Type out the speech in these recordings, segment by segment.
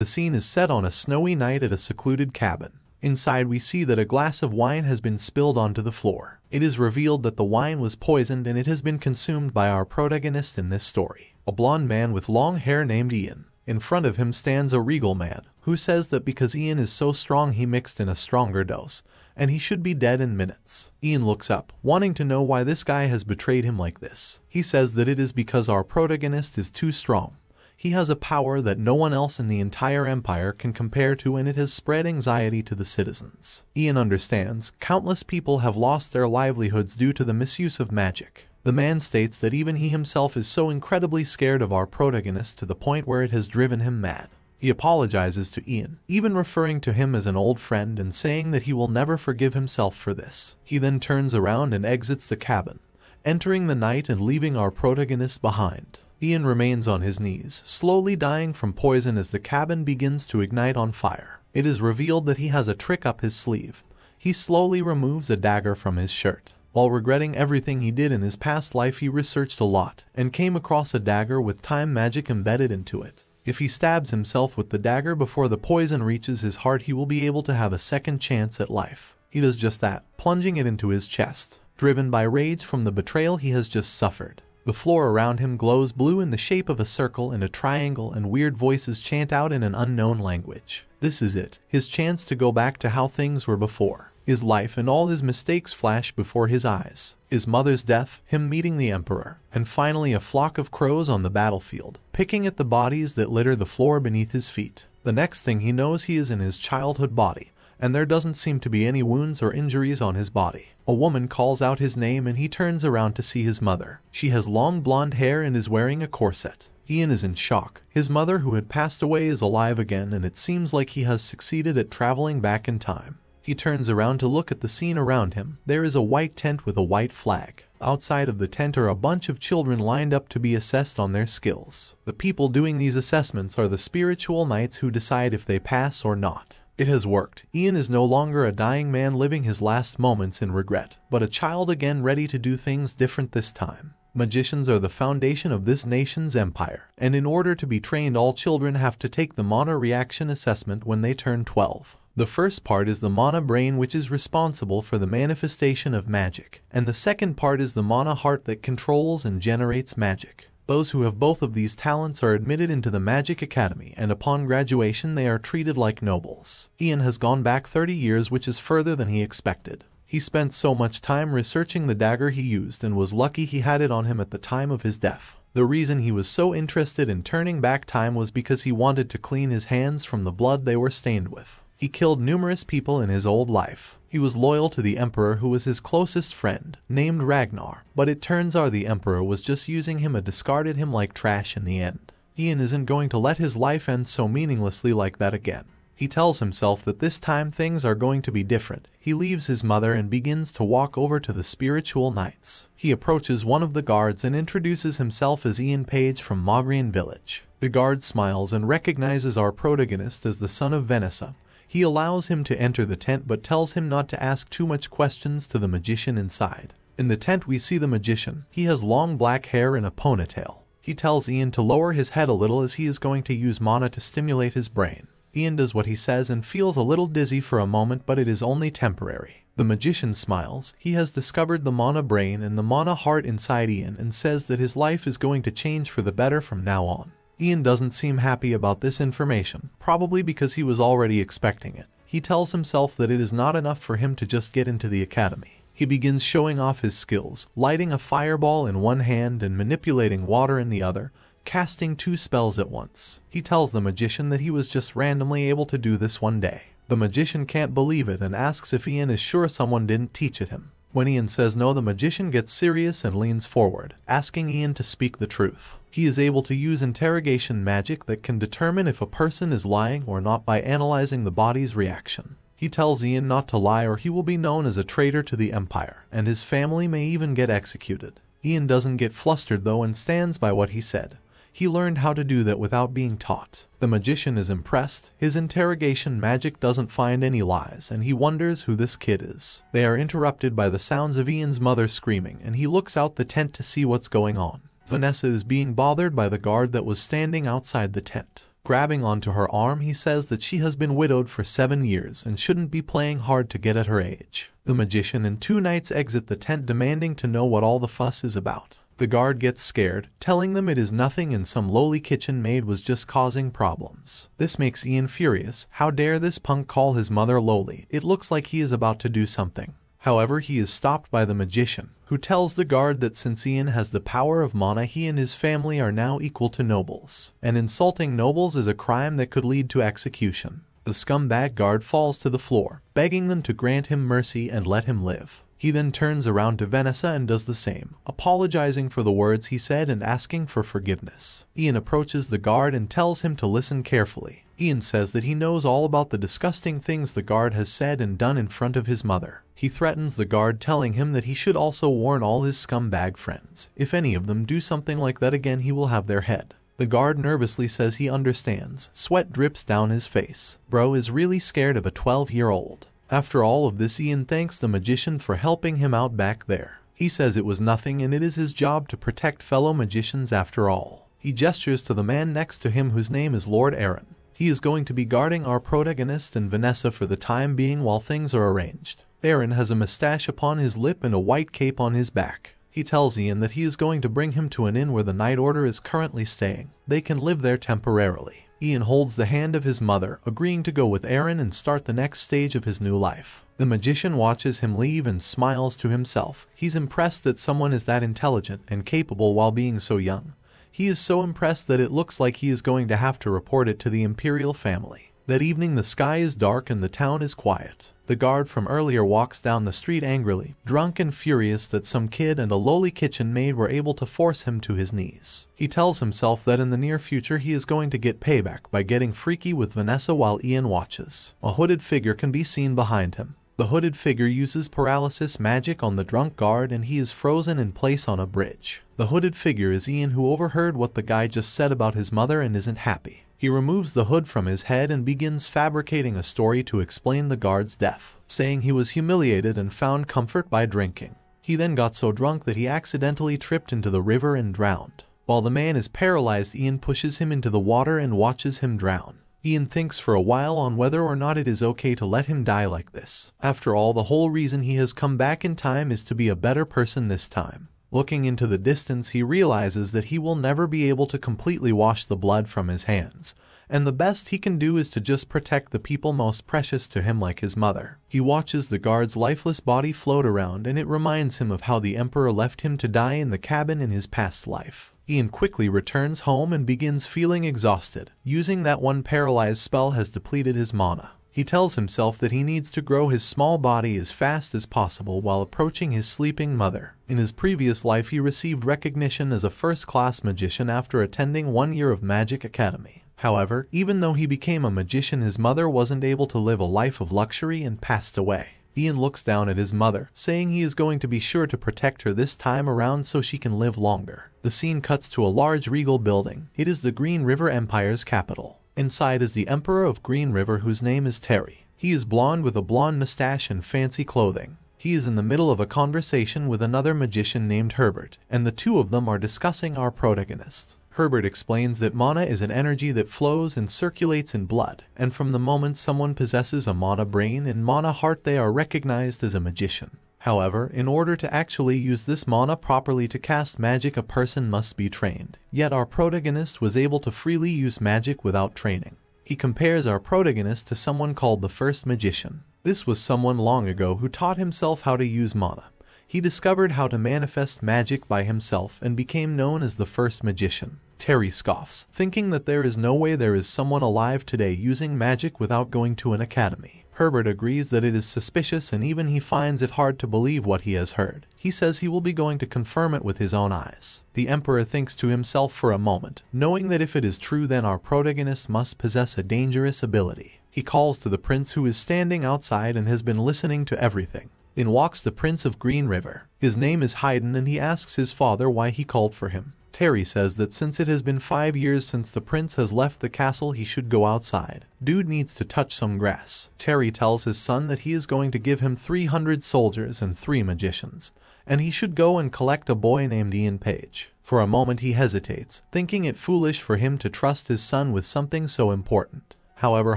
The scene is set on a snowy night at a secluded cabin. Inside we see that a glass of wine has been spilled onto the floor. It is revealed that the wine was poisoned and it has been consumed by our protagonist in this story, a blond man with long hair named Ian. In front of him stands a regal man, who says that because Ian is so strong he mixed in a stronger dose, and he should be dead in minutes. Ian looks up, wanting to know why this guy has betrayed him like this. He says that it is because our protagonist is too strong. He has a power that no one else in the entire empire can compare to and it has spread anxiety to the citizens. Ian understands, countless people have lost their livelihoods due to the misuse of magic. The man states that even he himself is so incredibly scared of our protagonist to the point where it has driven him mad. He apologizes to Ian, even referring to him as an old friend and saying that he will never forgive himself for this. He then turns around and exits the cabin, entering the night and leaving our protagonist behind. Ian remains on his knees, slowly dying from poison as the cabin begins to ignite on fire. It is revealed that he has a trick up his sleeve. He slowly removes a dagger from his shirt. While regretting everything he did in his past life he researched a lot and came across a dagger with time magic embedded into it. If he stabs himself with the dagger before the poison reaches his heart he will be able to have a second chance at life. He does just that, plunging it into his chest, driven by rage from the betrayal he has just suffered. The floor around him glows blue in the shape of a circle and a triangle and weird voices chant out in an unknown language. This is it, his chance to go back to how things were before. His life and all his mistakes flash before his eyes. His mother's death, him meeting the emperor, and finally a flock of crows on the battlefield, picking at the bodies that litter the floor beneath his feet. The next thing he knows he is in his childhood body, and there doesn't seem to be any wounds or injuries on his body. A woman calls out his name and he turns around to see his mother. She has long blonde hair and is wearing a corset. Ian is in shock. His mother who had passed away is alive again and it seems like he has succeeded at traveling back in time. He turns around to look at the scene around him. There is a white tent with a white flag. Outside of the tent are a bunch of children lined up to be assessed on their skills. The people doing these assessments are the spiritual knights who decide if they pass or not. It has worked. Ian is no longer a dying man living his last moments in regret, but a child again ready to do things different this time. Magicians are the foundation of this nation's empire, and in order to be trained all children have to take the Mana Reaction Assessment when they turn 12. The first part is the Mana Brain which is responsible for the manifestation of magic, and the second part is the Mana Heart that controls and generates magic. Those who have both of these talents are admitted into the Magic Academy and upon graduation they are treated like nobles. Ian has gone back 30 years which is further than he expected. He spent so much time researching the dagger he used and was lucky he had it on him at the time of his death. The reason he was so interested in turning back time was because he wanted to clean his hands from the blood they were stained with. He killed numerous people in his old life. He was loyal to the Emperor who was his closest friend, named Ragnar, but it turns out the Emperor was just using him and discarded him like trash in the end. Ian isn't going to let his life end so meaninglessly like that again. He tells himself that this time things are going to be different. He leaves his mother and begins to walk over to the spiritual knights. He approaches one of the guards and introduces himself as Ian Page from Mogrian village. The guard smiles and recognizes our protagonist as the son of Vanessa, he allows him to enter the tent but tells him not to ask too much questions to the magician inside. In the tent we see the magician. He has long black hair and a ponytail. He tells Ian to lower his head a little as he is going to use mana to stimulate his brain. Ian does what he says and feels a little dizzy for a moment but it is only temporary. The magician smiles. He has discovered the mana brain and the mana heart inside Ian and says that his life is going to change for the better from now on. Ian doesn't seem happy about this information, probably because he was already expecting it. He tells himself that it is not enough for him to just get into the academy. He begins showing off his skills, lighting a fireball in one hand and manipulating water in the other, casting two spells at once. He tells the magician that he was just randomly able to do this one day. The magician can't believe it and asks if Ian is sure someone didn't teach it him. When Ian says no, the magician gets serious and leans forward, asking Ian to speak the truth. He is able to use interrogation magic that can determine if a person is lying or not by analyzing the body's reaction. He tells Ian not to lie or he will be known as a traitor to the Empire, and his family may even get executed. Ian doesn't get flustered though and stands by what he said. He learned how to do that without being taught. The magician is impressed. His interrogation magic doesn't find any lies, and he wonders who this kid is. They are interrupted by the sounds of Ian's mother screaming, and he looks out the tent to see what's going on. Vanessa is being bothered by the guard that was standing outside the tent. Grabbing onto her arm, he says that she has been widowed for seven years and shouldn't be playing hard to get at her age. The magician and two knights exit the tent demanding to know what all the fuss is about. The guard gets scared, telling them it is nothing and some lowly kitchen maid was just causing problems. This makes Ian furious. How dare this punk call his mother lowly? It looks like he is about to do something. However, he is stopped by the magician, who tells the guard that since Ian has the power of mana he and his family are now equal to nobles, and insulting nobles is a crime that could lead to execution. The scumbag guard falls to the floor, begging them to grant him mercy and let him live. He then turns around to Vanessa and does the same, apologizing for the words he said and asking for forgiveness. Ian approaches the guard and tells him to listen carefully. Ian says that he knows all about the disgusting things the guard has said and done in front of his mother. He threatens the guard telling him that he should also warn all his scumbag friends. If any of them do something like that again he will have their head. The guard nervously says he understands. Sweat drips down his face. Bro is really scared of a 12-year-old. After all of this Ian thanks the magician for helping him out back there. He says it was nothing and it is his job to protect fellow magicians after all. He gestures to the man next to him whose name is Lord Aaron. He is going to be guarding our protagonist and Vanessa for the time being while things are arranged. Aaron has a mustache upon his lip and a white cape on his back. He tells Ian that he is going to bring him to an inn where the Knight Order is currently staying. They can live there temporarily. Ian holds the hand of his mother, agreeing to go with Aaron and start the next stage of his new life. The magician watches him leave and smiles to himself. He's impressed that someone is that intelligent and capable while being so young. He is so impressed that it looks like he is going to have to report it to the imperial family. That evening the sky is dark and the town is quiet. The guard from earlier walks down the street angrily, drunk and furious that some kid and a lowly kitchen maid were able to force him to his knees. He tells himself that in the near future he is going to get payback by getting freaky with Vanessa while Ian watches. A hooded figure can be seen behind him. The hooded figure uses paralysis magic on the drunk guard and he is frozen in place on a bridge. The hooded figure is Ian who overheard what the guy just said about his mother and isn't happy. He removes the hood from his head and begins fabricating a story to explain the guard's death, saying he was humiliated and found comfort by drinking. He then got so drunk that he accidentally tripped into the river and drowned. While the man is paralyzed, Ian pushes him into the water and watches him drown. Ian thinks for a while on whether or not it is okay to let him die like this. After all, the whole reason he has come back in time is to be a better person this time. Looking into the distance, he realizes that he will never be able to completely wash the blood from his hands, and the best he can do is to just protect the people most precious to him like his mother. He watches the guard's lifeless body float around and it reminds him of how the Emperor left him to die in the cabin in his past life. Ian quickly returns home and begins feeling exhausted. Using that one paralyzed spell has depleted his mana. He tells himself that he needs to grow his small body as fast as possible while approaching his sleeping mother. In his previous life he received recognition as a first-class magician after attending one year of Magic Academy. However, even though he became a magician his mother wasn't able to live a life of luxury and passed away. Ian looks down at his mother, saying he is going to be sure to protect her this time around so she can live longer. The scene cuts to a large regal building. It is the Green River Empire's capital. Inside is the Emperor of Green River whose name is Terry. He is blonde with a blonde mustache and fancy clothing. He is in the middle of a conversation with another magician named Herbert, and the two of them are discussing our protagonist. Herbert explains that mana is an energy that flows and circulates in blood, and from the moment someone possesses a mana brain and mana heart they are recognized as a magician. However, in order to actually use this mana properly to cast magic a person must be trained. Yet our protagonist was able to freely use magic without training. He compares our protagonist to someone called the first magician. This was someone long ago who taught himself how to use mana. He discovered how to manifest magic by himself and became known as the first magician. Terry scoffs, thinking that there is no way there is someone alive today using magic without going to an academy. Herbert agrees that it is suspicious and even he finds it hard to believe what he has heard. He says he will be going to confirm it with his own eyes. The Emperor thinks to himself for a moment, knowing that if it is true then our protagonist must possess a dangerous ability. He calls to the prince who is standing outside and has been listening to everything. In walks the Prince of Green River. His name is Haydn and he asks his father why he called for him. Terry says that since it has been five years since the prince has left the castle he should go outside. Dude needs to touch some grass. Terry tells his son that he is going to give him 300 soldiers and 3 magicians, and he should go and collect a boy named Ian Page. For a moment he hesitates, thinking it foolish for him to trust his son with something so important. However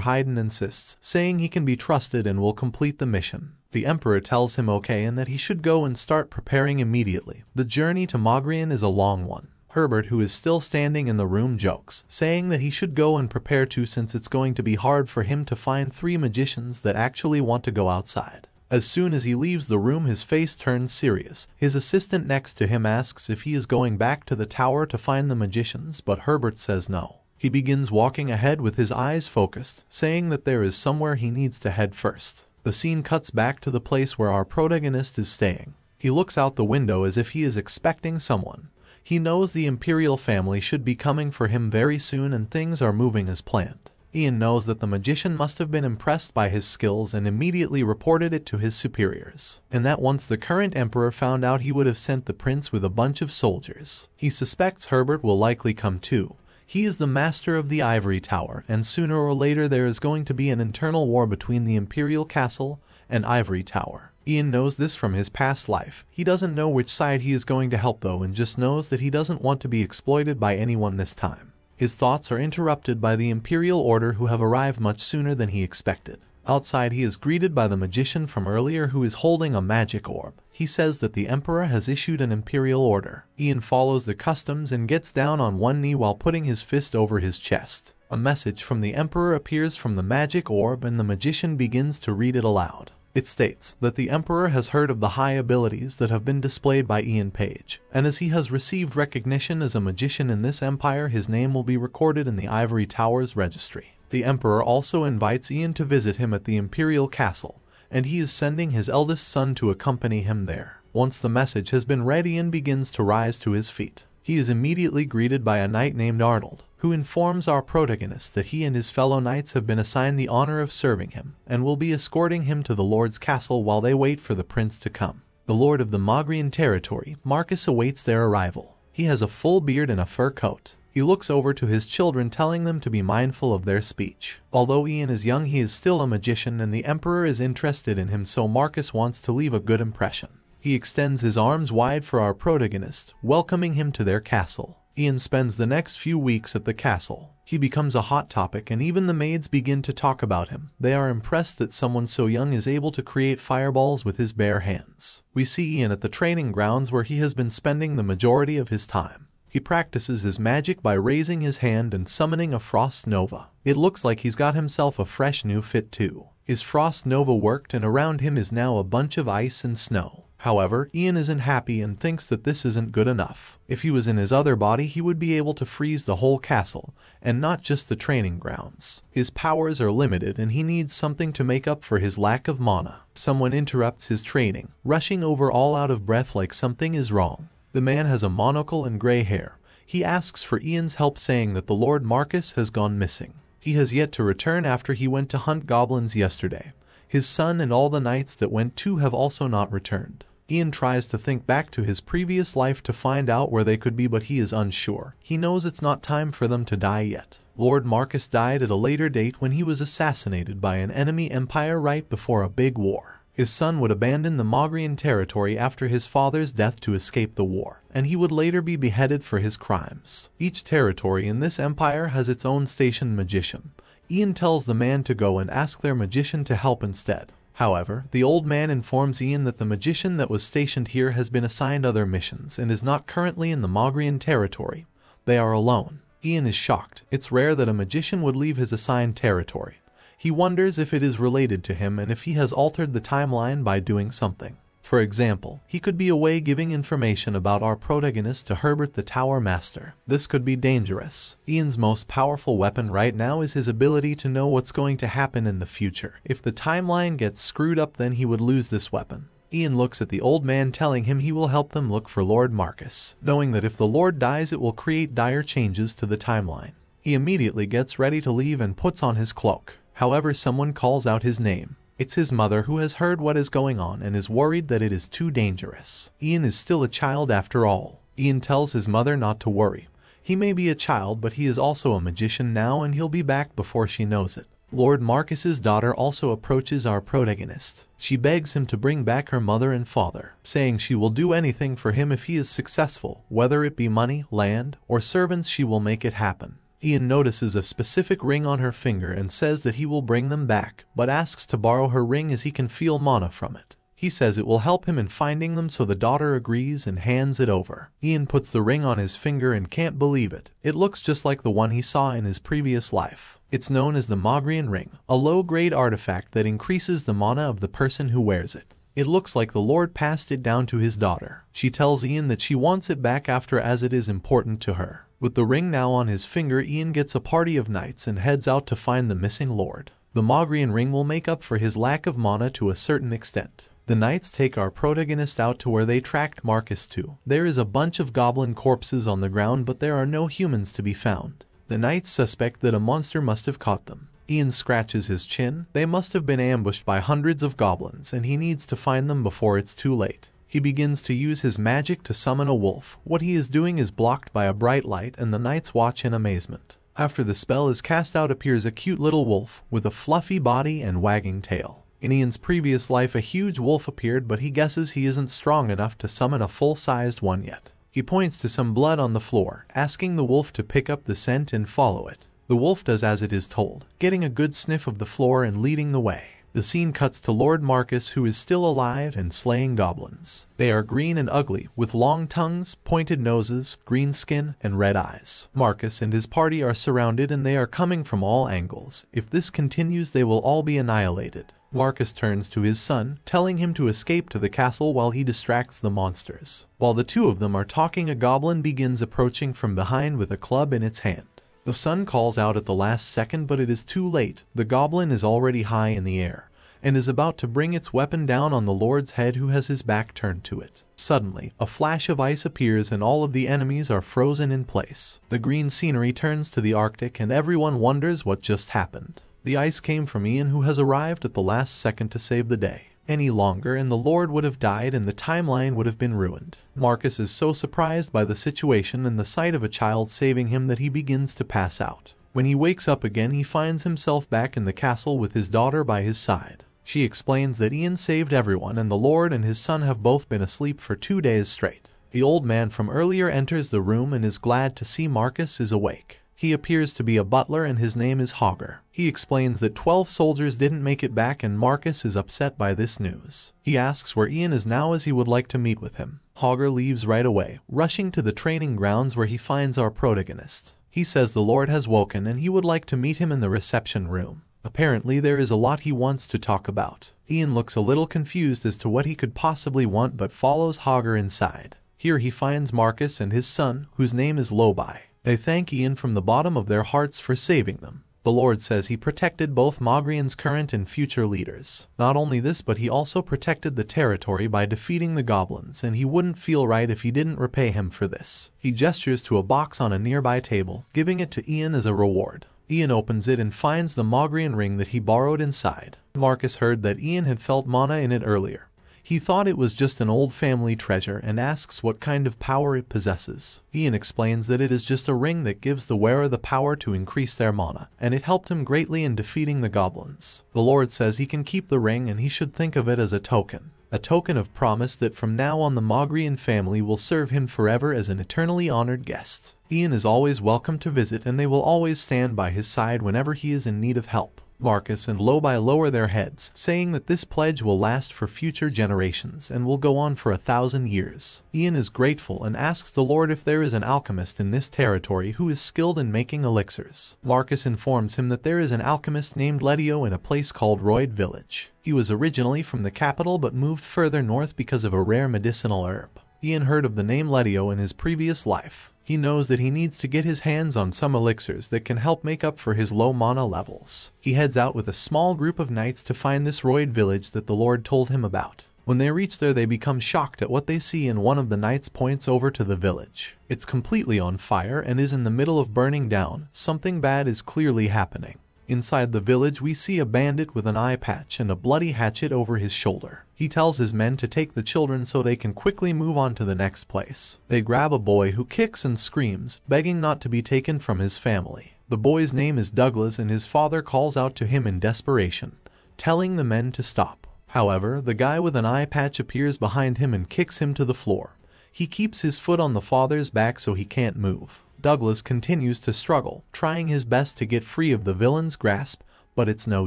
Haydn insists, saying he can be trusted and will complete the mission. The emperor tells him okay and that he should go and start preparing immediately. The journey to Moghrein is a long one. Herbert, who is still standing in the room, jokes, saying that he should go and prepare too since it's going to be hard for him to find three magicians that actually want to go outside. As soon as he leaves the room his face turns serious. His assistant next to him asks if he is going back to the tower to find the magicians but Herbert says no. He begins walking ahead with his eyes focused, saying that there is somewhere he needs to head first. The scene cuts back to the place where our protagonist is staying. He looks out the window as if he is expecting someone. He knows the Imperial family should be coming for him very soon and things are moving as planned. Ian knows that the magician must have been impressed by his skills and immediately reported it to his superiors, and that once the current emperor found out he would have sent the prince with a bunch of soldiers. He suspects Herbert will likely come too, he is the master of the ivory tower, and sooner or later there is going to be an internal war between the imperial castle and ivory tower. Ian knows this from his past life. He doesn't know which side he is going to help though and just knows that he doesn't want to be exploited by anyone this time. His thoughts are interrupted by the Imperial Order who have arrived much sooner than he expected. Outside he is greeted by the magician from earlier who is holding a magic orb. He says that the emperor has issued an imperial order. Ian follows the customs and gets down on one knee while putting his fist over his chest. A message from the emperor appears from the magic orb and the magician begins to read it aloud. It states that the Emperor has heard of the high abilities that have been displayed by Ian Page, and as he has received recognition as a magician in this empire his name will be recorded in the Ivory Towers registry. The Emperor also invites Ian to visit him at the Imperial Castle, and he is sending his eldest son to accompany him there. Once the message has been read Ian begins to rise to his feet. He is immediately greeted by a knight named Arnold, who informs our protagonist that he and his fellow knights have been assigned the honor of serving him, and will be escorting him to the Lord's castle while they wait for the prince to come. The Lord of the Magrian territory, Marcus awaits their arrival. He has a full beard and a fur coat. He looks over to his children telling them to be mindful of their speech. Although Ian is young he is still a magician and the Emperor is interested in him so Marcus wants to leave a good impression. He extends his arms wide for our protagonist, welcoming him to their castle. Ian spends the next few weeks at the castle. He becomes a hot topic and even the maids begin to talk about him. They are impressed that someone so young is able to create fireballs with his bare hands. We see Ian at the training grounds where he has been spending the majority of his time. He practices his magic by raising his hand and summoning a Frost Nova. It looks like he's got himself a fresh new fit too. His Frost Nova worked and around him is now a bunch of ice and snow. However, Ian isn't happy and thinks that this isn't good enough. If he was in his other body he would be able to freeze the whole castle, and not just the training grounds. His powers are limited and he needs something to make up for his lack of mana. Someone interrupts his training, rushing over all out of breath like something is wrong. The man has a monocle and gray hair. He asks for Ian's help saying that the Lord Marcus has gone missing. He has yet to return after he went to hunt goblins yesterday. His son and all the knights that went too have also not returned. Ian tries to think back to his previous life to find out where they could be but he is unsure. He knows it's not time for them to die yet. Lord Marcus died at a later date when he was assassinated by an enemy empire right before a big war. His son would abandon the Moghrein territory after his father's death to escape the war, and he would later be beheaded for his crimes. Each territory in this empire has its own stationed magician. Ian tells the man to go and ask their magician to help instead. However, the old man informs Ian that the magician that was stationed here has been assigned other missions and is not currently in the Moghrein territory. They are alone. Ian is shocked. It's rare that a magician would leave his assigned territory. He wonders if it is related to him and if he has altered the timeline by doing something. For example, he could be away giving information about our protagonist to Herbert the Tower Master. This could be dangerous. Ian's most powerful weapon right now is his ability to know what's going to happen in the future. If the timeline gets screwed up then he would lose this weapon. Ian looks at the old man telling him he will help them look for Lord Marcus, knowing that if the Lord dies it will create dire changes to the timeline. He immediately gets ready to leave and puts on his cloak. However, someone calls out his name. It's his mother who has heard what is going on and is worried that it is too dangerous. Ian is still a child after all. Ian tells his mother not to worry. He may be a child but he is also a magician now and he'll be back before she knows it. Lord Marcus's daughter also approaches our protagonist. She begs him to bring back her mother and father, saying she will do anything for him if he is successful, whether it be money, land, or servants she will make it happen. Ian notices a specific ring on her finger and says that he will bring them back, but asks to borrow her ring as he can feel mana from it. He says it will help him in finding them so the daughter agrees and hands it over. Ian puts the ring on his finger and can't believe it. It looks just like the one he saw in his previous life. It's known as the Magrian Ring, a low-grade artifact that increases the mana of the person who wears it. It looks like the Lord passed it down to his daughter. She tells Ian that she wants it back after as it is important to her. With the ring now on his finger Ian gets a party of knights and heads out to find the missing Lord. The Mogrian ring will make up for his lack of mana to a certain extent. The knights take our protagonist out to where they tracked Marcus to. There is a bunch of goblin corpses on the ground but there are no humans to be found. The knights suspect that a monster must have caught them. Ian scratches his chin. They must have been ambushed by hundreds of goblins and he needs to find them before it's too late. He begins to use his magic to summon a wolf. What he is doing is blocked by a bright light and the knights watch in amazement. After the spell is cast out appears a cute little wolf with a fluffy body and wagging tail. In Ian's previous life a huge wolf appeared but he guesses he isn't strong enough to summon a full-sized one yet. He points to some blood on the floor, asking the wolf to pick up the scent and follow it. The wolf does as it is told, getting a good sniff of the floor and leading the way. The scene cuts to Lord Marcus who is still alive and slaying goblins. They are green and ugly, with long tongues, pointed noses, green skin, and red eyes. Marcus and his party are surrounded and they are coming from all angles. If this continues they will all be annihilated. Marcus turns to his son, telling him to escape to the castle while he distracts the monsters. While the two of them are talking a goblin begins approaching from behind with a club in its hand. The son calls out at the last second but it is too late, the goblin is already high in the air and is about to bring its weapon down on the lord's head who has his back turned to it. Suddenly, a flash of ice appears and all of the enemies are frozen in place. The green scenery turns to the Arctic and everyone wonders what just happened. The ice came from Ian who has arrived at the last second to save the day. Any longer and the Lord would have died and the timeline would have been ruined. Marcus is so surprised by the situation and the sight of a child saving him that he begins to pass out. When he wakes up again he finds himself back in the castle with his daughter by his side. She explains that Ian saved everyone and the Lord and his son have both been asleep for two days straight. The old man from earlier enters the room and is glad to see Marcus is awake. He appears to be a butler and his name is Hogger. He explains that 12 soldiers didn't make it back and Marcus is upset by this news. He asks where Ian is now as he would like to meet with him. Hogger leaves right away, rushing to the training grounds where he finds our protagonist. He says the Lord has woken and he would like to meet him in the reception room. Apparently there is a lot he wants to talk about. Ian looks a little confused as to what he could possibly want but follows Hogger inside. Here he finds Marcus and his son, whose name is Lobai. They thank Ian from the bottom of their hearts for saving them. The Lord says he protected both Mogrian's current and future leaders. Not only this but he also protected the territory by defeating the goblins and he wouldn't feel right if he didn't repay him for this. He gestures to a box on a nearby table, giving it to Ian as a reward. Ian opens it and finds the Mogrian ring that he borrowed inside. Marcus heard that Ian had felt mana in it earlier. He thought it was just an old family treasure and asks what kind of power it possesses. Ian explains that it is just a ring that gives the wearer the power to increase their mana, and it helped him greatly in defeating the goblins. The Lord says he can keep the ring and he should think of it as a token. A token of promise that from now on the Mogrian family will serve him forever as an eternally honored guest. Ian is always welcome to visit and they will always stand by his side whenever he is in need of help. Marcus and Lobai lower their heads, saying that this pledge will last for future generations and will go on for a thousand years. Ian is grateful and asks the Lord if there is an alchemist in this territory who is skilled in making elixirs. Marcus informs him that there is an alchemist named Letio in a place called Royd Village. He was originally from the capital but moved further north because of a rare medicinal herb. Ian heard of the name Letio in his previous life, he knows that he needs to get his hands on some elixirs that can help make up for his low mana levels. He heads out with a small group of knights to find this Royd village that the Lord told him about. When they reach there they become shocked at what they see and one of the knights points over to the village. It's completely on fire and is in the middle of burning down. Something bad is clearly happening. Inside the village we see a bandit with an eye patch and a bloody hatchet over his shoulder. He tells his men to take the children so they can quickly move on to the next place. They grab a boy who kicks and screams, begging not to be taken from his family. The boy's name is Douglas and his father calls out to him in desperation, telling the men to stop. However, the guy with an eye patch appears behind him and kicks him to the floor. He keeps his foot on the father's back so he can't move. Douglas continues to struggle, trying his best to get free of the villain's grasp, but it's no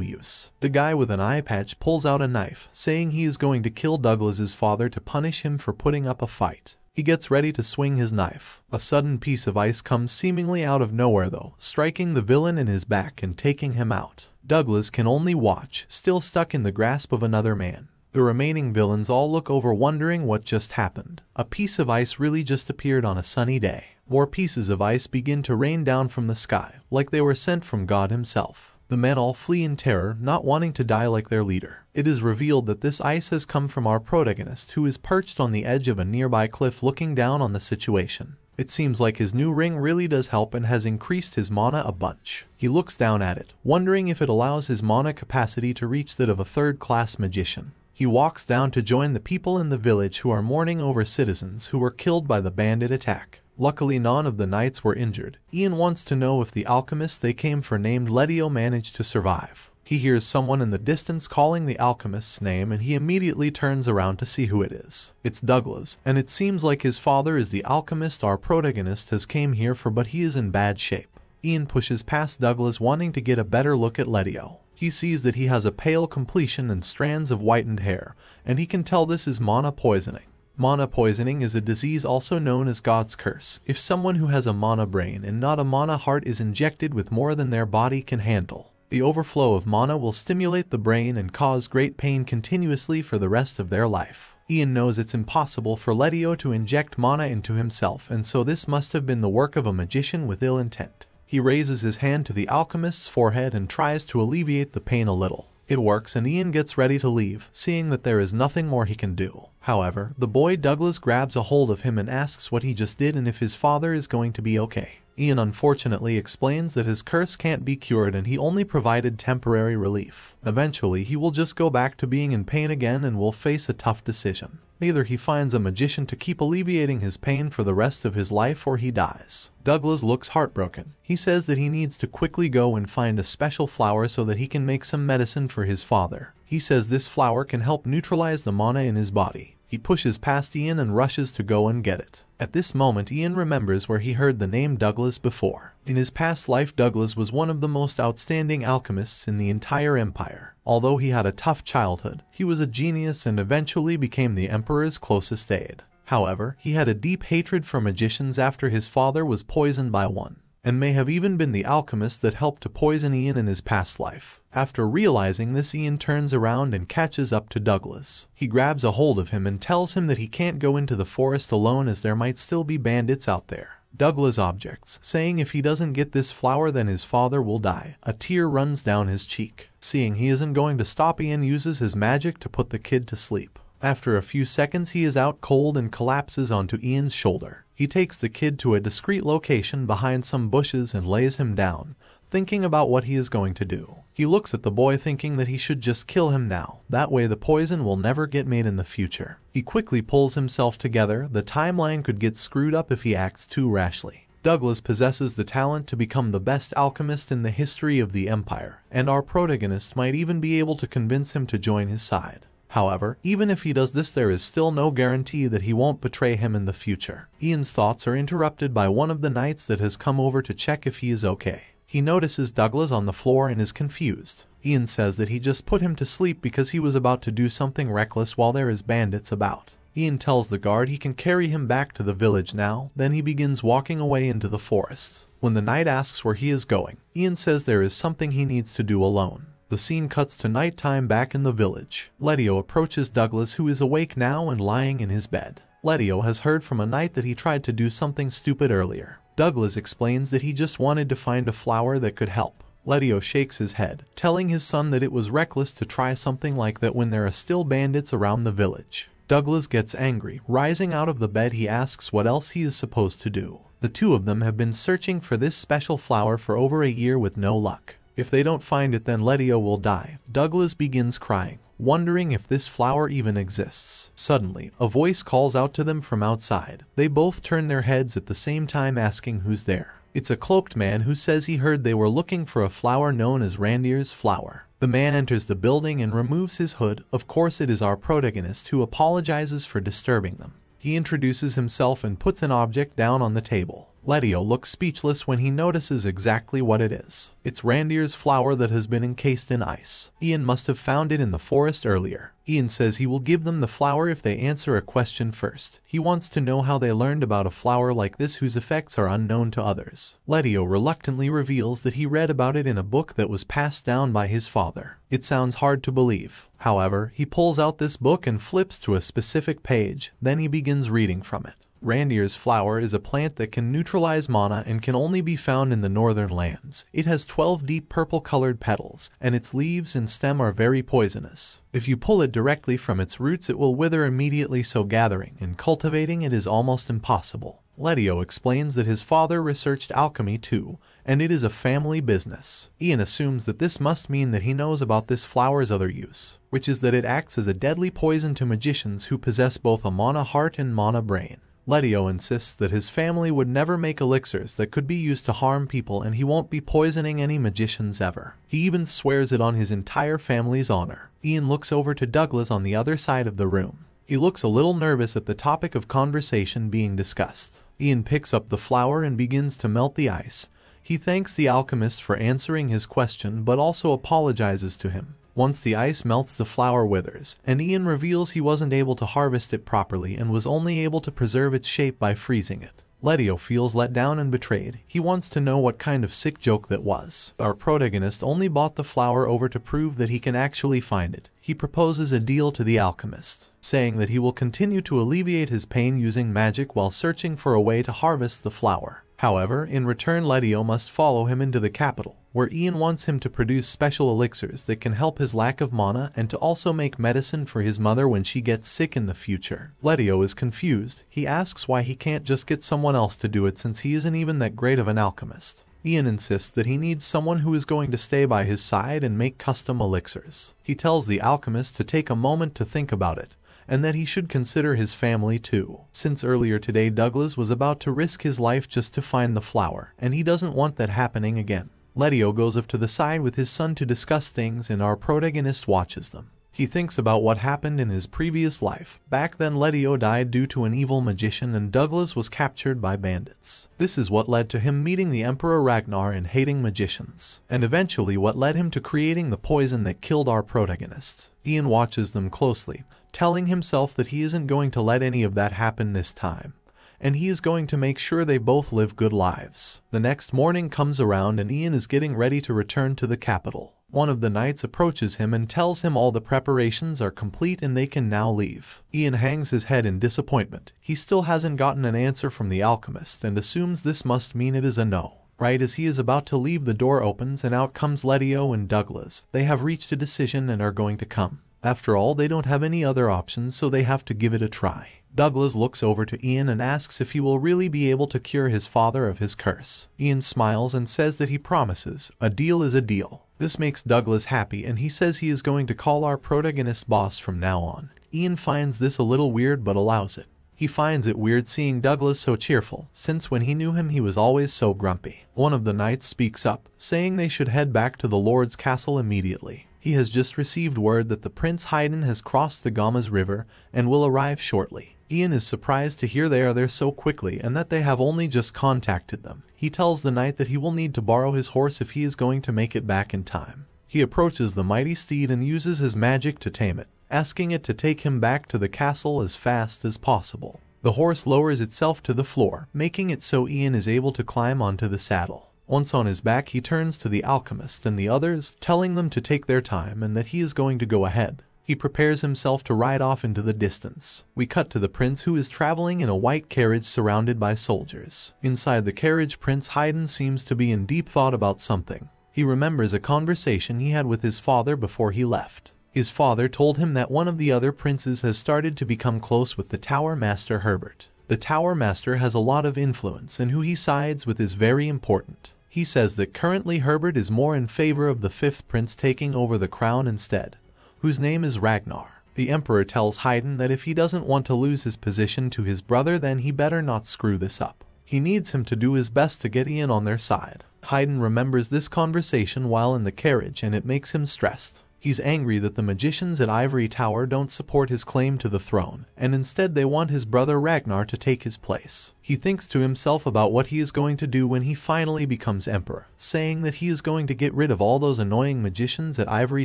use. The guy with an eye patch pulls out a knife, saying he is going to kill Douglas's father to punish him for putting up a fight. He gets ready to swing his knife. A sudden piece of ice comes seemingly out of nowhere though, striking the villain in his back and taking him out. Douglas can only watch, still stuck in the grasp of another man. The remaining villains all look over wondering what just happened. A piece of ice really just appeared on a sunny day. More pieces of ice begin to rain down from the sky, like they were sent from God himself. The men all flee in terror, not wanting to die like their leader. It is revealed that this ice has come from our protagonist, who is perched on the edge of a nearby cliff looking down on the situation. It seems like his new ring really does help and has increased his mana a bunch. He looks down at it, wondering if it allows his mana capacity to reach that of a third-class magician. He walks down to join the people in the village who are mourning over citizens who were killed by the bandit attack. Luckily none of the knights were injured. Ian wants to know if the alchemist they came for named Letio managed to survive. He hears someone in the distance calling the alchemist's name and he immediately turns around to see who it is. It's Douglas, and it seems like his father is the alchemist our protagonist has came here for but he is in bad shape. Ian pushes past Douglas wanting to get a better look at Letio. He sees that he has a pale complexion and strands of whitened hair, and he can tell this is mana poisoning. Mana poisoning is a disease also known as God's curse. If someone who has a mana brain and not a mana heart is injected with more than their body can handle, the overflow of mana will stimulate the brain and cause great pain continuously for the rest of their life. Ian knows it's impossible for Letio to inject mana into himself and so this must have been the work of a magician with ill intent. He raises his hand to the alchemist's forehead and tries to alleviate the pain a little. It works and Ian gets ready to leave, seeing that there is nothing more he can do. However, the boy Douglas grabs a hold of him and asks what he just did and if his father is going to be okay. Ian unfortunately explains that his curse can't be cured and he only provided temporary relief. Eventually, he will just go back to being in pain again and will face a tough decision. Either he finds a magician to keep alleviating his pain for the rest of his life or he dies. Douglas looks heartbroken. He says that he needs to quickly go and find a special flower so that he can make some medicine for his father. He says this flower can help neutralize the mana in his body. He pushes past Ian and rushes to go and get it. At this moment Ian remembers where he heard the name Douglas before. In his past life Douglas was one of the most outstanding alchemists in the entire empire. Although he had a tough childhood, he was a genius and eventually became the emperor's closest aide. However, he had a deep hatred for magicians after his father was poisoned by one and may have even been the alchemist that helped to poison Ian in his past life. After realizing this Ian turns around and catches up to Douglas. He grabs a hold of him and tells him that he can't go into the forest alone as there might still be bandits out there. Douglas objects, saying if he doesn't get this flower then his father will die. A tear runs down his cheek. Seeing he isn't going to stop Ian uses his magic to put the kid to sleep. After a few seconds he is out cold and collapses onto Ian's shoulder. He takes the kid to a discreet location behind some bushes and lays him down, thinking about what he is going to do. He looks at the boy thinking that he should just kill him now, that way the poison will never get made in the future. He quickly pulls himself together, the timeline could get screwed up if he acts too rashly. Douglas possesses the talent to become the best alchemist in the history of the Empire, and our protagonist might even be able to convince him to join his side. However, even if he does this there is still no guarantee that he won't betray him in the future. Ian's thoughts are interrupted by one of the knights that has come over to check if he is okay. He notices Douglas on the floor and is confused. Ian says that he just put him to sleep because he was about to do something reckless while there is bandits about. Ian tells the guard he can carry him back to the village now, then he begins walking away into the forest. When the knight asks where he is going, Ian says there is something he needs to do alone. The scene cuts to nighttime back in the village. Letio approaches Douglas who is awake now and lying in his bed. Letio has heard from a knight that he tried to do something stupid earlier. Douglas explains that he just wanted to find a flower that could help. Letio shakes his head, telling his son that it was reckless to try something like that when there are still bandits around the village. Douglas gets angry. Rising out of the bed he asks what else he is supposed to do. The two of them have been searching for this special flower for over a year with no luck. If they don't find it then Letio will die. Douglas begins crying, wondering if this flower even exists. Suddenly, a voice calls out to them from outside. They both turn their heads at the same time asking who's there. It's a cloaked man who says he heard they were looking for a flower known as Randier's flower. The man enters the building and removes his hood. Of course it is our protagonist who apologizes for disturbing them. He introduces himself and puts an object down on the table. Letio looks speechless when he notices exactly what it is. It's Randier's flower that has been encased in ice. Ian must have found it in the forest earlier. Ian says he will give them the flower if they answer a question first. He wants to know how they learned about a flower like this whose effects are unknown to others. Letio reluctantly reveals that he read about it in a book that was passed down by his father. It sounds hard to believe. However, he pulls out this book and flips to a specific page, then he begins reading from it. Randier's flower is a plant that can neutralize mana and can only be found in the northern lands. It has 12 deep purple colored petals, and its leaves and stem are very poisonous. If you pull it directly from its roots it will wither immediately so gathering and cultivating it is almost impossible. Letio explains that his father researched alchemy too, and it is a family business. Ian assumes that this must mean that he knows about this flower's other use, which is that it acts as a deadly poison to magicians who possess both a mana heart and mana brain. Letio insists that his family would never make elixirs that could be used to harm people and he won't be poisoning any magicians ever. He even swears it on his entire family's honor. Ian looks over to Douglas on the other side of the room. He looks a little nervous at the topic of conversation being discussed. Ian picks up the flower and begins to melt the ice. He thanks the alchemist for answering his question but also apologizes to him. Once the ice melts the flower withers, and Ian reveals he wasn't able to harvest it properly and was only able to preserve its shape by freezing it. Letio feels let down and betrayed. He wants to know what kind of sick joke that was. Our protagonist only bought the flower over to prove that he can actually find it. He proposes a deal to the alchemist, saying that he will continue to alleviate his pain using magic while searching for a way to harvest the flower. However, in return Letio must follow him into the capital, where Ian wants him to produce special elixirs that can help his lack of mana and to also make medicine for his mother when she gets sick in the future. Letio is confused. He asks why he can't just get someone else to do it since he isn't even that great of an alchemist. Ian insists that he needs someone who is going to stay by his side and make custom elixirs. He tells the alchemist to take a moment to think about it, and that he should consider his family too. Since earlier today Douglas was about to risk his life just to find the flower, and he doesn't want that happening again. Letio goes up to the side with his son to discuss things and our protagonist watches them. He thinks about what happened in his previous life. Back then Letio died due to an evil magician and Douglas was captured by bandits. This is what led to him meeting the Emperor Ragnar and hating magicians, and eventually what led him to creating the poison that killed our protagonist. Ian watches them closely, telling himself that he isn't going to let any of that happen this time and he is going to make sure they both live good lives. The next morning comes around and Ian is getting ready to return to the capital. One of the knights approaches him and tells him all the preparations are complete and they can now leave. Ian hangs his head in disappointment. He still hasn't gotten an answer from the alchemist and assumes this must mean it is a no. Right as he is about to leave the door opens and out comes Letio and Douglas. They have reached a decision and are going to come. After all, they don't have any other options, so they have to give it a try. Douglas looks over to Ian and asks if he will really be able to cure his father of his curse. Ian smiles and says that he promises. A deal is a deal. This makes Douglas happy and he says he is going to call our protagonist boss from now on. Ian finds this a little weird but allows it. He finds it weird seeing Douglas so cheerful, since when he knew him he was always so grumpy. One of the knights speaks up, saying they should head back to the Lord's castle immediately. He has just received word that the Prince Haydn has crossed the Gamas River and will arrive shortly. Ian is surprised to hear they are there so quickly and that they have only just contacted them. He tells the knight that he will need to borrow his horse if he is going to make it back in time. He approaches the mighty steed and uses his magic to tame it, asking it to take him back to the castle as fast as possible. The horse lowers itself to the floor, making it so Ian is able to climb onto the saddle. Once on his back, he turns to the alchemist and the others, telling them to take their time and that he is going to go ahead. He prepares himself to ride off into the distance. We cut to the prince who is traveling in a white carriage surrounded by soldiers. Inside the carriage, Prince Haydn seems to be in deep thought about something. He remembers a conversation he had with his father before he left. His father told him that one of the other princes has started to become close with the Tower Master Herbert. The Tower Master has a lot of influence and who he sides with is very important. He says that currently Herbert is more in favor of the fifth prince taking over the crown instead, whose name is Ragnar. The emperor tells Haydn that if he doesn't want to lose his position to his brother then he better not screw this up. He needs him to do his best to get Ian on their side. Haydn remembers this conversation while in the carriage and it makes him stressed. He's angry that the magicians at Ivory Tower don't support his claim to the throne, and instead they want his brother Ragnar to take his place. He thinks to himself about what he is going to do when he finally becomes emperor, saying that he is going to get rid of all those annoying magicians at Ivory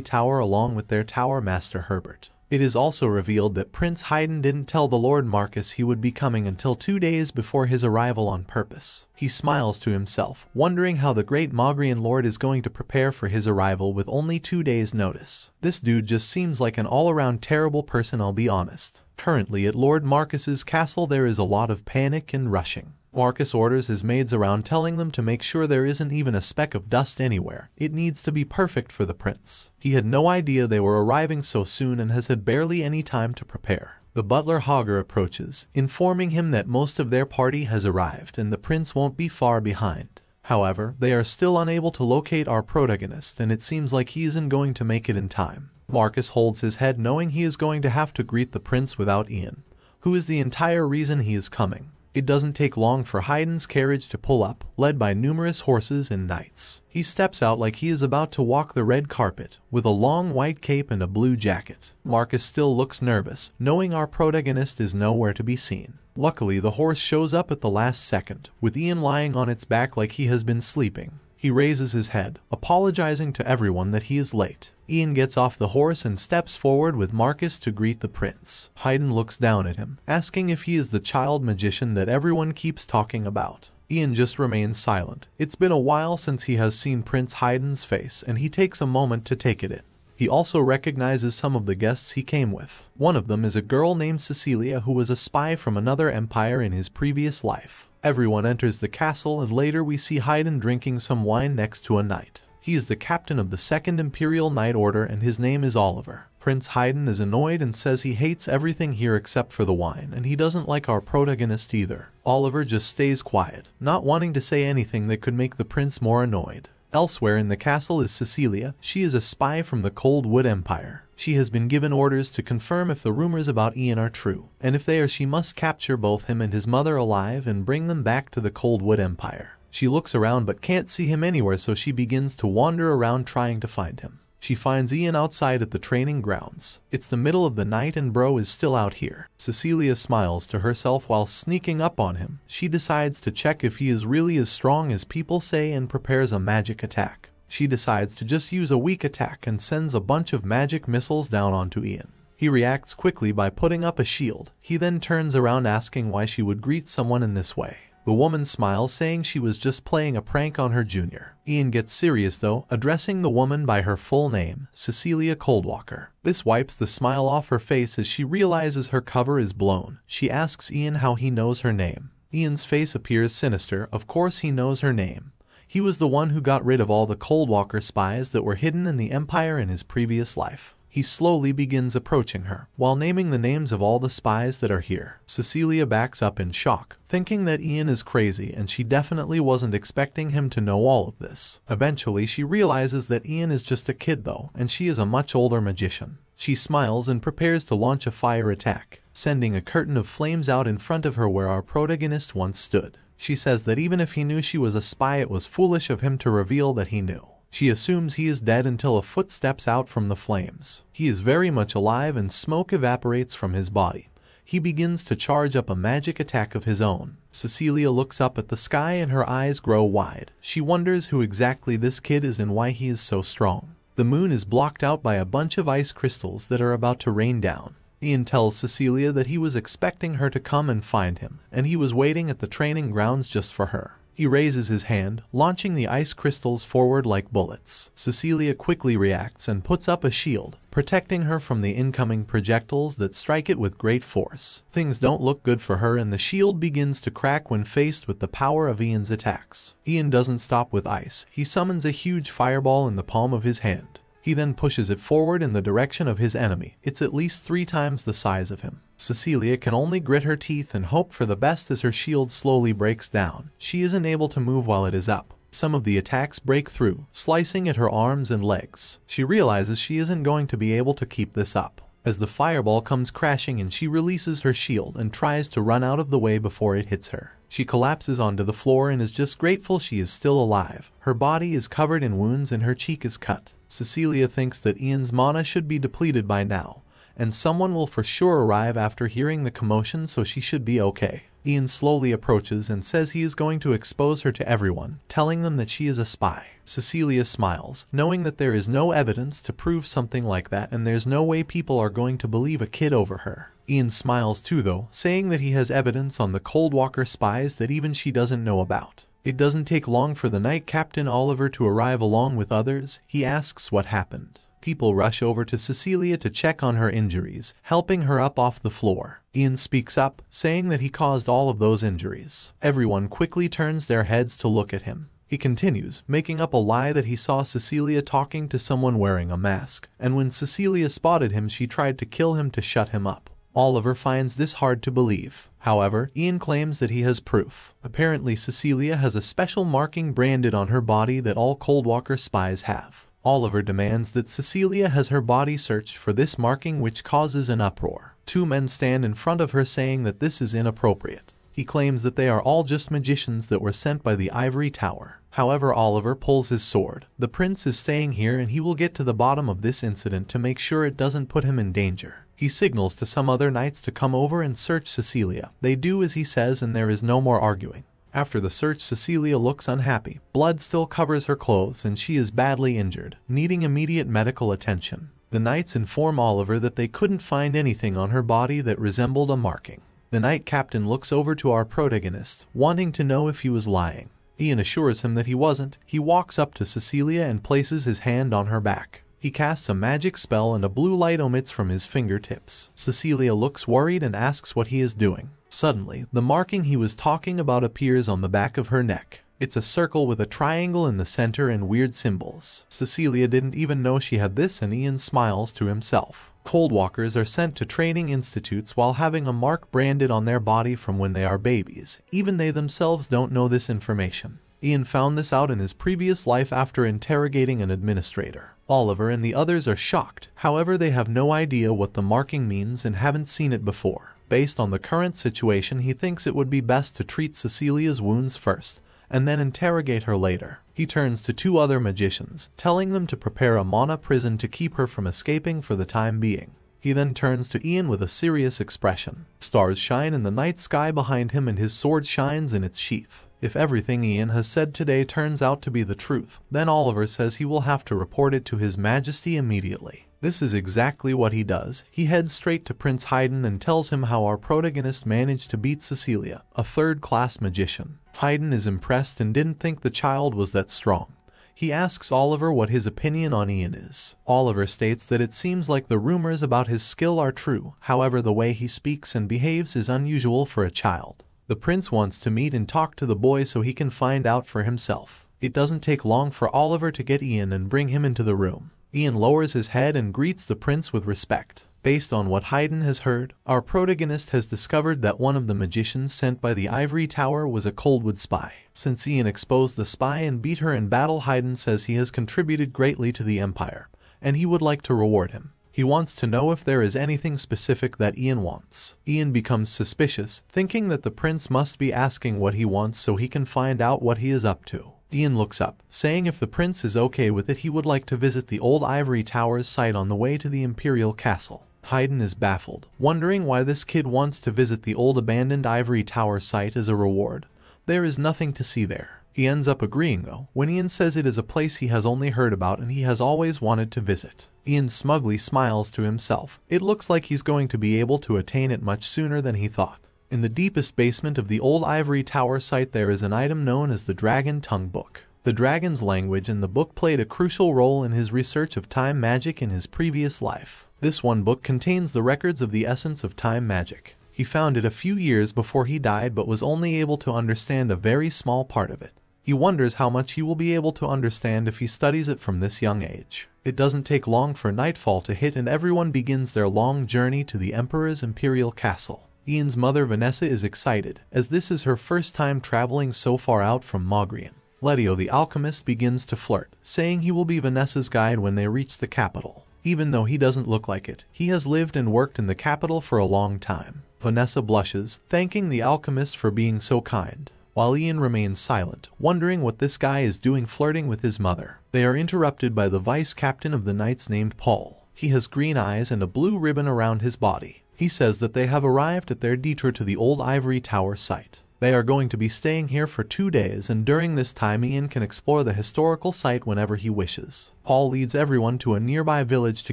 Tower along with their tower master Herbert. It is also revealed that Prince Haydn didn't tell the Lord Marcus he would be coming until two days before his arrival on purpose. He smiles to himself, wondering how the great Mogrian Lord is going to prepare for his arrival with only two days' notice. This dude just seems like an all-around terrible person I'll be honest. Currently at Lord Marcus's castle there is a lot of panic and rushing. Marcus orders his maids around telling them to make sure there isn't even a speck of dust anywhere. It needs to be perfect for the prince. He had no idea they were arriving so soon and has had barely any time to prepare. The butler Hogger approaches, informing him that most of their party has arrived and the prince won't be far behind. However, they are still unable to locate our protagonist and it seems like he isn't going to make it in time. Marcus holds his head knowing he is going to have to greet the prince without Ian, who is the entire reason he is coming. It doesn't take long for Haydn's carriage to pull up, led by numerous horses and knights. He steps out like he is about to walk the red carpet, with a long white cape and a blue jacket. Marcus still looks nervous, knowing our protagonist is nowhere to be seen. Luckily, the horse shows up at the last second, with Ian lying on its back like he has been sleeping. He raises his head, apologizing to everyone that he is late. Ian gets off the horse and steps forward with Marcus to greet the prince. Haydn looks down at him, asking if he is the child magician that everyone keeps talking about. Ian just remains silent. It's been a while since he has seen Prince Haydn's face and he takes a moment to take it in. He also recognizes some of the guests he came with. One of them is a girl named Cecilia who was a spy from another empire in his previous life. Everyone enters the castle and later we see Haydn drinking some wine next to a knight. He is the captain of the Second Imperial Knight Order and his name is Oliver. Prince Haydn is annoyed and says he hates everything here except for the wine, and he doesn't like our protagonist either. Oliver just stays quiet, not wanting to say anything that could make the prince more annoyed. Elsewhere in the castle is Cecilia. She is a spy from the Cold Wood Empire. She has been given orders to confirm if the rumors about Ian are true, and if they are she must capture both him and his mother alive and bring them back to the Cold Wood Empire. She looks around but can't see him anywhere so she begins to wander around trying to find him. She finds Ian outside at the training grounds. It's the middle of the night and bro is still out here. Cecilia smiles to herself while sneaking up on him. She decides to check if he is really as strong as people say and prepares a magic attack. She decides to just use a weak attack and sends a bunch of magic missiles down onto Ian. He reacts quickly by putting up a shield. He then turns around asking why she would greet someone in this way. The woman smiles saying she was just playing a prank on her junior. Ian gets serious though, addressing the woman by her full name, Cecilia Coldwalker. This wipes the smile off her face as she realizes her cover is blown. She asks Ian how he knows her name. Ian's face appears sinister, of course he knows her name. He was the one who got rid of all the Coldwalker spies that were hidden in the Empire in his previous life. He slowly begins approaching her, while naming the names of all the spies that are here. Cecilia backs up in shock, thinking that Ian is crazy and she definitely wasn't expecting him to know all of this. Eventually, she realizes that Ian is just a kid though, and she is a much older magician. She smiles and prepares to launch a fire attack, sending a curtain of flames out in front of her where our protagonist once stood. She says that even if he knew she was a spy it was foolish of him to reveal that he knew. She assumes he is dead until a foot steps out from the flames. He is very much alive and smoke evaporates from his body. He begins to charge up a magic attack of his own. Cecilia looks up at the sky and her eyes grow wide. She wonders who exactly this kid is and why he is so strong. The moon is blocked out by a bunch of ice crystals that are about to rain down. Ian tells Cecilia that he was expecting her to come and find him, and he was waiting at the training grounds just for her. He raises his hand, launching the ice crystals forward like bullets. Cecilia quickly reacts and puts up a shield, protecting her from the incoming projectiles that strike it with great force. Things don't look good for her and the shield begins to crack when faced with the power of Ian's attacks. Ian doesn't stop with ice. He summons a huge fireball in the palm of his hand. He then pushes it forward in the direction of his enemy. It's at least three times the size of him. Cecilia can only grit her teeth and hope for the best as her shield slowly breaks down. She isn't able to move while it is up. Some of the attacks break through, slicing at her arms and legs. She realizes she isn't going to be able to keep this up. as the fireball comes crashing and she releases her shield and tries to run out of the way before it hits her. She collapses onto the floor and is just grateful she is still alive. Her body is covered in wounds and her cheek is cut. Cecilia thinks that Ian's mana should be depleted by now, and someone will for sure arrive after hearing the commotion so she should be okay. Ian slowly approaches and says he is going to expose her to everyone, telling them that she is a spy. Cecilia smiles, knowing that there is no evidence to prove something like that and there's no way people are going to believe a kid over her. Ian smiles too though, saying that he has evidence on the Coldwalker spies that even she doesn't know about. It doesn't take long for the knight captain Oliver to arrive along with others. He asks what happened. People rush over to Cecilia to check on her injuries, helping her up off the floor. Ian speaks up, saying that he caused all of those injuries. Everyone quickly turns their heads to look at him. He continues, making up a lie that he saw Cecilia talking to someone wearing a mask, and when Cecilia spotted him she tried to kill him to shut him up. Oliver finds this hard to believe. However, Ian claims that he has proof. Apparently Cecilia has a special marking branded on her body that all Coldwalker spies have. Oliver demands that Cecilia has her body searched for this marking which causes an uproar. Two men stand in front of her saying that this is inappropriate. He claims that they are all just magicians that were sent by the ivory tower. However, Oliver pulls his sword. The prince is staying here and he will get to the bottom of this incident to make sure it doesn't put him in danger. He signals to some other knights to come over and search Cecilia. They do as he says and there is no more arguing. After the search, Cecilia looks unhappy. Blood still covers her clothes and she is badly injured, needing immediate medical attention. The knights inform Oliver that they couldn't find anything on her body that resembled a marking. The knight captain looks over to our protagonist, wanting to know if he was lying. Ian assures him that he wasn't. He walks up to Cecilia and places his hand on her back. He casts a magic spell and a blue light emits from his fingertips. Cecilia looks worried and asks what he is doing. Suddenly, the marking he was talking about appears on the back of her neck. It's a circle with a triangle in the center and weird symbols. Cecilia didn't even know she had this and Ian smiles to himself. Coldwalkers are sent to training institutes while having a mark branded on their body from when they are babies. Even they themselves don't know this information. Ian found this out in his previous life after interrogating an administrator. Oliver and the others are shocked, however they have no idea what the marking means and haven't seen it before. Based on the current situation, he thinks it would be best to treat Cecilia's wounds first, and then interrogate her later. He turns to two other magicians, telling them to prepare a mana prison to keep her from escaping for the time being. He then turns to Ian with a serious expression. Stars shine in the night sky behind him and his sword shines in its sheath. If everything Ian has said today turns out to be the truth, then Oliver says he will have to report it to His Majesty immediately. This is exactly what he does. He heads straight to Prince Haydn and tells him how our protagonist managed to beat Cecilia, a third-class magician. Haydn is impressed and didn't think the child was that strong. He asks Oliver what his opinion on Ian is. Oliver states that it seems like the rumors about his skill are true, however the way he speaks and behaves is unusual for a child. The prince wants to meet and talk to the boy so he can find out for himself. It doesn't take long for Oliver to get Ian and bring him into the room. Ian lowers his head and greets the prince with respect. Based on what Haydn has heard, our protagonist has discovered that one of the magicians sent by the Ivory Tower was a Coldwood spy. Since Ian exposed the spy and beat her in battle Haydn says he has contributed greatly to the Empire, and he would like to reward him. He wants to know if there is anything specific that Ian wants. Ian becomes suspicious, thinking that the prince must be asking what he wants so he can find out what he is up to. Ian looks up, saying if the prince is okay with it he would like to visit the old ivory tower's site on the way to the imperial castle. Haydn is baffled, wondering why this kid wants to visit the old abandoned ivory tower site as a reward. There is nothing to see there. He ends up agreeing though, when Ian says it is a place he has only heard about and he has always wanted to visit. Ian smugly smiles to himself. It looks like he's going to be able to attain it much sooner than he thought. In the deepest basement of the old ivory tower site there is an item known as the Dragon Tongue Book. The dragon's language in the book played a crucial role in his research of time magic in his previous life. This one book contains the records of the essence of time magic. He found it a few years before he died but was only able to understand a very small part of it. He wonders how much he will be able to understand if he studies it from this young age. It doesn't take long for nightfall to hit and everyone begins their long journey to the Emperor's imperial castle. Ian's mother Vanessa is excited, as this is her first time traveling so far out from Maugrian. Letio the alchemist begins to flirt, saying he will be Vanessa's guide when they reach the capital. Even though he doesn't look like it, he has lived and worked in the capital for a long time. Vanessa blushes, thanking the alchemist for being so kind, while Ian remains silent, wondering what this guy is doing flirting with his mother. They are interrupted by the vice captain of the Knights named Paul. He has green eyes and a blue ribbon around his body. He says that they have arrived at their detour to the old ivory tower site. They are going to be staying here for two days and during this time Ian can explore the historical site whenever he wishes. Paul leads everyone to a nearby village to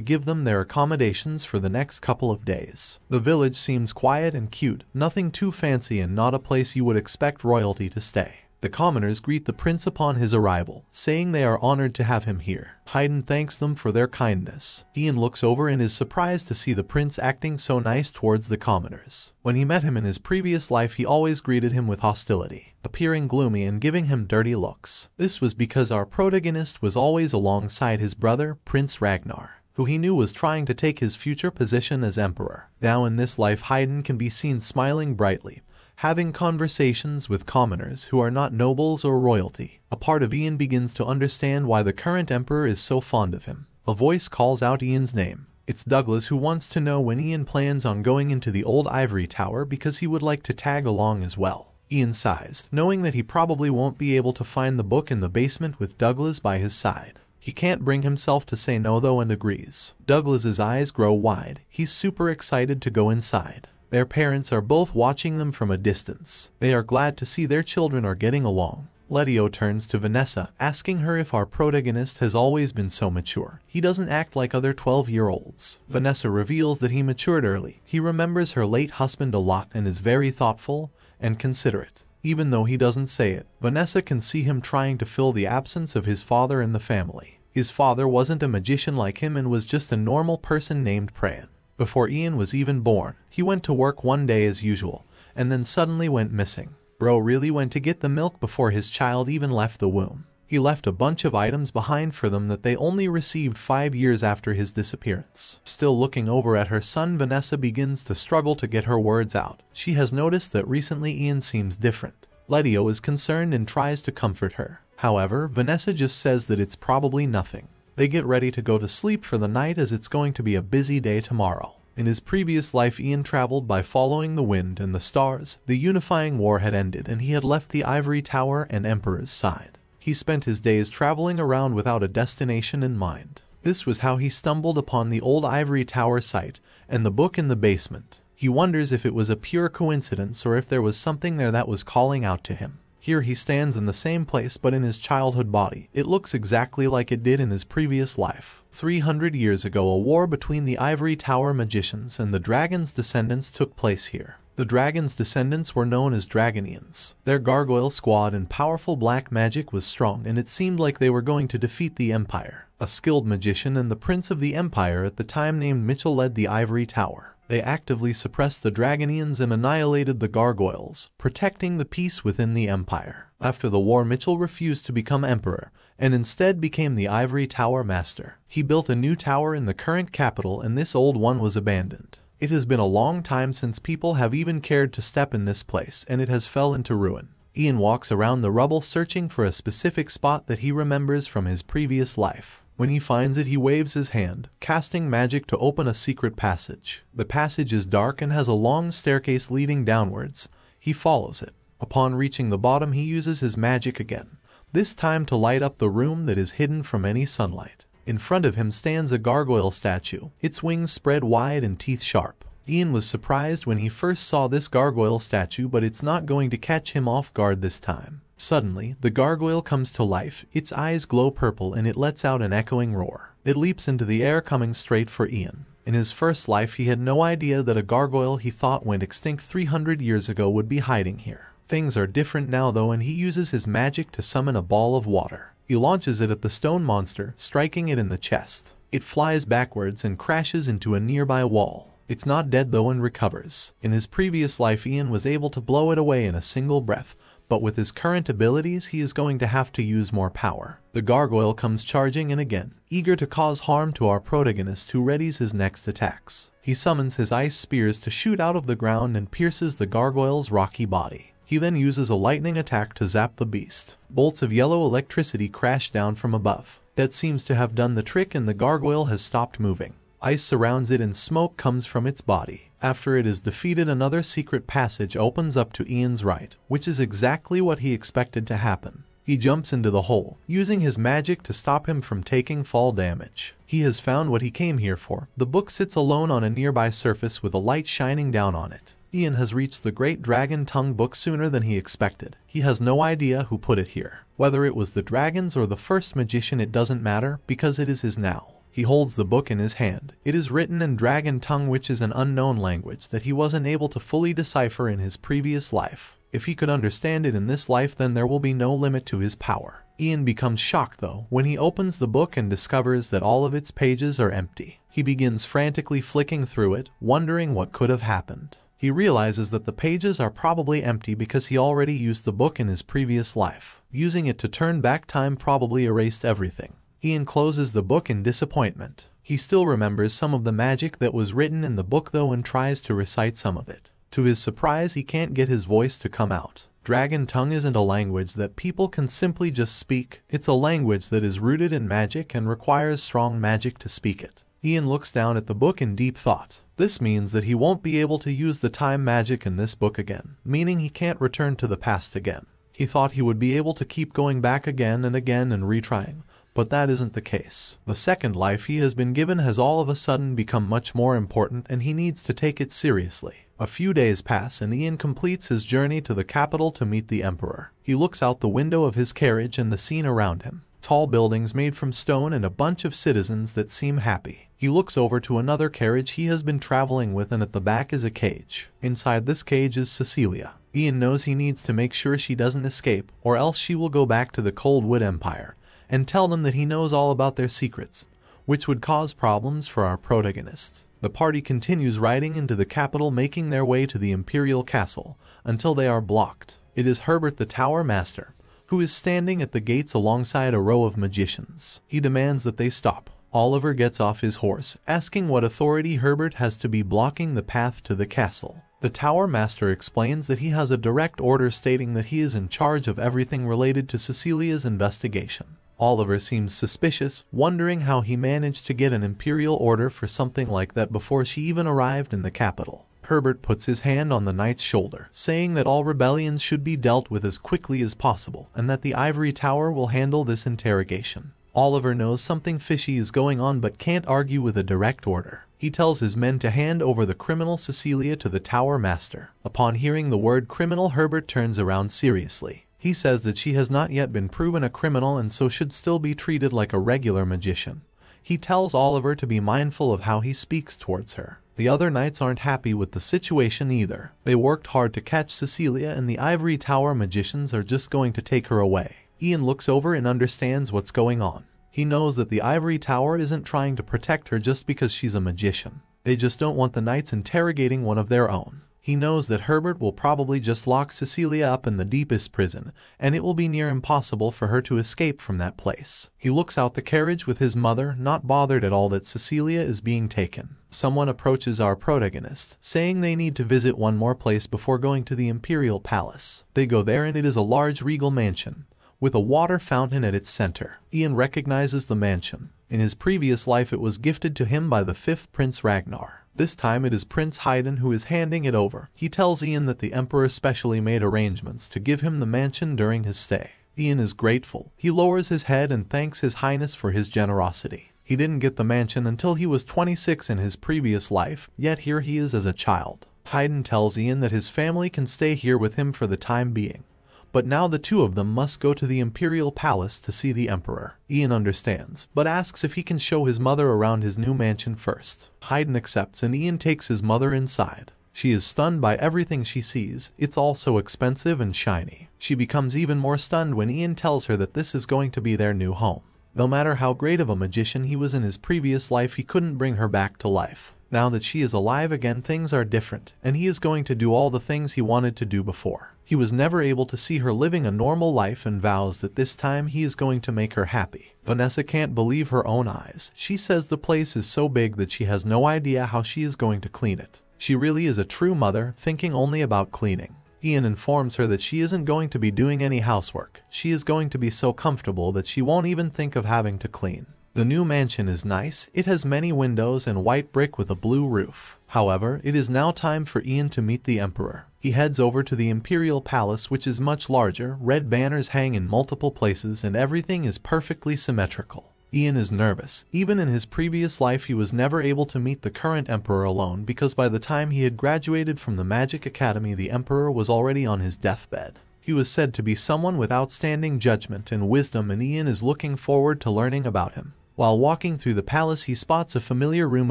give them their accommodations for the next couple of days. The village seems quiet and cute, nothing too fancy and not a place you would expect royalty to stay. The commoners greet the prince upon his arrival, saying they are honored to have him here. Haydn thanks them for their kindness. Ian looks over and is surprised to see the prince acting so nice towards the commoners. When he met him in his previous life he always greeted him with hostility, appearing gloomy and giving him dirty looks. This was because our protagonist was always alongside his brother, Prince Ragnar who he knew was trying to take his future position as emperor. Now in this life Haydn can be seen smiling brightly, having conversations with commoners who are not nobles or royalty. A part of Ian begins to understand why the current emperor is so fond of him. A voice calls out Ian's name. It's Douglas who wants to know when Ian plans on going into the old ivory tower because he would like to tag along as well. Ian sighs, knowing that he probably won't be able to find the book in the basement with Douglas by his side. He can't bring himself to say no though and agrees. Douglas's eyes grow wide. He's super excited to go inside. Their parents are both watching them from a distance. They are glad to see their children are getting along. Letio turns to Vanessa, asking her if our protagonist has always been so mature. He doesn't act like other 12-year-olds. Vanessa reveals that he matured early. He remembers her late husband a lot and is very thoughtful and considerate. Even though he doesn't say it, Vanessa can see him trying to fill the absence of his father in the family. His father wasn't a magician like him and was just a normal person named Prayan. Before Ian was even born, he went to work one day as usual, and then suddenly went missing. Bro really went to get the milk before his child even left the womb. He left a bunch of items behind for them that they only received five years after his disappearance. Still looking over at her son, Vanessa begins to struggle to get her words out. She has noticed that recently Ian seems different. Letio is concerned and tries to comfort her. However, Vanessa just says that it's probably nothing. They get ready to go to sleep for the night as it's going to be a busy day tomorrow. In his previous life Ian traveled by following the wind and the stars. The unifying war had ended and he had left the ivory tower and Emperor's side. He spent his days traveling around without a destination in mind. This was how he stumbled upon the old ivory tower site and the book in the basement. He wonders if it was a pure coincidence or if there was something there that was calling out to him. Here he stands in the same place but in his childhood body. It looks exactly like it did in his previous life. 300 years ago a war between the Ivory Tower magicians and the dragon's descendants took place here. The dragon's descendants were known as Dragonians. Their gargoyle squad and powerful black magic was strong and it seemed like they were going to defeat the Empire. A skilled magician and the prince of the Empire at the time named Mitchell led the Ivory Tower. They actively suppressed the Dragonians and annihilated the Gargoyles, protecting the peace within the Empire. After the war Mitchell refused to become emperor, and instead became the Ivory Tower Master. He built a new tower in the current capital and this old one was abandoned. It has been a long time since people have even cared to step in this place and it has fell into ruin. Ian walks around the rubble searching for a specific spot that he remembers from his previous life. When he finds it, he waves his hand, casting magic to open a secret passage. The passage is dark and has a long staircase leading downwards. He follows it. Upon reaching the bottom, he uses his magic again, this time to light up the room that is hidden from any sunlight. In front of him stands a gargoyle statue, its wings spread wide and teeth sharp. Ian was surprised when he first saw this gargoyle statue, but it's not going to catch him off guard this time. Suddenly, the gargoyle comes to life, its eyes glow purple and it lets out an echoing roar. It leaps into the air coming straight for Ian. In his first life he had no idea that a gargoyle he thought went extinct 300 years ago would be hiding here. Things are different now though and he uses his magic to summon a ball of water. He launches it at the stone monster, striking it in the chest. It flies backwards and crashes into a nearby wall. It's not dead though and recovers. In his previous life Ian was able to blow it away in a single breath, but with his current abilities he is going to have to use more power. The gargoyle comes charging in again, eager to cause harm to our protagonist who readies his next attacks. He summons his ice spears to shoot out of the ground and pierces the gargoyle's rocky body. He then uses a lightning attack to zap the beast. Bolts of yellow electricity crash down from above. That seems to have done the trick and the gargoyle has stopped moving. Ice surrounds it and smoke comes from its body. After it is defeated another secret passage opens up to Ian's right, which is exactly what he expected to happen. He jumps into the hole, using his magic to stop him from taking fall damage. He has found what he came here for. The book sits alone on a nearby surface with a light shining down on it. Ian has reached the Great Dragon Tongue book sooner than he expected. He has no idea who put it here. Whether it was the dragons or the first magician it doesn't matter, because it is his now. He holds the book in his hand. It is written in Dragon Tongue which is an unknown language that he wasn't able to fully decipher in his previous life. If he could understand it in this life then there will be no limit to his power. Ian becomes shocked though when he opens the book and discovers that all of its pages are empty. He begins frantically flicking through it, wondering what could have happened. He realizes that the pages are probably empty because he already used the book in his previous life. Using it to turn back time probably erased everything. Ian closes the book in disappointment. He still remembers some of the magic that was written in the book though and tries to recite some of it. To his surprise he can't get his voice to come out. Dragon tongue isn't a language that people can simply just speak. It's a language that is rooted in magic and requires strong magic to speak it. Ian looks down at the book in deep thought. This means that he won't be able to use the time magic in this book again, meaning he can't return to the past again. He thought he would be able to keep going back again and again and retrying, but that isn't the case. The second life he has been given has all of a sudden become much more important and he needs to take it seriously. A few days pass and Ian completes his journey to the capital to meet the Emperor. He looks out the window of his carriage and the scene around him. Tall buildings made from stone and a bunch of citizens that seem happy. He looks over to another carriage he has been traveling with and at the back is a cage. Inside this cage is Cecilia. Ian knows he needs to make sure she doesn't escape or else she will go back to the Coldwood Empire and tell them that he knows all about their secrets, which would cause problems for our protagonists. The party continues riding into the capital making their way to the Imperial Castle until they are blocked. It is Herbert the Tower Master, who is standing at the gates alongside a row of magicians. He demands that they stop. Oliver gets off his horse, asking what authority Herbert has to be blocking the path to the castle. The Tower Master explains that he has a direct order stating that he is in charge of everything related to Cecilia's investigation. Oliver seems suspicious, wondering how he managed to get an imperial order for something like that before she even arrived in the capital. Herbert puts his hand on the knight's shoulder, saying that all rebellions should be dealt with as quickly as possible, and that the ivory tower will handle this interrogation. Oliver knows something fishy is going on but can't argue with a direct order. He tells his men to hand over the criminal Cecilia to the tower master. Upon hearing the word criminal Herbert turns around seriously. He says that she has not yet been proven a criminal and so should still be treated like a regular magician. He tells Oliver to be mindful of how he speaks towards her. The other knights aren't happy with the situation either. They worked hard to catch Cecilia and the Ivory Tower magicians are just going to take her away. Ian looks over and understands what's going on. He knows that the Ivory Tower isn't trying to protect her just because she's a magician. They just don't want the knights interrogating one of their own. He knows that Herbert will probably just lock Cecilia up in the deepest prison, and it will be near impossible for her to escape from that place. He looks out the carriage with his mother, not bothered at all that Cecilia is being taken. Someone approaches our protagonist, saying they need to visit one more place before going to the Imperial Palace. They go there and it is a large regal mansion with a water fountain at its center. Ian recognizes the mansion. In his previous life it was gifted to him by the fifth Prince Ragnar. This time it is Prince Haydn who is handing it over. He tells Ian that the Emperor specially made arrangements to give him the mansion during his stay. Ian is grateful. He lowers his head and thanks His Highness for his generosity. He didn't get the mansion until he was 26 in his previous life, yet here he is as a child. Haydn tells Ian that his family can stay here with him for the time being but now the two of them must go to the imperial palace to see the emperor. Ian understands, but asks if he can show his mother around his new mansion first. Haydn accepts and Ian takes his mother inside. She is stunned by everything she sees. It's all so expensive and shiny. She becomes even more stunned when Ian tells her that this is going to be their new home. No matter how great of a magician he was in his previous life, he couldn't bring her back to life. Now that she is alive again, things are different, and he is going to do all the things he wanted to do before. He was never able to see her living a normal life and vows that this time he is going to make her happy. Vanessa can't believe her own eyes. She says the place is so big that she has no idea how she is going to clean it. She really is a true mother, thinking only about cleaning. Ian informs her that she isn't going to be doing any housework. She is going to be so comfortable that she won't even think of having to clean. The new mansion is nice, it has many windows and white brick with a blue roof. However, it is now time for Ian to meet the Emperor. He heads over to the Imperial Palace which is much larger, red banners hang in multiple places and everything is perfectly symmetrical. Ian is nervous. Even in his previous life he was never able to meet the current Emperor alone because by the time he had graduated from the Magic Academy the Emperor was already on his deathbed. He was said to be someone with outstanding judgment and wisdom and Ian is looking forward to learning about him. While walking through the palace he spots a familiar room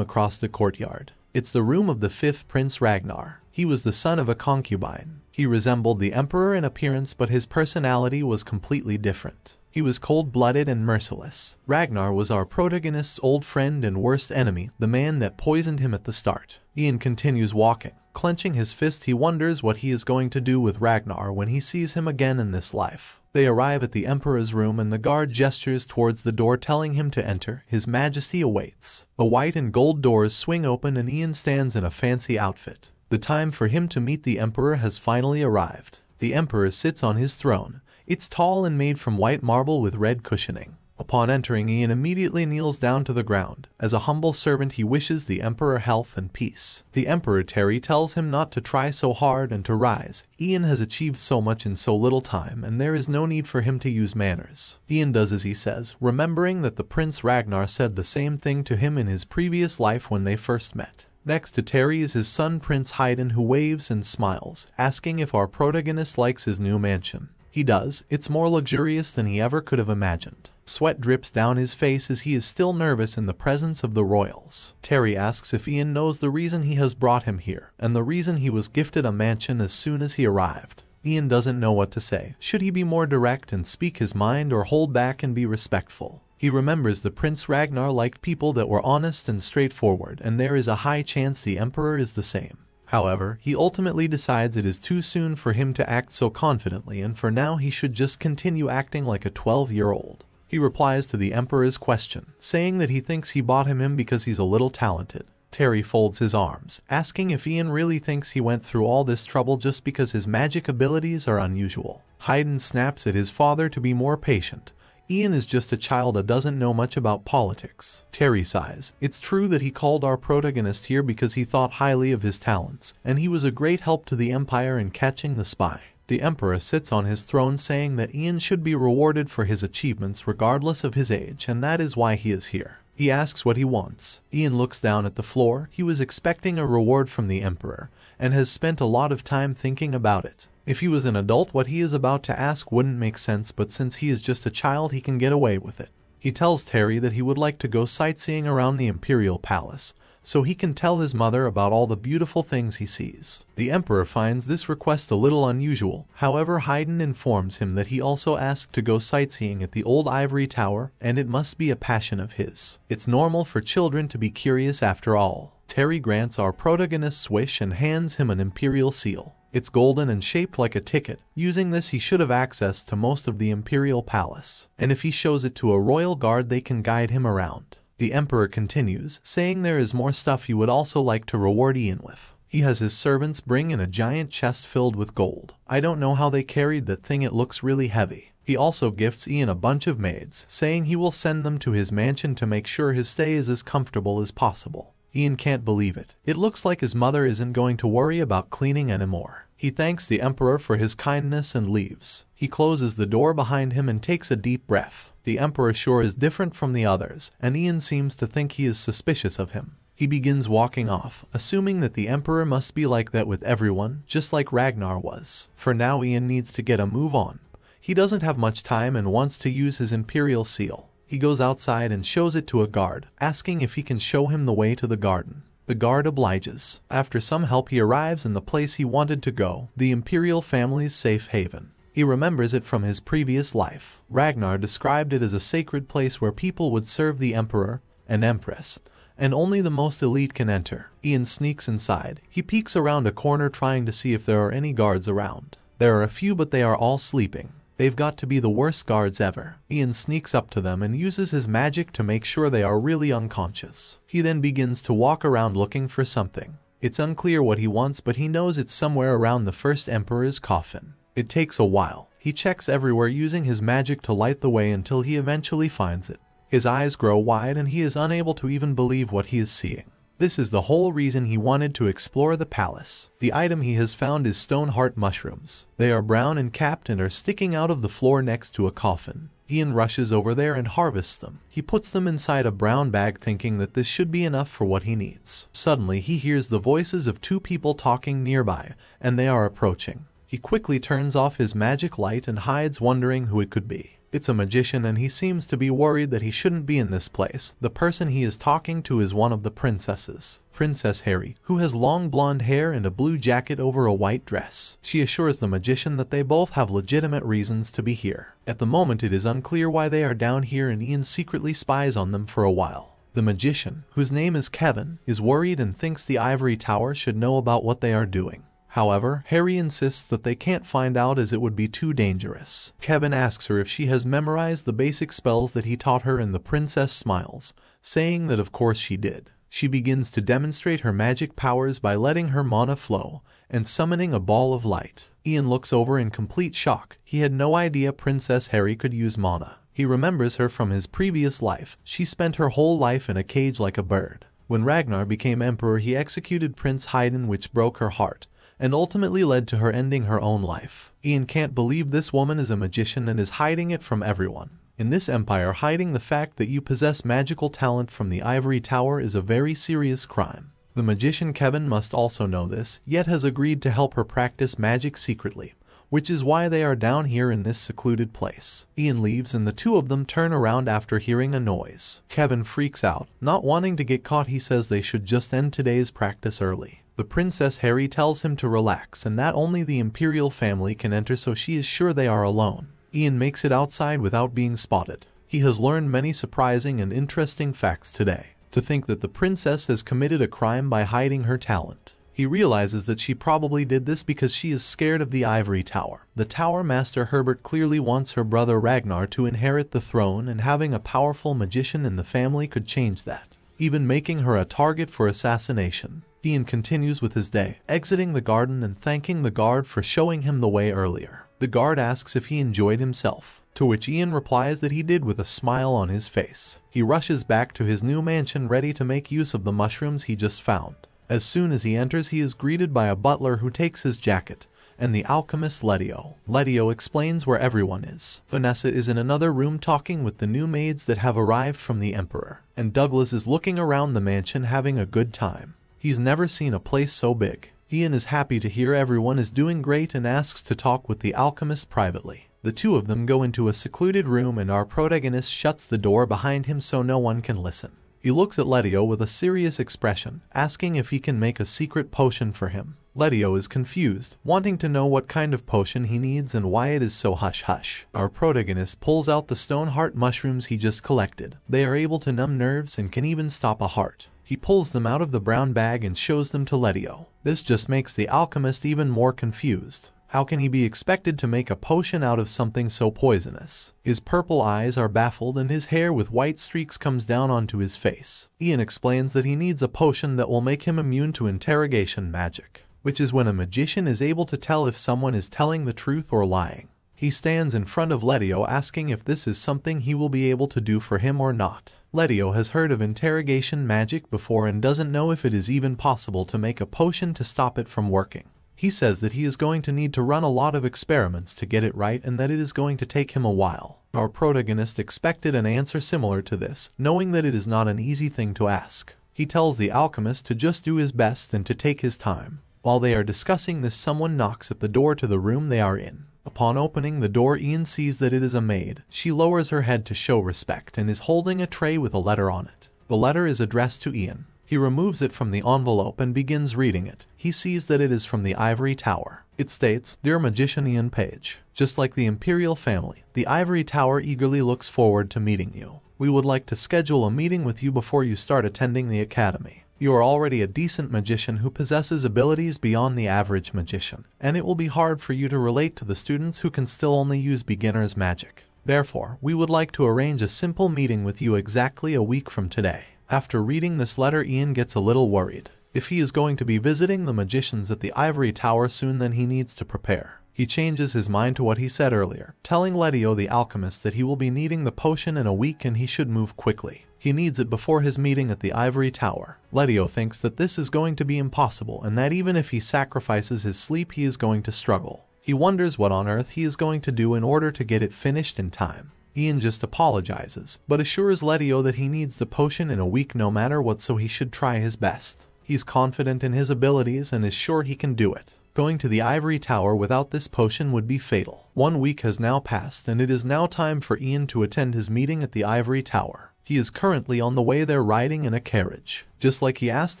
across the courtyard. It's the room of the fifth Prince Ragnar. He was the son of a concubine. He resembled the emperor in appearance but his personality was completely different. He was cold-blooded and merciless. Ragnar was our protagonist's old friend and worst enemy, the man that poisoned him at the start. Ian continues walking. Clenching his fist he wonders what he is going to do with Ragnar when he sees him again in this life. They arrive at the Emperor's room and the guard gestures towards the door telling him to enter. His Majesty awaits. The white and gold doors swing open and Ian stands in a fancy outfit. The time for him to meet the Emperor has finally arrived. The Emperor sits on his throne. It's tall and made from white marble with red cushioning. Upon entering Ian immediately kneels down to the ground. As a humble servant he wishes the Emperor health and peace. The Emperor Terry tells him not to try so hard and to rise. Ian has achieved so much in so little time and there is no need for him to use manners. Ian does as he says, remembering that the Prince Ragnar said the same thing to him in his previous life when they first met. Next to Terry is his son Prince Haydn who waves and smiles, asking if our protagonist likes his new mansion. He does, it's more luxurious than he ever could have imagined. Sweat drips down his face as he is still nervous in the presence of the royals. Terry asks if Ian knows the reason he has brought him here, and the reason he was gifted a mansion as soon as he arrived. Ian doesn't know what to say. Should he be more direct and speak his mind or hold back and be respectful? He remembers the Prince Ragnar liked people that were honest and straightforward, and there is a high chance the Emperor is the same. However, he ultimately decides it is too soon for him to act so confidently and for now he should just continue acting like a 12-year-old. He replies to the Emperor's question, saying that he thinks he bought him him because he's a little talented. Terry folds his arms, asking if Ian really thinks he went through all this trouble just because his magic abilities are unusual. Haydn snaps at his father to be more patient. Ian is just a child that doesn't know much about politics. Terry sighs. It's true that he called our protagonist here because he thought highly of his talents, and he was a great help to the Empire in catching the spy. The Emperor sits on his throne saying that Ian should be rewarded for his achievements regardless of his age and that is why he is here. He asks what he wants. Ian looks down at the floor. He was expecting a reward from the Emperor and has spent a lot of time thinking about it. If he was an adult what he is about to ask wouldn't make sense but since he is just a child he can get away with it. He tells Terry that he would like to go sightseeing around the Imperial Palace, so he can tell his mother about all the beautiful things he sees. The Emperor finds this request a little unusual, however Haydn informs him that he also asked to go sightseeing at the old ivory tower and it must be a passion of his. It's normal for children to be curious after all. Terry grants our protagonist's wish and hands him an imperial seal. It's golden and shaped like a ticket. Using this he should have access to most of the imperial palace, and if he shows it to a royal guard they can guide him around. The Emperor continues, saying there is more stuff he would also like to reward Ian with. He has his servants bring in a giant chest filled with gold. I don't know how they carried that thing it looks really heavy. He also gifts Ian a bunch of maids, saying he will send them to his mansion to make sure his stay is as comfortable as possible. Ian can't believe it. It looks like his mother isn't going to worry about cleaning anymore. He thanks the Emperor for his kindness and leaves. He closes the door behind him and takes a deep breath. The Emperor sure is different from the others, and Ian seems to think he is suspicious of him. He begins walking off, assuming that the Emperor must be like that with everyone, just like Ragnar was. For now Ian needs to get a move on. He doesn't have much time and wants to use his Imperial Seal. He goes outside and shows it to a guard, asking if he can show him the way to the garden. The guard obliges. After some help he arrives in the place he wanted to go, the Imperial family's safe haven. He remembers it from his previous life. Ragnar described it as a sacred place where people would serve the Emperor and Empress, and only the most elite can enter. Ian sneaks inside. He peeks around a corner trying to see if there are any guards around. There are a few but they are all sleeping. They've got to be the worst guards ever. Ian sneaks up to them and uses his magic to make sure they are really unconscious. He then begins to walk around looking for something. It's unclear what he wants but he knows it's somewhere around the first emperor's coffin. It takes a while. He checks everywhere using his magic to light the way until he eventually finds it. His eyes grow wide and he is unable to even believe what he is seeing. This is the whole reason he wanted to explore the palace. The item he has found is stone heart mushrooms. They are brown and capped and are sticking out of the floor next to a coffin. Ian rushes over there and harvests them. He puts them inside a brown bag thinking that this should be enough for what he needs. Suddenly he hears the voices of two people talking nearby and they are approaching. He quickly turns off his magic light and hides wondering who it could be. It's a magician and he seems to be worried that he shouldn't be in this place. The person he is talking to is one of the princesses, Princess Harry, who has long blonde hair and a blue jacket over a white dress. She assures the magician that they both have legitimate reasons to be here. At the moment it is unclear why they are down here and Ian secretly spies on them for a while. The magician, whose name is Kevin, is worried and thinks the ivory tower should know about what they are doing. However, Harry insists that they can't find out as it would be too dangerous. Kevin asks her if she has memorized the basic spells that he taught her and the princess smiles, saying that of course she did. She begins to demonstrate her magic powers by letting her mana flow and summoning a ball of light. Ian looks over in complete shock. He had no idea Princess Harry could use mana. He remembers her from his previous life. She spent her whole life in a cage like a bird. When Ragnar became emperor he executed Prince Haydn which broke her heart and ultimately led to her ending her own life. Ian can't believe this woman is a magician and is hiding it from everyone. In this empire, hiding the fact that you possess magical talent from the ivory tower is a very serious crime. The magician Kevin must also know this, yet has agreed to help her practice magic secretly, which is why they are down here in this secluded place. Ian leaves and the two of them turn around after hearing a noise. Kevin freaks out. Not wanting to get caught he says they should just end today's practice early. The Princess Harry tells him to relax and that only the Imperial family can enter so she is sure they are alone. Ian makes it outside without being spotted. He has learned many surprising and interesting facts today. To think that the princess has committed a crime by hiding her talent. He realizes that she probably did this because she is scared of the ivory tower. The tower master Herbert clearly wants her brother Ragnar to inherit the throne and having a powerful magician in the family could change that, even making her a target for assassination. Ian continues with his day, exiting the garden and thanking the guard for showing him the way earlier. The guard asks if he enjoyed himself, to which Ian replies that he did with a smile on his face. He rushes back to his new mansion ready to make use of the mushrooms he just found. As soon as he enters he is greeted by a butler who takes his jacket, and the alchemist Letio. Letio explains where everyone is. Vanessa is in another room talking with the new maids that have arrived from the Emperor, and Douglas is looking around the mansion having a good time. He's never seen a place so big. Ian is happy to hear everyone is doing great and asks to talk with the alchemist privately. The two of them go into a secluded room and our protagonist shuts the door behind him so no one can listen. He looks at Letio with a serious expression, asking if he can make a secret potion for him. Letio is confused, wanting to know what kind of potion he needs and why it is so hush-hush. Our protagonist pulls out the stone heart mushrooms he just collected. They are able to numb nerves and can even stop a heart. He pulls them out of the brown bag and shows them to Letio. This just makes the alchemist even more confused. How can he be expected to make a potion out of something so poisonous? His purple eyes are baffled and his hair with white streaks comes down onto his face. Ian explains that he needs a potion that will make him immune to interrogation magic, which is when a magician is able to tell if someone is telling the truth or lying. He stands in front of Letio asking if this is something he will be able to do for him or not. Letio has heard of interrogation magic before and doesn't know if it is even possible to make a potion to stop it from working. He says that he is going to need to run a lot of experiments to get it right and that it is going to take him a while. Our protagonist expected an answer similar to this, knowing that it is not an easy thing to ask. He tells the alchemist to just do his best and to take his time. While they are discussing this someone knocks at the door to the room they are in. Upon opening the door Ian sees that it is a maid. She lowers her head to show respect and is holding a tray with a letter on it. The letter is addressed to Ian. He removes it from the envelope and begins reading it. He sees that it is from the Ivory Tower. It states, Dear Magician Ian Page, just like the Imperial family, the Ivory Tower eagerly looks forward to meeting you. We would like to schedule a meeting with you before you start attending the academy. You are already a decent magician who possesses abilities beyond the average magician, and it will be hard for you to relate to the students who can still only use beginner's magic. Therefore, we would like to arrange a simple meeting with you exactly a week from today. After reading this letter Ian gets a little worried. If he is going to be visiting the magicians at the ivory tower soon then he needs to prepare. He changes his mind to what he said earlier, telling Letio the alchemist that he will be needing the potion in a week and he should move quickly. He needs it before his meeting at the ivory tower. Letio thinks that this is going to be impossible and that even if he sacrifices his sleep he is going to struggle. He wonders what on earth he is going to do in order to get it finished in time. Ian just apologizes, but assures Letio that he needs the potion in a week no matter what so he should try his best. He's confident in his abilities and is sure he can do it. Going to the ivory tower without this potion would be fatal. One week has now passed and it is now time for Ian to attend his meeting at the ivory tower. He is currently on the way there riding in a carriage. Just like he asked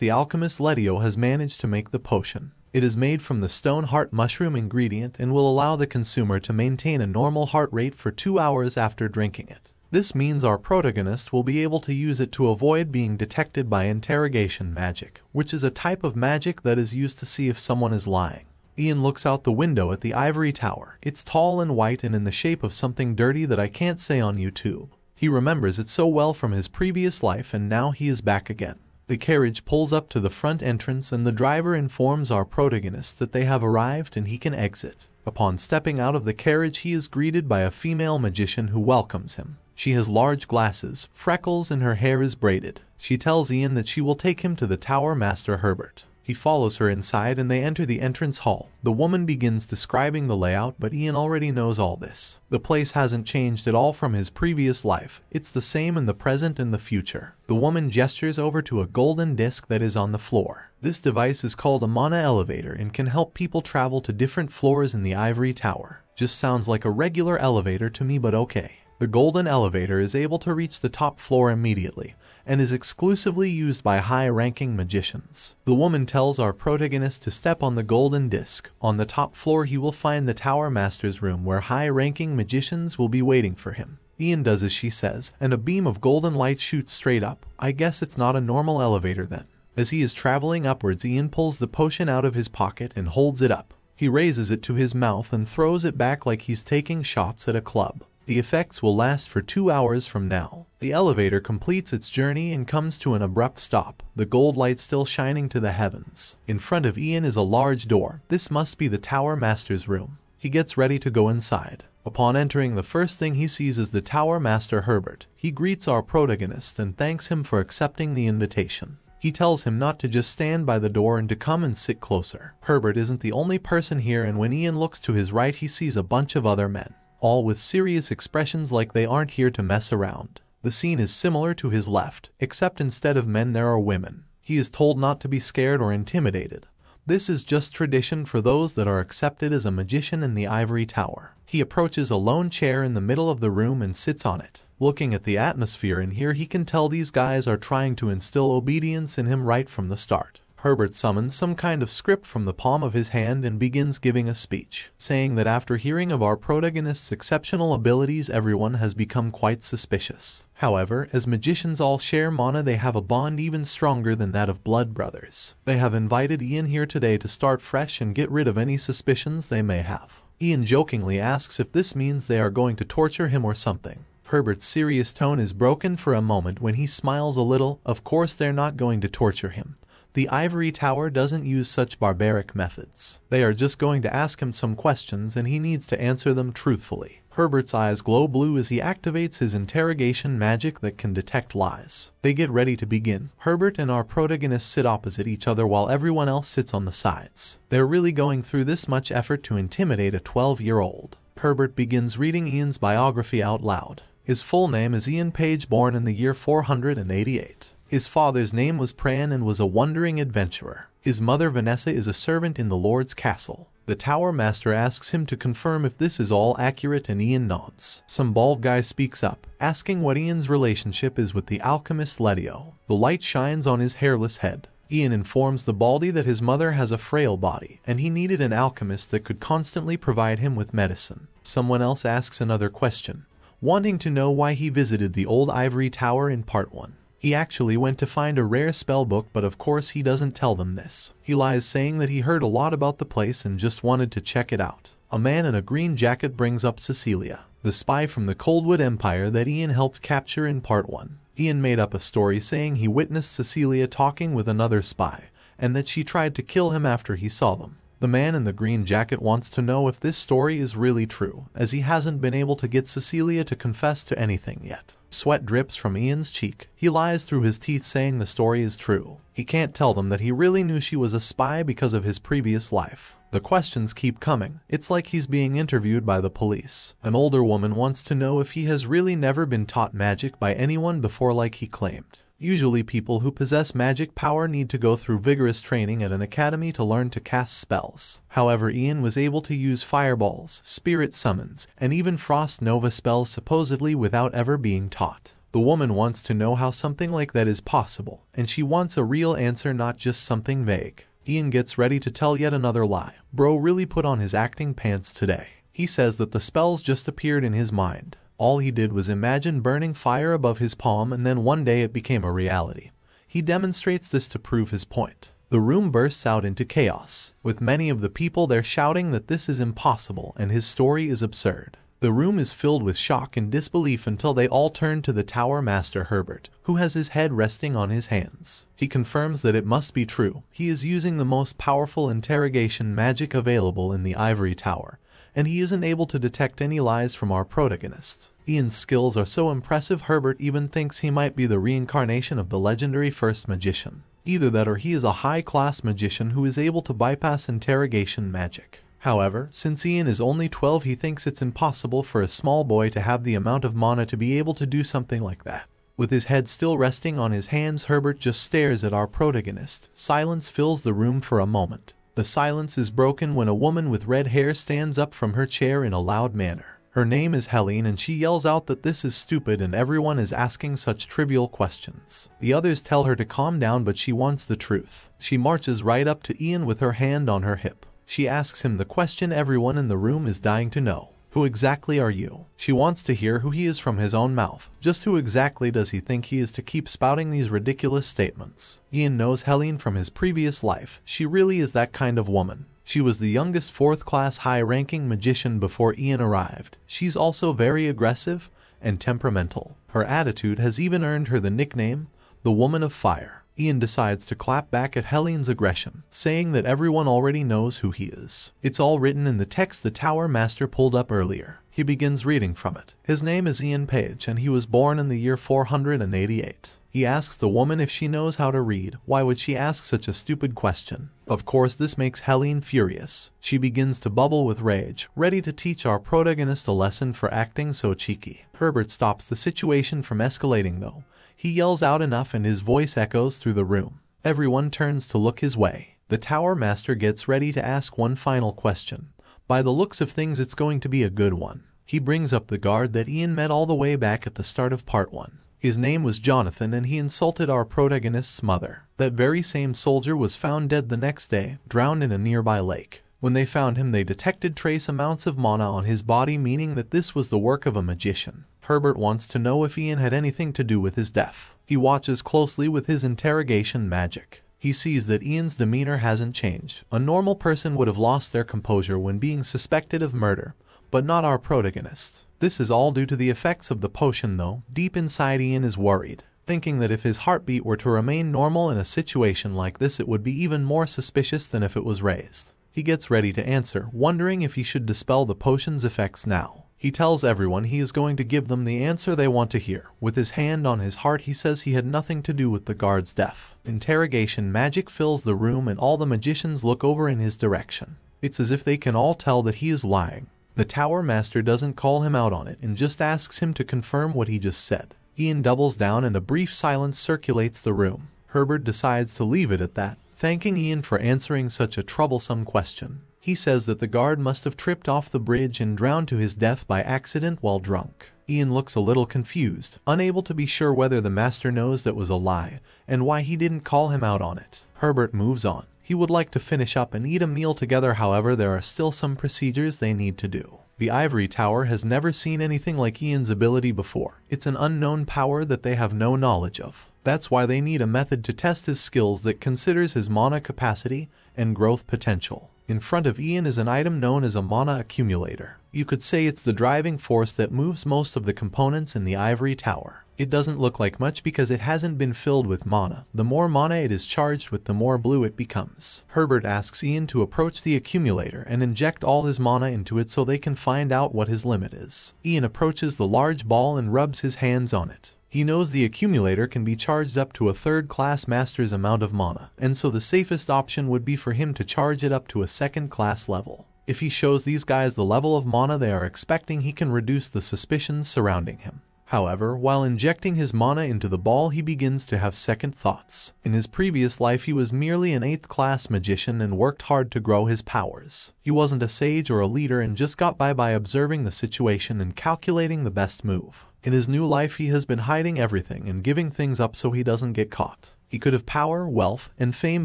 the alchemist Letio has managed to make the potion. It is made from the stone heart mushroom ingredient and will allow the consumer to maintain a normal heart rate for two hours after drinking it. This means our protagonist will be able to use it to avoid being detected by interrogation magic, which is a type of magic that is used to see if someone is lying. Ian looks out the window at the ivory tower. It's tall and white and in the shape of something dirty that I can't say on YouTube. He remembers it so well from his previous life and now he is back again. The carriage pulls up to the front entrance and the driver informs our protagonist that they have arrived and he can exit. Upon stepping out of the carriage he is greeted by a female magician who welcomes him. She has large glasses, freckles and her hair is braided. She tells Ian that she will take him to the Tower Master Herbert. He follows her inside and they enter the entrance hall. The woman begins describing the layout but Ian already knows all this. The place hasn't changed at all from his previous life. It's the same in the present and the future. The woman gestures over to a golden disc that is on the floor. This device is called a mana elevator and can help people travel to different floors in the ivory tower. Just sounds like a regular elevator to me but okay. The golden elevator is able to reach the top floor immediately and is exclusively used by high-ranking magicians. The woman tells our protagonist to step on the golden disc. On the top floor he will find the Tower Master's room where high-ranking magicians will be waiting for him. Ian does as she says, and a beam of golden light shoots straight up. I guess it's not a normal elevator then. As he is traveling upwards Ian pulls the potion out of his pocket and holds it up. He raises it to his mouth and throws it back like he's taking shots at a club. The effects will last for two hours from now. The elevator completes its journey and comes to an abrupt stop, the gold light still shining to the heavens. In front of Ian is a large door. This must be the Tower Master's room. He gets ready to go inside. Upon entering, the first thing he sees is the Tower Master Herbert. He greets our protagonist and thanks him for accepting the invitation. He tells him not to just stand by the door and to come and sit closer. Herbert isn't the only person here and when Ian looks to his right he sees a bunch of other men all with serious expressions like they aren't here to mess around. The scene is similar to his left, except instead of men there are women. He is told not to be scared or intimidated. This is just tradition for those that are accepted as a magician in the ivory tower. He approaches a lone chair in the middle of the room and sits on it. Looking at the atmosphere in here he can tell these guys are trying to instill obedience in him right from the start. Herbert summons some kind of script from the palm of his hand and begins giving a speech, saying that after hearing of our protagonist's exceptional abilities everyone has become quite suspicious. However, as magicians all share mana they have a bond even stronger than that of blood brothers. They have invited Ian here today to start fresh and get rid of any suspicions they may have. Ian jokingly asks if this means they are going to torture him or something. Herbert's serious tone is broken for a moment when he smiles a little. Of course they're not going to torture him. The ivory tower doesn't use such barbaric methods. They are just going to ask him some questions and he needs to answer them truthfully. Herbert's eyes glow blue as he activates his interrogation magic that can detect lies. They get ready to begin. Herbert and our protagonist sit opposite each other while everyone else sits on the sides. They're really going through this much effort to intimidate a 12-year-old. Herbert begins reading Ian's biography out loud. His full name is Ian Page born in the year 488. His father's name was Pran and was a wandering adventurer. His mother Vanessa is a servant in the Lord's castle. The Tower Master asks him to confirm if this is all accurate and Ian nods. Some bald guy speaks up, asking what Ian's relationship is with the alchemist Letio. The light shines on his hairless head. Ian informs the Baldy that his mother has a frail body, and he needed an alchemist that could constantly provide him with medicine. Someone else asks another question, wanting to know why he visited the old ivory tower in part 1. He actually went to find a rare spell book but of course he doesn't tell them this. He lies saying that he heard a lot about the place and just wanted to check it out. A man in a green jacket brings up Cecilia, the spy from the Coldwood Empire that Ian helped capture in part 1. Ian made up a story saying he witnessed Cecilia talking with another spy, and that she tried to kill him after he saw them. The man in the green jacket wants to know if this story is really true, as he hasn't been able to get Cecilia to confess to anything yet. Sweat drips from Ian's cheek. He lies through his teeth saying the story is true. He can't tell them that he really knew she was a spy because of his previous life. The questions keep coming. It's like he's being interviewed by the police. An older woman wants to know if he has really never been taught magic by anyone before like he claimed. Usually people who possess magic power need to go through vigorous training at an academy to learn to cast spells. However, Ian was able to use fireballs, spirit summons, and even frost nova spells supposedly without ever being taught. The woman wants to know how something like that is possible, and she wants a real answer not just something vague. Ian gets ready to tell yet another lie. Bro really put on his acting pants today. He says that the spells just appeared in his mind. All he did was imagine burning fire above his palm and then one day it became a reality. He demonstrates this to prove his point. The room bursts out into chaos, with many of the people there shouting that this is impossible and his story is absurd. The room is filled with shock and disbelief until they all turn to the Tower Master Herbert, who has his head resting on his hands. He confirms that it must be true. He is using the most powerful interrogation magic available in the Ivory Tower, and he isn't able to detect any lies from our protagonist. Ian's skills are so impressive Herbert even thinks he might be the reincarnation of the legendary first magician. Either that or he is a high-class magician who is able to bypass interrogation magic. However, since Ian is only 12 he thinks it's impossible for a small boy to have the amount of mana to be able to do something like that. With his head still resting on his hands Herbert just stares at our protagonist. Silence fills the room for a moment. The silence is broken when a woman with red hair stands up from her chair in a loud manner. Her name is Helene and she yells out that this is stupid and everyone is asking such trivial questions. The others tell her to calm down but she wants the truth. She marches right up to Ian with her hand on her hip. She asks him the question everyone in the room is dying to know. Who exactly are you? She wants to hear who he is from his own mouth. Just who exactly does he think he is to keep spouting these ridiculous statements? Ian knows Helene from his previous life. She really is that kind of woman. She was the youngest fourth-class high-ranking magician before Ian arrived. She's also very aggressive and temperamental. Her attitude has even earned her the nickname, the Woman of Fire. Ian decides to clap back at Helene's aggression, saying that everyone already knows who he is. It's all written in the text the Tower Master pulled up earlier. He begins reading from it. His name is Ian Page and he was born in the year 488. He asks the woman if she knows how to read. Why would she ask such a stupid question? Of course this makes Helene furious. She begins to bubble with rage, ready to teach our protagonist a lesson for acting so cheeky. Herbert stops the situation from escalating though, he yells out enough and his voice echoes through the room. Everyone turns to look his way. The Tower Master gets ready to ask one final question. By the looks of things it's going to be a good one. He brings up the guard that Ian met all the way back at the start of part 1. His name was Jonathan and he insulted our protagonist's mother. That very same soldier was found dead the next day, drowned in a nearby lake. When they found him they detected trace amounts of mana on his body meaning that this was the work of a magician. Herbert wants to know if Ian had anything to do with his death. He watches closely with his interrogation magic. He sees that Ian's demeanor hasn't changed. A normal person would have lost their composure when being suspected of murder, but not our protagonist. This is all due to the effects of the potion though. Deep inside Ian is worried, thinking that if his heartbeat were to remain normal in a situation like this it would be even more suspicious than if it was raised. He gets ready to answer, wondering if he should dispel the potion's effects now. He tells everyone he is going to give them the answer they want to hear. With his hand on his heart he says he had nothing to do with the guard's death. Interrogation magic fills the room and all the magicians look over in his direction. It's as if they can all tell that he is lying. The Tower Master doesn't call him out on it and just asks him to confirm what he just said. Ian doubles down and a brief silence circulates the room. Herbert decides to leave it at that, thanking Ian for answering such a troublesome question. He says that the guard must have tripped off the bridge and drowned to his death by accident while drunk. Ian looks a little confused, unable to be sure whether the master knows that was a lie, and why he didn't call him out on it. Herbert moves on. He would like to finish up and eat a meal together however there are still some procedures they need to do. The Ivory Tower has never seen anything like Ian's ability before. It's an unknown power that they have no knowledge of. That's why they need a method to test his skills that considers his mana capacity and growth potential. In front of Ian is an item known as a mana accumulator. You could say it's the driving force that moves most of the components in the ivory tower. It doesn't look like much because it hasn't been filled with mana. The more mana it is charged with the more blue it becomes. Herbert asks Ian to approach the accumulator and inject all his mana into it so they can find out what his limit is. Ian approaches the large ball and rubs his hands on it. He knows the accumulator can be charged up to a third class master's amount of mana, and so the safest option would be for him to charge it up to a second class level. If he shows these guys the level of mana they are expecting he can reduce the suspicions surrounding him. However, while injecting his mana into the ball he begins to have second thoughts. In his previous life he was merely an 8th class magician and worked hard to grow his powers. He wasn't a sage or a leader and just got by by observing the situation and calculating the best move. In his new life he has been hiding everything and giving things up so he doesn't get caught. He could have power, wealth, and fame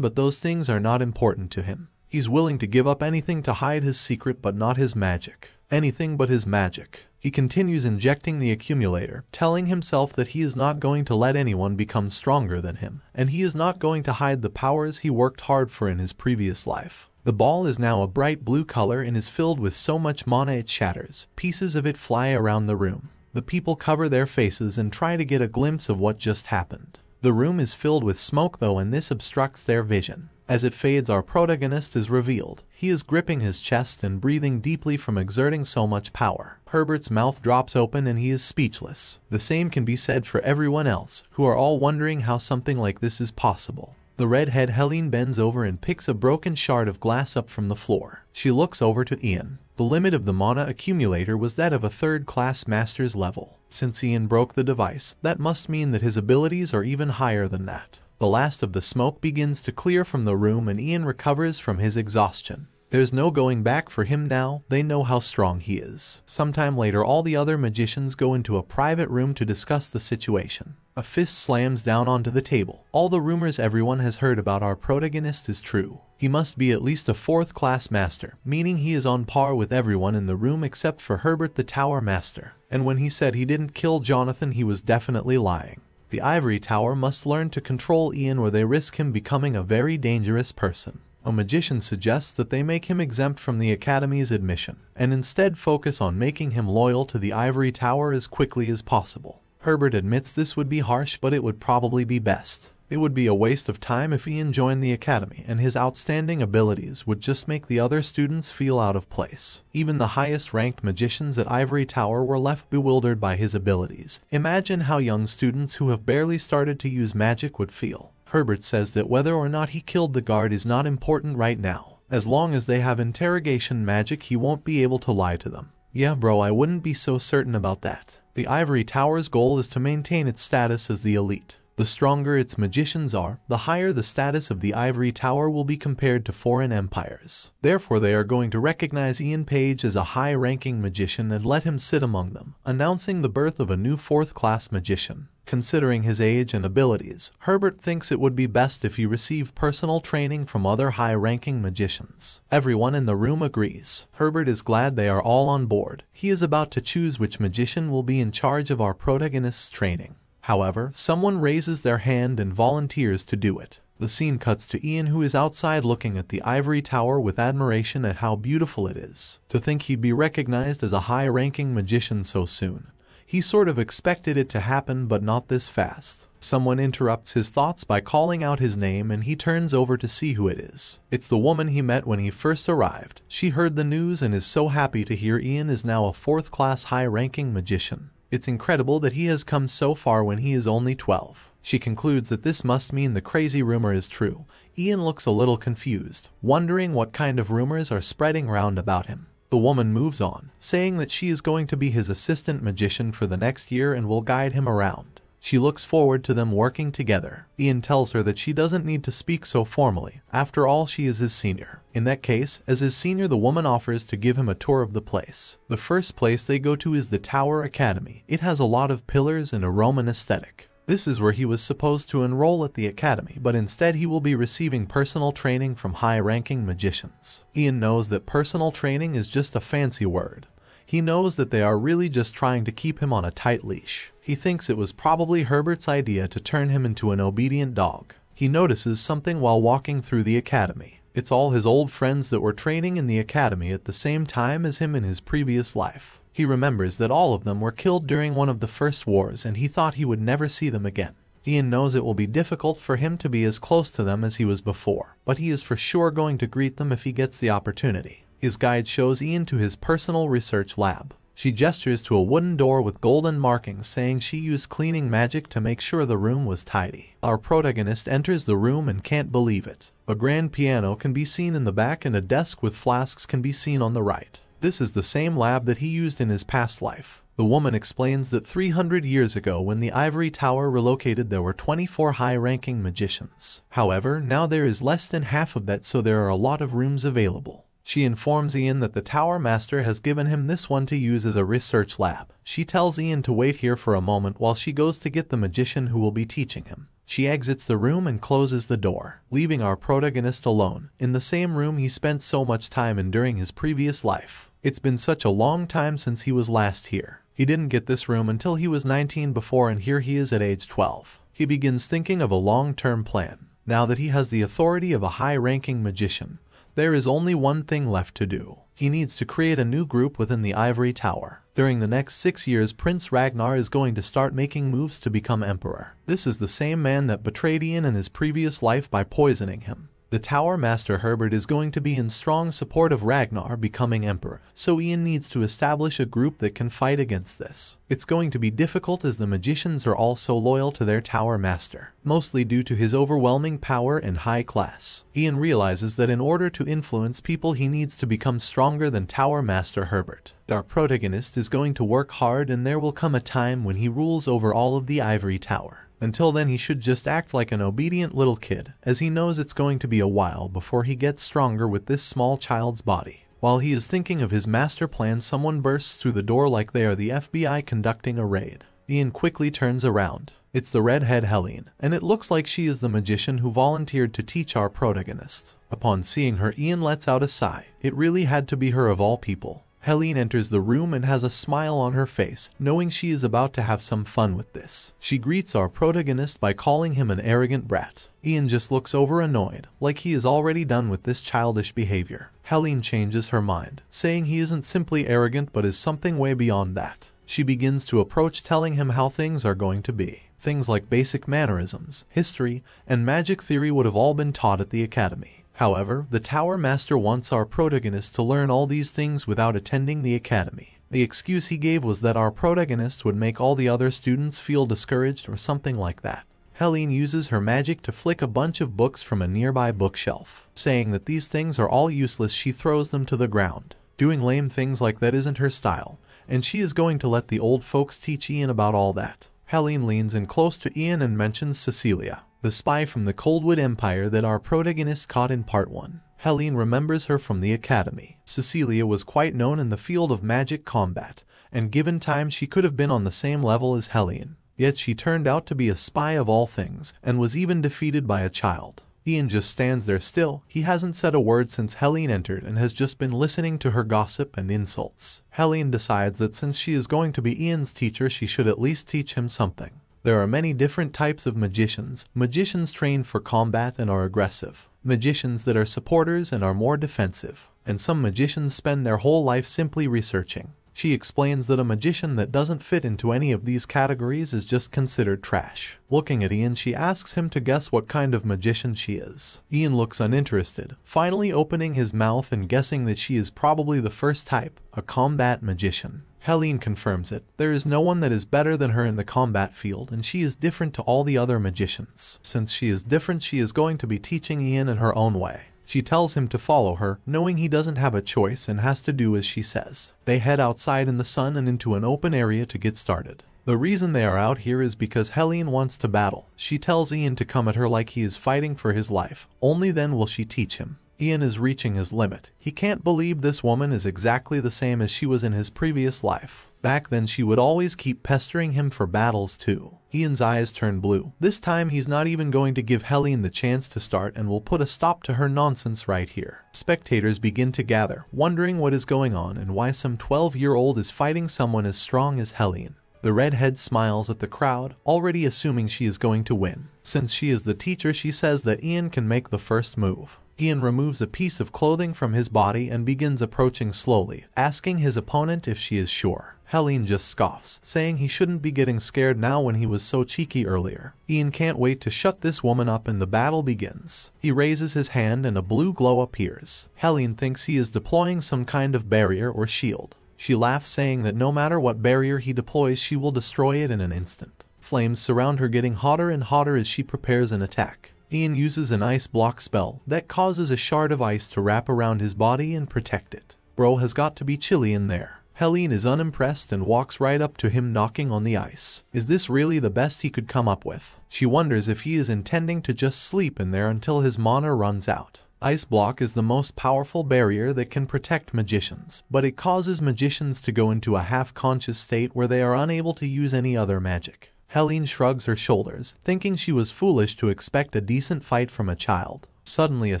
but those things are not important to him. He's willing to give up anything to hide his secret but not his magic. Anything but his magic. He continues injecting the accumulator, telling himself that he is not going to let anyone become stronger than him, and he is not going to hide the powers he worked hard for in his previous life. The ball is now a bright blue color and is filled with so much mana it shatters. Pieces of it fly around the room. The people cover their faces and try to get a glimpse of what just happened. The room is filled with smoke though and this obstructs their vision. As it fades our protagonist is revealed. He is gripping his chest and breathing deeply from exerting so much power. Herbert's mouth drops open and he is speechless. The same can be said for everyone else, who are all wondering how something like this is possible. The redhead Helene bends over and picks a broken shard of glass up from the floor. She looks over to Ian. The limit of the mana accumulator was that of a third-class master's level. Since Ian broke the device, that must mean that his abilities are even higher than that. The last of the smoke begins to clear from the room and Ian recovers from his exhaustion. There's no going back for him now, they know how strong he is. Sometime later all the other magicians go into a private room to discuss the situation. A fist slams down onto the table. All the rumors everyone has heard about our protagonist is true. He must be at least a fourth class master, meaning he is on par with everyone in the room except for Herbert the Tower Master. And when he said he didn't kill Jonathan he was definitely lying. The Ivory Tower must learn to control Ian or they risk him becoming a very dangerous person. A magician suggests that they make him exempt from the Academy's admission, and instead focus on making him loyal to the Ivory Tower as quickly as possible. Herbert admits this would be harsh but it would probably be best. It would be a waste of time if Ian joined the academy and his outstanding abilities would just make the other students feel out of place. Even the highest ranked magicians at Ivory Tower were left bewildered by his abilities. Imagine how young students who have barely started to use magic would feel. Herbert says that whether or not he killed the guard is not important right now. As long as they have interrogation magic he won't be able to lie to them. Yeah bro I wouldn't be so certain about that. The Ivory Tower's goal is to maintain its status as the elite. The stronger its magicians are, the higher the status of the ivory tower will be compared to foreign empires. Therefore they are going to recognize Ian Page as a high-ranking magician and let him sit among them, announcing the birth of a new fourth-class magician. Considering his age and abilities, Herbert thinks it would be best if he received personal training from other high-ranking magicians. Everyone in the room agrees. Herbert is glad they are all on board. He is about to choose which magician will be in charge of our protagonist's training. However, someone raises their hand and volunteers to do it. The scene cuts to Ian who is outside looking at the ivory tower with admiration at how beautiful it is. To think he'd be recognized as a high-ranking magician so soon. He sort of expected it to happen but not this fast. Someone interrupts his thoughts by calling out his name and he turns over to see who it is. It's the woman he met when he first arrived. She heard the news and is so happy to hear Ian is now a fourth-class high-ranking magician. It's incredible that he has come so far when he is only 12. She concludes that this must mean the crazy rumor is true. Ian looks a little confused, wondering what kind of rumors are spreading round about him. The woman moves on, saying that she is going to be his assistant magician for the next year and will guide him around. She looks forward to them working together. Ian tells her that she doesn't need to speak so formally. After all, she is his senior. In that case, as his senior, the woman offers to give him a tour of the place. The first place they go to is the Tower Academy. It has a lot of pillars and a Roman aesthetic. This is where he was supposed to enroll at the academy, but instead he will be receiving personal training from high-ranking magicians. Ian knows that personal training is just a fancy word. He knows that they are really just trying to keep him on a tight leash. He thinks it was probably Herbert's idea to turn him into an obedient dog. He notices something while walking through the academy. It's all his old friends that were training in the academy at the same time as him in his previous life. He remembers that all of them were killed during one of the first wars and he thought he would never see them again. Ian knows it will be difficult for him to be as close to them as he was before, but he is for sure going to greet them if he gets the opportunity. His guide shows Ian to his personal research lab. She gestures to a wooden door with golden markings saying she used cleaning magic to make sure the room was tidy. Our protagonist enters the room and can't believe it. A grand piano can be seen in the back and a desk with flasks can be seen on the right. This is the same lab that he used in his past life. The woman explains that 300 years ago when the ivory tower relocated there were 24 high-ranking magicians. However, now there is less than half of that so there are a lot of rooms available. She informs Ian that the Tower Master has given him this one to use as a research lab. She tells Ian to wait here for a moment while she goes to get the magician who will be teaching him. She exits the room and closes the door, leaving our protagonist alone, in the same room he spent so much time in during his previous life. It's been such a long time since he was last here. He didn't get this room until he was 19 before and here he is at age 12. He begins thinking of a long-term plan. Now that he has the authority of a high-ranking magician, there is only one thing left to do. He needs to create a new group within the Ivory Tower. During the next six years, Prince Ragnar is going to start making moves to become emperor. This is the same man that betrayed Ian in his previous life by poisoning him. The Tower Master Herbert is going to be in strong support of Ragnar becoming emperor, so Ian needs to establish a group that can fight against this. It's going to be difficult as the magicians are all so loyal to their Tower Master, mostly due to his overwhelming power and high class. Ian realizes that in order to influence people he needs to become stronger than Tower Master Herbert. Our protagonist is going to work hard and there will come a time when he rules over all of the Ivory Tower. Until then he should just act like an obedient little kid, as he knows it's going to be a while before he gets stronger with this small child's body. While he is thinking of his master plan someone bursts through the door like they are the FBI conducting a raid. Ian quickly turns around. It's the redhead Helene, and it looks like she is the magician who volunteered to teach our protagonist. Upon seeing her Ian lets out a sigh. It really had to be her of all people. Helene enters the room and has a smile on her face, knowing she is about to have some fun with this. She greets our protagonist by calling him an arrogant brat. Ian just looks over annoyed, like he is already done with this childish behavior. Helene changes her mind, saying he isn't simply arrogant but is something way beyond that. She begins to approach telling him how things are going to be. Things like basic mannerisms, history, and magic theory would have all been taught at the academy. However, the Tower Master wants our protagonist to learn all these things without attending the academy. The excuse he gave was that our protagonist would make all the other students feel discouraged or something like that. Helene uses her magic to flick a bunch of books from a nearby bookshelf. Saying that these things are all useless she throws them to the ground. Doing lame things like that isn't her style, and she is going to let the old folks teach Ian about all that. Helene leans in close to Ian and mentions Cecilia the spy from the Coldwood Empire that our protagonist caught in part 1. Helene remembers her from the academy. Cecilia was quite known in the field of magic combat, and given time she could have been on the same level as Helene. Yet she turned out to be a spy of all things, and was even defeated by a child. Ian just stands there still. He hasn't said a word since Helene entered and has just been listening to her gossip and insults. Helene decides that since she is going to be Ian's teacher she should at least teach him something. There are many different types of magicians. Magicians trained for combat and are aggressive. Magicians that are supporters and are more defensive. And some magicians spend their whole life simply researching. She explains that a magician that doesn't fit into any of these categories is just considered trash. Looking at Ian, she asks him to guess what kind of magician she is. Ian looks uninterested, finally opening his mouth and guessing that she is probably the first type, a combat magician. Helene confirms it. There is no one that is better than her in the combat field, and she is different to all the other magicians. Since she is different, she is going to be teaching Ian in her own way. She tells him to follow her, knowing he doesn't have a choice and has to do as she says. They head outside in the sun and into an open area to get started. The reason they are out here is because Helene wants to battle. She tells Ian to come at her like he is fighting for his life. Only then will she teach him. Ian is reaching his limit. He can't believe this woman is exactly the same as she was in his previous life. Back then she would always keep pestering him for battles too. Ian's eyes turn blue. This time he's not even going to give Helene the chance to start and will put a stop to her nonsense right here. Spectators begin to gather, wondering what is going on and why some 12-year-old is fighting someone as strong as Helene. The redhead smiles at the crowd, already assuming she is going to win. Since she is the teacher, she says that Ian can make the first move. Ian removes a piece of clothing from his body and begins approaching slowly, asking his opponent if she is sure. Helene just scoffs, saying he shouldn't be getting scared now when he was so cheeky earlier. Ian can't wait to shut this woman up and the battle begins. He raises his hand and a blue glow appears. Helene thinks he is deploying some kind of barrier or shield. She laughs saying that no matter what barrier he deploys she will destroy it in an instant. Flames surround her getting hotter and hotter as she prepares an attack. Ian uses an ice block spell that causes a shard of ice to wrap around his body and protect it. Bro has got to be chilly in there. Helene is unimpressed and walks right up to him knocking on the ice. Is this really the best he could come up with? She wonders if he is intending to just sleep in there until his mana runs out. Ice Block is the most powerful barrier that can protect magicians, but it causes magicians to go into a half-conscious state where they are unable to use any other magic. Helene shrugs her shoulders, thinking she was foolish to expect a decent fight from a child. Suddenly a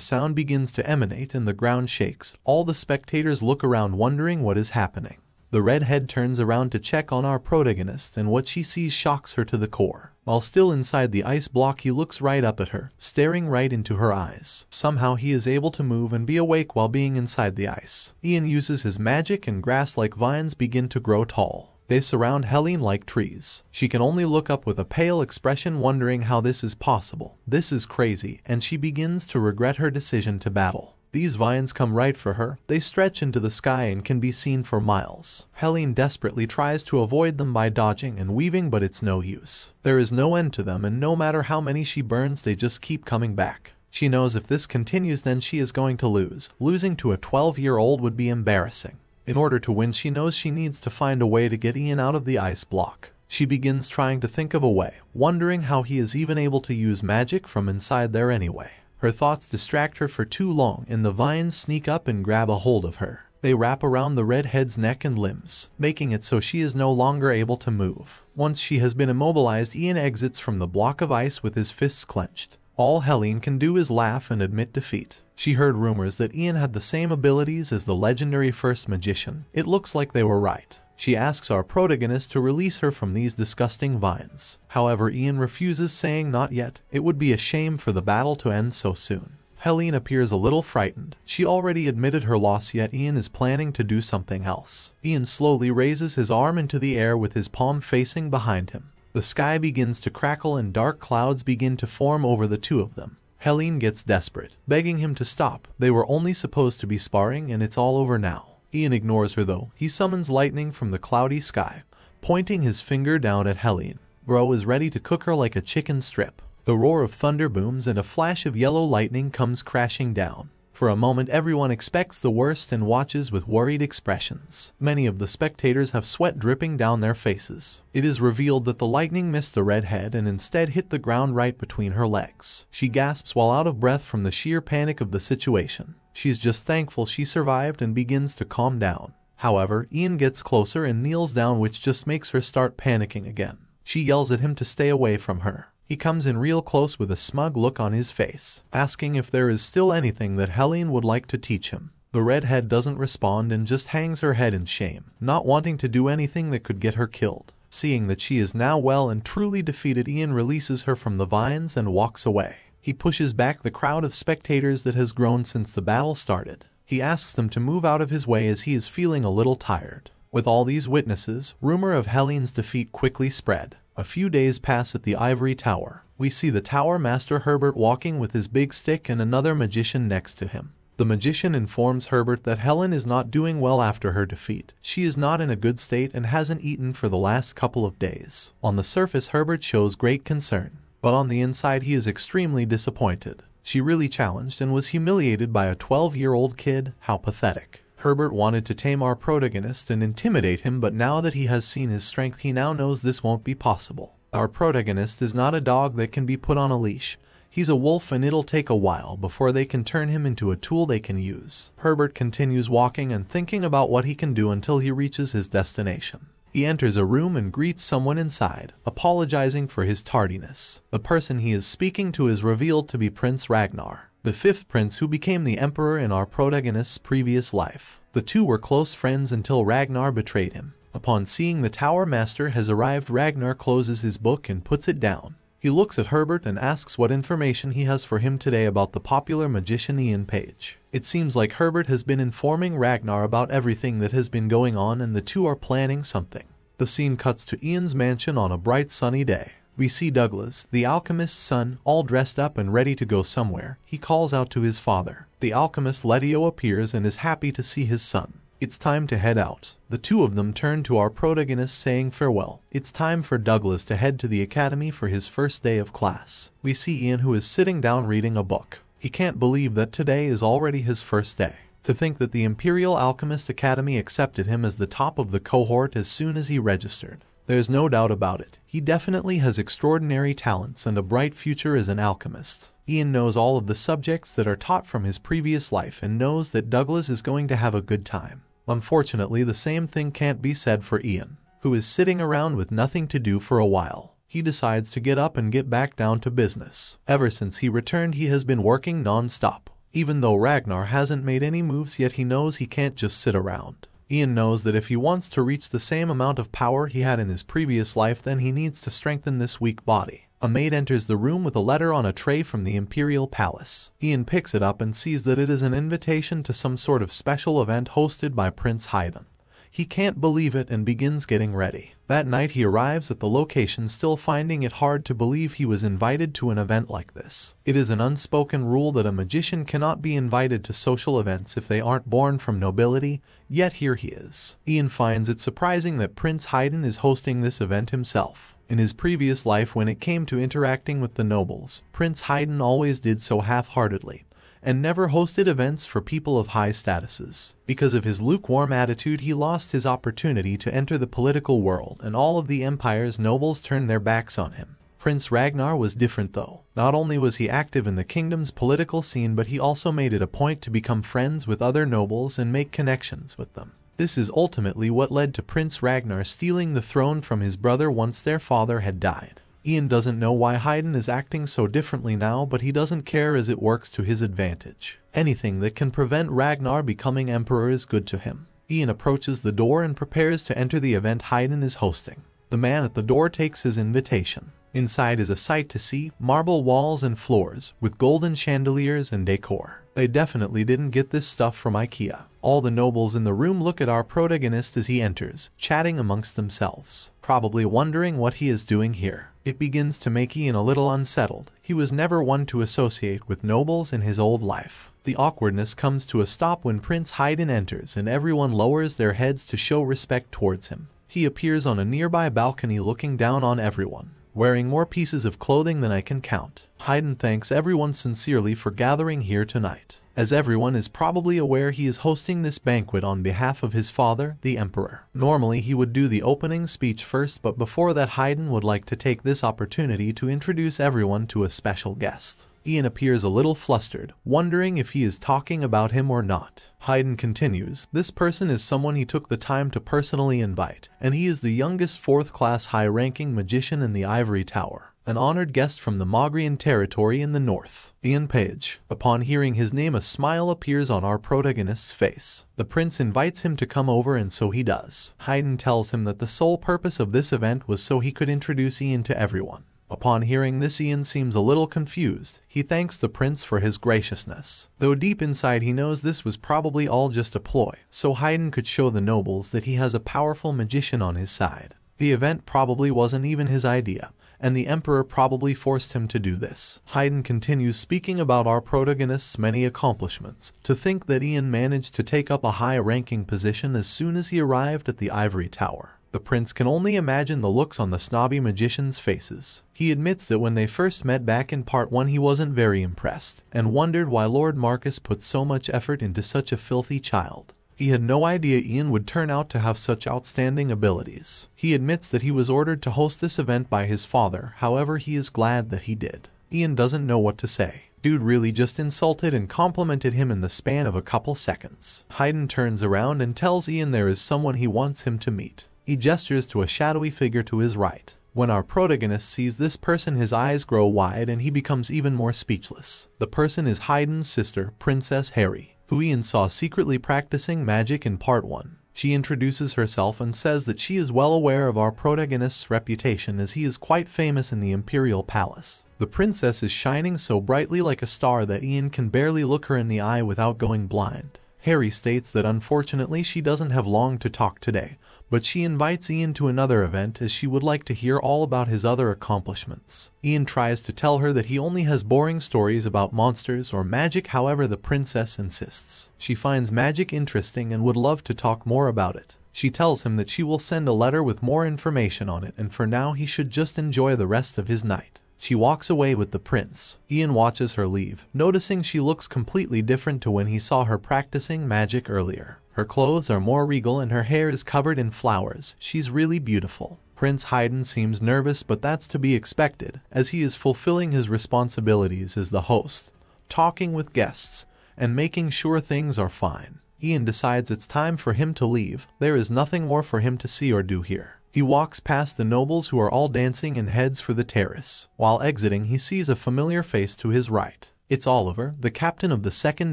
sound begins to emanate and the ground shakes. All the spectators look around wondering what is happening. The redhead turns around to check on our protagonist and what she sees shocks her to the core. While still inside the ice block he looks right up at her, staring right into her eyes. Somehow he is able to move and be awake while being inside the ice. Ian uses his magic and grass-like vines begin to grow tall. They surround Helene like trees. She can only look up with a pale expression wondering how this is possible. This is crazy, and she begins to regret her decision to battle. These vines come right for her. They stretch into the sky and can be seen for miles. Helene desperately tries to avoid them by dodging and weaving but it's no use. There is no end to them and no matter how many she burns they just keep coming back. She knows if this continues then she is going to lose. Losing to a 12-year-old would be embarrassing. In order to win she knows she needs to find a way to get Ian out of the ice block. She begins trying to think of a way, wondering how he is even able to use magic from inside there anyway. Her thoughts distract her for too long and the vines sneak up and grab a hold of her. They wrap around the redhead's neck and limbs, making it so she is no longer able to move. Once she has been immobilized, Ian exits from the block of ice with his fists clenched. All Helene can do is laugh and admit defeat. She heard rumors that Ian had the same abilities as the legendary first magician. It looks like they were right. She asks our protagonist to release her from these disgusting vines. However, Ian refuses saying not yet. It would be a shame for the battle to end so soon. Helene appears a little frightened. She already admitted her loss yet Ian is planning to do something else. Ian slowly raises his arm into the air with his palm facing behind him. The sky begins to crackle and dark clouds begin to form over the two of them. Helene gets desperate, begging him to stop. They were only supposed to be sparring and it's all over now. Ian ignores her though. He summons lightning from the cloudy sky, pointing his finger down at Helene. Bro is ready to cook her like a chicken strip. The roar of thunder booms and a flash of yellow lightning comes crashing down. For a moment everyone expects the worst and watches with worried expressions. Many of the spectators have sweat dripping down their faces. It is revealed that the lightning missed the redhead and instead hit the ground right between her legs. She gasps while out of breath from the sheer panic of the situation. She's just thankful she survived and begins to calm down. However, Ian gets closer and kneels down which just makes her start panicking again. She yells at him to stay away from her. He comes in real close with a smug look on his face, asking if there is still anything that Helene would like to teach him. The redhead doesn't respond and just hangs her head in shame, not wanting to do anything that could get her killed. Seeing that she is now well and truly defeated Ian releases her from the vines and walks away. He pushes back the crowd of spectators that has grown since the battle started. He asks them to move out of his way as he is feeling a little tired. With all these witnesses, rumor of Helene's defeat quickly spread. A few days pass at the ivory tower. We see the tower master Herbert walking with his big stick and another magician next to him. The magician informs Herbert that Helene is not doing well after her defeat. She is not in a good state and hasn't eaten for the last couple of days. On the surface Herbert shows great concern, but on the inside he is extremely disappointed. She really challenged and was humiliated by a 12-year-old kid, how pathetic. Herbert wanted to tame our protagonist and intimidate him but now that he has seen his strength he now knows this won't be possible. Our protagonist is not a dog that can be put on a leash. He's a wolf and it'll take a while before they can turn him into a tool they can use. Herbert continues walking and thinking about what he can do until he reaches his destination. He enters a room and greets someone inside, apologizing for his tardiness. The person he is speaking to is revealed to be Prince Ragnar the fifth prince who became the emperor in our protagonist's previous life. The two were close friends until Ragnar betrayed him. Upon seeing the Tower Master has arrived Ragnar closes his book and puts it down. He looks at Herbert and asks what information he has for him today about the popular magician Ian Page. It seems like Herbert has been informing Ragnar about everything that has been going on and the two are planning something. The scene cuts to Ian's mansion on a bright sunny day. We see Douglas, the alchemist's son, all dressed up and ready to go somewhere. He calls out to his father. The alchemist Letio appears and is happy to see his son. It's time to head out. The two of them turn to our protagonist saying farewell. It's time for Douglas to head to the academy for his first day of class. We see Ian who is sitting down reading a book. He can't believe that today is already his first day. To think that the Imperial Alchemist Academy accepted him as the top of the cohort as soon as he registered. There's no doubt about it. He definitely has extraordinary talents and a bright future as an alchemist. Ian knows all of the subjects that are taught from his previous life and knows that Douglas is going to have a good time. Unfortunately, the same thing can't be said for Ian, who is sitting around with nothing to do for a while. He decides to get up and get back down to business. Ever since he returned, he has been working non-stop. Even though Ragnar hasn't made any moves yet, he knows he can't just sit around. Ian knows that if he wants to reach the same amount of power he had in his previous life then he needs to strengthen this weak body. A maid enters the room with a letter on a tray from the Imperial Palace. Ian picks it up and sees that it is an invitation to some sort of special event hosted by Prince Haydn. He can't believe it and begins getting ready. That night he arrives at the location still finding it hard to believe he was invited to an event like this. It is an unspoken rule that a magician cannot be invited to social events if they aren't born from nobility, yet here he is. Ian finds it surprising that Prince Haydn is hosting this event himself. In his previous life when it came to interacting with the nobles, Prince Haydn always did so half-heartedly and never hosted events for people of high statuses. Because of his lukewarm attitude, he lost his opportunity to enter the political world, and all of the empire's nobles turned their backs on him. Prince Ragnar was different though. Not only was he active in the kingdom's political scene, but he also made it a point to become friends with other nobles and make connections with them. This is ultimately what led to Prince Ragnar stealing the throne from his brother once their father had died. Ian doesn't know why Haydn is acting so differently now, but he doesn't care as it works to his advantage. Anything that can prevent Ragnar becoming emperor is good to him. Ian approaches the door and prepares to enter the event Haydn is hosting. The man at the door takes his invitation. Inside is a sight to see, marble walls and floors, with golden chandeliers and decor. They definitely didn't get this stuff from Ikea. All the nobles in the room look at our protagonist as he enters, chatting amongst themselves, probably wondering what he is doing here. It begins to make Ian a little unsettled. He was never one to associate with nobles in his old life. The awkwardness comes to a stop when Prince Haydn enters and everyone lowers their heads to show respect towards him. He appears on a nearby balcony looking down on everyone wearing more pieces of clothing than I can count. Haydn thanks everyone sincerely for gathering here tonight as everyone is probably aware he is hosting this banquet on behalf of his father, the emperor. Normally he would do the opening speech first but before that Haydn would like to take this opportunity to introduce everyone to a special guest. Ian appears a little flustered, wondering if he is talking about him or not. Haydn continues, this person is someone he took the time to personally invite, and he is the youngest fourth-class high-ranking magician in the Ivory Tower an honored guest from the Magrian territory in the north, Ian Page. Upon hearing his name a smile appears on our protagonist's face. The prince invites him to come over and so he does. Haydn tells him that the sole purpose of this event was so he could introduce Ian to everyone. Upon hearing this Ian seems a little confused. He thanks the prince for his graciousness, though deep inside he knows this was probably all just a ploy, so Haydn could show the nobles that he has a powerful magician on his side. The event probably wasn't even his idea, and the Emperor probably forced him to do this. Haydn continues speaking about our protagonist's many accomplishments. To think that Ian managed to take up a high-ranking position as soon as he arrived at the Ivory Tower. The prince can only imagine the looks on the snobby magicians' faces. He admits that when they first met back in part 1 he wasn't very impressed, and wondered why Lord Marcus put so much effort into such a filthy child. He had no idea Ian would turn out to have such outstanding abilities. He admits that he was ordered to host this event by his father, however he is glad that he did. Ian doesn't know what to say. Dude really just insulted and complimented him in the span of a couple seconds. Haydn turns around and tells Ian there is someone he wants him to meet. He gestures to a shadowy figure to his right. When our protagonist sees this person his eyes grow wide and he becomes even more speechless. The person is Haydn's sister, Princess Harry who Ian saw secretly practicing magic in part 1. She introduces herself and says that she is well aware of our protagonist's reputation as he is quite famous in the Imperial Palace. The princess is shining so brightly like a star that Ian can barely look her in the eye without going blind. Harry states that unfortunately she doesn't have long to talk today, but she invites Ian to another event as she would like to hear all about his other accomplishments. Ian tries to tell her that he only has boring stories about monsters or magic however the princess insists. She finds magic interesting and would love to talk more about it. She tells him that she will send a letter with more information on it and for now he should just enjoy the rest of his night. She walks away with the prince. Ian watches her leave, noticing she looks completely different to when he saw her practicing magic earlier. Her clothes are more regal and her hair is covered in flowers. She's really beautiful. Prince Haydn seems nervous but that's to be expected, as he is fulfilling his responsibilities as the host, talking with guests, and making sure things are fine. Ian decides it's time for him to leave. There is nothing more for him to see or do here. He walks past the nobles who are all dancing and heads for the terrace. While exiting, he sees a familiar face to his right. It's Oliver, the captain of the Second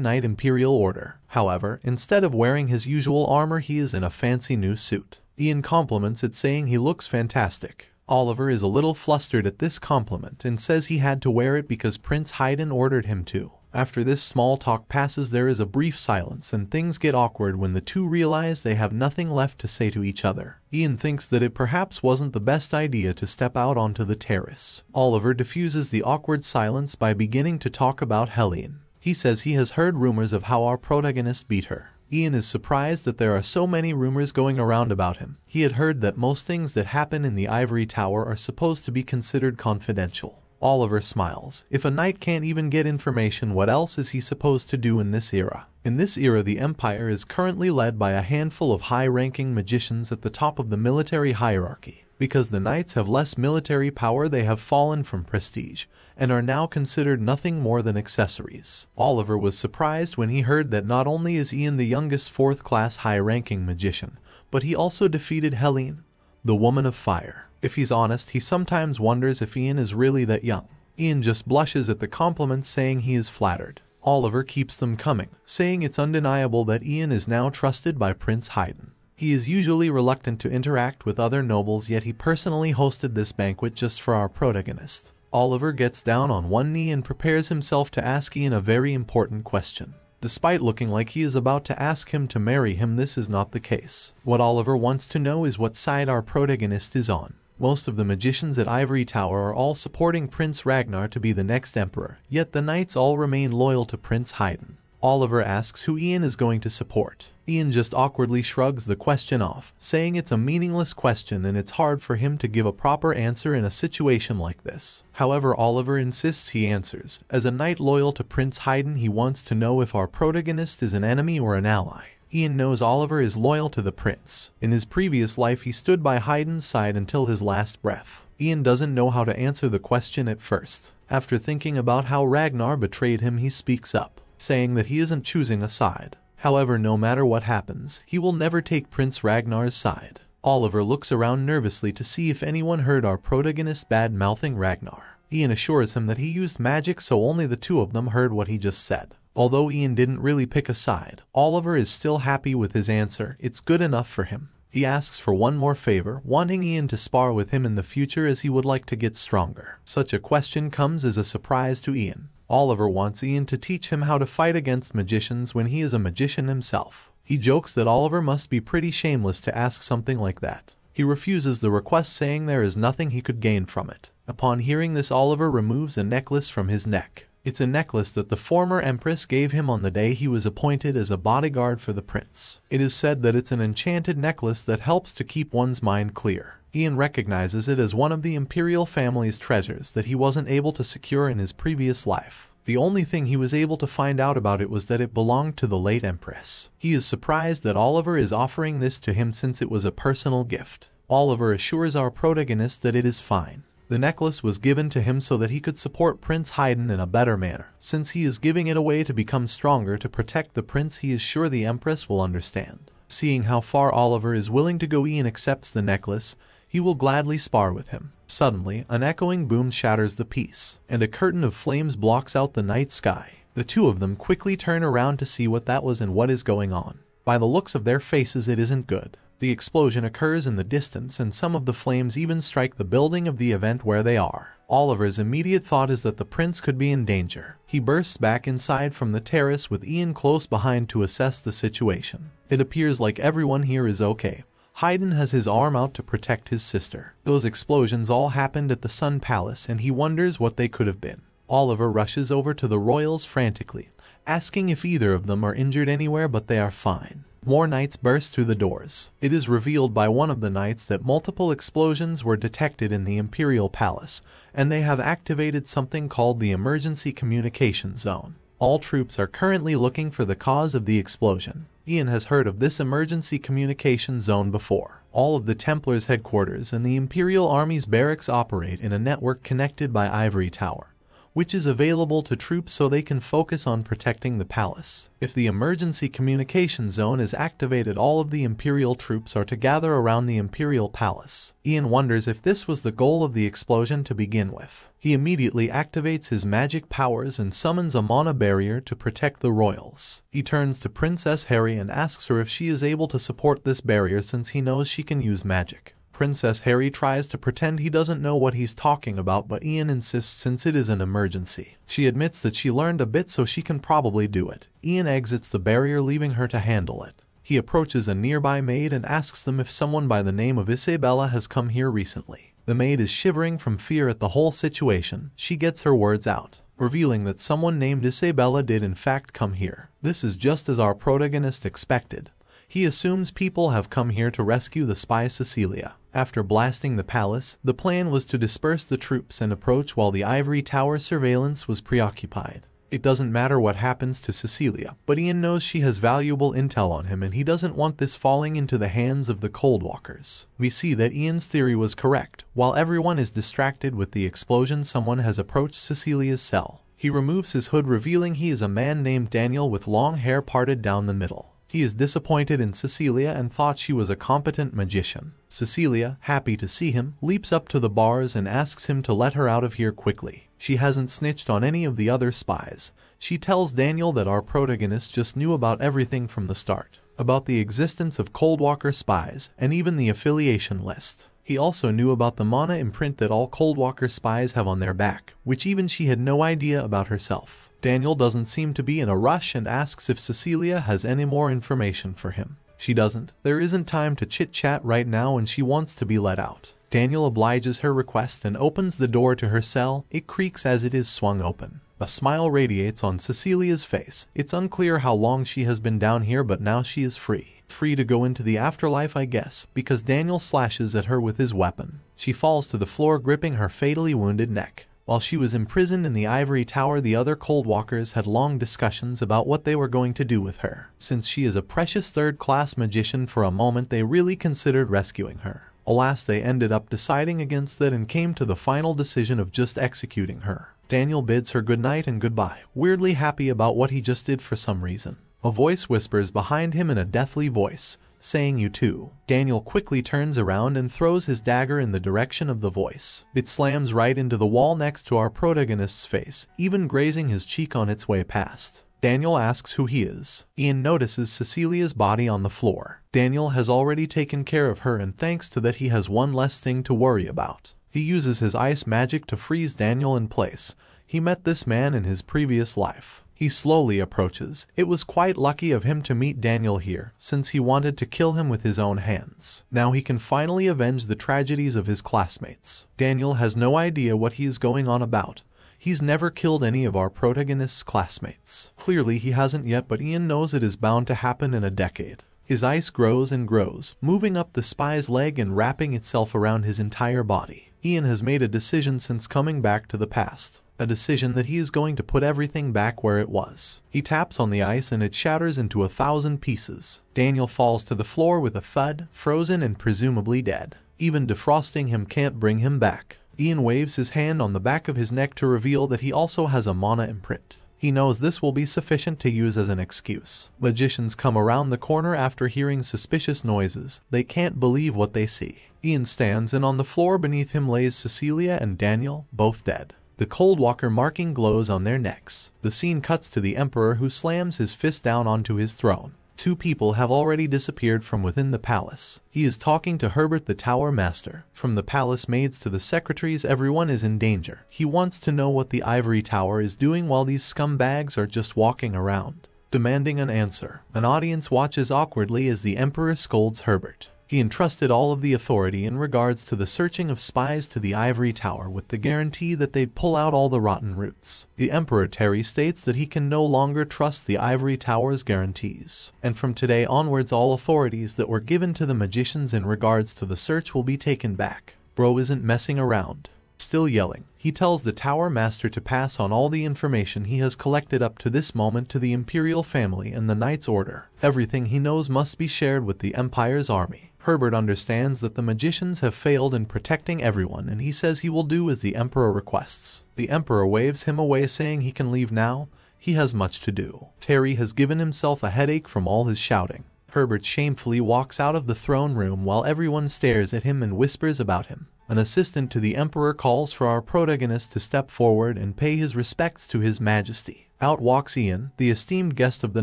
Knight Imperial Order. However, instead of wearing his usual armor, he is in a fancy new suit. Ian compliments it saying he looks fantastic. Oliver is a little flustered at this compliment and says he had to wear it because Prince Haydn ordered him to. After this small talk passes there is a brief silence and things get awkward when the two realize they have nothing left to say to each other. Ian thinks that it perhaps wasn't the best idea to step out onto the terrace. Oliver diffuses the awkward silence by beginning to talk about Helene. He says he has heard rumors of how our protagonist beat her. Ian is surprised that there are so many rumors going around about him. He had heard that most things that happen in the Ivory Tower are supposed to be considered confidential. Oliver smiles. If a knight can't even get information, what else is he supposed to do in this era? In this era, the Empire is currently led by a handful of high-ranking magicians at the top of the military hierarchy. Because the knights have less military power, they have fallen from prestige and are now considered nothing more than accessories. Oliver was surprised when he heard that not only is Ian the youngest fourth-class high-ranking magician, but he also defeated Helene, the woman of fire. If he's honest, he sometimes wonders if Ian is really that young. Ian just blushes at the compliments saying he is flattered. Oliver keeps them coming, saying it's undeniable that Ian is now trusted by Prince Haydn. He is usually reluctant to interact with other nobles yet he personally hosted this banquet just for our protagonist. Oliver gets down on one knee and prepares himself to ask Ian a very important question. Despite looking like he is about to ask him to marry him this is not the case. What Oliver wants to know is what side our protagonist is on. Most of the magicians at Ivory Tower are all supporting Prince Ragnar to be the next emperor, yet the knights all remain loyal to Prince Haydn. Oliver asks who Ian is going to support. Ian just awkwardly shrugs the question off, saying it's a meaningless question and it's hard for him to give a proper answer in a situation like this. However, Oliver insists he answers. As a knight loyal to Prince Haydn, he wants to know if our protagonist is an enemy or an ally. Ian knows Oliver is loyal to the prince. In his previous life he stood by Haydn's side until his last breath. Ian doesn't know how to answer the question at first. After thinking about how Ragnar betrayed him he speaks up, saying that he isn't choosing a side. However, no matter what happens, he will never take Prince Ragnar's side. Oliver looks around nervously to see if anyone heard our protagonist bad-mouthing Ragnar. Ian assures him that he used magic so only the two of them heard what he just said. Although Ian didn't really pick a side, Oliver is still happy with his answer. It's good enough for him. He asks for one more favor, wanting Ian to spar with him in the future as he would like to get stronger. Such a question comes as a surprise to Ian. Oliver wants Ian to teach him how to fight against magicians when he is a magician himself. He jokes that Oliver must be pretty shameless to ask something like that. He refuses the request saying there is nothing he could gain from it. Upon hearing this Oliver removes a necklace from his neck. It's a necklace that the former empress gave him on the day he was appointed as a bodyguard for the prince. It is said that it's an enchanted necklace that helps to keep one's mind clear. Ian recognizes it as one of the imperial family's treasures that he wasn't able to secure in his previous life. The only thing he was able to find out about it was that it belonged to the late empress. He is surprised that Oliver is offering this to him since it was a personal gift. Oliver assures our protagonist that it is fine. The necklace was given to him so that he could support Prince Haydn in a better manner. Since he is giving it away to become stronger to protect the prince he is sure the empress will understand. Seeing how far Oliver is willing to go Ian accepts the necklace, he will gladly spar with him. Suddenly, an echoing boom shatters the peace, and a curtain of flames blocks out the night sky. The two of them quickly turn around to see what that was and what is going on. By the looks of their faces it isn't good. The explosion occurs in the distance and some of the flames even strike the building of the event where they are. Oliver's immediate thought is that the prince could be in danger. He bursts back inside from the terrace with Ian close behind to assess the situation. It appears like everyone here is okay. Haydn has his arm out to protect his sister. Those explosions all happened at the Sun Palace and he wonders what they could have been. Oliver rushes over to the royals frantically, asking if either of them are injured anywhere but they are fine. More knights burst through the doors. It is revealed by one of the knights that multiple explosions were detected in the Imperial Palace, and they have activated something called the Emergency Communication Zone. All troops are currently looking for the cause of the explosion. Ian has heard of this emergency communication zone before. All of the Templars' headquarters and the Imperial Army's barracks operate in a network connected by Ivory Tower which is available to troops so they can focus on protecting the palace. If the emergency communication zone is activated all of the Imperial troops are to gather around the Imperial Palace. Ian wonders if this was the goal of the explosion to begin with. He immediately activates his magic powers and summons a mana barrier to protect the royals. He turns to Princess Harry and asks her if she is able to support this barrier since he knows she can use magic. Princess Harry tries to pretend he doesn't know what he's talking about but Ian insists since it is an emergency. She admits that she learned a bit so she can probably do it. Ian exits the barrier leaving her to handle it. He approaches a nearby maid and asks them if someone by the name of Isabella has come here recently. The maid is shivering from fear at the whole situation. She gets her words out, revealing that someone named Isabella did in fact come here. This is just as our protagonist expected. He assumes people have come here to rescue the spy Cecilia. After blasting the palace, the plan was to disperse the troops and approach while the ivory tower surveillance was preoccupied. It doesn't matter what happens to Cecilia, but Ian knows she has valuable intel on him and he doesn't want this falling into the hands of the Coldwalkers. We see that Ian's theory was correct. While everyone is distracted with the explosion someone has approached Cecilia's cell. He removes his hood revealing he is a man named Daniel with long hair parted down the middle. He is disappointed in Cecilia and thought she was a competent magician. Cecilia, happy to see him, leaps up to the bars and asks him to let her out of here quickly. She hasn't snitched on any of the other spies. She tells Daniel that our protagonist just knew about everything from the start, about the existence of Coldwalker spies, and even the affiliation list. He also knew about the mana imprint that all Coldwalker spies have on their back, which even she had no idea about herself. Daniel doesn't seem to be in a rush and asks if Cecilia has any more information for him. She doesn't. There isn't time to chit-chat right now and she wants to be let out. Daniel obliges her request and opens the door to her cell. It creaks as it is swung open. A smile radiates on Cecilia's face. It's unclear how long she has been down here but now she is free. Free to go into the afterlife I guess, because Daniel slashes at her with his weapon. She falls to the floor gripping her fatally wounded neck. While she was imprisoned in the ivory tower the other Coldwalkers had long discussions about what they were going to do with her. Since she is a precious third-class magician for a moment they really considered rescuing her. Alas they ended up deciding against that and came to the final decision of just executing her. Daniel bids her goodnight and goodbye, weirdly happy about what he just did for some reason. A voice whispers behind him in a deathly voice, saying you too. Daniel quickly turns around and throws his dagger in the direction of the voice. It slams right into the wall next to our protagonist's face, even grazing his cheek on its way past. Daniel asks who he is. Ian notices Cecilia's body on the floor. Daniel has already taken care of her and thanks to that he has one less thing to worry about. He uses his ice magic to freeze Daniel in place. He met this man in his previous life. He slowly approaches. It was quite lucky of him to meet Daniel here, since he wanted to kill him with his own hands. Now he can finally avenge the tragedies of his classmates. Daniel has no idea what he is going on about. He's never killed any of our protagonist's classmates. Clearly he hasn't yet but Ian knows it is bound to happen in a decade. His ice grows and grows, moving up the spy's leg and wrapping itself around his entire body. Ian has made a decision since coming back to the past a decision that he is going to put everything back where it was. He taps on the ice and it shatters into a thousand pieces. Daniel falls to the floor with a thud, frozen and presumably dead. Even defrosting him can't bring him back. Ian waves his hand on the back of his neck to reveal that he also has a mana imprint. He knows this will be sufficient to use as an excuse. Magicians come around the corner after hearing suspicious noises. They can't believe what they see. Ian stands and on the floor beneath him lays Cecilia and Daniel, both dead. The Coldwalker marking glows on their necks. The scene cuts to the Emperor who slams his fist down onto his throne. Two people have already disappeared from within the palace. He is talking to Herbert the Tower Master. From the palace maids to the secretaries everyone is in danger. He wants to know what the ivory tower is doing while these scumbags are just walking around. Demanding an answer, an audience watches awkwardly as the Emperor scolds Herbert. He entrusted all of the authority in regards to the searching of spies to the ivory tower with the guarantee that they'd pull out all the rotten roots. The Emperor Terry states that he can no longer trust the ivory tower's guarantees, and from today onwards all authorities that were given to the magicians in regards to the search will be taken back. Bro isn't messing around. Still yelling, he tells the Tower Master to pass on all the information he has collected up to this moment to the Imperial family and the Knight's Order. Everything he knows must be shared with the Empire's army. Herbert understands that the magicians have failed in protecting everyone and he says he will do as the Emperor requests. The Emperor waves him away saying he can leave now, he has much to do. Terry has given himself a headache from all his shouting. Herbert shamefully walks out of the throne room while everyone stares at him and whispers about him. An assistant to the Emperor calls for our protagonist to step forward and pay his respects to his majesty. Out walks Ian, the esteemed guest of the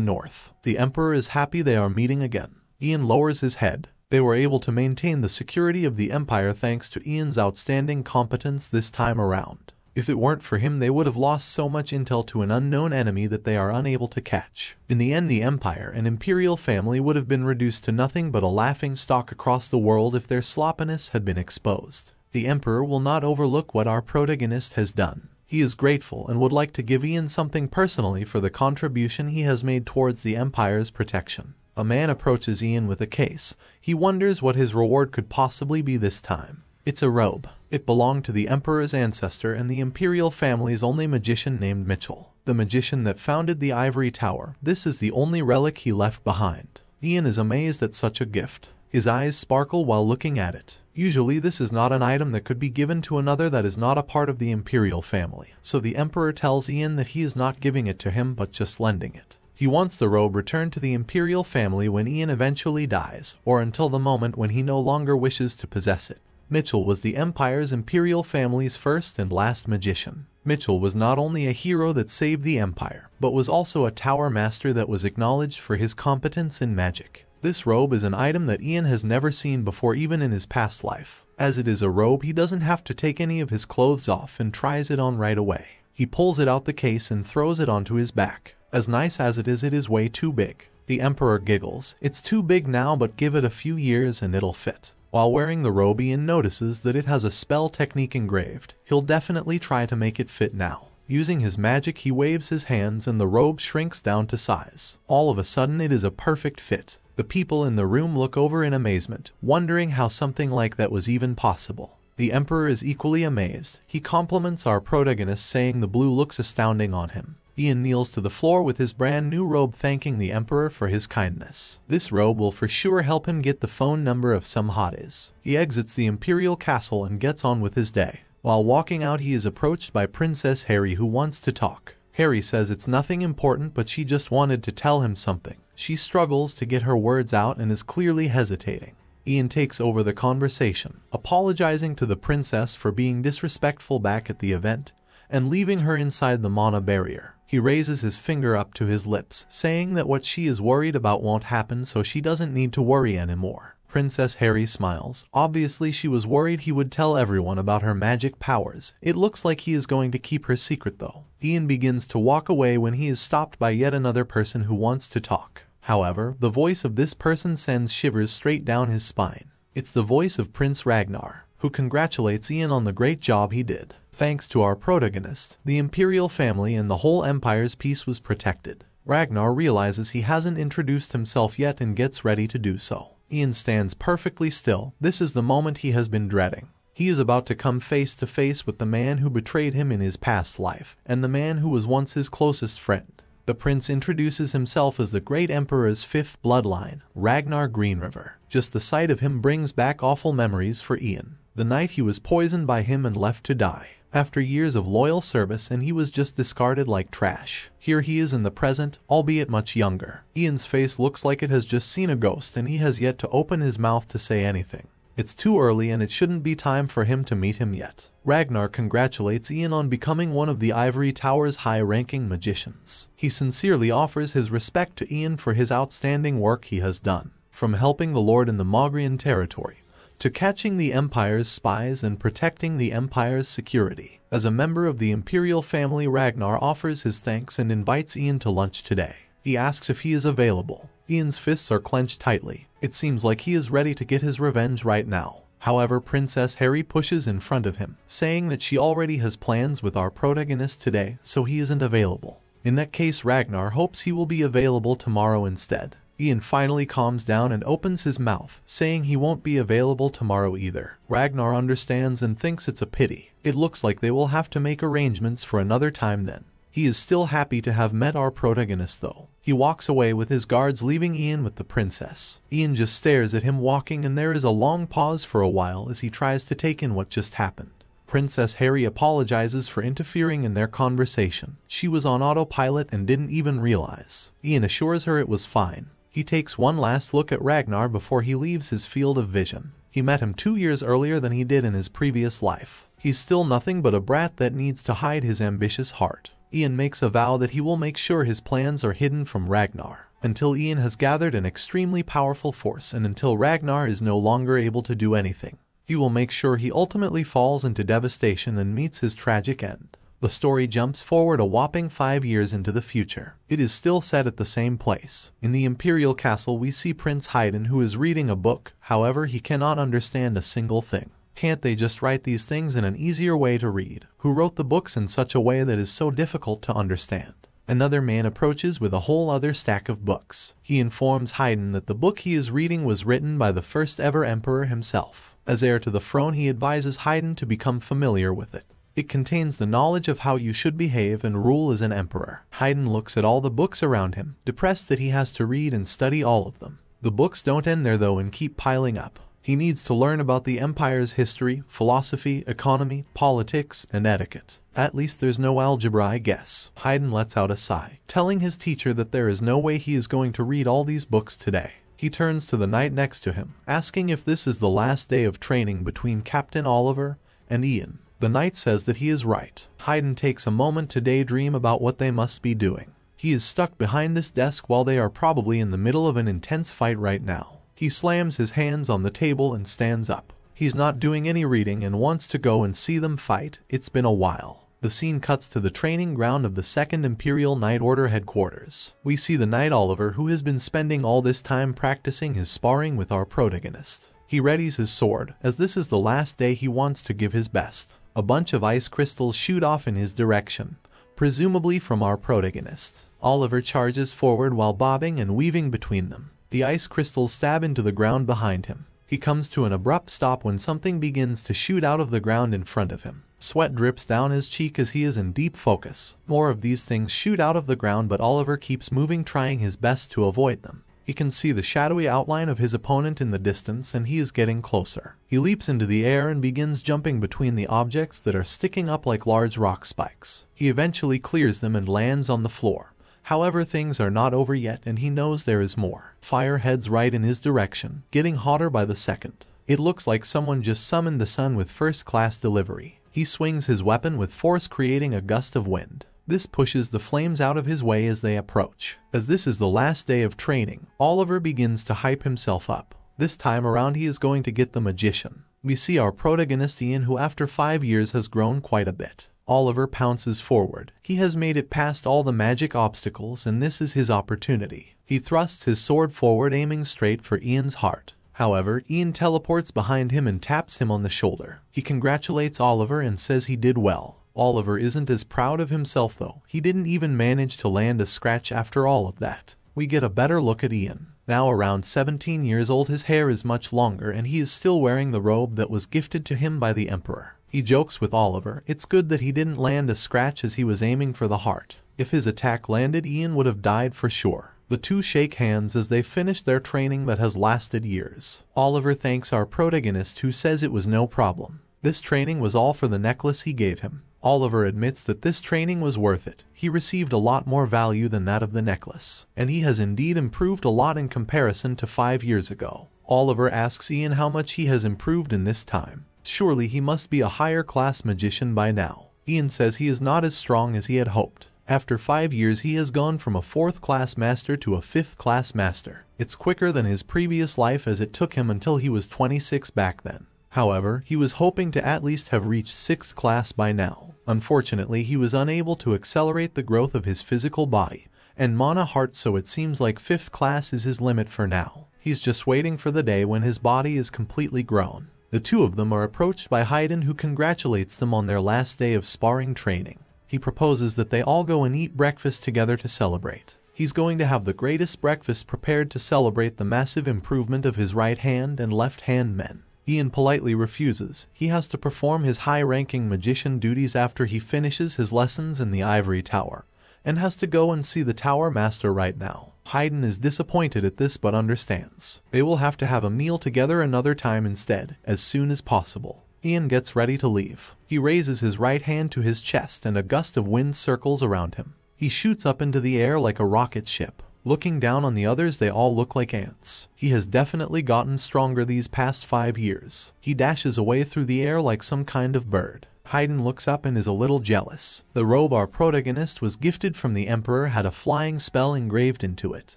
North. The Emperor is happy they are meeting again. Ian lowers his head, they were able to maintain the security of the Empire thanks to Ian's outstanding competence this time around. If it weren't for him they would have lost so much intel to an unknown enemy that they are unable to catch. In the end the Empire and Imperial family would have been reduced to nothing but a laughing stock across the world if their sloppiness had been exposed. The Emperor will not overlook what our protagonist has done. He is grateful and would like to give Ian something personally for the contribution he has made towards the Empire's protection. A man approaches Ian with a case. He wonders what his reward could possibly be this time. It's a robe. It belonged to the Emperor's ancestor and the Imperial family's only magician named Mitchell. The magician that founded the Ivory Tower. This is the only relic he left behind. Ian is amazed at such a gift. His eyes sparkle while looking at it. Usually this is not an item that could be given to another that is not a part of the Imperial family. So the Emperor tells Ian that he is not giving it to him but just lending it. He wants the robe returned to the imperial family when Ian eventually dies, or until the moment when he no longer wishes to possess it. Mitchell was the Empire's imperial family's first and last magician. Mitchell was not only a hero that saved the Empire, but was also a tower master that was acknowledged for his competence in magic. This robe is an item that Ian has never seen before even in his past life. As it is a robe he doesn't have to take any of his clothes off and tries it on right away. He pulls it out the case and throws it onto his back. As nice as it is, it is way too big. The Emperor giggles. It's too big now, but give it a few years and it'll fit. While wearing the robe, Ian notices that it has a spell technique engraved. He'll definitely try to make it fit now. Using his magic, he waves his hands and the robe shrinks down to size. All of a sudden, it is a perfect fit. The people in the room look over in amazement, wondering how something like that was even possible. The Emperor is equally amazed. He compliments our protagonist saying the blue looks astounding on him. Ian kneels to the floor with his brand new robe thanking the Emperor for his kindness. This robe will for sure help him get the phone number of some hotties. He exits the Imperial Castle and gets on with his day. While walking out he is approached by Princess Harry who wants to talk. Harry says it's nothing important but she just wanted to tell him something. She struggles to get her words out and is clearly hesitating. Ian takes over the conversation, apologizing to the princess for being disrespectful back at the event and leaving her inside the mana barrier. He raises his finger up to his lips, saying that what she is worried about won't happen so she doesn't need to worry anymore. Princess Harry smiles. Obviously she was worried he would tell everyone about her magic powers. It looks like he is going to keep her secret though. Ian begins to walk away when he is stopped by yet another person who wants to talk. However, the voice of this person sends shivers straight down his spine. It's the voice of Prince Ragnar, who congratulates Ian on the great job he did. Thanks to our protagonist, the imperial family and the whole empire's peace was protected. Ragnar realizes he hasn't introduced himself yet and gets ready to do so. Ian stands perfectly still. This is the moment he has been dreading. He is about to come face to face with the man who betrayed him in his past life, and the man who was once his closest friend. The prince introduces himself as the great emperor's fifth bloodline, Ragnar Greenriver. Just the sight of him brings back awful memories for Ian. The night he was poisoned by him and left to die after years of loyal service and he was just discarded like trash. Here he is in the present, albeit much younger. Ian's face looks like it has just seen a ghost and he has yet to open his mouth to say anything. It's too early and it shouldn't be time for him to meet him yet. Ragnar congratulates Ian on becoming one of the Ivory Tower's high-ranking magicians. He sincerely offers his respect to Ian for his outstanding work he has done, from helping the Lord in the Mogrian territory to catching the Empire's spies and protecting the Empire's security. As a member of the Imperial family Ragnar offers his thanks and invites Ian to lunch today. He asks if he is available. Ian's fists are clenched tightly. It seems like he is ready to get his revenge right now. However, Princess Harry pushes in front of him, saying that she already has plans with our protagonist today, so he isn't available. In that case, Ragnar hopes he will be available tomorrow instead. Ian finally calms down and opens his mouth, saying he won't be available tomorrow either. Ragnar understands and thinks it's a pity. It looks like they will have to make arrangements for another time then. He is still happy to have met our protagonist though. He walks away with his guards leaving Ian with the princess. Ian just stares at him walking and there is a long pause for a while as he tries to take in what just happened. Princess Harry apologizes for interfering in their conversation. She was on autopilot and didn't even realize. Ian assures her it was fine. He takes one last look at Ragnar before he leaves his field of vision. He met him two years earlier than he did in his previous life. He's still nothing but a brat that needs to hide his ambitious heart. Ian makes a vow that he will make sure his plans are hidden from Ragnar until Ian has gathered an extremely powerful force and until Ragnar is no longer able to do anything. He will make sure he ultimately falls into devastation and meets his tragic end. The story jumps forward a whopping five years into the future. It is still set at the same place. In the Imperial Castle we see Prince Haydn who is reading a book, however he cannot understand a single thing. Can't they just write these things in an easier way to read? Who wrote the books in such a way that is so difficult to understand? Another man approaches with a whole other stack of books. He informs Haydn that the book he is reading was written by the first ever emperor himself. As heir to the throne he advises Haydn to become familiar with it. It contains the knowledge of how you should behave and rule as an emperor. Haydn looks at all the books around him, depressed that he has to read and study all of them. The books don't end there though and keep piling up. He needs to learn about the empire's history, philosophy, economy, politics, and etiquette. At least there's no algebra, I guess. Haydn lets out a sigh, telling his teacher that there is no way he is going to read all these books today. He turns to the knight next to him, asking if this is the last day of training between Captain Oliver and Ian. The knight says that he is right. Haydn takes a moment to daydream about what they must be doing. He is stuck behind this desk while they are probably in the middle of an intense fight right now. He slams his hands on the table and stands up. He's not doing any reading and wants to go and see them fight. It's been a while. The scene cuts to the training ground of the 2nd Imperial Knight Order headquarters. We see the Knight Oliver who has been spending all this time practicing his sparring with our protagonist. He readies his sword, as this is the last day he wants to give his best. A bunch of ice crystals shoot off in his direction, presumably from our protagonist. Oliver charges forward while bobbing and weaving between them. The ice crystals stab into the ground behind him. He comes to an abrupt stop when something begins to shoot out of the ground in front of him. Sweat drips down his cheek as he is in deep focus. More of these things shoot out of the ground but Oliver keeps moving trying his best to avoid them. He can see the shadowy outline of his opponent in the distance and he is getting closer. He leaps into the air and begins jumping between the objects that are sticking up like large rock spikes. He eventually clears them and lands on the floor. However, things are not over yet and he knows there is more. Fire heads right in his direction, getting hotter by the second. It looks like someone just summoned the sun with first-class delivery. He swings his weapon with force creating a gust of wind. This pushes the flames out of his way as they approach. As this is the last day of training, Oliver begins to hype himself up. This time around he is going to get the magician. We see our protagonist Ian who after five years has grown quite a bit. Oliver pounces forward. He has made it past all the magic obstacles and this is his opportunity. He thrusts his sword forward aiming straight for Ian's heart. However, Ian teleports behind him and taps him on the shoulder. He congratulates Oliver and says he did well. Oliver isn't as proud of himself though. He didn't even manage to land a scratch after all of that. We get a better look at Ian. Now around 17 years old his hair is much longer and he is still wearing the robe that was gifted to him by the Emperor. He jokes with Oliver, it's good that he didn't land a scratch as he was aiming for the heart. If his attack landed Ian would have died for sure. The two shake hands as they finish their training that has lasted years. Oliver thanks our protagonist who says it was no problem. This training was all for the necklace he gave him. Oliver admits that this training was worth it. He received a lot more value than that of the necklace, and he has indeed improved a lot in comparison to five years ago. Oliver asks Ian how much he has improved in this time. Surely he must be a higher class magician by now. Ian says he is not as strong as he had hoped. After five years he has gone from a fourth class master to a fifth class master. It's quicker than his previous life as it took him until he was 26 back then. However, he was hoping to at least have reached sixth class by now. Unfortunately, he was unable to accelerate the growth of his physical body and mana heart so it seems like fifth class is his limit for now. He's just waiting for the day when his body is completely grown. The two of them are approached by Haydn who congratulates them on their last day of sparring training. He proposes that they all go and eat breakfast together to celebrate. He's going to have the greatest breakfast prepared to celebrate the massive improvement of his right hand and left hand men. Ian politely refuses. He has to perform his high-ranking magician duties after he finishes his lessons in the ivory tower, and has to go and see the tower master right now. Haydn is disappointed at this but understands. They will have to have a meal together another time instead, as soon as possible. Ian gets ready to leave. He raises his right hand to his chest and a gust of wind circles around him. He shoots up into the air like a rocket ship. Looking down on the others they all look like ants. He has definitely gotten stronger these past five years. He dashes away through the air like some kind of bird. Haydn looks up and is a little jealous. The robe our protagonist was gifted from the Emperor had a flying spell engraved into it,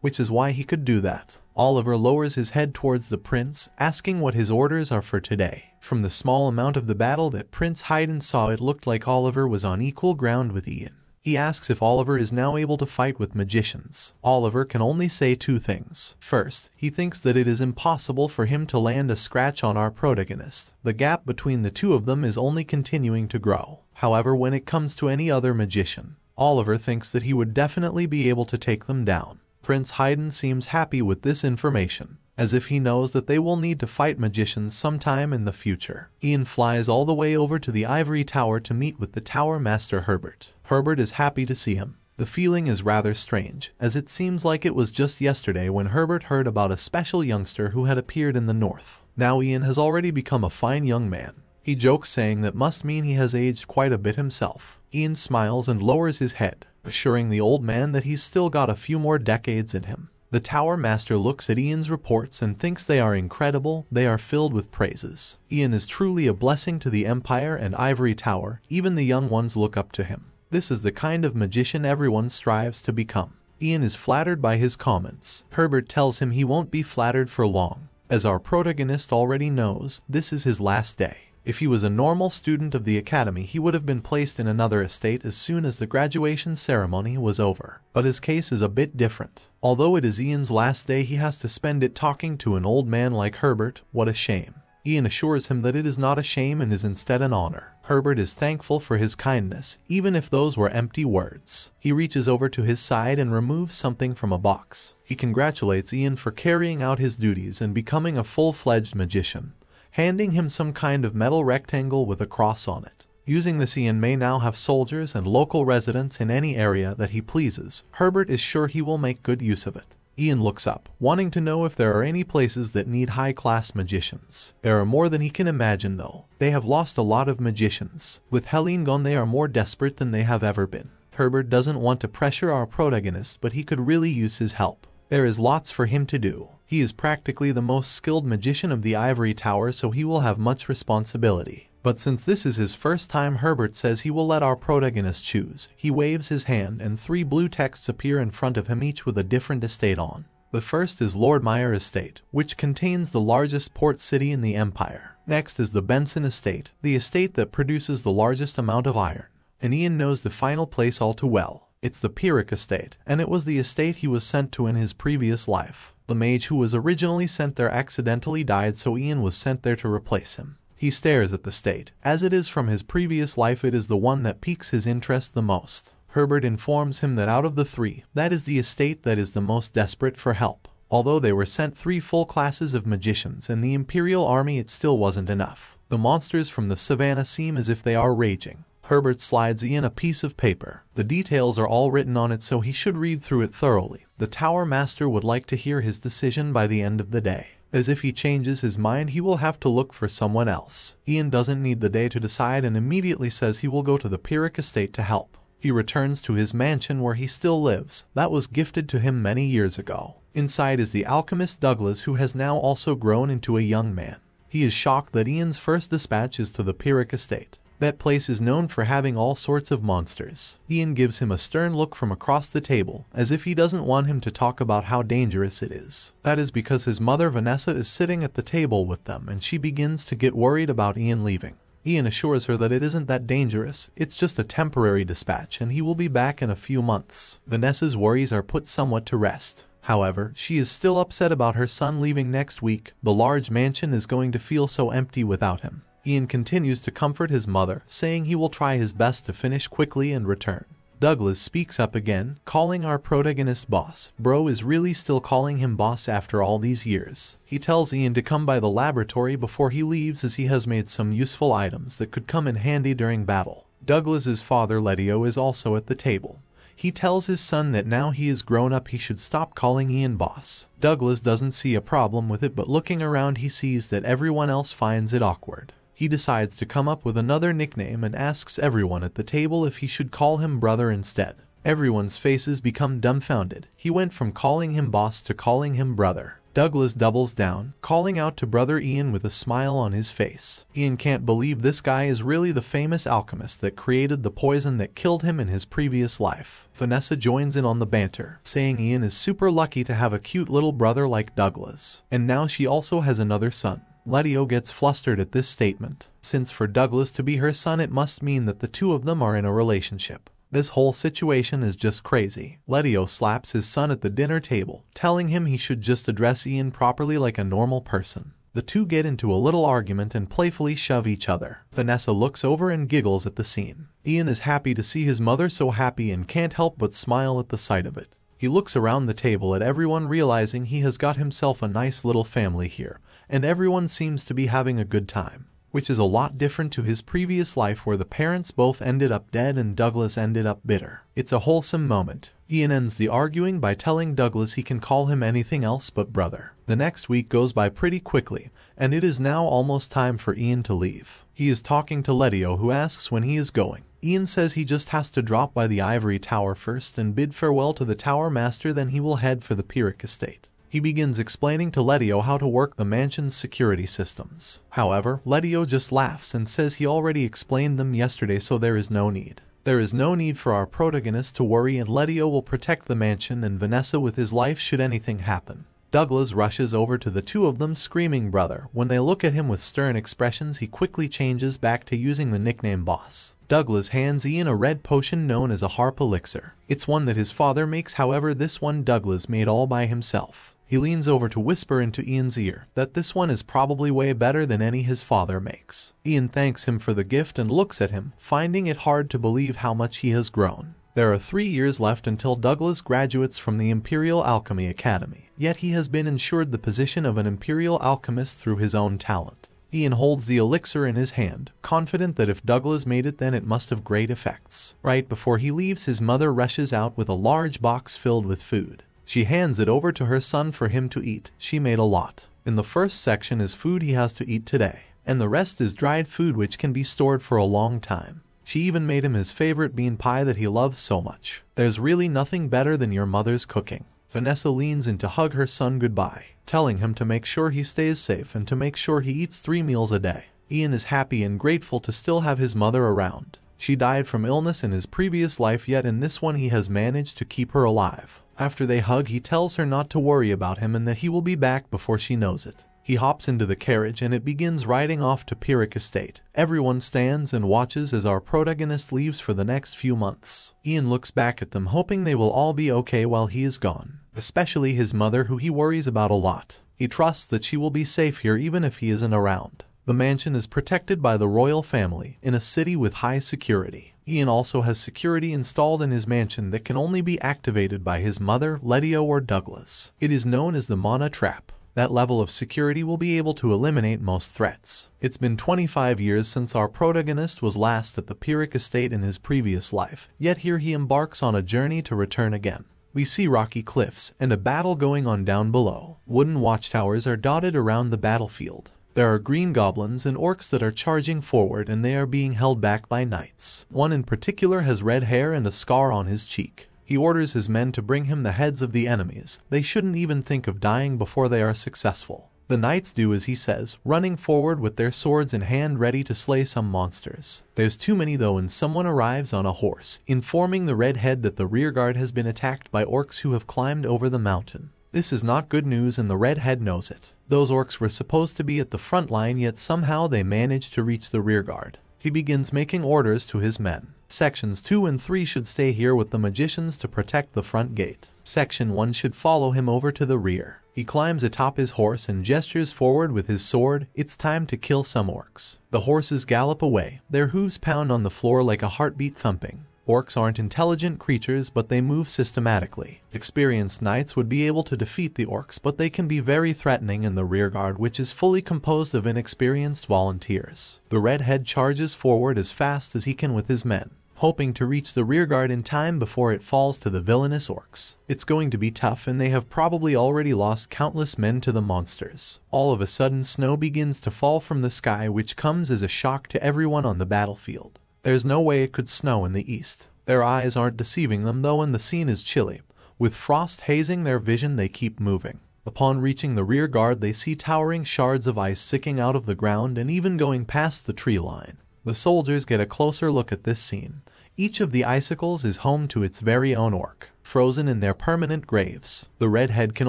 which is why he could do that. Oliver lowers his head towards the prince, asking what his orders are for today. From the small amount of the battle that Prince Haydn saw it looked like Oliver was on equal ground with Ian. He asks if Oliver is now able to fight with magicians. Oliver can only say two things. First, he thinks that it is impossible for him to land a scratch on our protagonist. The gap between the two of them is only continuing to grow. However, when it comes to any other magician, Oliver thinks that he would definitely be able to take them down. Prince Haydn seems happy with this information as if he knows that they will need to fight magicians sometime in the future. Ian flies all the way over to the ivory tower to meet with the tower master Herbert. Herbert is happy to see him. The feeling is rather strange, as it seems like it was just yesterday when Herbert heard about a special youngster who had appeared in the north. Now Ian has already become a fine young man. He jokes saying that must mean he has aged quite a bit himself. Ian smiles and lowers his head, assuring the old man that he's still got a few more decades in him. The Tower Master looks at Ian's reports and thinks they are incredible, they are filled with praises. Ian is truly a blessing to the Empire and Ivory Tower, even the young ones look up to him. This is the kind of magician everyone strives to become. Ian is flattered by his comments. Herbert tells him he won't be flattered for long. As our protagonist already knows, this is his last day. If he was a normal student of the academy he would have been placed in another estate as soon as the graduation ceremony was over. But his case is a bit different. Although it is Ian's last day he has to spend it talking to an old man like Herbert, what a shame. Ian assures him that it is not a shame and is instead an honor. Herbert is thankful for his kindness, even if those were empty words. He reaches over to his side and removes something from a box. He congratulates Ian for carrying out his duties and becoming a full-fledged magician handing him some kind of metal rectangle with a cross on it. Using this Ian may now have soldiers and local residents in any area that he pleases. Herbert is sure he will make good use of it. Ian looks up, wanting to know if there are any places that need high-class magicians. There are more than he can imagine though. They have lost a lot of magicians. With Helene gone they are more desperate than they have ever been. Herbert doesn't want to pressure our protagonist but he could really use his help. There is lots for him to do. He is practically the most skilled magician of the Ivory Tower so he will have much responsibility. But since this is his first time Herbert says he will let our protagonist choose. He waves his hand and three blue texts appear in front of him each with a different estate on. The first is Lord Meyer Estate, which contains the largest port city in the empire. Next is the Benson Estate, the estate that produces the largest amount of iron. And Ian knows the final place all too well. It's the Pyrrhic Estate, and it was the estate he was sent to in his previous life. The mage who was originally sent there accidentally died so Ian was sent there to replace him. He stares at the state. As it is from his previous life it is the one that piques his interest the most. Herbert informs him that out of the three, that is the estate that is the most desperate for help. Although they were sent three full classes of magicians and the Imperial army it still wasn't enough. The monsters from the savannah seem as if they are raging. Herbert slides Ian a piece of paper. The details are all written on it so he should read through it thoroughly. The Tower Master would like to hear his decision by the end of the day. As if he changes his mind he will have to look for someone else. Ian doesn't need the day to decide and immediately says he will go to the Pyrrhic estate to help. He returns to his mansion where he still lives, that was gifted to him many years ago. Inside is the alchemist Douglas who has now also grown into a young man. He is shocked that Ian's first dispatch is to the Pyrrhic estate. That place is known for having all sorts of monsters. Ian gives him a stern look from across the table, as if he doesn't want him to talk about how dangerous it is. That is because his mother Vanessa is sitting at the table with them and she begins to get worried about Ian leaving. Ian assures her that it isn't that dangerous, it's just a temporary dispatch and he will be back in a few months. Vanessa's worries are put somewhat to rest. However, she is still upset about her son leaving next week. The large mansion is going to feel so empty without him. Ian continues to comfort his mother, saying he will try his best to finish quickly and return. Douglas speaks up again, calling our protagonist boss. Bro is really still calling him boss after all these years. He tells Ian to come by the laboratory before he leaves as he has made some useful items that could come in handy during battle. Douglas's father Letio is also at the table. He tells his son that now he is grown up he should stop calling Ian boss. Douglas doesn't see a problem with it but looking around he sees that everyone else finds it awkward. He decides to come up with another nickname and asks everyone at the table if he should call him brother instead. Everyone's faces become dumbfounded. He went from calling him boss to calling him brother. Douglas doubles down, calling out to brother Ian with a smile on his face. Ian can't believe this guy is really the famous alchemist that created the poison that killed him in his previous life. Vanessa joins in on the banter, saying Ian is super lucky to have a cute little brother like Douglas. And now she also has another son. Letio gets flustered at this statement, since for Douglas to be her son it must mean that the two of them are in a relationship. This whole situation is just crazy. Letio slaps his son at the dinner table, telling him he should just address Ian properly like a normal person. The two get into a little argument and playfully shove each other. Vanessa looks over and giggles at the scene. Ian is happy to see his mother so happy and can't help but smile at the sight of it. He looks around the table at everyone realizing he has got himself a nice little family here, and everyone seems to be having a good time, which is a lot different to his previous life where the parents both ended up dead and Douglas ended up bitter. It's a wholesome moment. Ian ends the arguing by telling Douglas he can call him anything else but brother. The next week goes by pretty quickly, and it is now almost time for Ian to leave. He is talking to Letio who asks when he is going. Ian says he just has to drop by the ivory tower first and bid farewell to the tower master then he will head for the Pyrrhic estate. He begins explaining to Letio how to work the mansion's security systems. However, Letio just laughs and says he already explained them yesterday so there is no need. There is no need for our protagonist to worry and Letio will protect the mansion and Vanessa with his life should anything happen. Douglas rushes over to the two of them screaming brother. When they look at him with stern expressions he quickly changes back to using the nickname boss. Douglas hands Ian a red potion known as a harp elixir. It's one that his father makes however this one Douglas made all by himself. He leans over to whisper into Ian's ear that this one is probably way better than any his father makes. Ian thanks him for the gift and looks at him, finding it hard to believe how much he has grown. There are three years left until Douglas graduates from the Imperial Alchemy Academy, yet he has been ensured the position of an Imperial Alchemist through his own talent. Ian holds the elixir in his hand, confident that if Douglas made it then it must have great effects. Right before he leaves his mother rushes out with a large box filled with food. She hands it over to her son for him to eat. She made a lot. In the first section is food he has to eat today, and the rest is dried food which can be stored for a long time. She even made him his favorite bean pie that he loves so much. There's really nothing better than your mother's cooking. Vanessa leans in to hug her son goodbye, telling him to make sure he stays safe and to make sure he eats three meals a day. Ian is happy and grateful to still have his mother around. She died from illness in his previous life yet in this one he has managed to keep her alive. After they hug he tells her not to worry about him and that he will be back before she knows it. He hops into the carriage and it begins riding off to Pyrrhic Estate. Everyone stands and watches as our protagonist leaves for the next few months. Ian looks back at them hoping they will all be okay while he is gone, especially his mother who he worries about a lot. He trusts that she will be safe here even if he isn't around. The mansion is protected by the royal family in a city with high security. Ian also has security installed in his mansion that can only be activated by his mother, Letio or Douglas. It is known as the Mana Trap. That level of security will be able to eliminate most threats. It's been 25 years since our protagonist was last at the Pyrrhic estate in his previous life, yet here he embarks on a journey to return again. We see rocky cliffs and a battle going on down below. Wooden watchtowers are dotted around the battlefield. There are green goblins and orcs that are charging forward and they are being held back by knights. One in particular has red hair and a scar on his cheek. He orders his men to bring him the heads of the enemies. They shouldn't even think of dying before they are successful. The knights do as he says, running forward with their swords in hand ready to slay some monsters. There's too many though and someone arrives on a horse, informing the redhead that the rearguard has been attacked by orcs who have climbed over the mountain. This is not good news and the redhead knows it. Those orcs were supposed to be at the front line yet somehow they managed to reach the rearguard. He begins making orders to his men. Sections 2 and 3 should stay here with the magicians to protect the front gate. Section 1 should follow him over to the rear. He climbs atop his horse and gestures forward with his sword. It's time to kill some orcs. The horses gallop away, their hooves pound on the floor like a heartbeat thumping. Orcs aren't intelligent creatures, but they move systematically. Experienced knights would be able to defeat the orcs, but they can be very threatening in the rearguard, which is fully composed of inexperienced volunteers. The redhead charges forward as fast as he can with his men hoping to reach the rearguard in time before it falls to the villainous orcs. It's going to be tough and they have probably already lost countless men to the monsters. All of a sudden snow begins to fall from the sky which comes as a shock to everyone on the battlefield. There's no way it could snow in the east. Their eyes aren't deceiving them though and the scene is chilly. With frost hazing their vision they keep moving. Upon reaching the rear guard they see towering shards of ice sticking out of the ground and even going past the tree line. The soldiers get a closer look at this scene. Each of the icicles is home to its very own orc, frozen in their permanent graves. The redhead can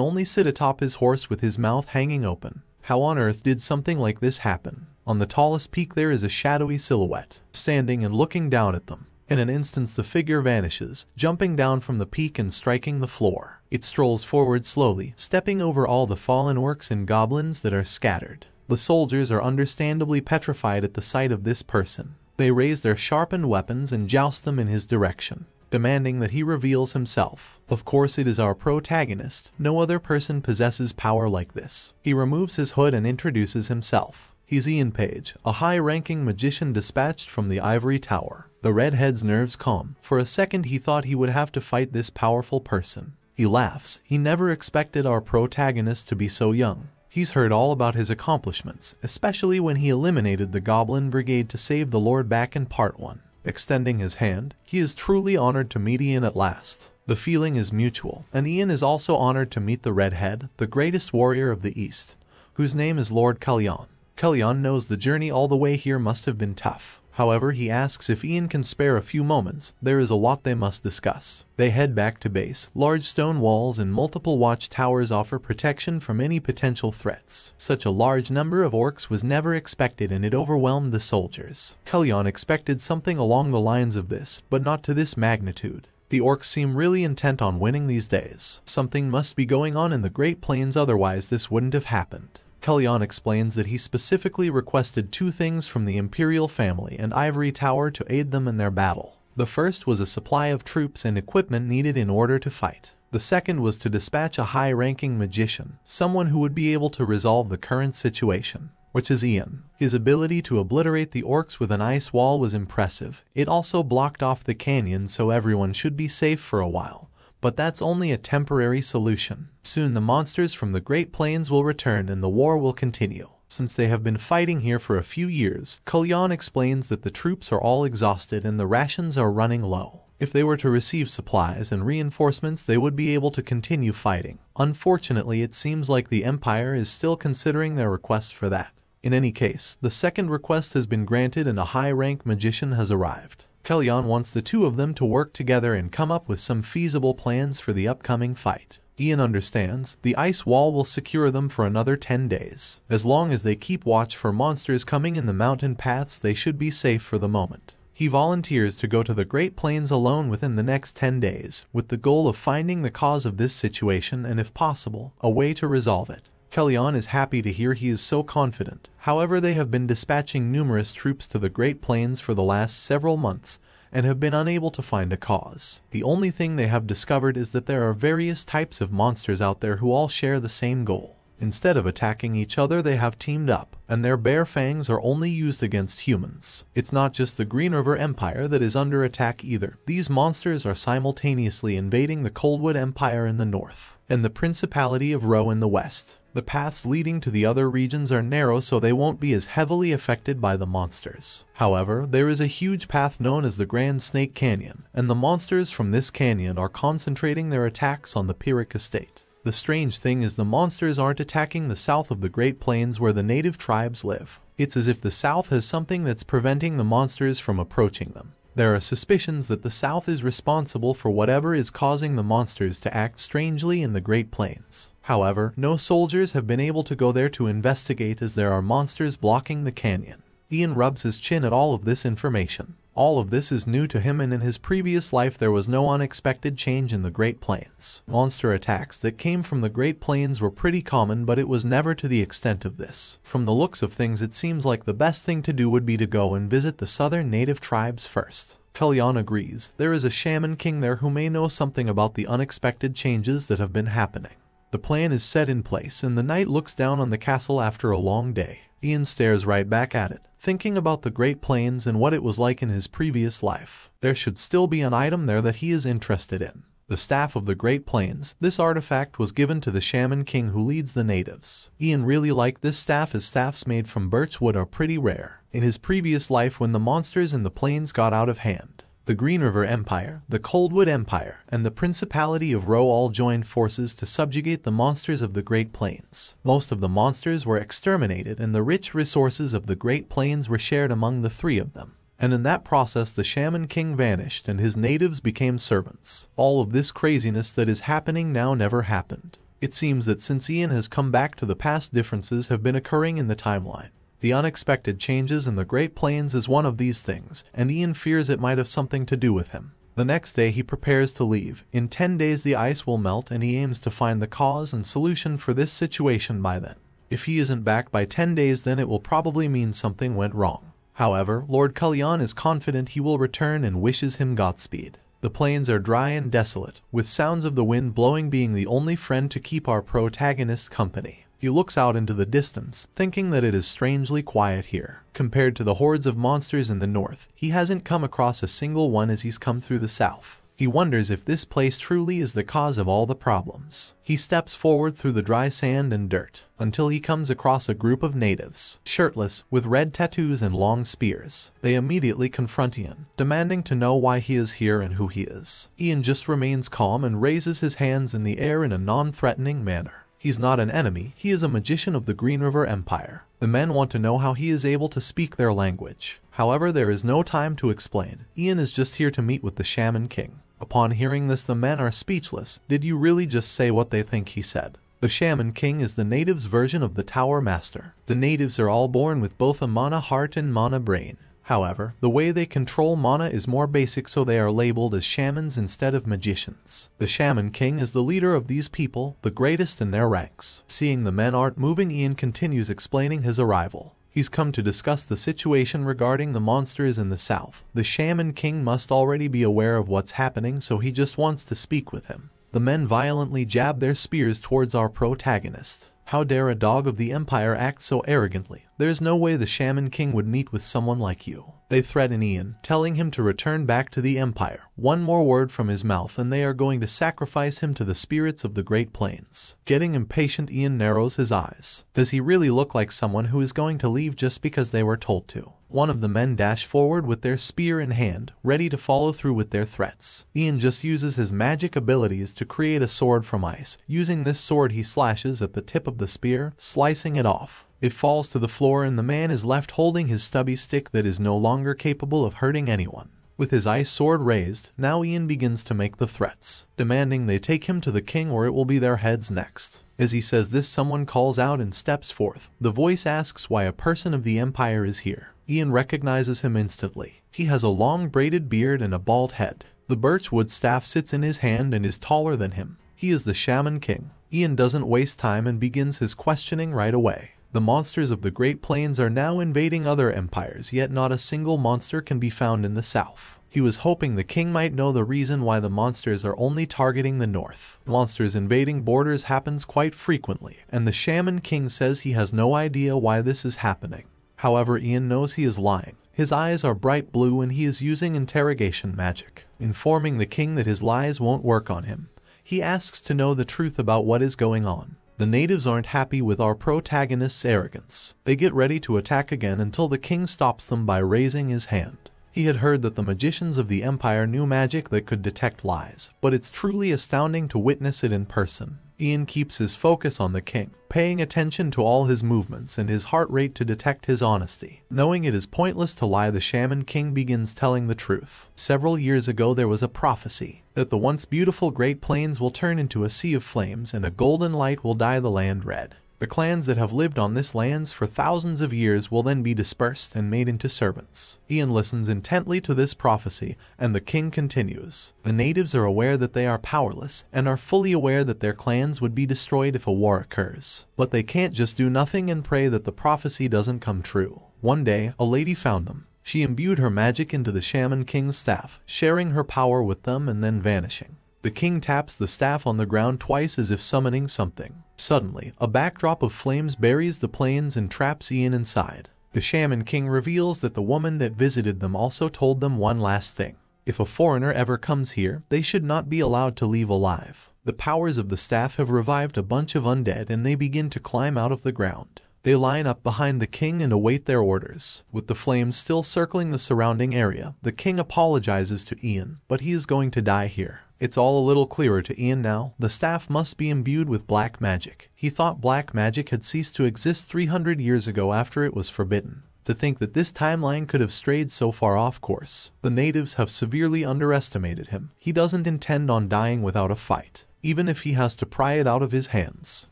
only sit atop his horse with his mouth hanging open. How on earth did something like this happen? On the tallest peak there is a shadowy silhouette, standing and looking down at them. In an instant the figure vanishes, jumping down from the peak and striking the floor. It strolls forward slowly, stepping over all the fallen orcs and goblins that are scattered. The soldiers are understandably petrified at the sight of this person. They raise their sharpened weapons and joust them in his direction, demanding that he reveals himself. Of course it is our protagonist, no other person possesses power like this. He removes his hood and introduces himself. He's Ian Page, a high-ranking magician dispatched from the Ivory Tower. The redhead's nerves calm. For a second he thought he would have to fight this powerful person. He laughs. He never expected our protagonist to be so young. He's heard all about his accomplishments, especially when he eliminated the Goblin Brigade to save the Lord back in Part 1. Extending his hand, he is truly honored to meet Ian at last. The feeling is mutual, and Ian is also honored to meet the Redhead, the greatest warrior of the East, whose name is Lord Kalyan. Kalyan knows the journey all the way here must have been tough. However, he asks if Ian can spare a few moments. There is a lot they must discuss. They head back to base. Large stone walls and multiple watchtowers offer protection from any potential threats. Such a large number of orcs was never expected and it overwhelmed the soldiers. Kalyan expected something along the lines of this, but not to this magnitude. The orcs seem really intent on winning these days. Something must be going on in the Great Plains otherwise this wouldn't have happened. Kalyan explains that he specifically requested two things from the imperial family and Ivory Tower to aid them in their battle. The first was a supply of troops and equipment needed in order to fight. The second was to dispatch a high-ranking magician, someone who would be able to resolve the current situation, which is Ian. His ability to obliterate the orcs with an ice wall was impressive. It also blocked off the canyon so everyone should be safe for a while. But that's only a temporary solution. Soon the monsters from the Great Plains will return and the war will continue. Since they have been fighting here for a few years, Kalyan explains that the troops are all exhausted and the rations are running low. If they were to receive supplies and reinforcements, they would be able to continue fighting. Unfortunately, it seems like the Empire is still considering their request for that. In any case, the second request has been granted and a high-rank magician has arrived. Kalyan wants the two of them to work together and come up with some feasible plans for the upcoming fight. Ian understands, the ice wall will secure them for another 10 days. As long as they keep watch for monsters coming in the mountain paths they should be safe for the moment. He volunteers to go to the Great Plains alone within the next 10 days, with the goal of finding the cause of this situation and if possible, a way to resolve it. Kalyan is happy to hear he is so confident. However, they have been dispatching numerous troops to the Great Plains for the last several months and have been unable to find a cause. The only thing they have discovered is that there are various types of monsters out there who all share the same goal. Instead of attacking each other they have teamed up, and their bare fangs are only used against humans. It's not just the Green River Empire that is under attack either. These monsters are simultaneously invading the Coldwood Empire in the north, and the Principality of Roe in the west. The paths leading to the other regions are narrow so they won't be as heavily affected by the monsters. However, there is a huge path known as the Grand Snake Canyon, and the monsters from this canyon are concentrating their attacks on the Pyrrhic estate. The strange thing is the monsters aren't attacking the south of the Great Plains where the native tribes live. It's as if the south has something that's preventing the monsters from approaching them. There are suspicions that the South is responsible for whatever is causing the monsters to act strangely in the Great Plains. However, no soldiers have been able to go there to investigate as there are monsters blocking the canyon. Ian rubs his chin at all of this information. All of this is new to him and in his previous life there was no unexpected change in the Great Plains. Monster attacks that came from the Great Plains were pretty common but it was never to the extent of this. From the looks of things it seems like the best thing to do would be to go and visit the southern native tribes first. Kalyan agrees, there is a shaman king there who may know something about the unexpected changes that have been happening. The plan is set in place and the knight looks down on the castle after a long day. Ian stares right back at it, thinking about the Great Plains and what it was like in his previous life. There should still be an item there that he is interested in. The Staff of the Great Plains. This artifact was given to the Shaman King who leads the natives. Ian really liked this staff as staffs made from birch wood are pretty rare. In his previous life when the monsters in the plains got out of hand, the Green River Empire, the Coldwood Empire, and the Principality of Roe all joined forces to subjugate the monsters of the Great Plains. Most of the monsters were exterminated and the rich resources of the Great Plains were shared among the three of them. And in that process the Shaman King vanished and his natives became servants. All of this craziness that is happening now never happened. It seems that since Ian has come back to the past differences have been occurring in the timeline. The unexpected changes in the Great Plains is one of these things, and Ian fears it might have something to do with him. The next day he prepares to leave. In 10 days the ice will melt and he aims to find the cause and solution for this situation by then. If he isn't back by 10 days then it will probably mean something went wrong. However, Lord Kalyan is confident he will return and wishes him Godspeed. The plains are dry and desolate, with sounds of the wind blowing being the only friend to keep our protagonist company. He looks out into the distance, thinking that it is strangely quiet here. Compared to the hordes of monsters in the north, he hasn't come across a single one as he's come through the south. He wonders if this place truly is the cause of all the problems. He steps forward through the dry sand and dirt until he comes across a group of natives, shirtless, with red tattoos and long spears. They immediately confront Ian, demanding to know why he is here and who he is. Ian just remains calm and raises his hands in the air in a non-threatening manner. He's not an enemy, he is a magician of the Green River Empire. The men want to know how he is able to speak their language. However, there is no time to explain. Ian is just here to meet with the Shaman King. Upon hearing this the men are speechless. Did you really just say what they think he said? The Shaman King is the natives' version of the Tower Master. The natives are all born with both a mana heart and mana brain. However, the way they control mana is more basic so they are labeled as shamans instead of magicians. The Shaman King is the leader of these people, the greatest in their ranks. Seeing the men aren't moving Ian continues explaining his arrival. He's come to discuss the situation regarding the monsters in the south. The Shaman King must already be aware of what's happening so he just wants to speak with him. The men violently jab their spears towards our protagonist. How dare a dog of the Empire act so arrogantly? There's no way the Shaman King would meet with someone like you. They threaten Ian, telling him to return back to the Empire. One more word from his mouth and they are going to sacrifice him to the spirits of the Great Plains. Getting impatient Ian narrows his eyes. Does he really look like someone who is going to leave just because they were told to? One of the men dash forward with their spear in hand, ready to follow through with their threats. Ian just uses his magic abilities to create a sword from ice. Using this sword he slashes at the tip of the spear, slicing it off. It falls to the floor and the man is left holding his stubby stick that is no longer capable of hurting anyone. With his ice sword raised, now Ian begins to make the threats, demanding they take him to the king or it will be their heads next. As he says this someone calls out and steps forth. The voice asks why a person of the empire is here. Ian recognizes him instantly. He has a long braided beard and a bald head. The birchwood staff sits in his hand and is taller than him. He is the Shaman King. Ian doesn't waste time and begins his questioning right away. The monsters of the Great Plains are now invading other empires, yet not a single monster can be found in the south. He was hoping the king might know the reason why the monsters are only targeting the north. Monsters invading borders happens quite frequently, and the shaman king says he has no idea why this is happening. However, Ian knows he is lying. His eyes are bright blue and he is using interrogation magic, informing the king that his lies won't work on him. He asks to know the truth about what is going on. The natives aren't happy with our protagonist's arrogance. They get ready to attack again until the king stops them by raising his hand. He had heard that the magicians of the Empire knew magic that could detect lies, but it's truly astounding to witness it in person. Ian keeps his focus on the king, paying attention to all his movements and his heart rate to detect his honesty. Knowing it is pointless to lie, the shaman king begins telling the truth. Several years ago there was a prophecy that the once beautiful Great Plains will turn into a sea of flames and a golden light will dye the land red. The clans that have lived on this lands for thousands of years will then be dispersed and made into servants. Ian listens intently to this prophecy, and the king continues. The natives are aware that they are powerless, and are fully aware that their clans would be destroyed if a war occurs. But they can't just do nothing and pray that the prophecy doesn't come true. One day, a lady found them. She imbued her magic into the shaman king's staff, sharing her power with them and then vanishing. The king taps the staff on the ground twice as if summoning something. Suddenly, a backdrop of flames buries the plains and traps Ian inside. The shaman king reveals that the woman that visited them also told them one last thing. If a foreigner ever comes here, they should not be allowed to leave alive. The powers of the staff have revived a bunch of undead and they begin to climb out of the ground. They line up behind the king and await their orders. With the flames still circling the surrounding area, the king apologizes to Ian, but he is going to die here. It's all a little clearer to Ian now. The staff must be imbued with black magic. He thought black magic had ceased to exist 300 years ago after it was forbidden. To think that this timeline could have strayed so far off course. The natives have severely underestimated him. He doesn't intend on dying without a fight. Even if he has to pry it out of his hands,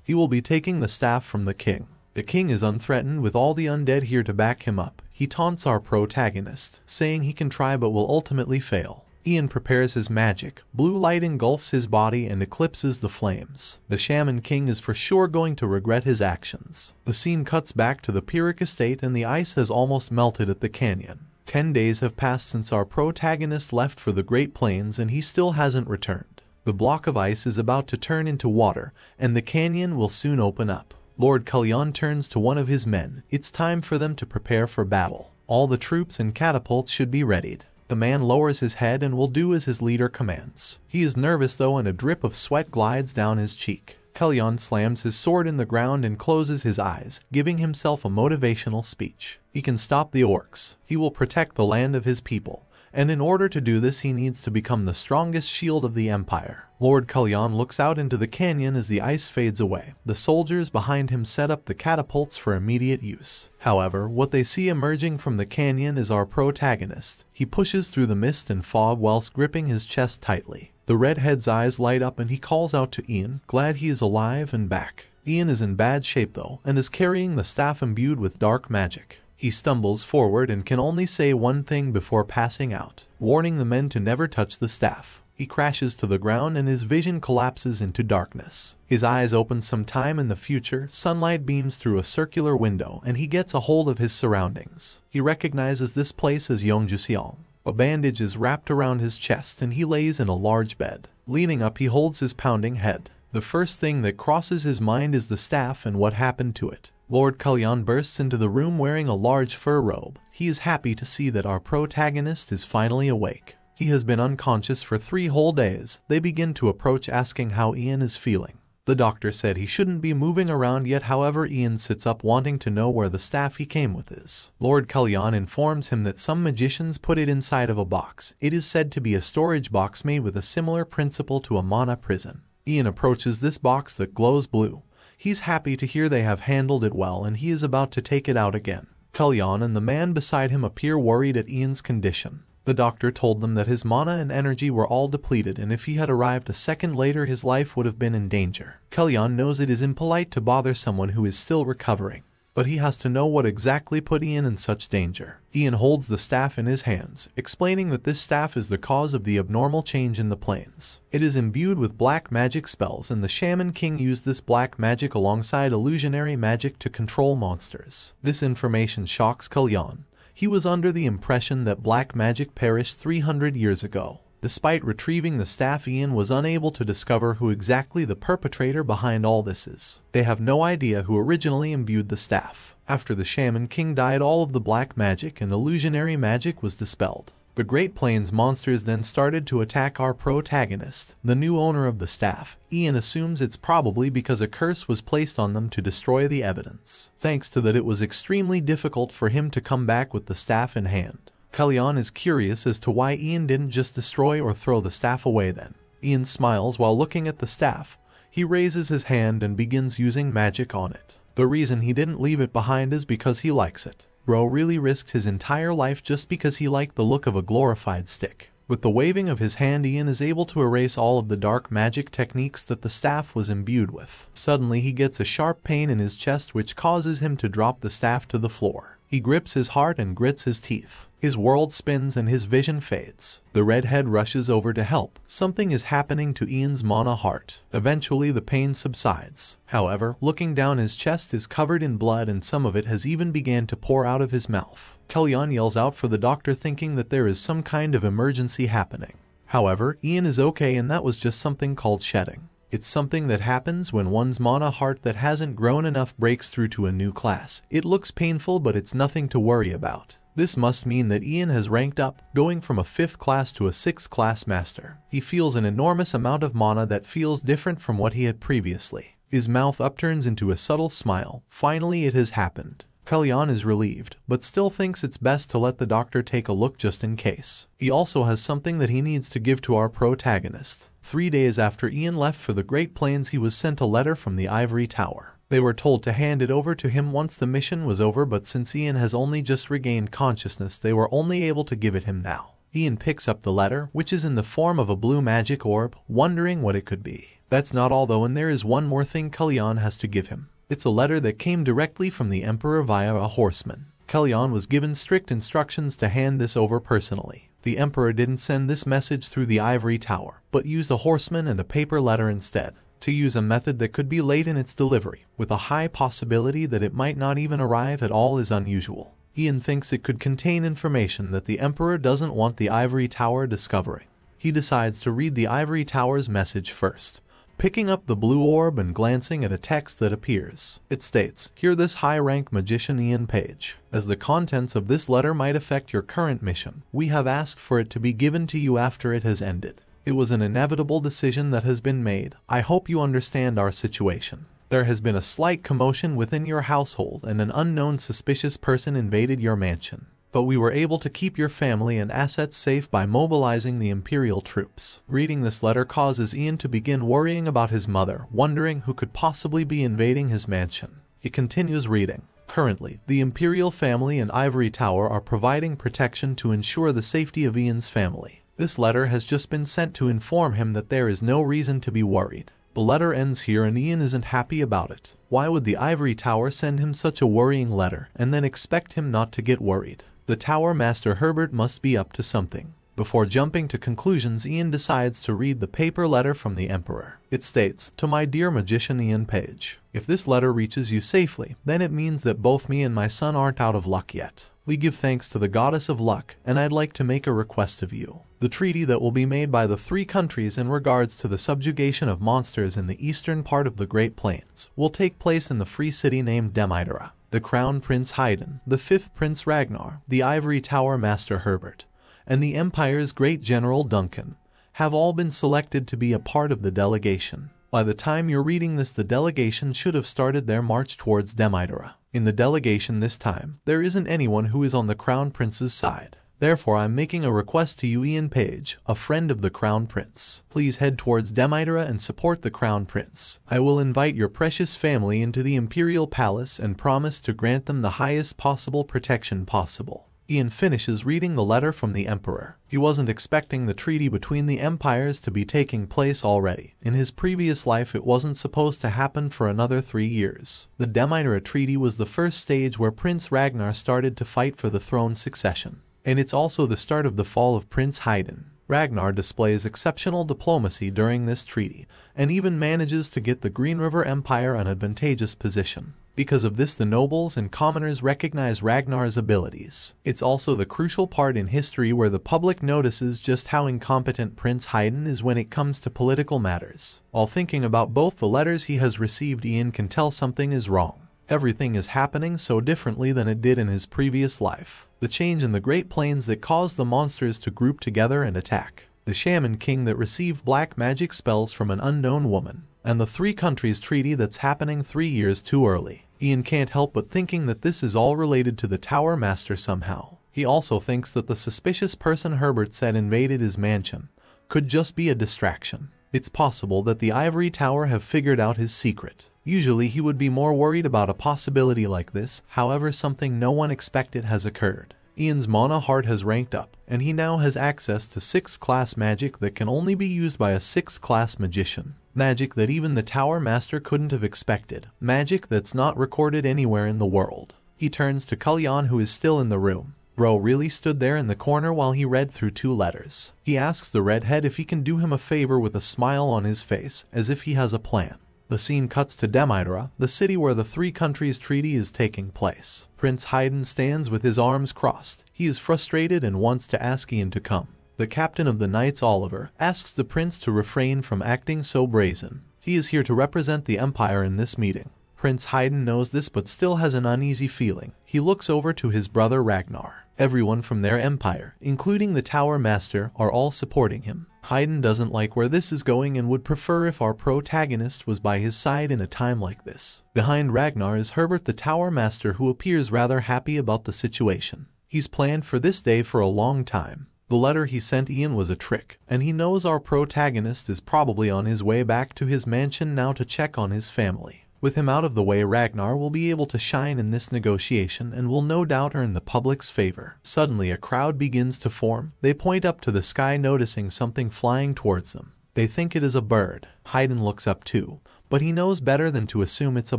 he will be taking the staff from the king. The king is unthreatened with all the undead here to back him up. He taunts our protagonist, saying he can try but will ultimately fail. Ian prepares his magic. Blue light engulfs his body and eclipses the flames. The Shaman King is for sure going to regret his actions. The scene cuts back to the Pyrrhic estate and the ice has almost melted at the canyon. Ten days have passed since our protagonist left for the Great Plains and he still hasn't returned. The block of ice is about to turn into water and the canyon will soon open up. Lord Kalyan turns to one of his men. It's time for them to prepare for battle. All the troops and catapults should be readied. The man lowers his head and will do as his leader commands. He is nervous though and a drip of sweat glides down his cheek. Kalyan slams his sword in the ground and closes his eyes, giving himself a motivational speech. He can stop the orcs. He will protect the land of his people and in order to do this he needs to become the strongest shield of the empire. Lord Kalyan looks out into the canyon as the ice fades away. The soldiers behind him set up the catapults for immediate use. However, what they see emerging from the canyon is our protagonist. He pushes through the mist and fog whilst gripping his chest tightly. The redhead's eyes light up and he calls out to Ian, glad he is alive and back. Ian is in bad shape though, and is carrying the staff imbued with dark magic. He stumbles forward and can only say one thing before passing out, warning the men to never touch the staff. He crashes to the ground and his vision collapses into darkness. His eyes open some time in the future, sunlight beams through a circular window and he gets a hold of his surroundings. He recognizes this place as Yongjuseong. A bandage is wrapped around his chest and he lays in a large bed. Leaning up he holds his pounding head. The first thing that crosses his mind is the staff and what happened to it. Lord Kalyan bursts into the room wearing a large fur robe. He is happy to see that our protagonist is finally awake. He has been unconscious for three whole days. They begin to approach asking how Ian is feeling. The doctor said he shouldn't be moving around yet however Ian sits up wanting to know where the staff he came with is. Lord Kalyan informs him that some magicians put it inside of a box. It is said to be a storage box made with a similar principle to a mana prison. Ian approaches this box that glows blue. He's happy to hear they have handled it well and he is about to take it out again. Kalyan and the man beside him appear worried at Ian's condition. The doctor told them that his mana and energy were all depleted and if he had arrived a second later his life would have been in danger. Kalyan knows it is impolite to bother someone who is still recovering. But he has to know what exactly put Ian in such danger. Ian holds the staff in his hands, explaining that this staff is the cause of the abnormal change in the plains. It is imbued with black magic spells and the Shaman King used this black magic alongside illusionary magic to control monsters. This information shocks Kalyan. He was under the impression that black magic perished 300 years ago. Despite retrieving the staff Ian was unable to discover who exactly the perpetrator behind all this is. They have no idea who originally imbued the staff. After the Shaman King died all of the black magic and illusionary magic was dispelled. The Great Plains monsters then started to attack our protagonist, the new owner of the staff. Ian assumes it's probably because a curse was placed on them to destroy the evidence. Thanks to that it was extremely difficult for him to come back with the staff in hand. Kalyan is curious as to why Ian didn't just destroy or throw the staff away then. Ian smiles while looking at the staff. He raises his hand and begins using magic on it. The reason he didn't leave it behind is because he likes it. Bro really risked his entire life just because he liked the look of a glorified stick. With the waving of his hand Ian is able to erase all of the dark magic techniques that the staff was imbued with. Suddenly he gets a sharp pain in his chest which causes him to drop the staff to the floor. He grips his heart and grits his teeth. His world spins and his vision fades. The redhead rushes over to help. Something is happening to Ian's mana heart. Eventually the pain subsides. However, looking down his chest is covered in blood and some of it has even began to pour out of his mouth. Kalyan yells out for the doctor thinking that there is some kind of emergency happening. However, Ian is okay and that was just something called shedding. It's something that happens when one's mana heart that hasn't grown enough breaks through to a new class. It looks painful but it's nothing to worry about. This must mean that Ian has ranked up, going from a 5th class to a 6th class master. He feels an enormous amount of mana that feels different from what he had previously. His mouth upturns into a subtle smile. Finally it has happened. Kalyan is relieved, but still thinks it's best to let the doctor take a look just in case. He also has something that he needs to give to our protagonist. Three days after Ian left for the Great Plains he was sent a letter from the Ivory Tower. They were told to hand it over to him once the mission was over but since Ian has only just regained consciousness they were only able to give it him now. Ian picks up the letter, which is in the form of a blue magic orb, wondering what it could be. That's not all though and there is one more thing Kalyan has to give him. It's a letter that came directly from the Emperor via a horseman. Kalyan was given strict instructions to hand this over personally. The Emperor didn't send this message through the ivory tower, but used a horseman and a paper letter instead to use a method that could be late in its delivery, with a high possibility that it might not even arrive at all is unusual. Ian thinks it could contain information that the Emperor doesn't want the Ivory Tower discovering. He decides to read the Ivory Tower's message first, picking up the blue orb and glancing at a text that appears. It states, Hear this high-rank magician Ian Page. As the contents of this letter might affect your current mission, we have asked for it to be given to you after it has ended. It was an inevitable decision that has been made. I hope you understand our situation. There has been a slight commotion within your household and an unknown suspicious person invaded your mansion. But we were able to keep your family and assets safe by mobilizing the Imperial troops. Reading this letter causes Ian to begin worrying about his mother, wondering who could possibly be invading his mansion. It continues reading. Currently, the Imperial family and Ivory Tower are providing protection to ensure the safety of Ian's family. This letter has just been sent to inform him that there is no reason to be worried. The letter ends here and Ian isn't happy about it. Why would the Ivory Tower send him such a worrying letter and then expect him not to get worried? The Tower Master Herbert must be up to something. Before jumping to conclusions, Ian decides to read the paper letter from the Emperor. It states, To my dear magician Ian Page, if this letter reaches you safely, then it means that both me and my son aren't out of luck yet. We give thanks to the goddess of luck, and I'd like to make a request of you. The treaty that will be made by the three countries in regards to the subjugation of monsters in the eastern part of the Great Plains will take place in the free city named Demitora. The Crown Prince Haydn, the fifth Prince Ragnar, the Ivory Tower Master Herbert, and the Empire's great General Duncan have all been selected to be a part of the delegation. By the time you're reading this the delegation should have started their march towards Demitora. In the delegation this time, there isn't anyone who is on the Crown Prince's side. Therefore, I'm making a request to you Ian Page, a friend of the Crown Prince. Please head towards Demitora and support the Crown Prince. I will invite your precious family into the Imperial Palace and promise to grant them the highest possible protection possible. Ian finishes reading the letter from the Emperor. He wasn't expecting the treaty between the empires to be taking place already. In his previous life it wasn't supposed to happen for another three years. The Demytera Treaty was the first stage where Prince Ragnar started to fight for the throne succession. And it's also the start of the fall of Prince Haydn. Ragnar displays exceptional diplomacy during this treaty, and even manages to get the Green River Empire an advantageous position. Because of this the nobles and commoners recognize Ragnar's abilities. It's also the crucial part in history where the public notices just how incompetent Prince Haydn is when it comes to political matters. While thinking about both the letters he has received Ian can tell something is wrong. Everything is happening so differently than it did in his previous life. The change in the Great Plains that caused the monsters to group together and attack. The Shaman King that received black magic spells from an unknown woman. And the Three Countries Treaty that's happening three years too early. Ian can't help but thinking that this is all related to the Tower Master somehow. He also thinks that the suspicious person Herbert said invaded his mansion could just be a distraction. It's possible that the Ivory Tower have figured out his secret. Usually he would be more worried about a possibility like this, however something no one expected has occurred. Ian's mana heart has ranked up, and he now has access to 6th class magic that can only be used by a 6th class magician. Magic that even the Tower Master couldn't have expected. Magic that's not recorded anywhere in the world. He turns to Kalyan who is still in the room. Bro really stood there in the corner while he read through two letters. He asks the redhead if he can do him a favor with a smile on his face, as if he has a plan. The scene cuts to Demytera, the city where the Three Countries Treaty is taking place. Prince Haydn stands with his arms crossed. He is frustrated and wants to ask Ian to come. The captain of the Knights Oliver asks the prince to refrain from acting so brazen. He is here to represent the empire in this meeting. Prince Haydn knows this but still has an uneasy feeling. He looks over to his brother Ragnar. Everyone from their empire, including the Tower Master, are all supporting him. Haydn doesn't like where this is going and would prefer if our protagonist was by his side in a time like this. Behind Ragnar is Herbert the Tower Master who appears rather happy about the situation. He's planned for this day for a long time. The letter he sent Ian was a trick, and he knows our protagonist is probably on his way back to his mansion now to check on his family. With him out of the way Ragnar will be able to shine in this negotiation and will no doubt earn the public's favor. Suddenly a crowd begins to form. They point up to the sky noticing something flying towards them. They think it is a bird. Haydn looks up too, but he knows better than to assume it's a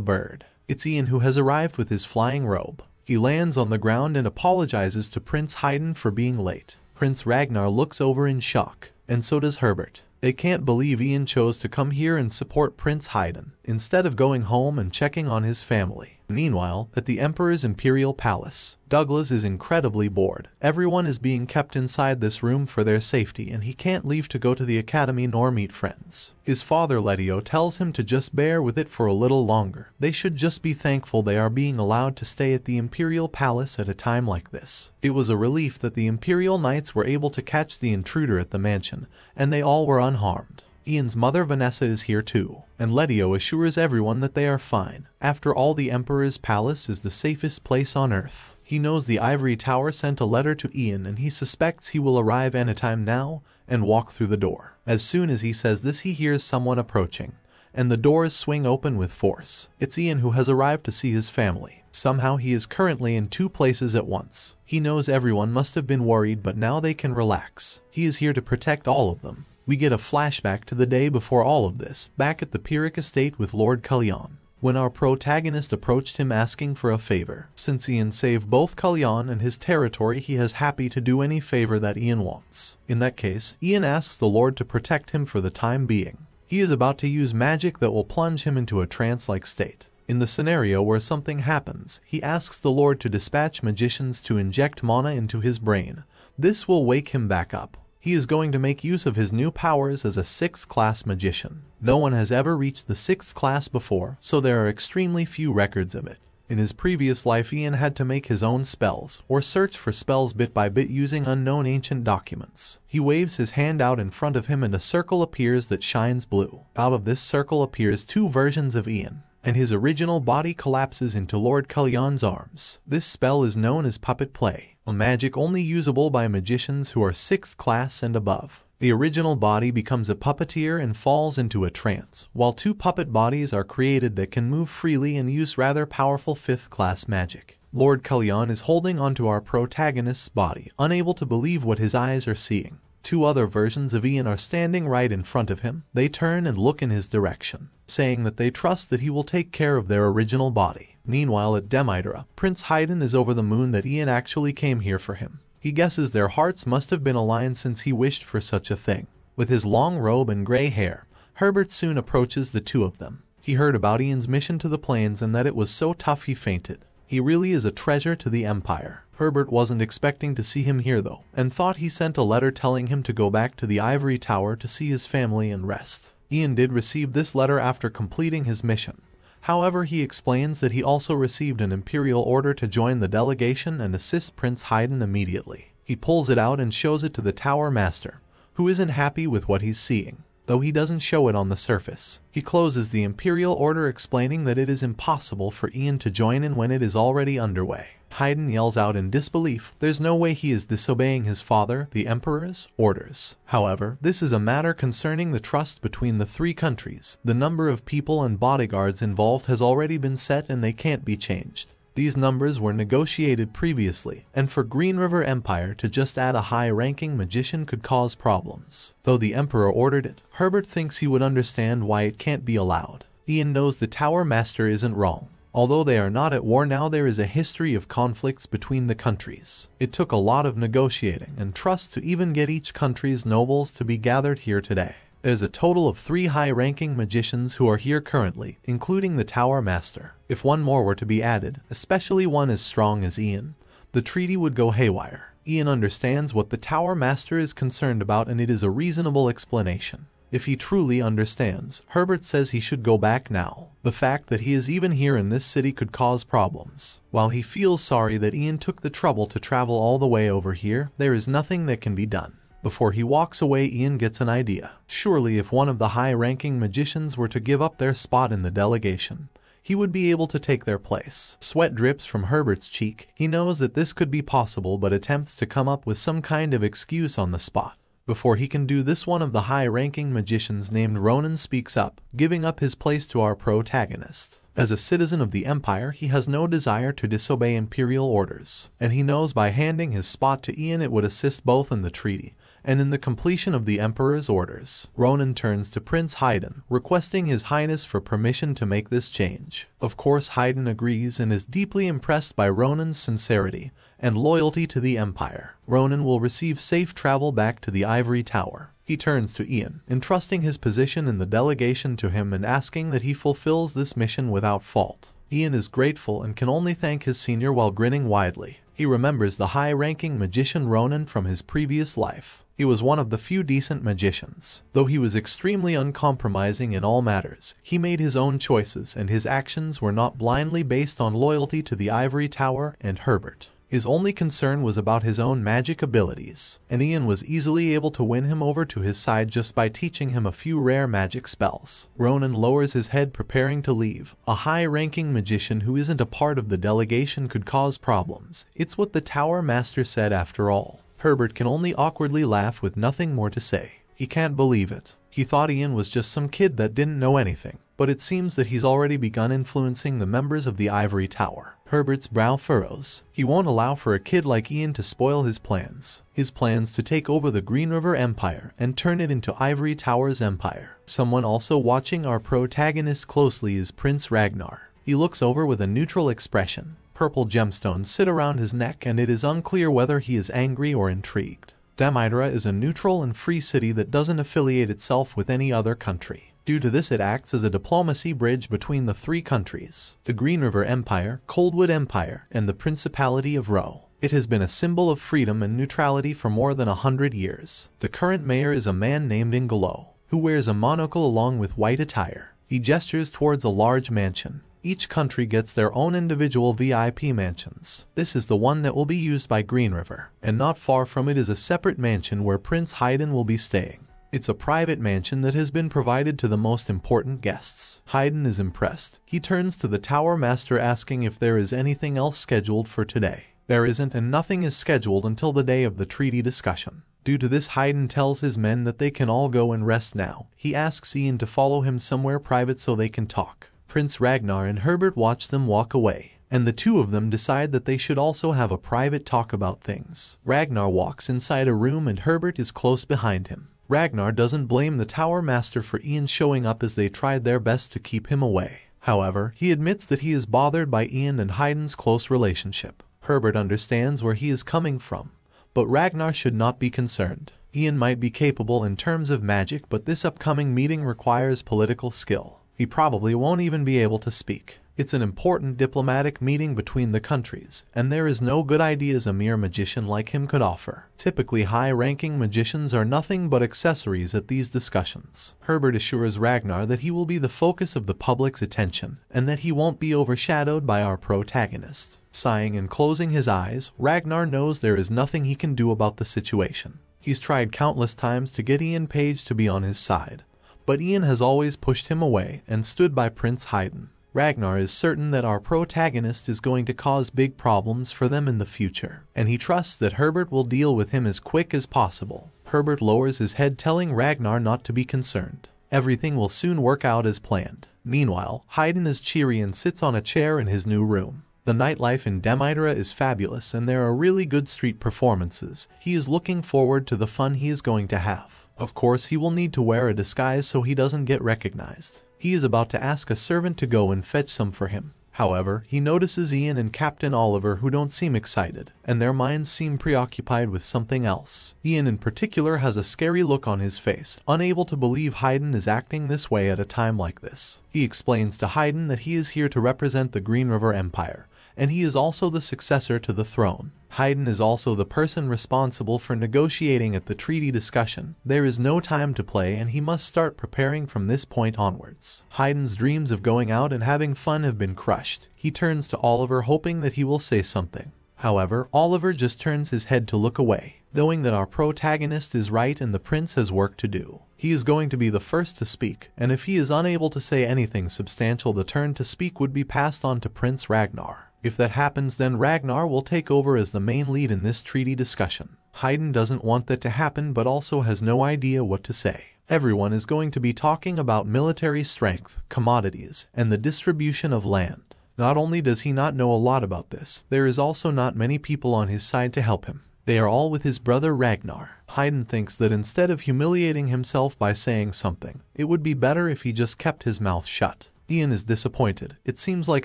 bird. It's Ian who has arrived with his flying robe. He lands on the ground and apologizes to Prince Haydn for being late. Prince Ragnar looks over in shock, and so does Herbert. They can't believe Ian chose to come here and support Prince Haydn, instead of going home and checking on his family. Meanwhile, at the Emperor's Imperial Palace, Douglas is incredibly bored. Everyone is being kept inside this room for their safety and he can't leave to go to the academy nor meet friends. His father Letio tells him to just bear with it for a little longer. They should just be thankful they are being allowed to stay at the Imperial Palace at a time like this. It was a relief that the Imperial Knights were able to catch the intruder at the mansion, and they all were unharmed. Ian's mother Vanessa is here too, and Letio assures everyone that they are fine. After all the Emperor's palace is the safest place on earth. He knows the Ivory Tower sent a letter to Ian and he suspects he will arrive anytime now and walk through the door. As soon as he says this he hears someone approaching, and the doors swing open with force. It's Ian who has arrived to see his family. Somehow he is currently in two places at once. He knows everyone must have been worried but now they can relax. He is here to protect all of them. We get a flashback to the day before all of this, back at the Pyrrhic estate with Lord Kalyan, when our protagonist approached him asking for a favor. Since Ian saved both Kalyan and his territory, he is happy to do any favor that Ian wants. In that case, Ian asks the Lord to protect him for the time being. He is about to use magic that will plunge him into a trance-like state. In the scenario where something happens, he asks the Lord to dispatch magicians to inject mana into his brain. This will wake him back up. He is going to make use of his new powers as a 6th class magician. No one has ever reached the 6th class before, so there are extremely few records of it. In his previous life Ian had to make his own spells, or search for spells bit by bit using unknown ancient documents. He waves his hand out in front of him and a circle appears that shines blue. Out of this circle appears two versions of Ian, and his original body collapses into Lord Kalyan's arms. This spell is known as puppet play, magic only usable by magicians who are 6th class and above. The original body becomes a puppeteer and falls into a trance, while two puppet bodies are created that can move freely and use rather powerful 5th class magic. Lord Kalyan is holding onto our protagonist's body, unable to believe what his eyes are seeing. Two other versions of Ian are standing right in front of him. They turn and look in his direction, saying that they trust that he will take care of their original body. Meanwhile at Demydra, Prince Haydn is over the moon that Ian actually came here for him. He guesses their hearts must have been aligned since he wished for such a thing. With his long robe and gray hair, Herbert soon approaches the two of them. He heard about Ian's mission to the plains and that it was so tough he fainted. He really is a treasure to the Empire. Herbert wasn't expecting to see him here though, and thought he sent a letter telling him to go back to the ivory tower to see his family and rest. Ian did receive this letter after completing his mission. However, he explains that he also received an imperial order to join the delegation and assist Prince Haydn immediately. He pulls it out and shows it to the tower master, who isn't happy with what he's seeing though he doesn't show it on the surface. He closes the Imperial Order explaining that it is impossible for Ian to join in when it is already underway. Haydn yells out in disbelief, there's no way he is disobeying his father, the Emperor's, orders. However, this is a matter concerning the trust between the three countries. The number of people and bodyguards involved has already been set and they can't be changed. These numbers were negotiated previously, and for Green River Empire to just add a high-ranking magician could cause problems. Though the Emperor ordered it, Herbert thinks he would understand why it can't be allowed. Ian knows the Tower Master isn't wrong. Although they are not at war now there is a history of conflicts between the countries. It took a lot of negotiating and trust to even get each country's nobles to be gathered here today. There's a total of three high-ranking magicians who are here currently, including the Tower Master. If one more were to be added, especially one as strong as Ian, the treaty would go haywire. Ian understands what the Tower Master is concerned about and it is a reasonable explanation. If he truly understands, Herbert says he should go back now. The fact that he is even here in this city could cause problems. While he feels sorry that Ian took the trouble to travel all the way over here, there is nothing that can be done. Before he walks away, Ian gets an idea. Surely if one of the high-ranking magicians were to give up their spot in the delegation, he would be able to take their place. Sweat drips from Herbert's cheek. He knows that this could be possible but attempts to come up with some kind of excuse on the spot. Before he can do this one of the high-ranking magicians named Ronan speaks up, giving up his place to our protagonist. As a citizen of the Empire, he has no desire to disobey imperial orders, and he knows by handing his spot to Ian it would assist both in the treaty and in the completion of the Emperor's orders, Ronan turns to Prince Haydn, requesting His Highness for permission to make this change. Of course Haydn agrees and is deeply impressed by Ronan's sincerity and loyalty to the Empire. Ronan will receive safe travel back to the Ivory Tower. He turns to Ian, entrusting his position in the delegation to him and asking that he fulfills this mission without fault. Ian is grateful and can only thank his senior while grinning widely. He remembers the high-ranking magician Ronan from his previous life. He was one of the few decent magicians. Though he was extremely uncompromising in all matters, he made his own choices and his actions were not blindly based on loyalty to the Ivory Tower and Herbert. His only concern was about his own magic abilities, and Ian was easily able to win him over to his side just by teaching him a few rare magic spells. Ronan lowers his head preparing to leave. A high-ranking magician who isn't a part of the delegation could cause problems. It's what the Tower Master said after all. Herbert can only awkwardly laugh with nothing more to say. He can't believe it. He thought Ian was just some kid that didn't know anything, but it seems that he's already begun influencing the members of the Ivory Tower. Herbert's brow furrows. He won't allow for a kid like Ian to spoil his plans. His plans to take over the Green River Empire and turn it into Ivory Tower's empire. Someone also watching our protagonist closely is Prince Ragnar. He looks over with a neutral expression purple gemstones sit around his neck and it is unclear whether he is angry or intrigued. Demydra is a neutral and free city that doesn't affiliate itself with any other country. Due to this it acts as a diplomacy bridge between the three countries, the Green River Empire, Coldwood Empire, and the Principality of Roe. It has been a symbol of freedom and neutrality for more than a hundred years. The current mayor is a man named Ingolo, who wears a monocle along with white attire. He gestures towards a large mansion. Each country gets their own individual VIP mansions. This is the one that will be used by Green River, and not far from it is a separate mansion where Prince Haydn will be staying. It's a private mansion that has been provided to the most important guests. Haydn is impressed. He turns to the Tower Master asking if there is anything else scheduled for today. There isn't and nothing is scheduled until the day of the treaty discussion. Due to this Haydn tells his men that they can all go and rest now. He asks Ian to follow him somewhere private so they can talk. Prince Ragnar and Herbert watch them walk away. and the two of them decide that they should also have a private talk about things. Ragnar walks inside a room and Herbert is close behind him. Ragnar doesn't blame the Tower Master for Ian showing up as they tried their best to keep him away. However, he admits that he is bothered by Ian and Haydn's close relationship. Herbert understands where he is coming from, but Ragnar should not be concerned. Ian might be capable in terms of magic, but this upcoming meeting requires political skill. He probably won't even be able to speak. It's an important diplomatic meeting between the countries, and there is no good ideas a mere magician like him could offer. Typically high-ranking magicians are nothing but accessories at these discussions. Herbert assures Ragnar that he will be the focus of the public's attention, and that he won't be overshadowed by our protagonist. Sighing and closing his eyes, Ragnar knows there is nothing he can do about the situation. He's tried countless times to get Ian Page to be on his side, but Ian has always pushed him away and stood by Prince Haydn. Ragnar is certain that our protagonist is going to cause big problems for them in the future, and he trusts that Herbert will deal with him as quick as possible. Herbert lowers his head telling Ragnar not to be concerned. Everything will soon work out as planned. Meanwhile, Haydn is cheery and sits on a chair in his new room. The nightlife in Demeitra is fabulous and there are really good street performances. He is looking forward to the fun he is going to have. Of course, he will need to wear a disguise so he doesn't get recognized. He is about to ask a servant to go and fetch some for him. However, he notices Ian and Captain Oliver who don't seem excited, and their minds seem preoccupied with something else. Ian in particular has a scary look on his face, unable to believe Haydn is acting this way at a time like this. He explains to Haydn that he is here to represent the Green River Empire, and he is also the successor to the throne. Haydn is also the person responsible for negotiating at the treaty discussion. There is no time to play and he must start preparing from this point onwards. Haydn's dreams of going out and having fun have been crushed. He turns to Oliver hoping that he will say something. However, Oliver just turns his head to look away, knowing that our protagonist is right and the prince has work to do. He is going to be the first to speak, and if he is unable to say anything substantial the turn to speak would be passed on to Prince Ragnar. If that happens then Ragnar will take over as the main lead in this treaty discussion. Haydn doesn't want that to happen but also has no idea what to say. Everyone is going to be talking about military strength, commodities, and the distribution of land. Not only does he not know a lot about this, there is also not many people on his side to help him. They are all with his brother Ragnar. Haydn thinks that instead of humiliating himself by saying something, it would be better if he just kept his mouth shut. Ian is disappointed. It seems like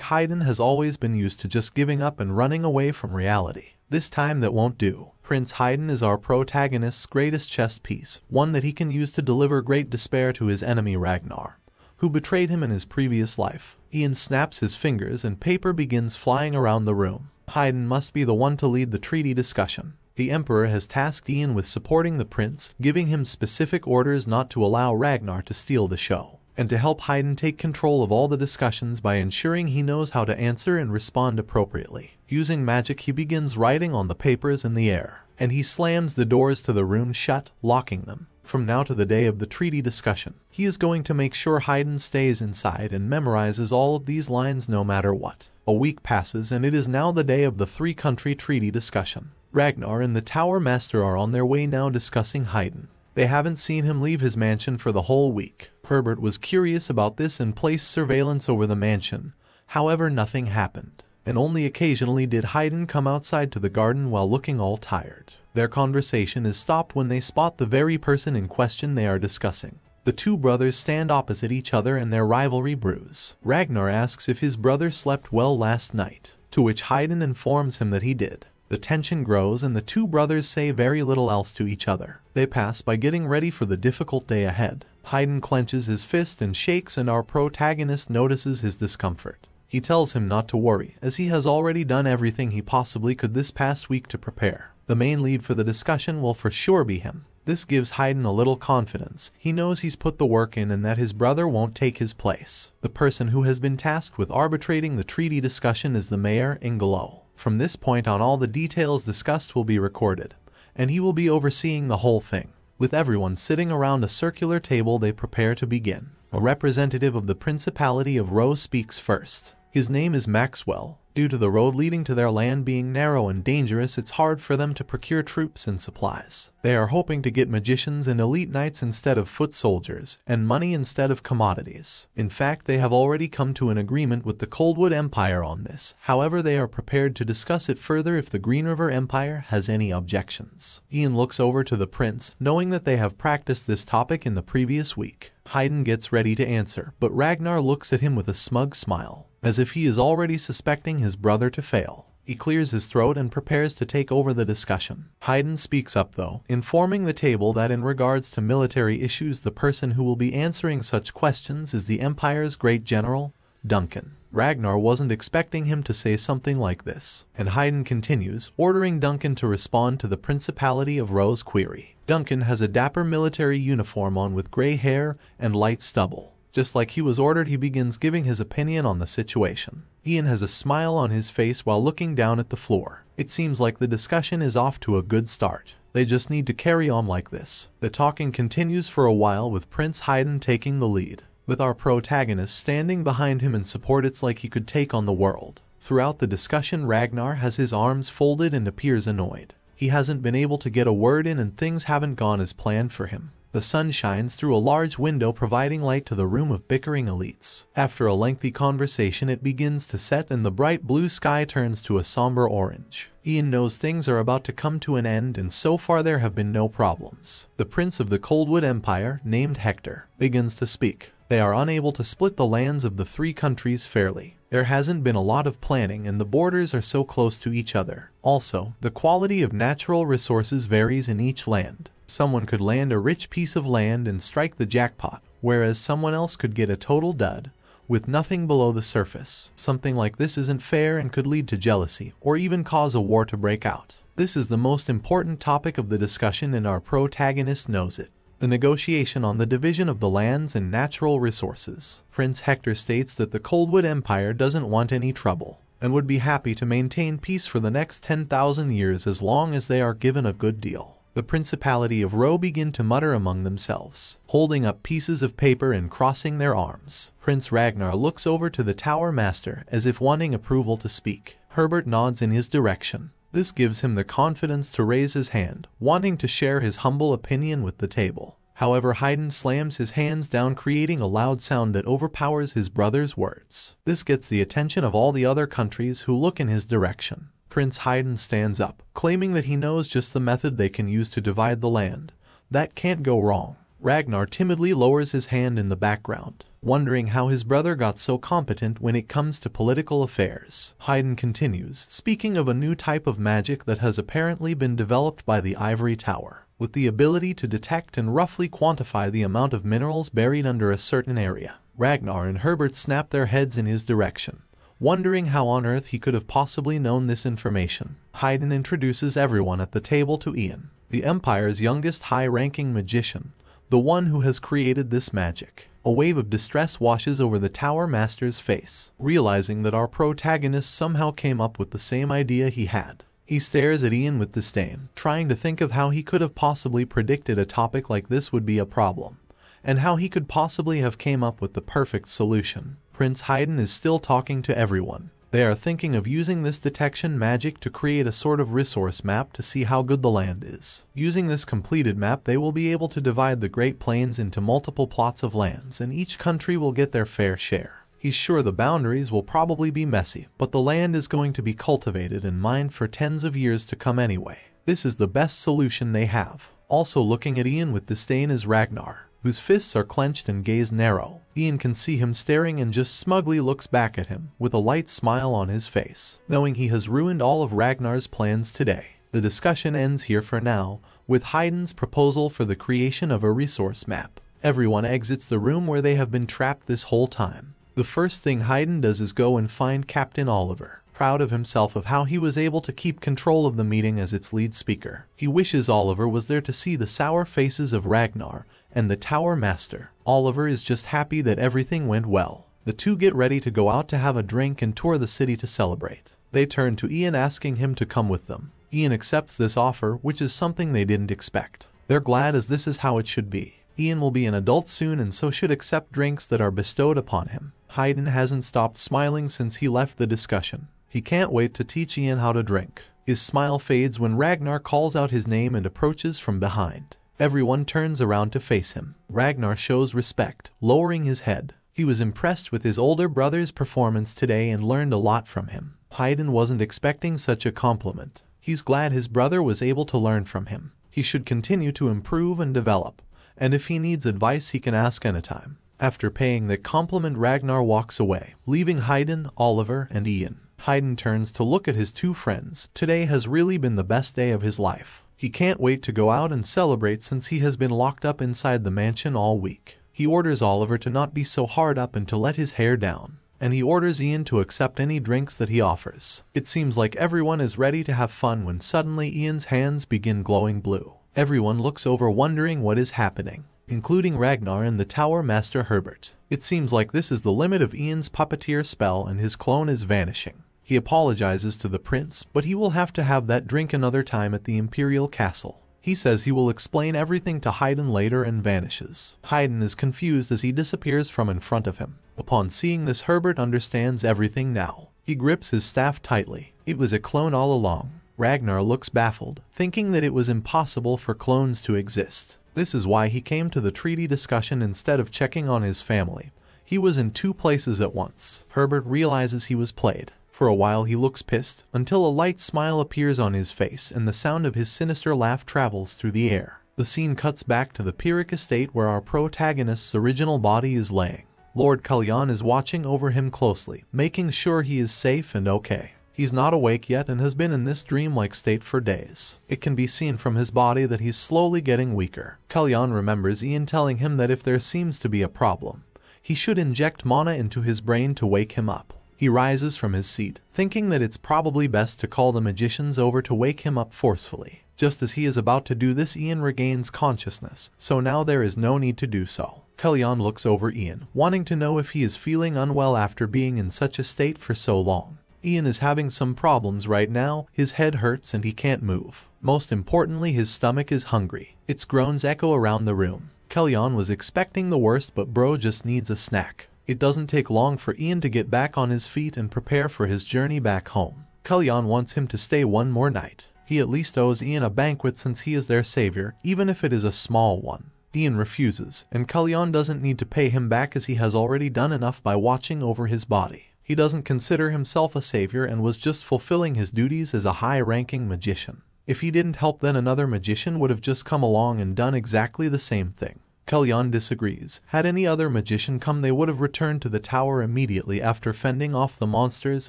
Haydn has always been used to just giving up and running away from reality. This time that won't do. Prince Haydn is our protagonist's greatest chess piece, one that he can use to deliver great despair to his enemy Ragnar, who betrayed him in his previous life. Ian snaps his fingers and paper begins flying around the room. Haydn must be the one to lead the treaty discussion. The Emperor has tasked Ian with supporting the prince, giving him specific orders not to allow Ragnar to steal the show and to help Haydn take control of all the discussions by ensuring he knows how to answer and respond appropriately. Using magic he begins writing on the papers in the air, and he slams the doors to the room shut, locking them. From now to the day of the treaty discussion, he is going to make sure Haydn stays inside and memorizes all of these lines no matter what. A week passes and it is now the day of the three-country treaty discussion. Ragnar and the Tower Master are on their way now discussing Haydn. They haven't seen him leave his mansion for the whole week. Herbert was curious about this and placed surveillance over the mansion. However, nothing happened, and only occasionally did Haydn come outside to the garden while looking all tired. Their conversation is stopped when they spot the very person in question they are discussing. The two brothers stand opposite each other and their rivalry brews. Ragnar asks if his brother slept well last night, to which Haydn informs him that he did. The tension grows and the two brothers say very little else to each other. They pass by getting ready for the difficult day ahead. Haydn clenches his fist and shakes and our protagonist notices his discomfort. He tells him not to worry, as he has already done everything he possibly could this past week to prepare. The main lead for the discussion will for sure be him. This gives Haydn a little confidence. He knows he's put the work in and that his brother won't take his place. The person who has been tasked with arbitrating the treaty discussion is the mayor, Ingelo. From this point on all the details discussed will be recorded, and he will be overseeing the whole thing. With everyone sitting around a circular table they prepare to begin. A representative of the Principality of Rose speaks first. His name is Maxwell. Due to the road leading to their land being narrow and dangerous, it's hard for them to procure troops and supplies. They are hoping to get magicians and elite knights instead of foot soldiers, and money instead of commodities. In fact, they have already come to an agreement with the Coldwood Empire on this. However, they are prepared to discuss it further if the Green River Empire has any objections. Ian looks over to the prince, knowing that they have practiced this topic in the previous week. Haydn gets ready to answer, but Ragnar looks at him with a smug smile as if he is already suspecting his brother to fail. He clears his throat and prepares to take over the discussion. Haydn speaks up though, informing the table that in regards to military issues the person who will be answering such questions is the Empire's great general, Duncan. Ragnar wasn't expecting him to say something like this, and Haydn continues, ordering Duncan to respond to the Principality of Ro's query. Duncan has a dapper military uniform on with gray hair and light stubble. Just like he was ordered, he begins giving his opinion on the situation. Ian has a smile on his face while looking down at the floor. It seems like the discussion is off to a good start. They just need to carry on like this. The talking continues for a while with Prince Haydn taking the lead. With our protagonist standing behind him in support it's like he could take on the world. Throughout the discussion Ragnar has his arms folded and appears annoyed. He hasn't been able to get a word in and things haven't gone as planned for him. The sun shines through a large window providing light to the room of bickering elites. After a lengthy conversation it begins to set and the bright blue sky turns to a somber orange. Ian knows things are about to come to an end and so far there have been no problems. The prince of the Coldwood Empire, named Hector, begins to speak. They are unable to split the lands of the three countries fairly. There hasn't been a lot of planning and the borders are so close to each other. Also, the quality of natural resources varies in each land. Someone could land a rich piece of land and strike the jackpot, whereas someone else could get a total dud, with nothing below the surface. Something like this isn't fair and could lead to jealousy, or even cause a war to break out. This is the most important topic of the discussion and our protagonist knows it. The negotiation on the division of the lands and natural resources. Prince Hector states that the Coldwood Empire doesn't want any trouble, and would be happy to maintain peace for the next 10,000 years as long as they are given a good deal the Principality of Ro begin to mutter among themselves, holding up pieces of paper and crossing their arms. Prince Ragnar looks over to the Tower Master as if wanting approval to speak. Herbert nods in his direction. This gives him the confidence to raise his hand, wanting to share his humble opinion with the table. However, Haydn slams his hands down creating a loud sound that overpowers his brother's words. This gets the attention of all the other countries who look in his direction. Prince Haydn stands up, claiming that he knows just the method they can use to divide the land. That can't go wrong. Ragnar timidly lowers his hand in the background, wondering how his brother got so competent when it comes to political affairs. Haydn continues, speaking of a new type of magic that has apparently been developed by the Ivory Tower, with the ability to detect and roughly quantify the amount of minerals buried under a certain area. Ragnar and Herbert snap their heads in his direction, wondering how on earth he could have possibly known this information. Haydn introduces everyone at the table to Ian, the Empire's youngest high-ranking magician, the one who has created this magic. A wave of distress washes over the Tower Master's face, realizing that our protagonist somehow came up with the same idea he had. He stares at Ian with disdain, trying to think of how he could have possibly predicted a topic like this would be a problem, and how he could possibly have came up with the perfect solution. Prince Haydn is still talking to everyone. They are thinking of using this detection magic to create a sort of resource map to see how good the land is. Using this completed map they will be able to divide the Great Plains into multiple plots of lands and each country will get their fair share. He's sure the boundaries will probably be messy, but the land is going to be cultivated and mined for tens of years to come anyway. This is the best solution they have. Also looking at Ian with disdain is Ragnar whose fists are clenched and gaze narrow. Ian can see him staring and just smugly looks back at him, with a light smile on his face, knowing he has ruined all of Ragnar's plans today. The discussion ends here for now, with Haydn's proposal for the creation of a resource map. Everyone exits the room where they have been trapped this whole time. The first thing Haydn does is go and find Captain Oliver proud of himself of how he was able to keep control of the meeting as its lead speaker. He wishes Oliver was there to see the sour faces of Ragnar and the Tower Master. Oliver is just happy that everything went well. The two get ready to go out to have a drink and tour the city to celebrate. They turn to Ian asking him to come with them. Ian accepts this offer, which is something they didn't expect. They're glad as this is how it should be. Ian will be an adult soon and so should accept drinks that are bestowed upon him. Haydn hasn't stopped smiling since he left the discussion. He can't wait to teach Ian how to drink. His smile fades when Ragnar calls out his name and approaches from behind. Everyone turns around to face him. Ragnar shows respect, lowering his head. He was impressed with his older brother's performance today and learned a lot from him. Haydn wasn't expecting such a compliment. He's glad his brother was able to learn from him. He should continue to improve and develop, and if he needs advice he can ask anytime. After paying the compliment Ragnar walks away, leaving Haydn, Oliver, and Ian. Haydn turns to look at his two friends. Today has really been the best day of his life. He can't wait to go out and celebrate since he has been locked up inside the mansion all week. He orders Oliver to not be so hard up and to let his hair down. And he orders Ian to accept any drinks that he offers. It seems like everyone is ready to have fun when suddenly Ian's hands begin glowing blue. Everyone looks over wondering what is happening, including Ragnar and the Tower Master Herbert. It seems like this is the limit of Ian's puppeteer spell and his clone is vanishing. He apologizes to the prince, but he will have to have that drink another time at the Imperial Castle. He says he will explain everything to Haydn later and vanishes. Haydn is confused as he disappears from in front of him. Upon seeing this Herbert understands everything now. He grips his staff tightly. It was a clone all along. Ragnar looks baffled, thinking that it was impossible for clones to exist. This is why he came to the treaty discussion instead of checking on his family. He was in two places at once. Herbert realizes he was played. For a while he looks pissed, until a light smile appears on his face and the sound of his sinister laugh travels through the air. The scene cuts back to the Pyrrhic estate where our protagonist's original body is laying. Lord Kalyan is watching over him closely, making sure he is safe and okay. He's not awake yet and has been in this dreamlike state for days. It can be seen from his body that he's slowly getting weaker. Kalyan remembers Ian telling him that if there seems to be a problem, he should inject mana into his brain to wake him up. He rises from his seat, thinking that it's probably best to call the magicians over to wake him up forcefully. Just as he is about to do this Ian regains consciousness, so now there is no need to do so. Kalyan looks over Ian, wanting to know if he is feeling unwell after being in such a state for so long. Ian is having some problems right now, his head hurts and he can't move. Most importantly, his stomach is hungry. Its groans echo around the room. Kalyan was expecting the worst but bro just needs a snack. It doesn't take long for Ian to get back on his feet and prepare for his journey back home. Kalyan wants him to stay one more night. He at least owes Ian a banquet since he is their savior, even if it is a small one. Ian refuses, and Kalyan doesn't need to pay him back as he has already done enough by watching over his body. He doesn't consider himself a savior and was just fulfilling his duties as a high-ranking magician. If he didn't help then another magician would have just come along and done exactly the same thing. Kalyan disagrees. Had any other magician come they would have returned to the tower immediately after fending off the monsters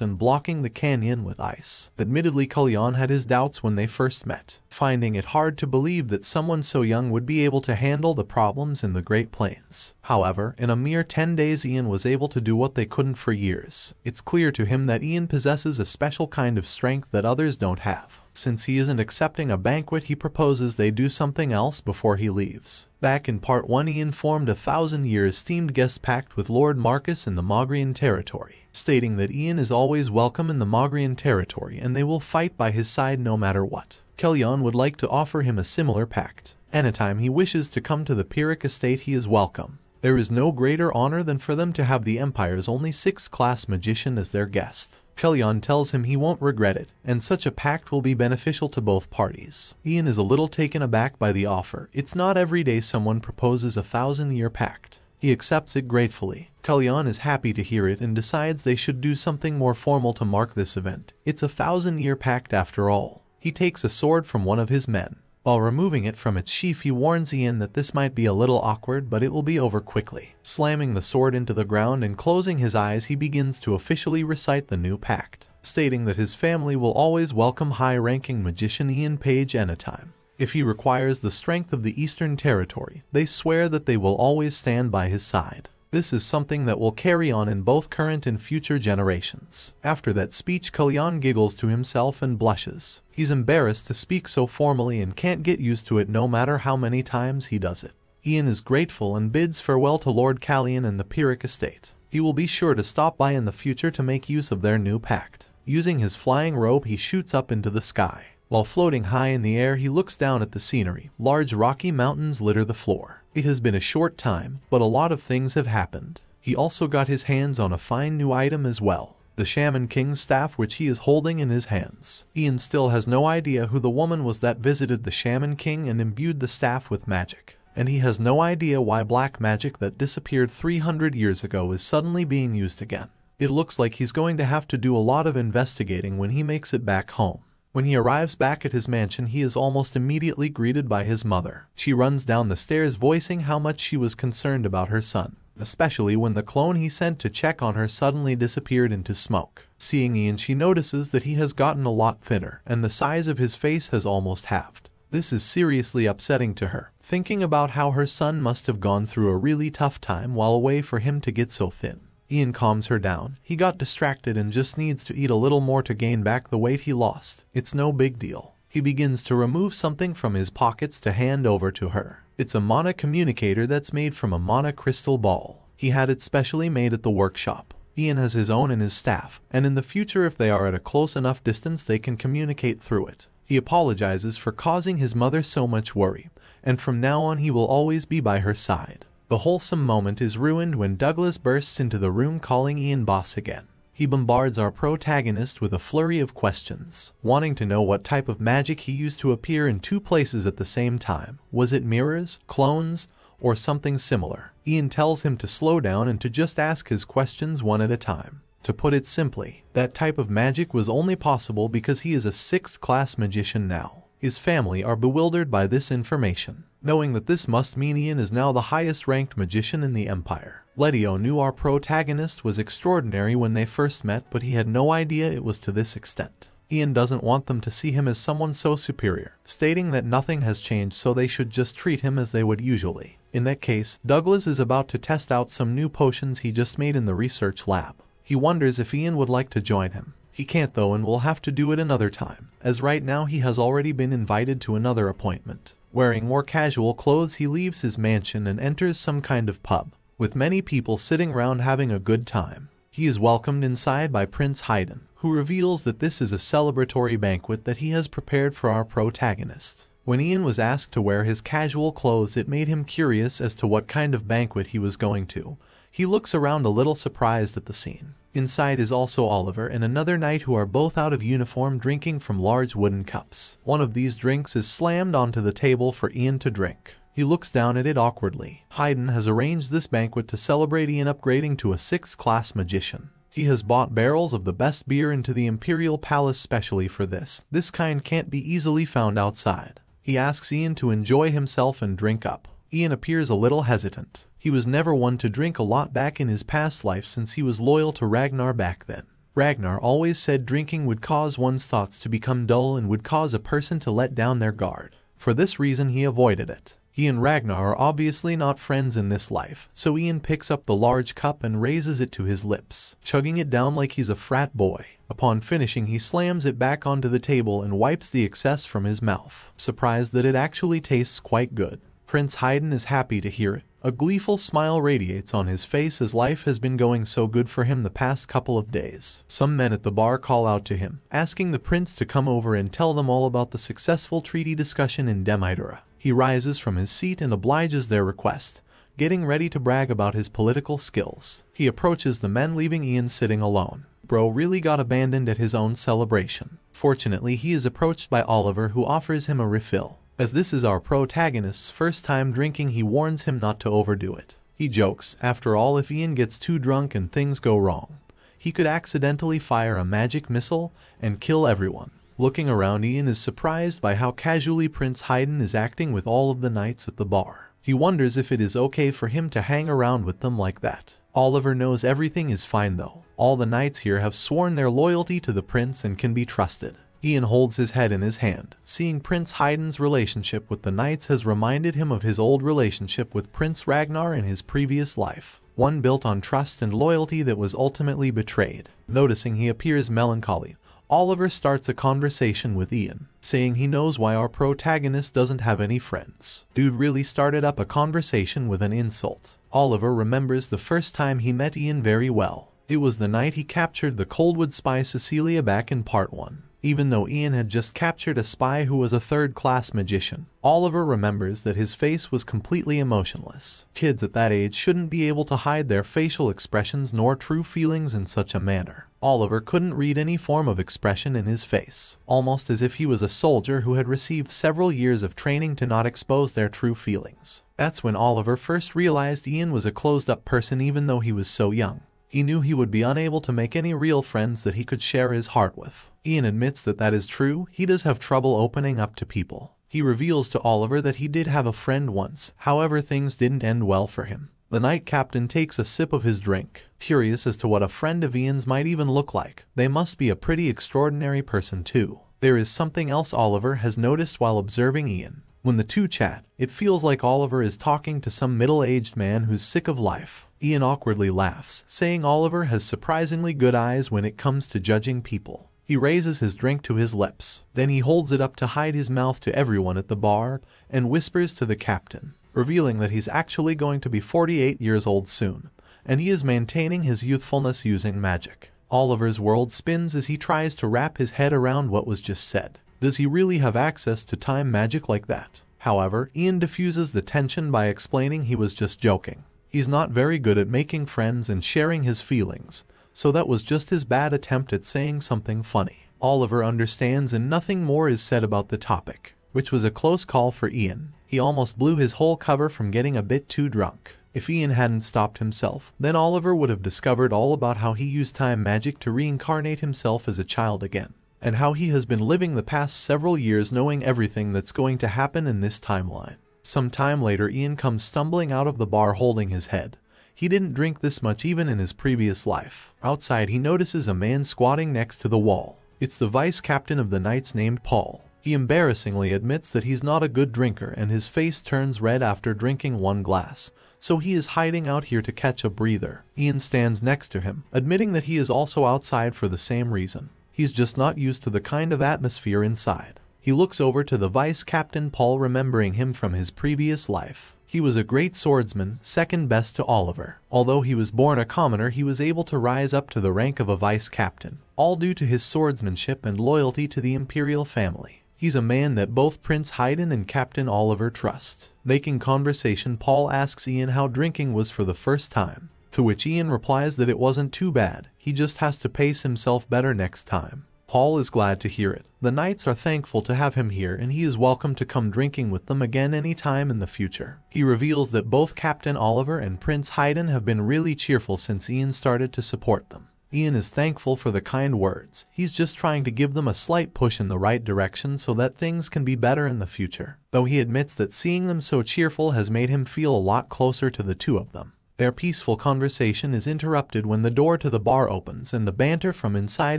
and blocking the canyon with ice. Admittedly Kalyan had his doubts when they first met, finding it hard to believe that someone so young would be able to handle the problems in the Great Plains. However, in a mere 10 days Ian was able to do what they couldn't for years. It's clear to him that Ian possesses a special kind of strength that others don't have. Since he isn't accepting a banquet, he proposes they do something else before he leaves. Back in part 1 he informed a thousand years esteemed guest pact with Lord Marcus in the Mogrian territory, stating that Ian is always welcome in the Mogrian territory and they will fight by his side no matter what. Kalyan would like to offer him a similar pact. Anytime he wishes to come to the Pyrrhic estate he is welcome. There is no greater honor than for them to have the Empire's only sixth-class magician as their guest. Kalyan tells him he won't regret it, and such a pact will be beneficial to both parties. Ian is a little taken aback by the offer. It's not every day someone proposes a thousand-year pact. He accepts it gratefully. Kalyan is happy to hear it and decides they should do something more formal to mark this event. It's a thousand-year pact after all. He takes a sword from one of his men. While removing it from its sheath he warns Ian that this might be a little awkward but it will be over quickly. Slamming the sword into the ground and closing his eyes he begins to officially recite the new pact, stating that his family will always welcome high-ranking magician Ian Page anytime. If he requires the strength of the Eastern Territory, they swear that they will always stand by his side. This is something that will carry on in both current and future generations. After that speech Kalyan giggles to himself and blushes. He's embarrassed to speak so formally and can't get used to it no matter how many times he does it. Ian is grateful and bids farewell to Lord Kalyan and the Pyrrhic estate. He will be sure to stop by in the future to make use of their new pact. Using his flying robe he shoots up into the sky. While floating high in the air he looks down at the scenery. Large rocky mountains litter the floor. It has been a short time, but a lot of things have happened. He also got his hands on a fine new item as well. the Shaman King's staff which he is holding in his hands. Ian still has no idea who the woman was that visited the Shaman King and imbued the staff with magic and he has no idea why black magic that disappeared 300 years ago is suddenly being used again. It looks like he's going to have to do a lot of investigating when he makes it back home. When he arrives back at his mansion he is almost immediately greeted by his mother. She runs down the stairs voicing how much she was concerned about her son, especially when the clone he sent to check on her suddenly disappeared into smoke. Seeing Ian she notices that he has gotten a lot thinner and the size of his face has almost halved. This is seriously upsetting to her, thinking about how her son must have gone through a really tough time while away for him to get so thin. Ian calms her down. He got distracted and just needs to eat a little more to gain back the weight he lost. It's no big deal. He begins to remove something from his pockets to hand over to her. It's a mana communicator that's made from a mana crystal ball. He had it specially made at the workshop. Ian has his own and his staff, and in the future if they are at a close enough distance they can communicate through it. He apologizes for causing his mother so much worry, and from now on he will always be by her side. The wholesome moment is ruined when Douglas bursts into the room calling Ian boss again. He bombards our protagonist with a flurry of questions, wanting to know what type of magic he used to appear in two places at the same time. Was it mirrors, clones, or something similar? Ian tells him to slow down and to just ask his questions one at a time. To put it simply, that type of magic was only possible because he is a 6th class magician now. His family are bewildered by this information, knowing that this must mean Ian is now the highest ranked magician in the Empire. Letio knew our protagonist was extraordinary when they first met but he had no idea it was to this extent. Ian doesn't want them to see him as someone so superior, stating that nothing has changed so they should just treat him as they would usually. In that case, Douglas is about to test out some new potions he just made in the research lab. He wonders if Ian would like to join him. He can't though and will have to do it another time, as right now he has already been invited to another appointment. Wearing more casual clothes he leaves his mansion and enters some kind of pub, with many people sitting around having a good time. He is welcomed inside by Prince Haydn, who reveals that this is a celebratory banquet that he has prepared for our protagonist. When Ian was asked to wear his casual clothes it made him curious as to what kind of banquet he was going to. He looks around a little surprised at the scene. Inside is also Oliver and another knight who are both out of uniform drinking from large wooden cups. One of these drinks is slammed onto the table for Ian to drink. He looks down at it awkwardly. Haydn has arranged this banquet to celebrate Ian upgrading to a 6th class magician. He has bought barrels of the best beer into the Imperial Palace specially for this. This kind can't be easily found outside. He asks Ian to enjoy himself and drink up. Ian appears a little hesitant. He was never one to drink a lot back in his past life since he was loyal to Ragnar back then. Ragnar always said drinking would cause one's thoughts to become dull and would cause a person to let down their guard. For this reason he avoided it. He and Ragnar are obviously not friends in this life, so Ian picks up the large cup and raises it to his lips, chugging it down like he's a frat boy. Upon finishing he slams it back onto the table and wipes the excess from his mouth, surprised that it actually tastes quite good. Prince Haydn is happy to hear it. A gleeful smile radiates on his face as life has been going so good for him the past couple of days. Some men at the bar call out to him, asking the prince to come over and tell them all about the successful treaty discussion in Demydora. He rises from his seat and obliges their request, getting ready to brag about his political skills. He approaches the men leaving Ian sitting alone. Bro really got abandoned at his own celebration. Fortunately, he is approached by Oliver who offers him a refill. As this is our protagonist's first time drinking he warns him not to overdo it. He jokes, after all if Ian gets too drunk and things go wrong, he could accidentally fire a magic missile and kill everyone. Looking around Ian is surprised by how casually Prince Haydn is acting with all of the knights at the bar. He wonders if it is okay for him to hang around with them like that. Oliver knows everything is fine though. All the knights here have sworn their loyalty to the prince and can be trusted. Ian holds his head in his hand. Seeing Prince Haydn's relationship with the knights has reminded him of his old relationship with Prince Ragnar in his previous life, one built on trust and loyalty that was ultimately betrayed. Noticing he appears melancholy, Oliver starts a conversation with Ian, saying he knows why our protagonist doesn't have any friends. Dude really started up a conversation with an insult. Oliver remembers the first time he met Ian very well. It was the night he captured the Coldwood spy Cecilia back in part 1. Even though Ian had just captured a spy who was a third-class magician, Oliver remembers that his face was completely emotionless. Kids at that age shouldn't be able to hide their facial expressions nor true feelings in such a manner. Oliver couldn't read any form of expression in his face, almost as if he was a soldier who had received several years of training to not expose their true feelings. That's when Oliver first realized Ian was a closed-up person even though he was so young. He knew he would be unable to make any real friends that he could share his heart with. Ian admits that that is true, he does have trouble opening up to people. He reveals to Oliver that he did have a friend once, however things didn't end well for him. The knight captain takes a sip of his drink, curious as to what a friend of Ian's might even look like. They must be a pretty extraordinary person too. There is something else Oliver has noticed while observing Ian. When the two chat, it feels like Oliver is talking to some middle-aged man who's sick of life. Ian awkwardly laughs, saying Oliver has surprisingly good eyes when it comes to judging people. He raises his drink to his lips, then he holds it up to hide his mouth to everyone at the bar and whispers to the captain revealing that he's actually going to be 48 years old soon, and he is maintaining his youthfulness using magic. Oliver's world spins as he tries to wrap his head around what was just said. Does he really have access to time magic like that? However, Ian diffuses the tension by explaining he was just joking. He's not very good at making friends and sharing his feelings, so that was just his bad attempt at saying something funny. Oliver understands and nothing more is said about the topic, which was a close call for Ian. He almost blew his whole cover from getting a bit too drunk. If Ian hadn't stopped himself, then Oliver would have discovered all about how he used time magic to reincarnate himself as a child again, and how he has been living the past several years knowing everything that's going to happen in this timeline. Some time later Ian comes stumbling out of the bar holding his head. He didn't drink this much even in his previous life. Outside he notices a man squatting next to the wall. It's the vice captain of the Knights named Paul. He embarrassingly admits that he's not a good drinker and his face turns red after drinking one glass, so he is hiding out here to catch a breather. Ian stands next to him, admitting that he is also outside for the same reason. He's just not used to the kind of atmosphere inside. He looks over to the vice captain Paul remembering him from his previous life. He was a great swordsman, second best to Oliver. Although he was born a commoner he was able to rise up to the rank of a vice captain, all due to his swordsmanship and loyalty to the imperial family. He's a man that both Prince Haydn and Captain Oliver trust. Making conversation, Paul asks Ian how drinking was for the first time, to which Ian replies that it wasn't too bad, he just has to pace himself better next time. Paul is glad to hear it. The Knights are thankful to have him here and he is welcome to come drinking with them again any time in the future. He reveals that both Captain Oliver and Prince Haydn have been really cheerful since Ian started to support them. Ian is thankful for the kind words. He's just trying to give them a slight push in the right direction so that things can be better in the future. Though he admits that seeing them so cheerful has made him feel a lot closer to the two of them. Their peaceful conversation is interrupted when the door to the bar opens and the banter from inside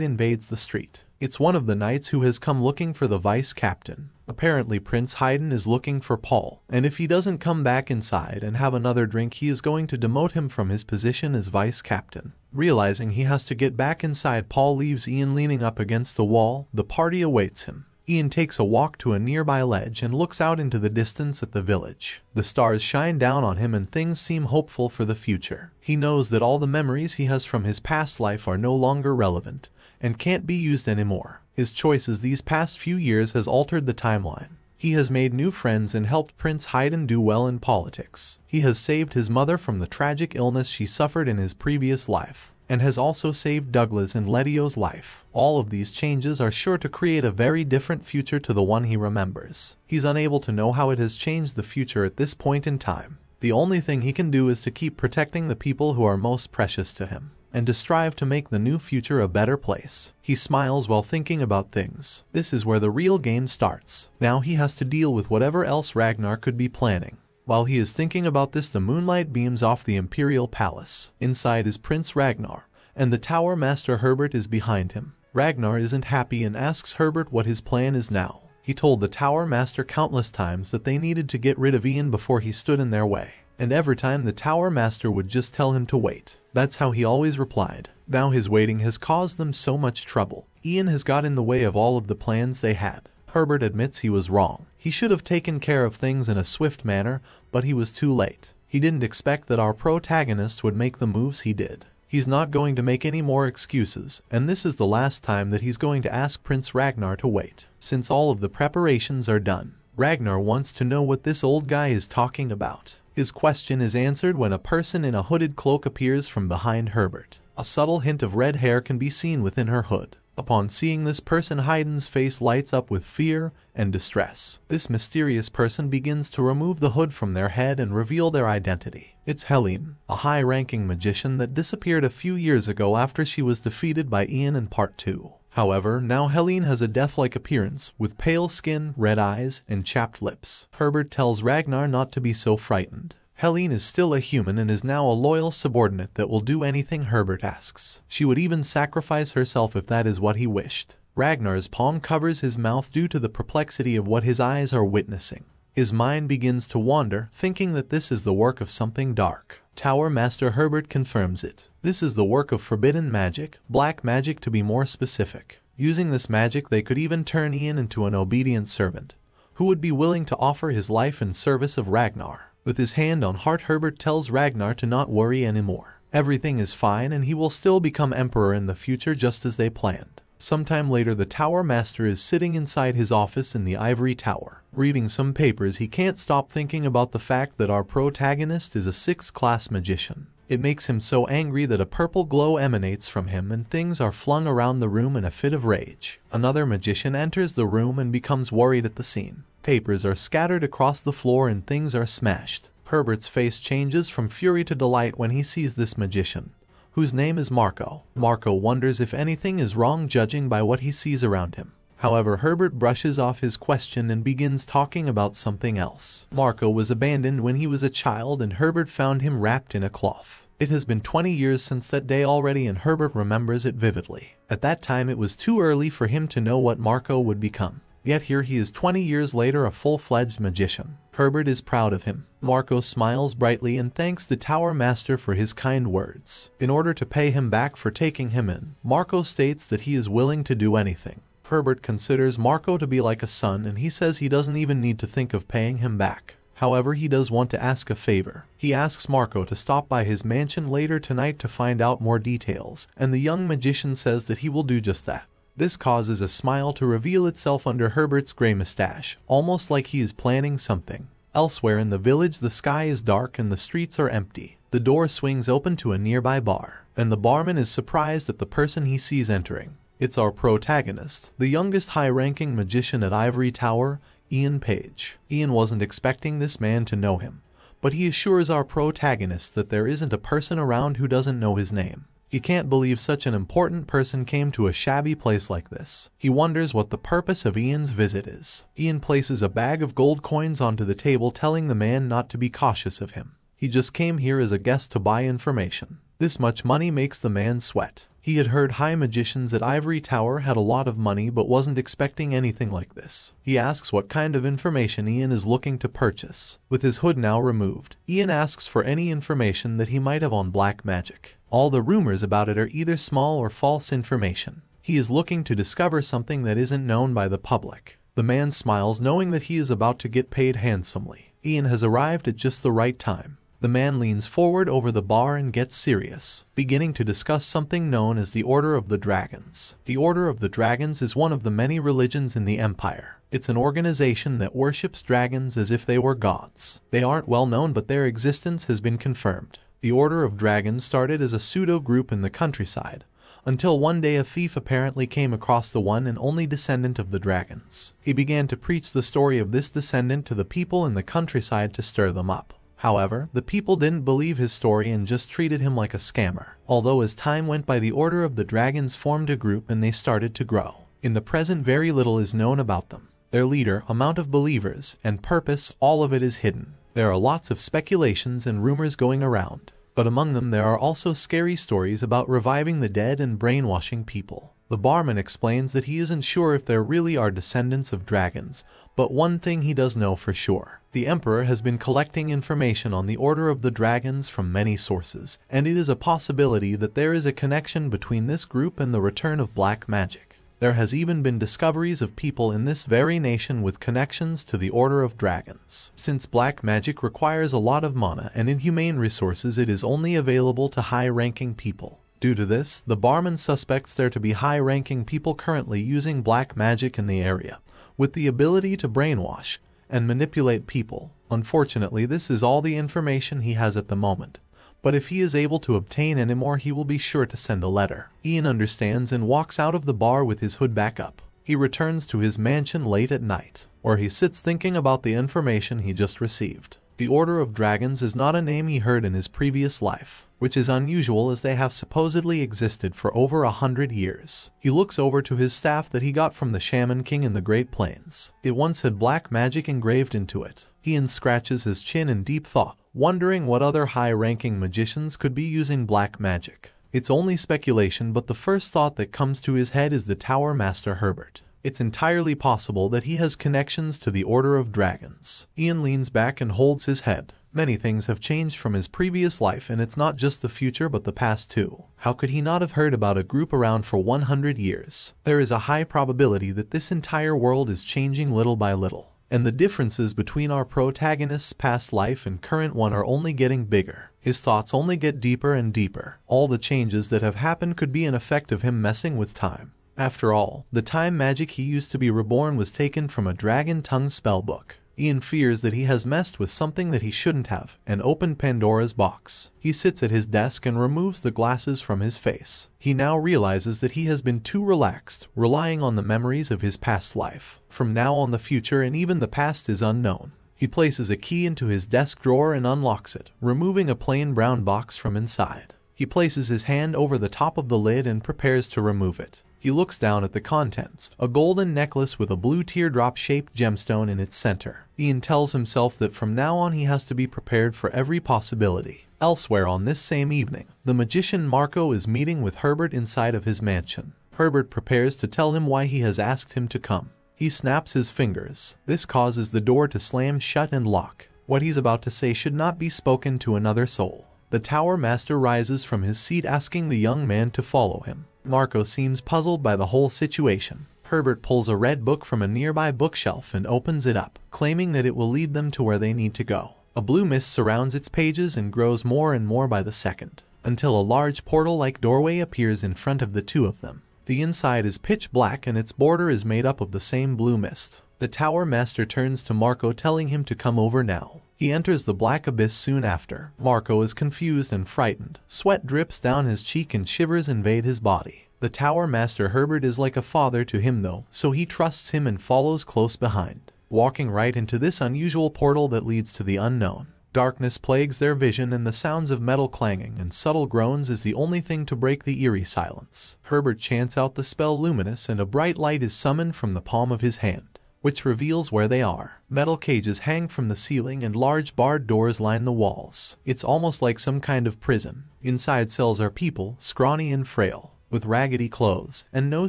invades the street. It's one of the knights who has come looking for the vice captain. Apparently Prince Haydn is looking for Paul, and if he doesn't come back inside and have another drink he is going to demote him from his position as vice captain. Realizing he has to get back inside Paul leaves Ian leaning up against the wall, the party awaits him. Ian takes a walk to a nearby ledge and looks out into the distance at the village. The stars shine down on him and things seem hopeful for the future. He knows that all the memories he has from his past life are no longer relevant and can't be used anymore. His choices these past few years has altered the timeline. He has made new friends and helped Prince Haydn do well in politics. He has saved his mother from the tragic illness she suffered in his previous life and has also saved Douglas and Letio's life. All of these changes are sure to create a very different future to the one he remembers. He's unable to know how it has changed the future at this point in time. The only thing he can do is to keep protecting the people who are most precious to him and to strive to make the new future a better place. He smiles while thinking about things. This is where the real game starts. Now he has to deal with whatever else Ragnar could be planning. While he is thinking about this the moonlight beams off the Imperial Palace. Inside is Prince Ragnar, and the Tower Master Herbert is behind him. Ragnar isn't happy and asks Herbert what his plan is now. He told the Tower Master countless times that they needed to get rid of Ian before he stood in their way. And every time the Tower Master would just tell him to wait. That's how he always replied. Now his waiting has caused them so much trouble. Ian has got in the way of all of the plans they had. Herbert admits he was wrong. He should have taken care of things in a swift manner, but he was too late. He didn't expect that our protagonist would make the moves he did. He's not going to make any more excuses, and this is the last time that he's going to ask Prince Ragnar to wait. Since all of the preparations are done, Ragnar wants to know what this old guy is talking about. His question is answered when a person in a hooded cloak appears from behind Herbert. A subtle hint of red hair can be seen within her hood. Upon seeing this person Haydn's face lights up with fear and distress. This mysterious person begins to remove the hood from their head and reveal their identity. It's Helene, a high-ranking magician that disappeared a few years ago after she was defeated by Ian in part 2. However, now Helene has a death-like appearance, with pale skin, red eyes, and chapped lips. Herbert tells Ragnar not to be so frightened. Helene is still a human and is now a loyal subordinate that will do anything Herbert asks. She would even sacrifice herself if that is what he wished. Ragnar's palm covers his mouth due to the perplexity of what his eyes are witnessing. His mind begins to wander, thinking that this is the work of something dark. Tower Master Herbert confirms it. This is the work of forbidden magic, black magic to be more specific. Using this magic they could even turn Ian into an obedient servant, who would be willing to offer his life in service of Ragnar. With his hand on heart Herbert tells Ragnar to not worry anymore. Everything is fine and he will still become emperor in the future just as they planned. Sometime later the Tower Master is sitting inside his office in the Ivory Tower. Reading some papers he can't stop thinking about the fact that our protagonist is a sixth-class magician. It makes him so angry that a purple glow emanates from him and things are flung around the room in a fit of rage. Another magician enters the room and becomes worried at the scene. Papers are scattered across the floor and things are smashed. Herbert's face changes from fury to delight when he sees this magician, whose name is Marco. Marco wonders if anything is wrong judging by what he sees around him. However, Herbert brushes off his question and begins talking about something else. Marco was abandoned when he was a child and Herbert found him wrapped in a cloth. It has been 20 years since that day already and Herbert remembers it vividly. At that time it was too early for him to know what Marco would become. Yet here he is 20 years later a full-fledged magician. Herbert is proud of him. Marco smiles brightly and thanks the Tower Master for his kind words. In order to pay him back for taking him in, Marco states that he is willing to do anything. Herbert considers Marco to be like a son and he says he doesn't even need to think of paying him back. However, he does want to ask a favor. He asks Marco to stop by his mansion later tonight to find out more details, and the young magician says that he will do just that. This causes a smile to reveal itself under Herbert's gray mustache, almost like he is planning something. Elsewhere in the village the sky is dark and the streets are empty. The door swings open to a nearby bar, and the barman is surprised at the person he sees entering. It's our protagonist, the youngest high-ranking magician at Ivory Tower, Ian Page. Ian wasn't expecting this man to know him, but he assures our protagonist that there isn't a person around who doesn't know his name. He can't believe such an important person came to a shabby place like this. He wonders what the purpose of Ian's visit is. Ian places a bag of gold coins onto the table telling the man not to be cautious of him. He just came here as a guest to buy information. This much money makes the man sweat. He had heard high magicians at Ivory Tower had a lot of money but wasn't expecting anything like this. He asks what kind of information Ian is looking to purchase. With his hood now removed, Ian asks for any information that he might have on black magic. All the rumors about it are either small or false information. He is looking to discover something that isn't known by the public. The man smiles knowing that he is about to get paid handsomely. Ian has arrived at just the right time. The man leans forward over the bar and gets serious, beginning to discuss something known as the Order of the Dragons. The Order of the Dragons is one of the many religions in the Empire. It's an organization that worships dragons as if they were gods. They aren't well known but their existence has been confirmed. The Order of Dragons started as a pseudo-group in the countryside, until one day a thief apparently came across the one and only descendant of the dragons. He began to preach the story of this descendant to the people in the countryside to stir them up. However, the people didn't believe his story and just treated him like a scammer. Although as time went by the Order of the Dragons formed a group and they started to grow. In the present very little is known about them. Their leader, amount of believers, and purpose, all of it is hidden. There are lots of speculations and rumors going around, but among them there are also scary stories about reviving the dead and brainwashing people. The barman explains that he isn't sure if there really are descendants of dragons, but one thing he does know for sure. The Emperor has been collecting information on the Order of the Dragons from many sources, and it is a possibility that there is a connection between this group and the return of black magic. There has even been discoveries of people in this very nation with connections to the Order of Dragons. Since black magic requires a lot of mana and inhumane resources it is only available to high-ranking people. Due to this, the barman suspects there to be high-ranking people currently using black magic in the area, with the ability to brainwash and manipulate people. Unfortunately, this is all the information he has at the moment, but if he is able to obtain any more he will be sure to send a letter. Ian understands and walks out of the bar with his hood back up. He returns to his mansion late at night, where he sits thinking about the information he just received. The Order of Dragons is not a name he heard in his previous life, which is unusual as they have supposedly existed for over a hundred years. He looks over to his staff that he got from the Shaman King in the Great Plains. It once had black magic engraved into it. Ian scratches his chin in deep thought, wondering what other high-ranking magicians could be using black magic. It's only speculation but the first thought that comes to his head is the Tower Master Herbert. It's entirely possible that he has connections to the Order of Dragons. Ian leans back and holds his head. Many things have changed from his previous life and it's not just the future but the past too. How could he not have heard about a group around for 100 years? There is a high probability that this entire world is changing little by little. And the differences between our protagonist's past life and current one are only getting bigger. His thoughts only get deeper and deeper. All the changes that have happened could be an effect of him messing with time. After all, the time magic he used to be reborn was taken from a dragon tongue spellbook. Ian fears that he has messed with something that he shouldn't have and opened Pandora's box. He sits at his desk and removes the glasses from his face. He now realizes that he has been too relaxed, relying on the memories of his past life. From now on the future and even the past is unknown. He places a key into his desk drawer and unlocks it, removing a plain brown box from inside. He places his hand over the top of the lid and prepares to remove it. He looks down at the contents, a golden necklace with a blue teardrop-shaped gemstone in its center. Ian tells himself that from now on he has to be prepared for every possibility. Elsewhere on this same evening, the magician Marco is meeting with Herbert inside of his mansion. Herbert prepares to tell him why he has asked him to come. He snaps his fingers. This causes the door to slam shut and lock. What he's about to say should not be spoken to another soul. The tower master rises from his seat asking the young man to follow him. Marco seems puzzled by the whole situation. Herbert pulls a red book from a nearby bookshelf and opens it up, claiming that it will lead them to where they need to go. A blue mist surrounds its pages and grows more and more by the second, until a large portal-like doorway appears in front of the two of them. The inside is pitch black and its border is made up of the same blue mist. The tower master turns to Marco telling him to come over now. He enters the black abyss soon after. Marco is confused and frightened. Sweat drips down his cheek and shivers invade his body. The Tower Master Herbert is like a father to him though, so he trusts him and follows close behind, walking right into this unusual portal that leads to the unknown. Darkness plagues their vision and the sounds of metal clanging and subtle groans is the only thing to break the eerie silence. Herbert chants out the spell Luminous and a bright light is summoned from the palm of his hand which reveals where they are. Metal cages hang from the ceiling and large barred doors line the walls. It's almost like some kind of prison. Inside cells are people, scrawny and frail, with raggedy clothes, and no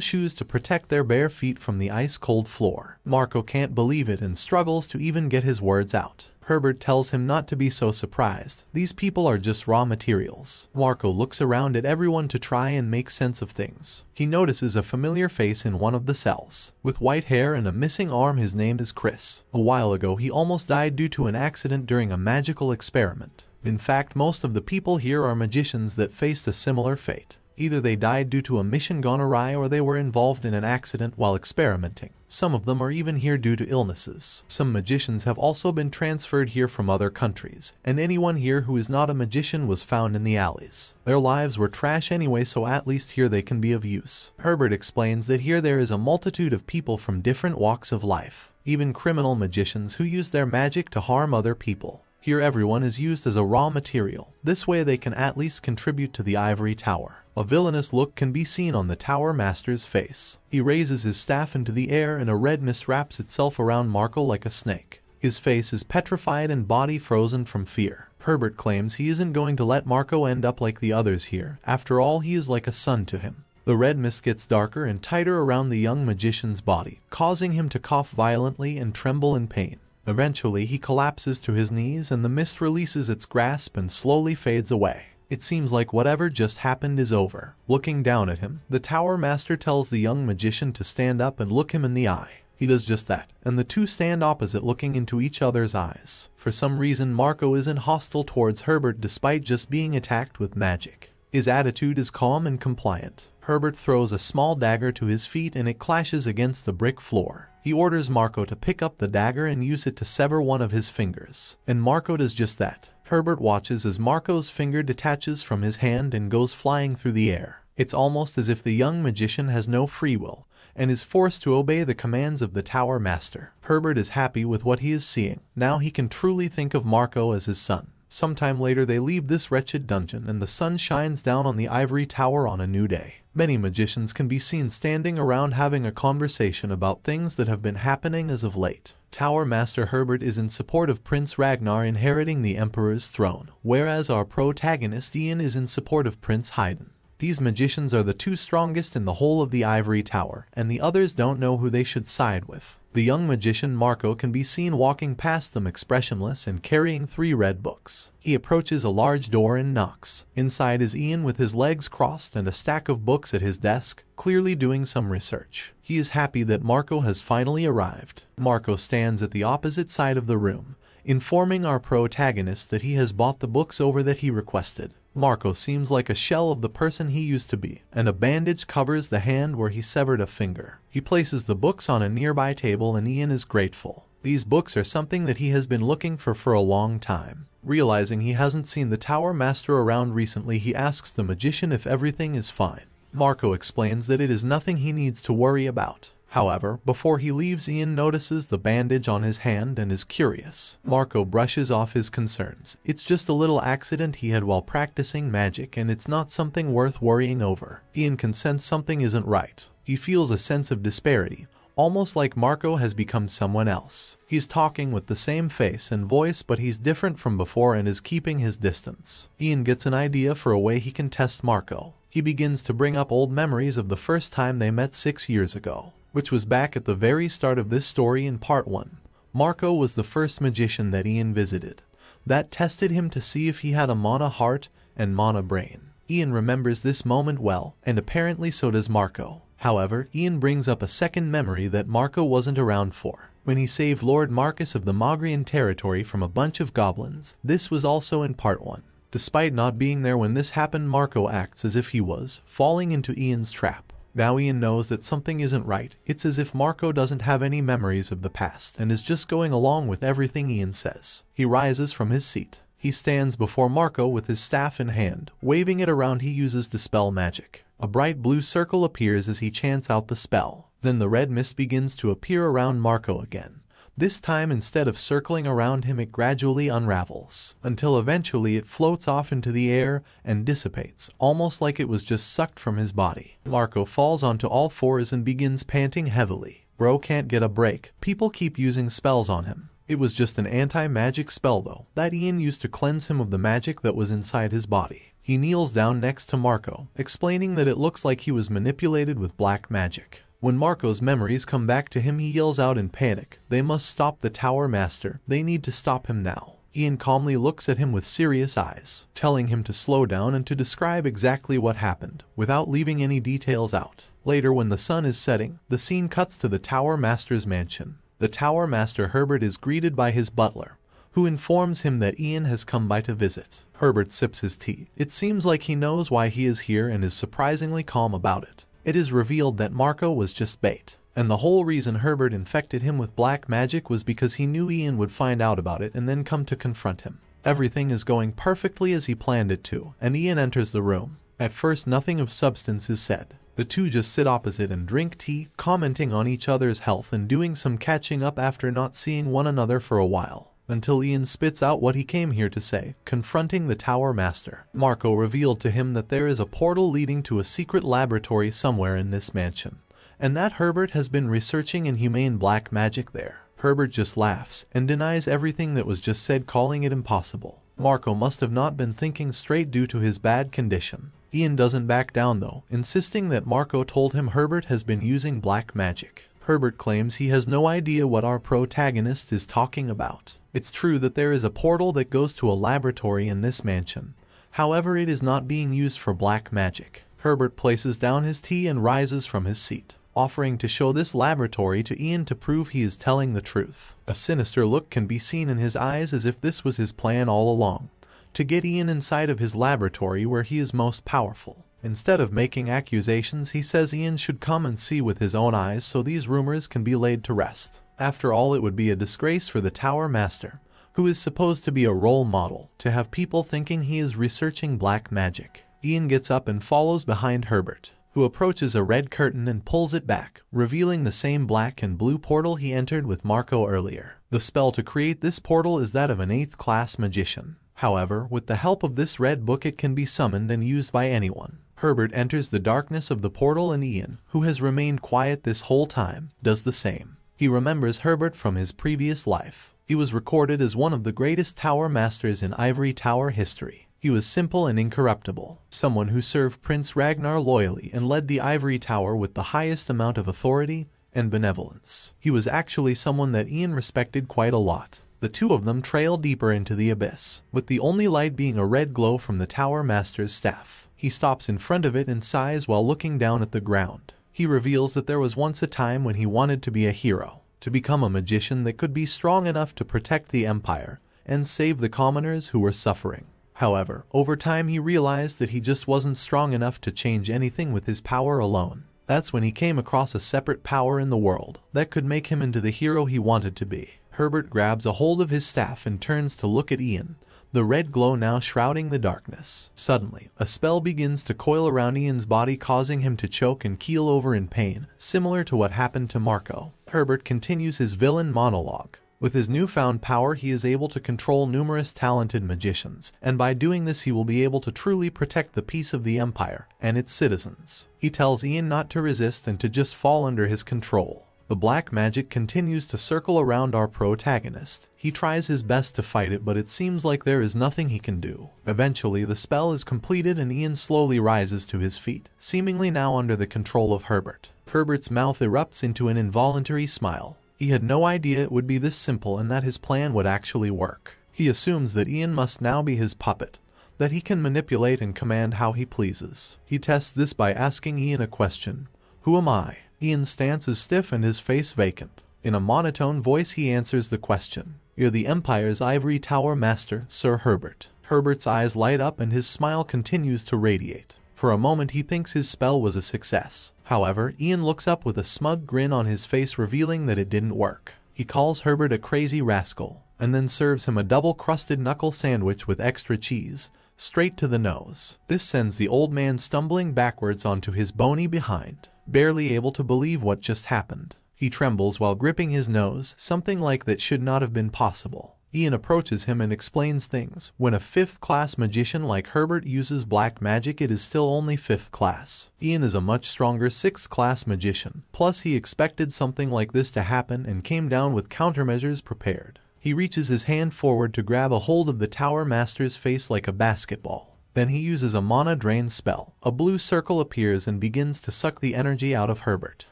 shoes to protect their bare feet from the ice-cold floor. Marco can't believe it and struggles to even get his words out. Herbert tells him not to be so surprised. These people are just raw materials. Marco looks around at everyone to try and make sense of things. He notices a familiar face in one of the cells. With white hair and a missing arm his name is Chris. A while ago he almost died due to an accident during a magical experiment. In fact, most of the people here are magicians that faced a similar fate. Either they died due to a mission gone awry or they were involved in an accident while experimenting. Some of them are even here due to illnesses. Some magicians have also been transferred here from other countries, and anyone here who is not a magician was found in the alleys. Their lives were trash anyway so at least here they can be of use. Herbert explains that here there is a multitude of people from different walks of life, even criminal magicians who use their magic to harm other people. Here everyone is used as a raw material. This way they can at least contribute to the ivory tower. A villainous look can be seen on the Tower Master's face. He raises his staff into the air and a red mist wraps itself around Marco like a snake. His face is petrified and body frozen from fear. Herbert claims he isn't going to let Marco end up like the others here. After all, he is like a son to him. The red mist gets darker and tighter around the young magician's body, causing him to cough violently and tremble in pain. Eventually, he collapses to his knees and the mist releases its grasp and slowly fades away. It seems like whatever just happened is over. Looking down at him, the Tower Master tells the young magician to stand up and look him in the eye. He does just that, and the two stand opposite looking into each other's eyes. For some reason, Marco isn't hostile towards Herbert despite just being attacked with magic. His attitude is calm and compliant. Herbert throws a small dagger to his feet and it clashes against the brick floor. He orders Marco to pick up the dagger and use it to sever one of his fingers. And Marco does just that. Herbert watches as Marco's finger detaches from his hand and goes flying through the air. It's almost as if the young magician has no free will and is forced to obey the commands of the Tower Master. Herbert is happy with what he is seeing. Now he can truly think of Marco as his son. Sometime later they leave this wretched dungeon and the sun shines down on the ivory tower on a new day. Many magicians can be seen standing around having a conversation about things that have been happening as of late. Tower Master Herbert is in support of Prince Ragnar inheriting the Emperor's throne, whereas our protagonist Ian is in support of Prince Haydn. These magicians are the two strongest in the whole of the ivory tower, and the others don't know who they should side with. The young magician Marco can be seen walking past them expressionless and carrying three red books. He approaches a large door and knocks. Inside is Ian with his legs crossed and a stack of books at his desk, clearly doing some research. He is happy that Marco has finally arrived. Marco stands at the opposite side of the room, informing our protagonist that he has bought the books over that he requested. Marco seems like a shell of the person he used to be, and a bandage covers the hand where he severed a finger. He places the books on a nearby table and Ian is grateful. These books are something that he has been looking for for a long time. Realizing he hasn't seen the Tower Master around recently, he asks the magician if everything is fine. Marco explains that it is nothing he needs to worry about. However, before he leaves Ian notices the bandage on his hand and is curious. Marco brushes off his concerns. It's just a little accident he had while practicing magic and it's not something worth worrying over. Ian can sense something isn't right. He feels a sense of disparity, almost like Marco has become someone else. He's talking with the same face and voice but he's different from before and is keeping his distance. Ian gets an idea for a way he can test Marco. He begins to bring up old memories of the first time they met six years ago which was back at the very start of this story in part 1. Marco was the first magician that Ian visited. That tested him to see if he had a mana heart and mana brain. Ian remembers this moment well, and apparently so does Marco. However, Ian brings up a second memory that Marco wasn't around for. When he saved Lord Marcus of the Magrian territory from a bunch of goblins, this was also in part 1. Despite not being there when this happened, Marco acts as if he was, falling into Ian's trap. Now Ian knows that something isn't right. It's as if Marco doesn't have any memories of the past and is just going along with everything Ian says. He rises from his seat. He stands before Marco with his staff in hand. Waving it around he uses Dispel Magic. A bright blue circle appears as he chants out the spell. Then the red mist begins to appear around Marco again. This time instead of circling around him it gradually unravels, until eventually it floats off into the air and dissipates, almost like it was just sucked from his body. Marco falls onto all fours and begins panting heavily. Bro can't get a break. People keep using spells on him. It was just an anti-magic spell though, that Ian used to cleanse him of the magic that was inside his body. He kneels down next to Marco, explaining that it looks like he was manipulated with black magic. When Marco's memories come back to him he yells out in panic, they must stop the Tower Master, they need to stop him now. Ian calmly looks at him with serious eyes, telling him to slow down and to describe exactly what happened, without leaving any details out. Later when the sun is setting, the scene cuts to the Tower Master's mansion. The Tower Master Herbert is greeted by his butler, who informs him that Ian has come by to visit. Herbert sips his tea. It seems like he knows why he is here and is surprisingly calm about it. It is revealed that Marco was just bait, and the whole reason Herbert infected him with black magic was because he knew Ian would find out about it and then come to confront him. Everything is going perfectly as he planned it to, and Ian enters the room. At first nothing of substance is said. The two just sit opposite and drink tea, commenting on each other's health and doing some catching up after not seeing one another for a while until Ian spits out what he came here to say, confronting the Tower Master. Marco revealed to him that there is a portal leading to a secret laboratory somewhere in this mansion, and that Herbert has been researching inhumane black magic there. Herbert just laughs and denies everything that was just said calling it impossible. Marco must have not been thinking straight due to his bad condition. Ian doesn't back down though, insisting that Marco told him Herbert has been using black magic. Herbert claims he has no idea what our protagonist is talking about. It's true that there is a portal that goes to a laboratory in this mansion. However, it is not being used for black magic. Herbert places down his tea and rises from his seat, offering to show this laboratory to Ian to prove he is telling the truth. A sinister look can be seen in his eyes as if this was his plan all along, to get Ian inside of his laboratory where he is most powerful. Instead of making accusations, he says Ian should come and see with his own eyes so these rumors can be laid to rest. After all, it would be a disgrace for the Tower Master, who is supposed to be a role model, to have people thinking he is researching black magic. Ian gets up and follows behind Herbert, who approaches a red curtain and pulls it back, revealing the same black and blue portal he entered with Marco earlier. The spell to create this portal is that of an 8th class magician. However, with the help of this red book it can be summoned and used by anyone. Herbert enters the darkness of the portal and Ian, who has remained quiet this whole time, does the same. He remembers Herbert from his previous life. He was recorded as one of the greatest tower masters in Ivory Tower history. He was simple and incorruptible, someone who served Prince Ragnar loyally and led the Ivory Tower with the highest amount of authority and benevolence. He was actually someone that Ian respected quite a lot. The two of them trail deeper into the abyss, with the only light being a red glow from the Tower Master's staff. He stops in front of it and sighs while looking down at the ground. He reveals that there was once a time when he wanted to be a hero, to become a magician that could be strong enough to protect the Empire and save the commoners who were suffering. However, over time he realized that he just wasn't strong enough to change anything with his power alone. That's when he came across a separate power in the world that could make him into the hero he wanted to be. Herbert grabs a hold of his staff and turns to look at Ian, the red glow now shrouding the darkness. Suddenly, a spell begins to coil around Ian's body causing him to choke and keel over in pain, similar to what happened to Marco. Herbert continues his villain monologue. With his newfound power he is able to control numerous talented magicians, and by doing this he will be able to truly protect the peace of the Empire and its citizens. He tells Ian not to resist and to just fall under his control. The black magic continues to circle around our protagonist. He tries his best to fight it but it seems like there is nothing he can do. Eventually the spell is completed and Ian slowly rises to his feet, seemingly now under the control of Herbert. Herbert's mouth erupts into an involuntary smile. He had no idea it would be this simple and that his plan would actually work. He assumes that Ian must now be his puppet, that he can manipulate and command how he pleases. He tests this by asking Ian a question. Who am I? Ian's stance is stiff and his face vacant. In a monotone voice he answers the question. You're the Empire's ivory tower master, Sir Herbert. Herbert's eyes light up and his smile continues to radiate. For a moment he thinks his spell was a success. However, Ian looks up with a smug grin on his face revealing that it didn't work. He calls Herbert a crazy rascal, and then serves him a double-crusted knuckle sandwich with extra cheese, straight to the nose. This sends the old man stumbling backwards onto his bony behind, barely able to believe what just happened. He trembles while gripping his nose, something like that should not have been possible. Ian approaches him and explains things. When a 5th class magician like Herbert uses black magic it is still only 5th class. Ian is a much stronger 6th class magician. Plus he expected something like this to happen and came down with countermeasures prepared. He reaches his hand forward to grab a hold of the Tower Master's face like a basketball. Then he uses a mana drain spell. A blue circle appears and begins to suck the energy out of Herbert.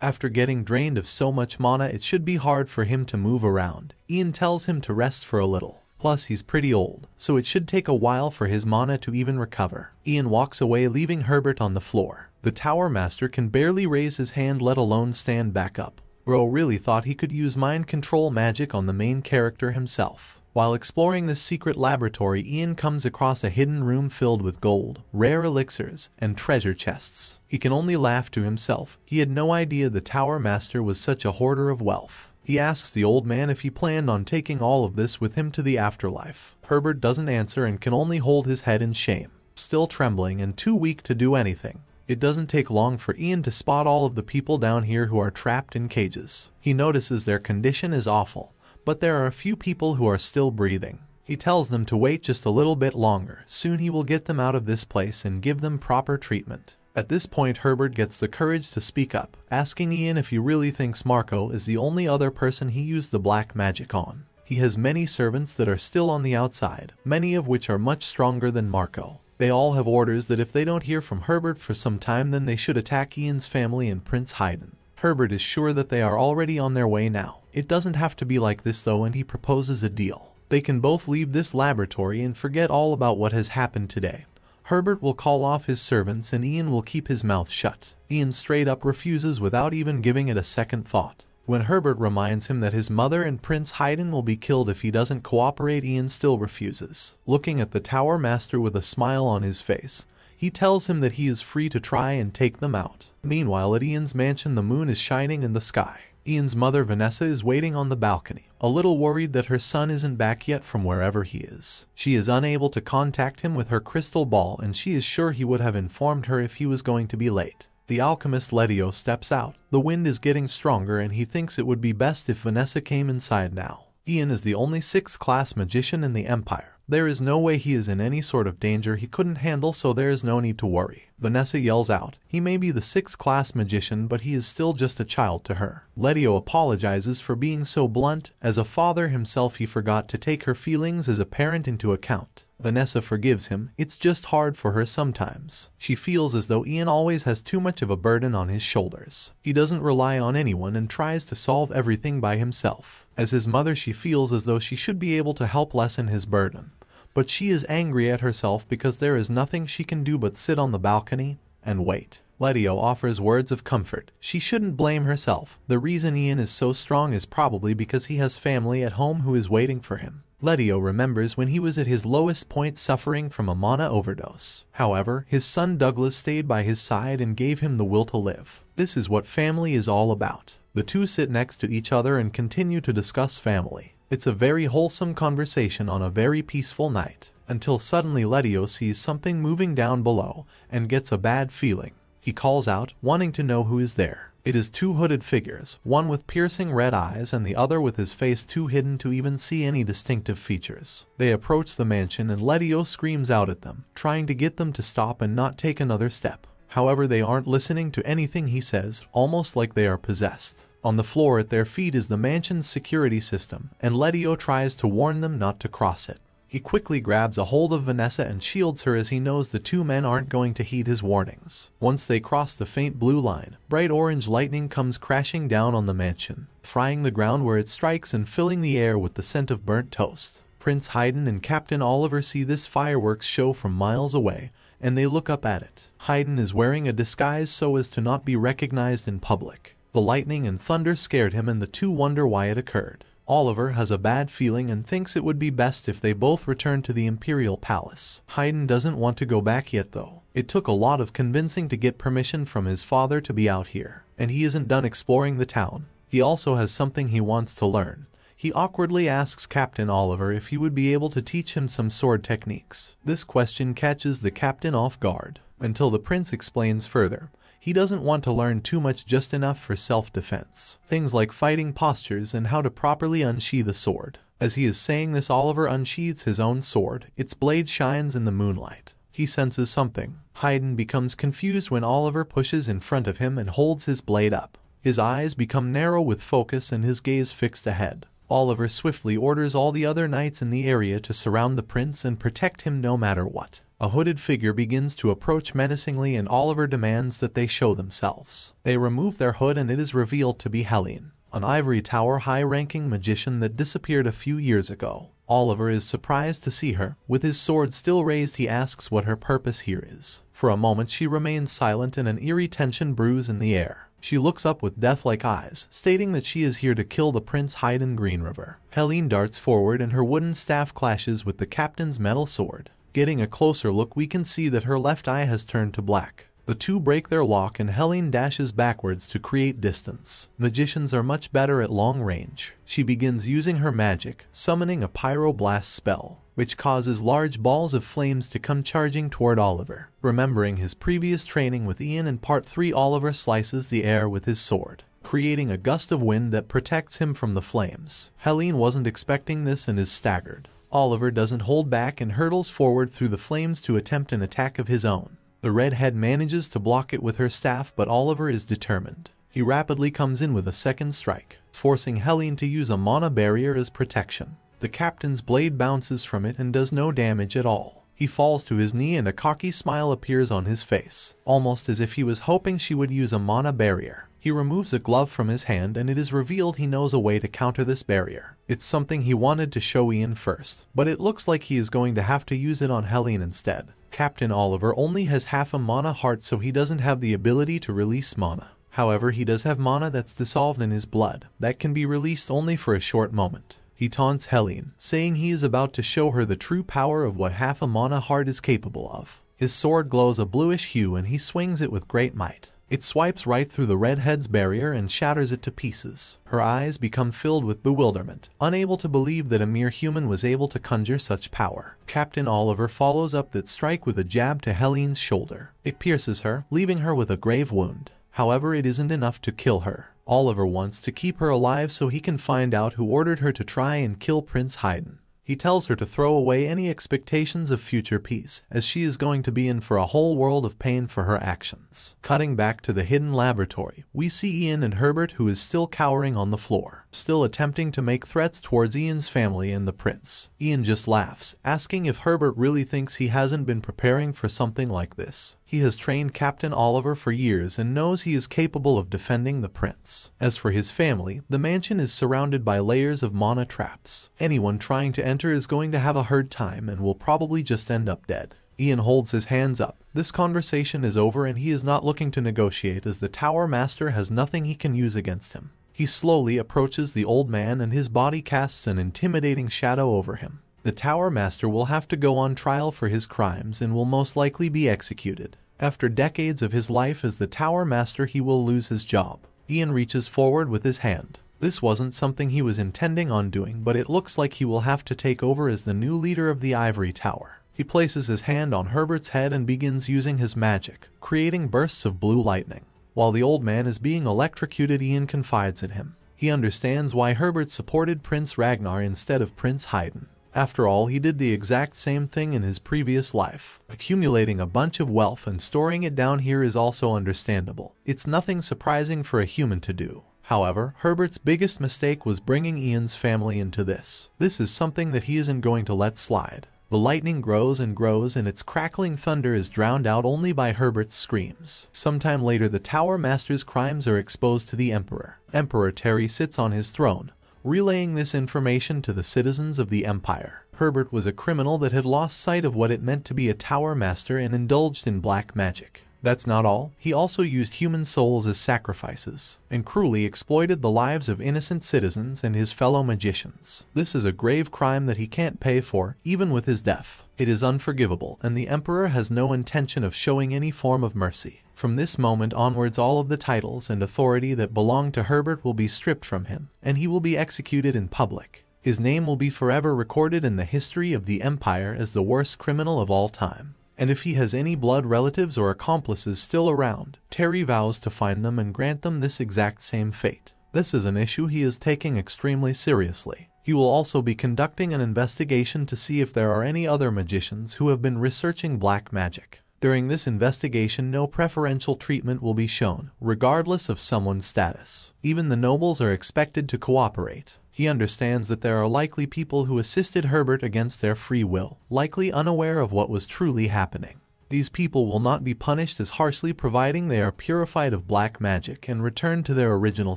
After getting drained of so much mana it should be hard for him to move around. Ian tells him to rest for a little. Plus he's pretty old, so it should take a while for his mana to even recover. Ian walks away leaving Herbert on the floor. The Tower Master can barely raise his hand let alone stand back up. Bro really thought he could use mind control magic on the main character himself. While exploring this secret laboratory Ian comes across a hidden room filled with gold, rare elixirs, and treasure chests. He can only laugh to himself. He had no idea the Tower Master was such a hoarder of wealth. He asks the old man if he planned on taking all of this with him to the afterlife. Herbert doesn't answer and can only hold his head in shame, still trembling and too weak to do anything. It doesn't take long for Ian to spot all of the people down here who are trapped in cages. He notices their condition is awful but there are a few people who are still breathing. He tells them to wait just a little bit longer. Soon he will get them out of this place and give them proper treatment. At this point Herbert gets the courage to speak up, asking Ian if he really thinks Marco is the only other person he used the black magic on. He has many servants that are still on the outside, many of which are much stronger than Marco. They all have orders that if they don't hear from Herbert for some time then they should attack Ian's family and Prince Haydn. Herbert is sure that they are already on their way now. It doesn't have to be like this though and he proposes a deal. They can both leave this laboratory and forget all about what has happened today. Herbert will call off his servants and Ian will keep his mouth shut. Ian straight up refuses without even giving it a second thought. When Herbert reminds him that his mother and Prince Haydn will be killed if he doesn't cooperate Ian still refuses. Looking at the Tower Master with a smile on his face, he tells him that he is free to try and take them out. Meanwhile at Ian's mansion the moon is shining in the sky. Ian's mother Vanessa is waiting on the balcony, a little worried that her son isn't back yet from wherever he is. She is unable to contact him with her crystal ball and she is sure he would have informed her if he was going to be late. The alchemist Letio steps out. The wind is getting stronger and he thinks it would be best if Vanessa came inside now. Ian is the only 6th class magician in the Empire. There is no way he is in any sort of danger he couldn't handle so there is no need to worry. Vanessa yells out. He may be the 6th class magician but he is still just a child to her. Letio apologizes for being so blunt. As a father himself he forgot to take her feelings as a parent into account. Vanessa forgives him, it's just hard for her sometimes. She feels as though Ian always has too much of a burden on his shoulders. He doesn't rely on anyone and tries to solve everything by himself. As his mother she feels as though she should be able to help lessen his burden. But she is angry at herself because there is nothing she can do but sit on the balcony and wait. Letio offers words of comfort. She shouldn't blame herself. The reason Ian is so strong is probably because he has family at home who is waiting for him. Letio remembers when he was at his lowest point suffering from a mana overdose. However, his son Douglas stayed by his side and gave him the will to live. This is what family is all about. The two sit next to each other and continue to discuss family. It's a very wholesome conversation on a very peaceful night, until suddenly Letio sees something moving down below and gets a bad feeling. He calls out, wanting to know who is there. It is two hooded figures, one with piercing red eyes and the other with his face too hidden to even see any distinctive features. They approach the mansion and Letio screams out at them, trying to get them to stop and not take another step. However, they aren't listening to anything he says, almost like they are possessed. On the floor at their feet is the mansion's security system, and Letio tries to warn them not to cross it. He quickly grabs a hold of Vanessa and shields her as he knows the two men aren't going to heed his warnings. Once they cross the faint blue line, bright orange lightning comes crashing down on the mansion, frying the ground where it strikes and filling the air with the scent of burnt toast. Prince Haydn and Captain Oliver see this fireworks show from miles away, and they look up at it. Haydn is wearing a disguise so as to not be recognized in public. The lightning and thunder scared him and the two wonder why it occurred. Oliver has a bad feeling and thinks it would be best if they both return to the Imperial Palace. Haydn doesn't want to go back yet though. It took a lot of convincing to get permission from his father to be out here, and he isn't done exploring the town. He also has something he wants to learn. He awkwardly asks Captain Oliver if he would be able to teach him some sword techniques. This question catches the captain off guard, until the prince explains further. He doesn't want to learn too much just enough for self-defense. Things like fighting postures and how to properly unsheath a sword. As he is saying this Oliver unsheathes his own sword. Its blade shines in the moonlight. He senses something. Haydn becomes confused when Oliver pushes in front of him and holds his blade up. His eyes become narrow with focus and his gaze fixed ahead. Oliver swiftly orders all the other knights in the area to surround the prince and protect him no matter what. A hooded figure begins to approach menacingly and Oliver demands that they show themselves. They remove their hood and it is revealed to be Helene, an ivory tower high-ranking magician that disappeared a few years ago. Oliver is surprised to see her. With his sword still raised he asks what her purpose here is. For a moment she remains silent and an eerie tension brews in the air. She looks up with death-like eyes, stating that she is here to kill the Prince Haydn Green River. Helene darts forward and her wooden staff clashes with the captain's metal sword. Getting a closer look we can see that her left eye has turned to black. The two break their lock and Helene dashes backwards to create distance. Magicians are much better at long range. She begins using her magic, summoning a pyroblast spell, which causes large balls of flames to come charging toward Oliver. Remembering his previous training with Ian in part 3 Oliver slices the air with his sword creating a gust of wind that protects him from the flames. Helene wasn't expecting this and is staggered. Oliver doesn't hold back and hurtles forward through the flames to attempt an attack of his own. The redhead manages to block it with her staff but Oliver is determined. He rapidly comes in with a second strike, forcing Helene to use a mana barrier as protection. The captain's blade bounces from it and does no damage at all. He falls to his knee and a cocky smile appears on his face, almost as if he was hoping she would use a mana barrier. He removes a glove from his hand and it is revealed he knows a way to counter this barrier. It's something he wanted to show Ian first, but it looks like he is going to have to use it on Helene instead. Captain Oliver only has half a mana heart so he doesn't have the ability to release mana. However, he does have mana that's dissolved in his blood, that can be released only for a short moment. He taunts Helene, saying he is about to show her the true power of what half a mana heart is capable of. His sword glows a bluish hue and he swings it with great might. It swipes right through the redhead's barrier and shatters it to pieces. Her eyes become filled with bewilderment, unable to believe that a mere human was able to conjure such power. Captain Oliver follows up that strike with a jab to Helene's shoulder. It pierces her, leaving her with a grave wound. However, it isn't enough to kill her. Oliver wants to keep her alive so he can find out who ordered her to try and kill Prince Haydn. He tells her to throw away any expectations of future peace, as she is going to be in for a whole world of pain for her actions. Cutting back to the hidden laboratory, we see Ian and Herbert who is still cowering on the floor, still attempting to make threats towards Ian's family and the prince. Ian just laughs, asking if Herbert really thinks he hasn't been preparing for something like this. He has trained Captain Oliver for years and knows he is capable of defending the prince. As for his family, the mansion is surrounded by layers of mana traps. Anyone trying to enter is going to have a hard time and will probably just end up dead. Ian holds his hands up. This conversation is over and he is not looking to negotiate as the Tower Master has nothing he can use against him. He slowly approaches the old man and his body casts an intimidating shadow over him. The Tower Master will have to go on trial for his crimes and will most likely be executed. After decades of his life as the Tower Master he will lose his job. Ian reaches forward with his hand. This wasn't something he was intending on doing, but it looks like he will have to take over as the new leader of the Ivory Tower. He places his hand on Herbert's head and begins using his magic, creating bursts of blue lightning. While the old man is being electrocuted, Ian confides in him. He understands why Herbert supported Prince Ragnar instead of Prince Haydn. After all, he did the exact same thing in his previous life. Accumulating a bunch of wealth and storing it down here is also understandable. It's nothing surprising for a human to do. However, Herbert's biggest mistake was bringing Ian's family into this. This is something that he isn't going to let slide. The lightning grows and grows and its crackling thunder is drowned out only by Herbert's screams. Sometime later the Tower Master's crimes are exposed to the Emperor. Emperor Terry sits on his throne, relaying this information to the citizens of the empire. Herbert was a criminal that had lost sight of what it meant to be a tower master and indulged in black magic. That's not all. He also used human souls as sacrifices, and cruelly exploited the lives of innocent citizens and his fellow magicians. This is a grave crime that he can't pay for, even with his death. It is unforgivable, and the Emperor has no intention of showing any form of mercy. From this moment onwards all of the titles and authority that belonged to Herbert will be stripped from him, and he will be executed in public. His name will be forever recorded in the history of the Empire as the worst criminal of all time. And if he has any blood relatives or accomplices still around, Terry vows to find them and grant them this exact same fate. This is an issue he is taking extremely seriously. He will also be conducting an investigation to see if there are any other magicians who have been researching black magic. During this investigation, no preferential treatment will be shown, regardless of someone's status. Even the nobles are expected to cooperate. He understands that there are likely people who assisted Herbert against their free will, likely unaware of what was truly happening. These people will not be punished as harshly providing they are purified of black magic and returned to their original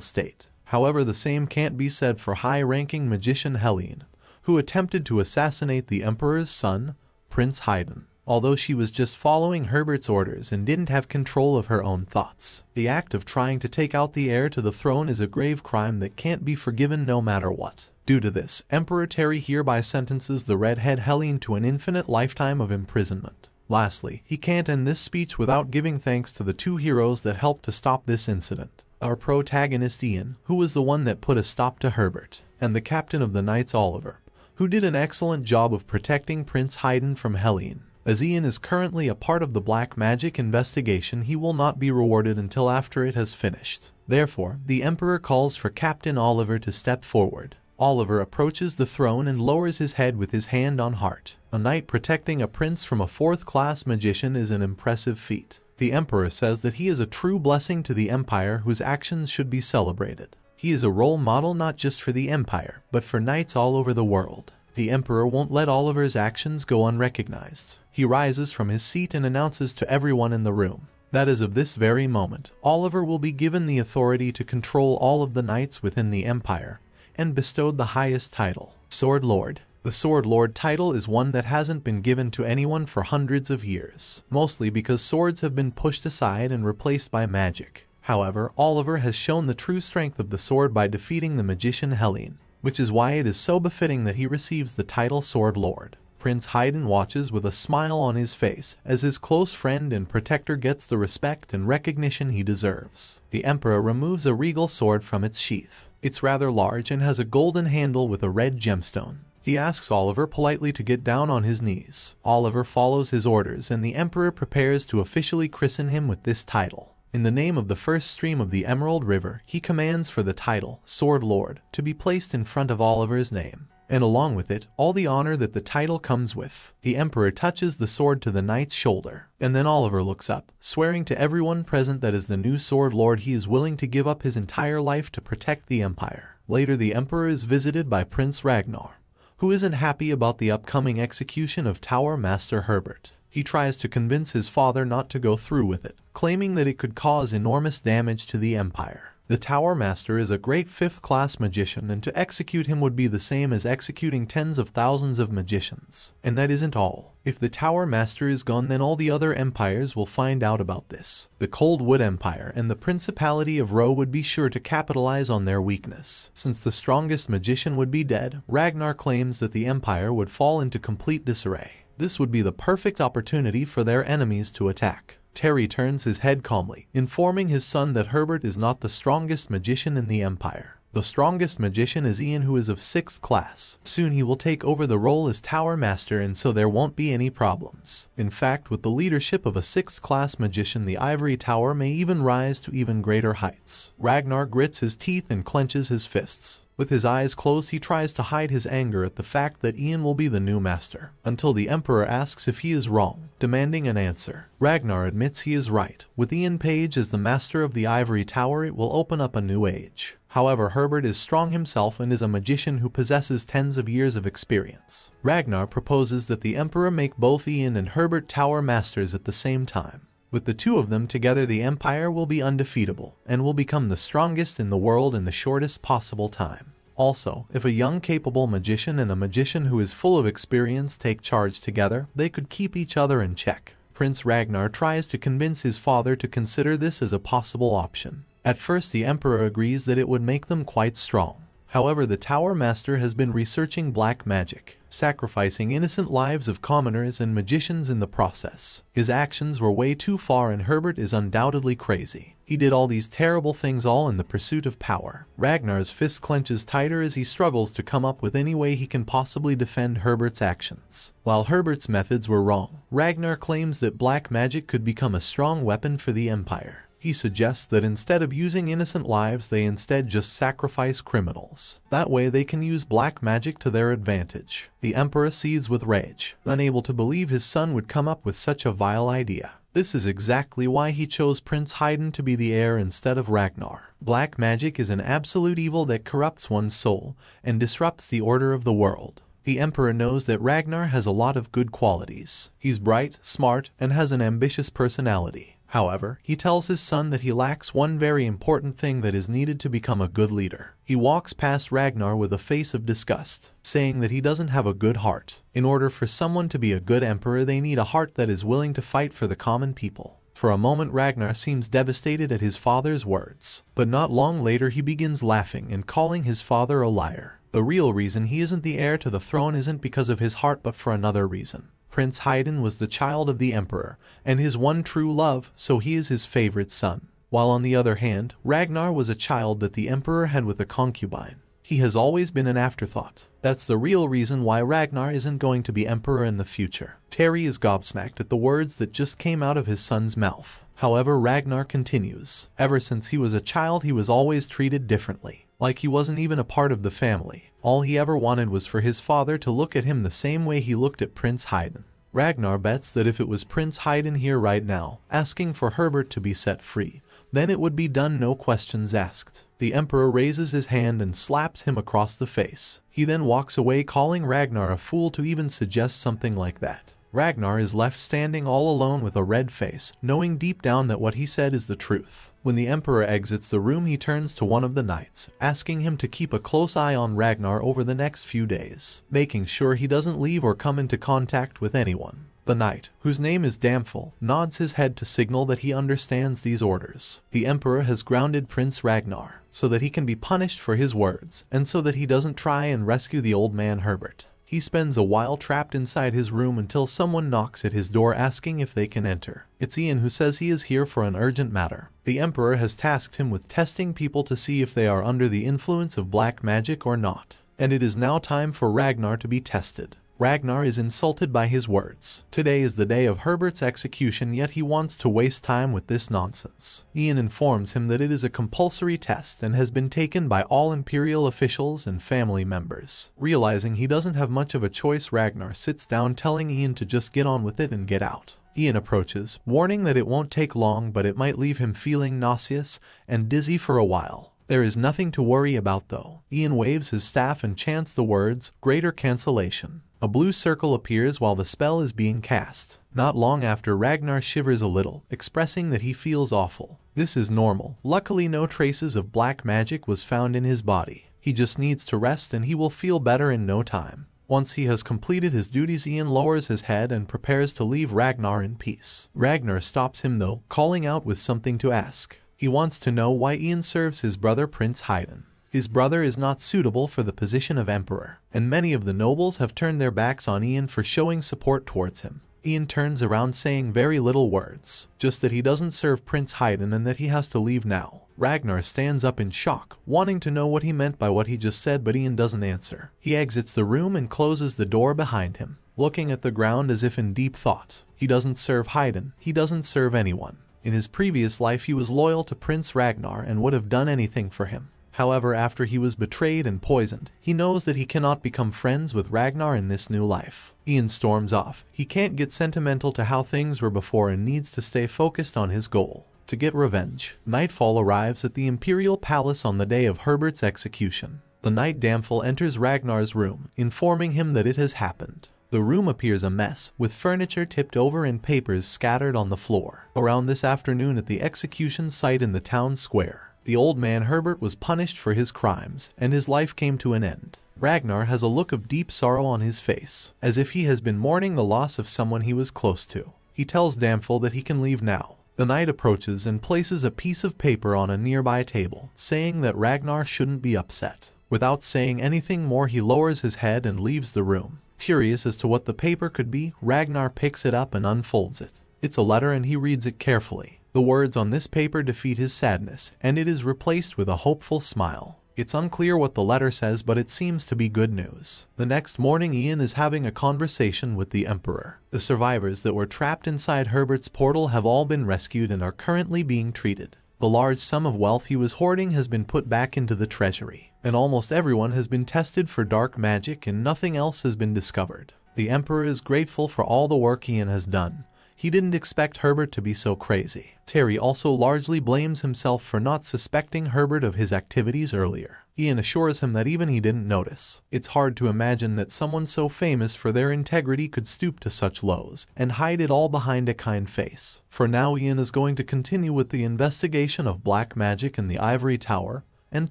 state. However, the same can't be said for high-ranking magician Helene, who attempted to assassinate the Emperor's son, Prince Haydn although she was just following Herbert's orders and didn't have control of her own thoughts. The act of trying to take out the heir to the throne is a grave crime that can't be forgiven no matter what. Due to this, Emperor Terry hereby sentences the redhead Helene to an infinite lifetime of imprisonment. Lastly, he can't end this speech without giving thanks to the two heroes that helped to stop this incident. Our protagonist Ian, who was the one that put a stop to Herbert, and the captain of the Knights Oliver, who did an excellent job of protecting Prince Haydn from Helene. As Ian is currently a part of the black magic investigation, he will not be rewarded until after it has finished. Therefore, the Emperor calls for Captain Oliver to step forward. Oliver approaches the throne and lowers his head with his hand on heart. A knight protecting a prince from a fourth-class magician is an impressive feat. The Emperor says that he is a true blessing to the Empire whose actions should be celebrated. He is a role model not just for the Empire, but for knights all over the world. The Emperor won't let Oliver's actions go unrecognized. He rises from his seat and announces to everyone in the room that as of this very moment, Oliver will be given the authority to control all of the knights within the Empire and bestowed the highest title, Sword Lord. The Sword Lord title is one that hasn't been given to anyone for hundreds of years, mostly because swords have been pushed aside and replaced by magic. However, Oliver has shown the true strength of the sword by defeating the magician Helene which is why it is so befitting that he receives the title Sword Lord. Prince Haydn watches with a smile on his face as his close friend and protector gets the respect and recognition he deserves. The Emperor removes a regal sword from its sheath. It's rather large and has a golden handle with a red gemstone. He asks Oliver politely to get down on his knees. Oliver follows his orders and the Emperor prepares to officially christen him with this title. In the name of the first stream of the Emerald River, he commands for the title, Sword Lord, to be placed in front of Oliver's name and along with it, all the honor that the title comes with. The Emperor touches the sword to the knight's shoulder, and then Oliver looks up, swearing to everyone present that as the new sword lord he is willing to give up his entire life to protect the Empire. Later the Emperor is visited by Prince Ragnar, who isn't happy about the upcoming execution of Tower Master Herbert. He tries to convince his father not to go through with it, claiming that it could cause enormous damage to the Empire. The Tower Master is a great fifth-class magician and to execute him would be the same as executing tens of thousands of magicians. And that isn't all. If the Tower Master is gone then all the other empires will find out about this. The Coldwood Empire and the Principality of Ro would be sure to capitalize on their weakness. Since the strongest magician would be dead, Ragnar claims that the empire would fall into complete disarray. This would be the perfect opportunity for their enemies to attack. Terry turns his head calmly, informing his son that Herbert is not the strongest magician in the Empire. The strongest magician is Ian who is of 6th class. Soon he will take over the role as Tower Master and so there won't be any problems. In fact, with the leadership of a 6th class magician the Ivory Tower may even rise to even greater heights. Ragnar grits his teeth and clenches his fists. With his eyes closed he tries to hide his anger at the fact that Ian will be the new master, until the Emperor asks if he is wrong, demanding an answer. Ragnar admits he is right. With Ian Page as the master of the Ivory Tower it will open up a new age. However, Herbert is strong himself and is a magician who possesses tens of years of experience. Ragnar proposes that the Emperor make both Ian and Herbert Tower Masters at the same time. With the two of them together the Empire will be undefeatable, and will become the strongest in the world in the shortest possible time. Also, if a young capable magician and a magician who is full of experience take charge together, they could keep each other in check. Prince Ragnar tries to convince his father to consider this as a possible option. At first the Emperor agrees that it would make them quite strong. However, the Tower Master has been researching black magic, sacrificing innocent lives of commoners and magicians in the process. His actions were way too far and Herbert is undoubtedly crazy. He did all these terrible things all in the pursuit of power. Ragnar's fist clenches tighter as he struggles to come up with any way he can possibly defend Herbert's actions. While Herbert's methods were wrong, Ragnar claims that black magic could become a strong weapon for the Empire. He suggests that instead of using innocent lives they instead just sacrifice criminals. That way they can use black magic to their advantage. The Emperor seethes with rage, unable to believe his son would come up with such a vile idea. This is exactly why he chose Prince Haydn to be the heir instead of Ragnar. Black magic is an absolute evil that corrupts one's soul and disrupts the order of the world. The Emperor knows that Ragnar has a lot of good qualities. He's bright, smart, and has an ambitious personality. However, he tells his son that he lacks one very important thing that is needed to become a good leader. He walks past Ragnar with a face of disgust, saying that he doesn't have a good heart. In order for someone to be a good emperor they need a heart that is willing to fight for the common people. For a moment Ragnar seems devastated at his father's words, but not long later he begins laughing and calling his father a liar. The real reason he isn't the heir to the throne isn't because of his heart but for another reason. Prince Haydn was the child of the emperor, and his one true love, so he is his favorite son. While on the other hand, Ragnar was a child that the emperor had with a concubine. He has always been an afterthought. That's the real reason why Ragnar isn't going to be emperor in the future. Terry is gobsmacked at the words that just came out of his son's mouth. However, Ragnar continues. Ever since he was a child he was always treated differently like he wasn't even a part of the family. All he ever wanted was for his father to look at him the same way he looked at Prince Haydn. Ragnar bets that if it was Prince Haydn here right now, asking for Herbert to be set free, then it would be done no questions asked. The Emperor raises his hand and slaps him across the face. He then walks away calling Ragnar a fool to even suggest something like that. Ragnar is left standing all alone with a red face, knowing deep down that what he said is the truth. When the Emperor exits the room he turns to one of the knights, asking him to keep a close eye on Ragnar over the next few days, making sure he doesn't leave or come into contact with anyone. The knight, whose name is Damphel, nods his head to signal that he understands these orders. The Emperor has grounded Prince Ragnar, so that he can be punished for his words, and so that he doesn't try and rescue the old man Herbert. He spends a while trapped inside his room until someone knocks at his door asking if they can enter. It's Ian who says he is here for an urgent matter. The Emperor has tasked him with testing people to see if they are under the influence of black magic or not. And it is now time for Ragnar to be tested. Ragnar is insulted by his words. Today is the day of Herbert's execution yet he wants to waste time with this nonsense. Ian informs him that it is a compulsory test and has been taken by all imperial officials and family members. Realizing he doesn't have much of a choice Ragnar sits down telling Ian to just get on with it and get out. Ian approaches, warning that it won't take long but it might leave him feeling nauseous and dizzy for a while. There is nothing to worry about though. Ian waves his staff and chants the words, greater cancellation. A blue circle appears while the spell is being cast. Not long after Ragnar shivers a little, expressing that he feels awful. This is normal. Luckily no traces of black magic was found in his body. He just needs to rest and he will feel better in no time. Once he has completed his duties Ian lowers his head and prepares to leave Ragnar in peace. Ragnar stops him though, calling out with something to ask. He wants to know why Ian serves his brother Prince Haydn. His brother is not suitable for the position of emperor, and many of the nobles have turned their backs on Ian for showing support towards him. Ian turns around saying very little words, just that he doesn't serve Prince Haydn and that he has to leave now. Ragnar stands up in shock, wanting to know what he meant by what he just said but Ian doesn't answer. He exits the room and closes the door behind him, looking at the ground as if in deep thought. He doesn't serve Haydn, he doesn't serve anyone. In his previous life he was loyal to Prince Ragnar and would have done anything for him. However, after he was betrayed and poisoned, he knows that he cannot become friends with Ragnar in this new life. Ian storms off. He can't get sentimental to how things were before and needs to stay focused on his goal. To get revenge, Nightfall arrives at the Imperial Palace on the day of Herbert's execution. The knight Damphel enters Ragnar's room, informing him that it has happened. The room appears a mess, with furniture tipped over and papers scattered on the floor. Around this afternoon at the execution site in the town square, the old man Herbert was punished for his crimes, and his life came to an end. Ragnar has a look of deep sorrow on his face, as if he has been mourning the loss of someone he was close to. He tells Damphel that he can leave now. The knight approaches and places a piece of paper on a nearby table, saying that Ragnar shouldn't be upset. Without saying anything more he lowers his head and leaves the room. Curious as to what the paper could be, Ragnar picks it up and unfolds it. It's a letter and he reads it carefully. The words on this paper defeat his sadness, and it is replaced with a hopeful smile. It's unclear what the letter says but it seems to be good news. The next morning Ian is having a conversation with the Emperor. The survivors that were trapped inside Herbert's portal have all been rescued and are currently being treated. The large sum of wealth he was hoarding has been put back into the treasury, and almost everyone has been tested for dark magic and nothing else has been discovered. The Emperor is grateful for all the work Ian has done, he didn't expect Herbert to be so crazy. Terry also largely blames himself for not suspecting Herbert of his activities earlier. Ian assures him that even he didn't notice. It's hard to imagine that someone so famous for their integrity could stoop to such lows and hide it all behind a kind face. For now Ian is going to continue with the investigation of black magic in the ivory tower and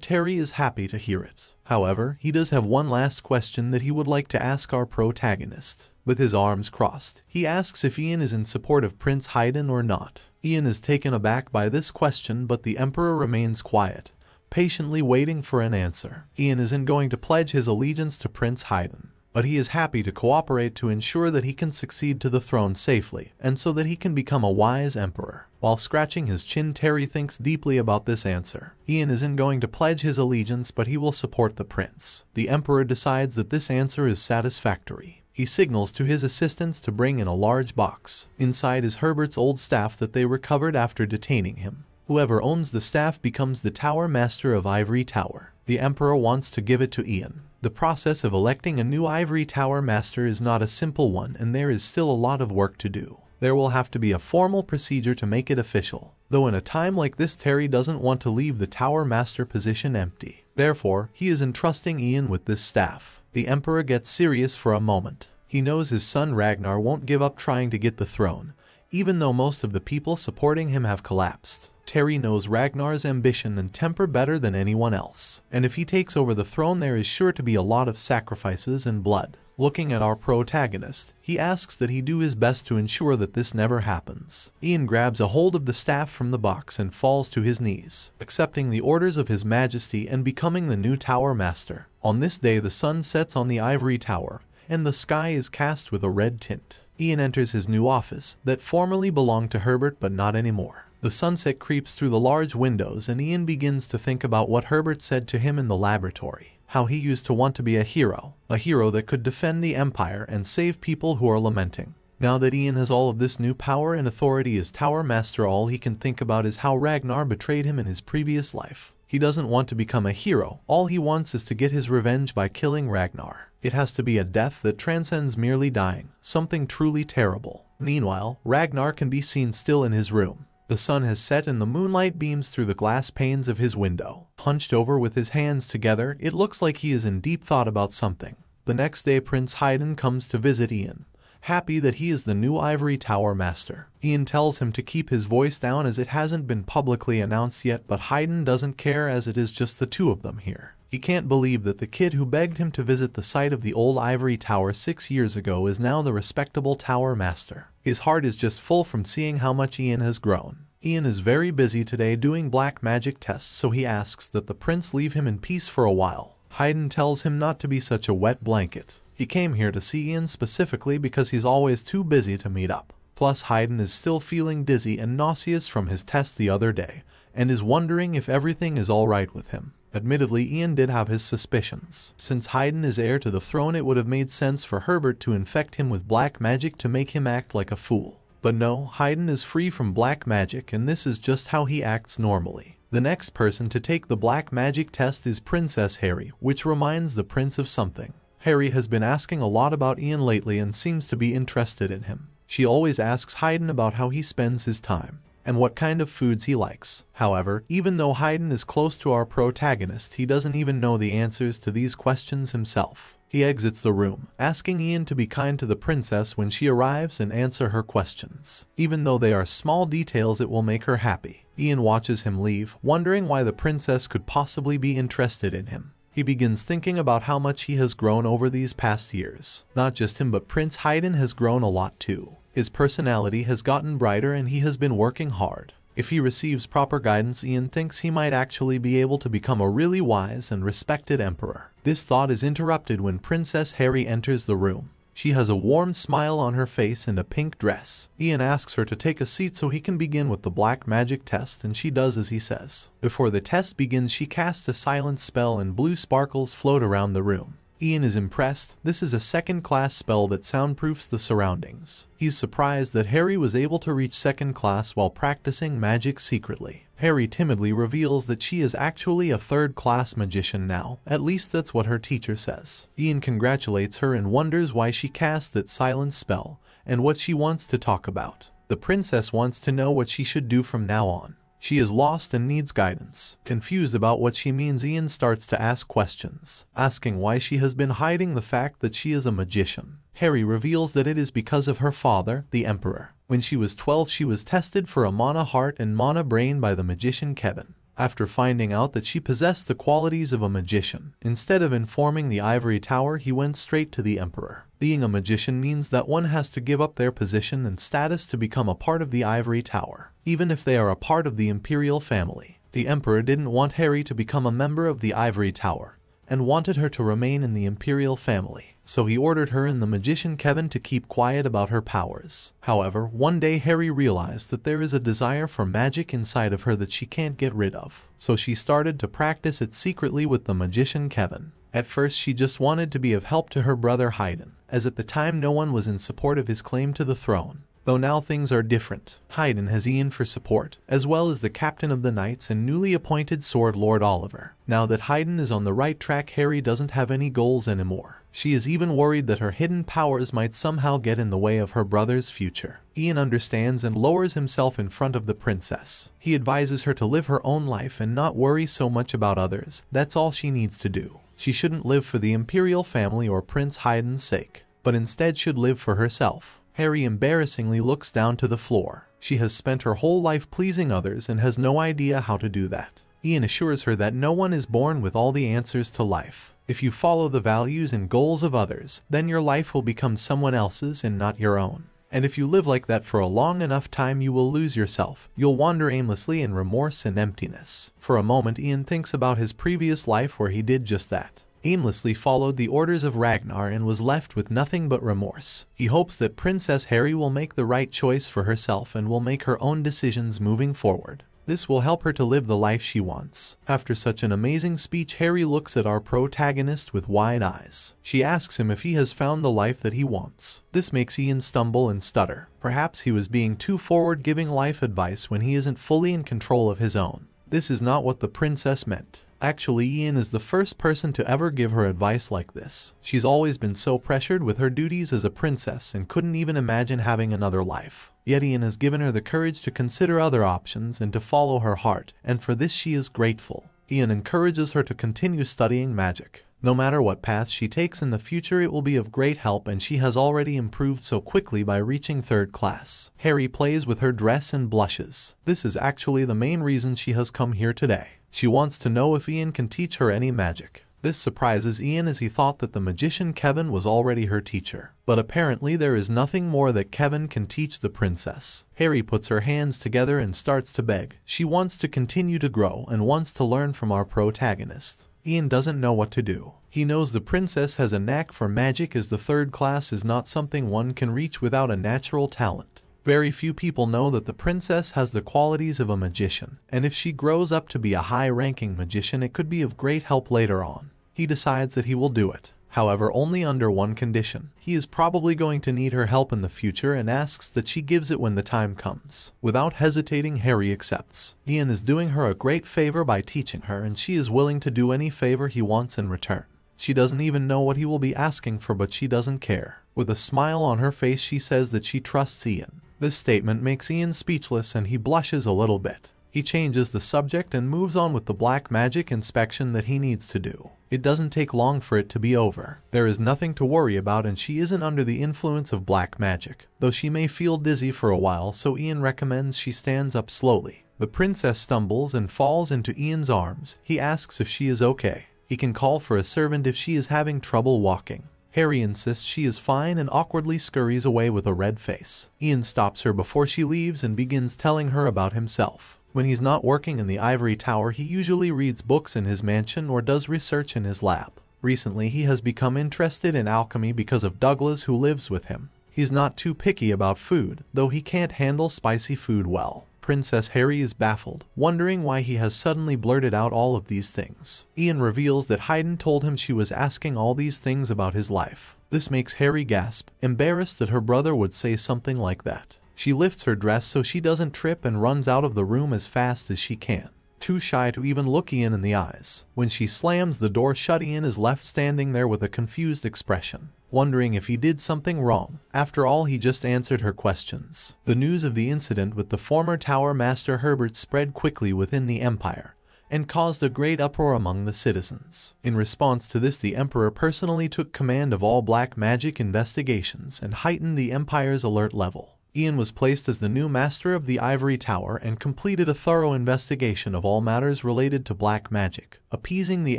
Terry is happy to hear it. However, he does have one last question that he would like to ask our protagonist. With his arms crossed, he asks if Ian is in support of Prince Haydn or not. Ian is taken aback by this question but the Emperor remains quiet, patiently waiting for an answer. Ian isn't going to pledge his allegiance to Prince Haydn but he is happy to cooperate to ensure that he can succeed to the throne safely, and so that he can become a wise emperor. While scratching his chin Terry thinks deeply about this answer. Ian isn't going to pledge his allegiance but he will support the prince. The emperor decides that this answer is satisfactory. He signals to his assistants to bring in a large box. Inside is Herbert's old staff that they recovered after detaining him. Whoever owns the staff becomes the Tower Master of Ivory Tower. The Emperor wants to give it to Ian. The process of electing a new Ivory Tower Master is not a simple one and there is still a lot of work to do. There will have to be a formal procedure to make it official, though in a time like this Terry doesn't want to leave the Tower Master position empty. Therefore, he is entrusting Ian with this staff. The Emperor gets serious for a moment. He knows his son Ragnar won't give up trying to get the throne, even though most of the people supporting him have collapsed. Terry knows Ragnar's ambition and temper better than anyone else, and if he takes over the throne there is sure to be a lot of sacrifices and blood. Looking at our protagonist, he asks that he do his best to ensure that this never happens. Ian grabs a hold of the staff from the box and falls to his knees, accepting the orders of his majesty and becoming the new tower master. On this day the sun sets on the ivory tower, and the sky is cast with a red tint. Ian enters his new office that formerly belonged to Herbert but not anymore. The sunset creeps through the large windows and Ian begins to think about what Herbert said to him in the laboratory. How he used to want to be a hero, a hero that could defend the Empire and save people who are lamenting. Now that Ian has all of this new power and authority as Tower Master all he can think about is how Ragnar betrayed him in his previous life. He doesn't want to become a hero, all he wants is to get his revenge by killing Ragnar. It has to be a death that transcends merely dying, something truly terrible. Meanwhile, Ragnar can be seen still in his room. The sun has set and the moonlight beams through the glass panes of his window. Hunched over with his hands together, it looks like he is in deep thought about something. The next day Prince Haydn comes to visit Ian happy that he is the new Ivory Tower Master. Ian tells him to keep his voice down as it hasn't been publicly announced yet but Haydn doesn't care as it is just the two of them here. He can't believe that the kid who begged him to visit the site of the old ivory tower six years ago is now the respectable tower master. His heart is just full from seeing how much Ian has grown. Ian is very busy today doing black magic tests so he asks that the prince leave him in peace for a while. Haydn tells him not to be such a wet blanket. He came here to see Ian specifically because he's always too busy to meet up. Plus Haydn is still feeling dizzy and nauseous from his test the other day, and is wondering if everything is alright with him. Admittedly, Ian did have his suspicions. Since Haydn is heir to the throne it would have made sense for Herbert to infect him with black magic to make him act like a fool. But no, Haydn is free from black magic and this is just how he acts normally. The next person to take the black magic test is Princess Harry, which reminds the prince of something. Harry has been asking a lot about Ian lately and seems to be interested in him. She always asks Haydn about how he spends his time and what kind of foods he likes. However, even though Haydn is close to our protagonist, he doesn't even know the answers to these questions himself. He exits the room, asking Ian to be kind to the princess when she arrives and answer her questions. Even though they are small details it will make her happy. Ian watches him leave, wondering why the princess could possibly be interested in him. He begins thinking about how much he has grown over these past years. Not just him but Prince Haydn has grown a lot too. His personality has gotten brighter and he has been working hard. If he receives proper guidance Ian thinks he might actually be able to become a really wise and respected emperor. This thought is interrupted when Princess Harry enters the room. She has a warm smile on her face and a pink dress. Ian asks her to take a seat so he can begin with the black magic test and she does as he says. Before the test begins she casts a silent spell and blue sparkles float around the room. Ian is impressed. This is a second class spell that soundproofs the surroundings. He's surprised that Harry was able to reach second class while practicing magic secretly. Harry timidly reveals that she is actually a third class magician now, at least that's what her teacher says. Ian congratulates her and wonders why she cast that silence spell and what she wants to talk about. The princess wants to know what she should do from now on. She is lost and needs guidance. Confused about what she means Ian starts to ask questions, asking why she has been hiding the fact that she is a magician. Harry reveals that it is because of her father, the Emperor. When she was 12 she was tested for a mana heart and mana brain by the magician Kevin. After finding out that she possessed the qualities of a magician, instead of informing the ivory tower he went straight to the emperor. Being a magician means that one has to give up their position and status to become a part of the ivory tower, even if they are a part of the imperial family. The emperor didn't want Harry to become a member of the ivory tower, and wanted her to remain in the imperial family so he ordered her and the magician Kevin to keep quiet about her powers. However, one day Harry realized that there is a desire for magic inside of her that she can't get rid of, so she started to practice it secretly with the magician Kevin. At first she just wanted to be of help to her brother Haydn, as at the time no one was in support of his claim to the throne. Though now things are different. Haydn has Ian for support, as well as the captain of the knights and newly appointed sword Lord Oliver. Now that Haydn is on the right track Harry doesn't have any goals anymore. She is even worried that her hidden powers might somehow get in the way of her brother's future. Ian understands and lowers himself in front of the princess. He advises her to live her own life and not worry so much about others. That's all she needs to do. She shouldn't live for the imperial family or Prince Haydn's sake, but instead should live for herself. Harry embarrassingly looks down to the floor. She has spent her whole life pleasing others and has no idea how to do that. Ian assures her that no one is born with all the answers to life. If you follow the values and goals of others, then your life will become someone else's and not your own. And if you live like that for a long enough time you will lose yourself. You'll wander aimlessly in remorse and emptiness. For a moment Ian thinks about his previous life where he did just that. aimlessly followed the orders of Ragnar and was left with nothing but remorse. He hopes that Princess Harry will make the right choice for herself and will make her own decisions moving forward. This will help her to live the life she wants. After such an amazing speech Harry looks at our protagonist with wide eyes. She asks him if he has found the life that he wants. This makes Ian stumble and stutter. Perhaps he was being too forward giving life advice when he isn't fully in control of his own. This is not what the princess meant. Actually, Ian is the first person to ever give her advice like this. She's always been so pressured with her duties as a princess and couldn't even imagine having another life. Yet Ian has given her the courage to consider other options and to follow her heart, and for this she is grateful. Ian encourages her to continue studying magic. No matter what path she takes in the future it will be of great help and she has already improved so quickly by reaching third class. Harry plays with her dress and blushes. This is actually the main reason she has come here today. She wants to know if Ian can teach her any magic. This surprises Ian as he thought that the magician Kevin was already her teacher. But apparently there is nothing more that Kevin can teach the princess. Harry puts her hands together and starts to beg. She wants to continue to grow and wants to learn from our protagonist. Ian doesn't know what to do. He knows the princess has a knack for magic as the third class is not something one can reach without a natural talent. Very few people know that the princess has the qualities of a magician, and if she grows up to be a high-ranking magician it could be of great help later on. He decides that he will do it. However, only under one condition. He is probably going to need her help in the future and asks that she gives it when the time comes. Without hesitating, Harry accepts. Ian is doing her a great favor by teaching her and she is willing to do any favor he wants in return. She doesn't even know what he will be asking for but she doesn't care. With a smile on her face she says that she trusts Ian. This statement makes Ian speechless and he blushes a little bit. He changes the subject and moves on with the black magic inspection that he needs to do. It doesn't take long for it to be over. There is nothing to worry about and she isn't under the influence of black magic, though she may feel dizzy for a while so Ian recommends she stands up slowly. The princess stumbles and falls into Ian's arms. He asks if she is okay. He can call for a servant if she is having trouble walking. Harry insists she is fine and awkwardly scurries away with a red face. Ian stops her before she leaves and begins telling her about himself. When he's not working in the ivory tower he usually reads books in his mansion or does research in his lab. Recently he has become interested in alchemy because of Douglas who lives with him. He's not too picky about food, though he can't handle spicy food well. Princess Harry is baffled, wondering why he has suddenly blurted out all of these things. Ian reveals that Haydn told him she was asking all these things about his life. This makes Harry gasp, embarrassed that her brother would say something like that. She lifts her dress so she doesn't trip and runs out of the room as fast as she can too shy to even look Ian in the eyes. When she slams the door shut Ian is left standing there with a confused expression, wondering if he did something wrong. After all he just answered her questions. The news of the incident with the former Tower Master Herbert spread quickly within the Empire, and caused a great uproar among the citizens. In response to this the Emperor personally took command of all black magic investigations and heightened the Empire's alert level. Ian was placed as the new master of the Ivory Tower and completed a thorough investigation of all matters related to black magic, appeasing the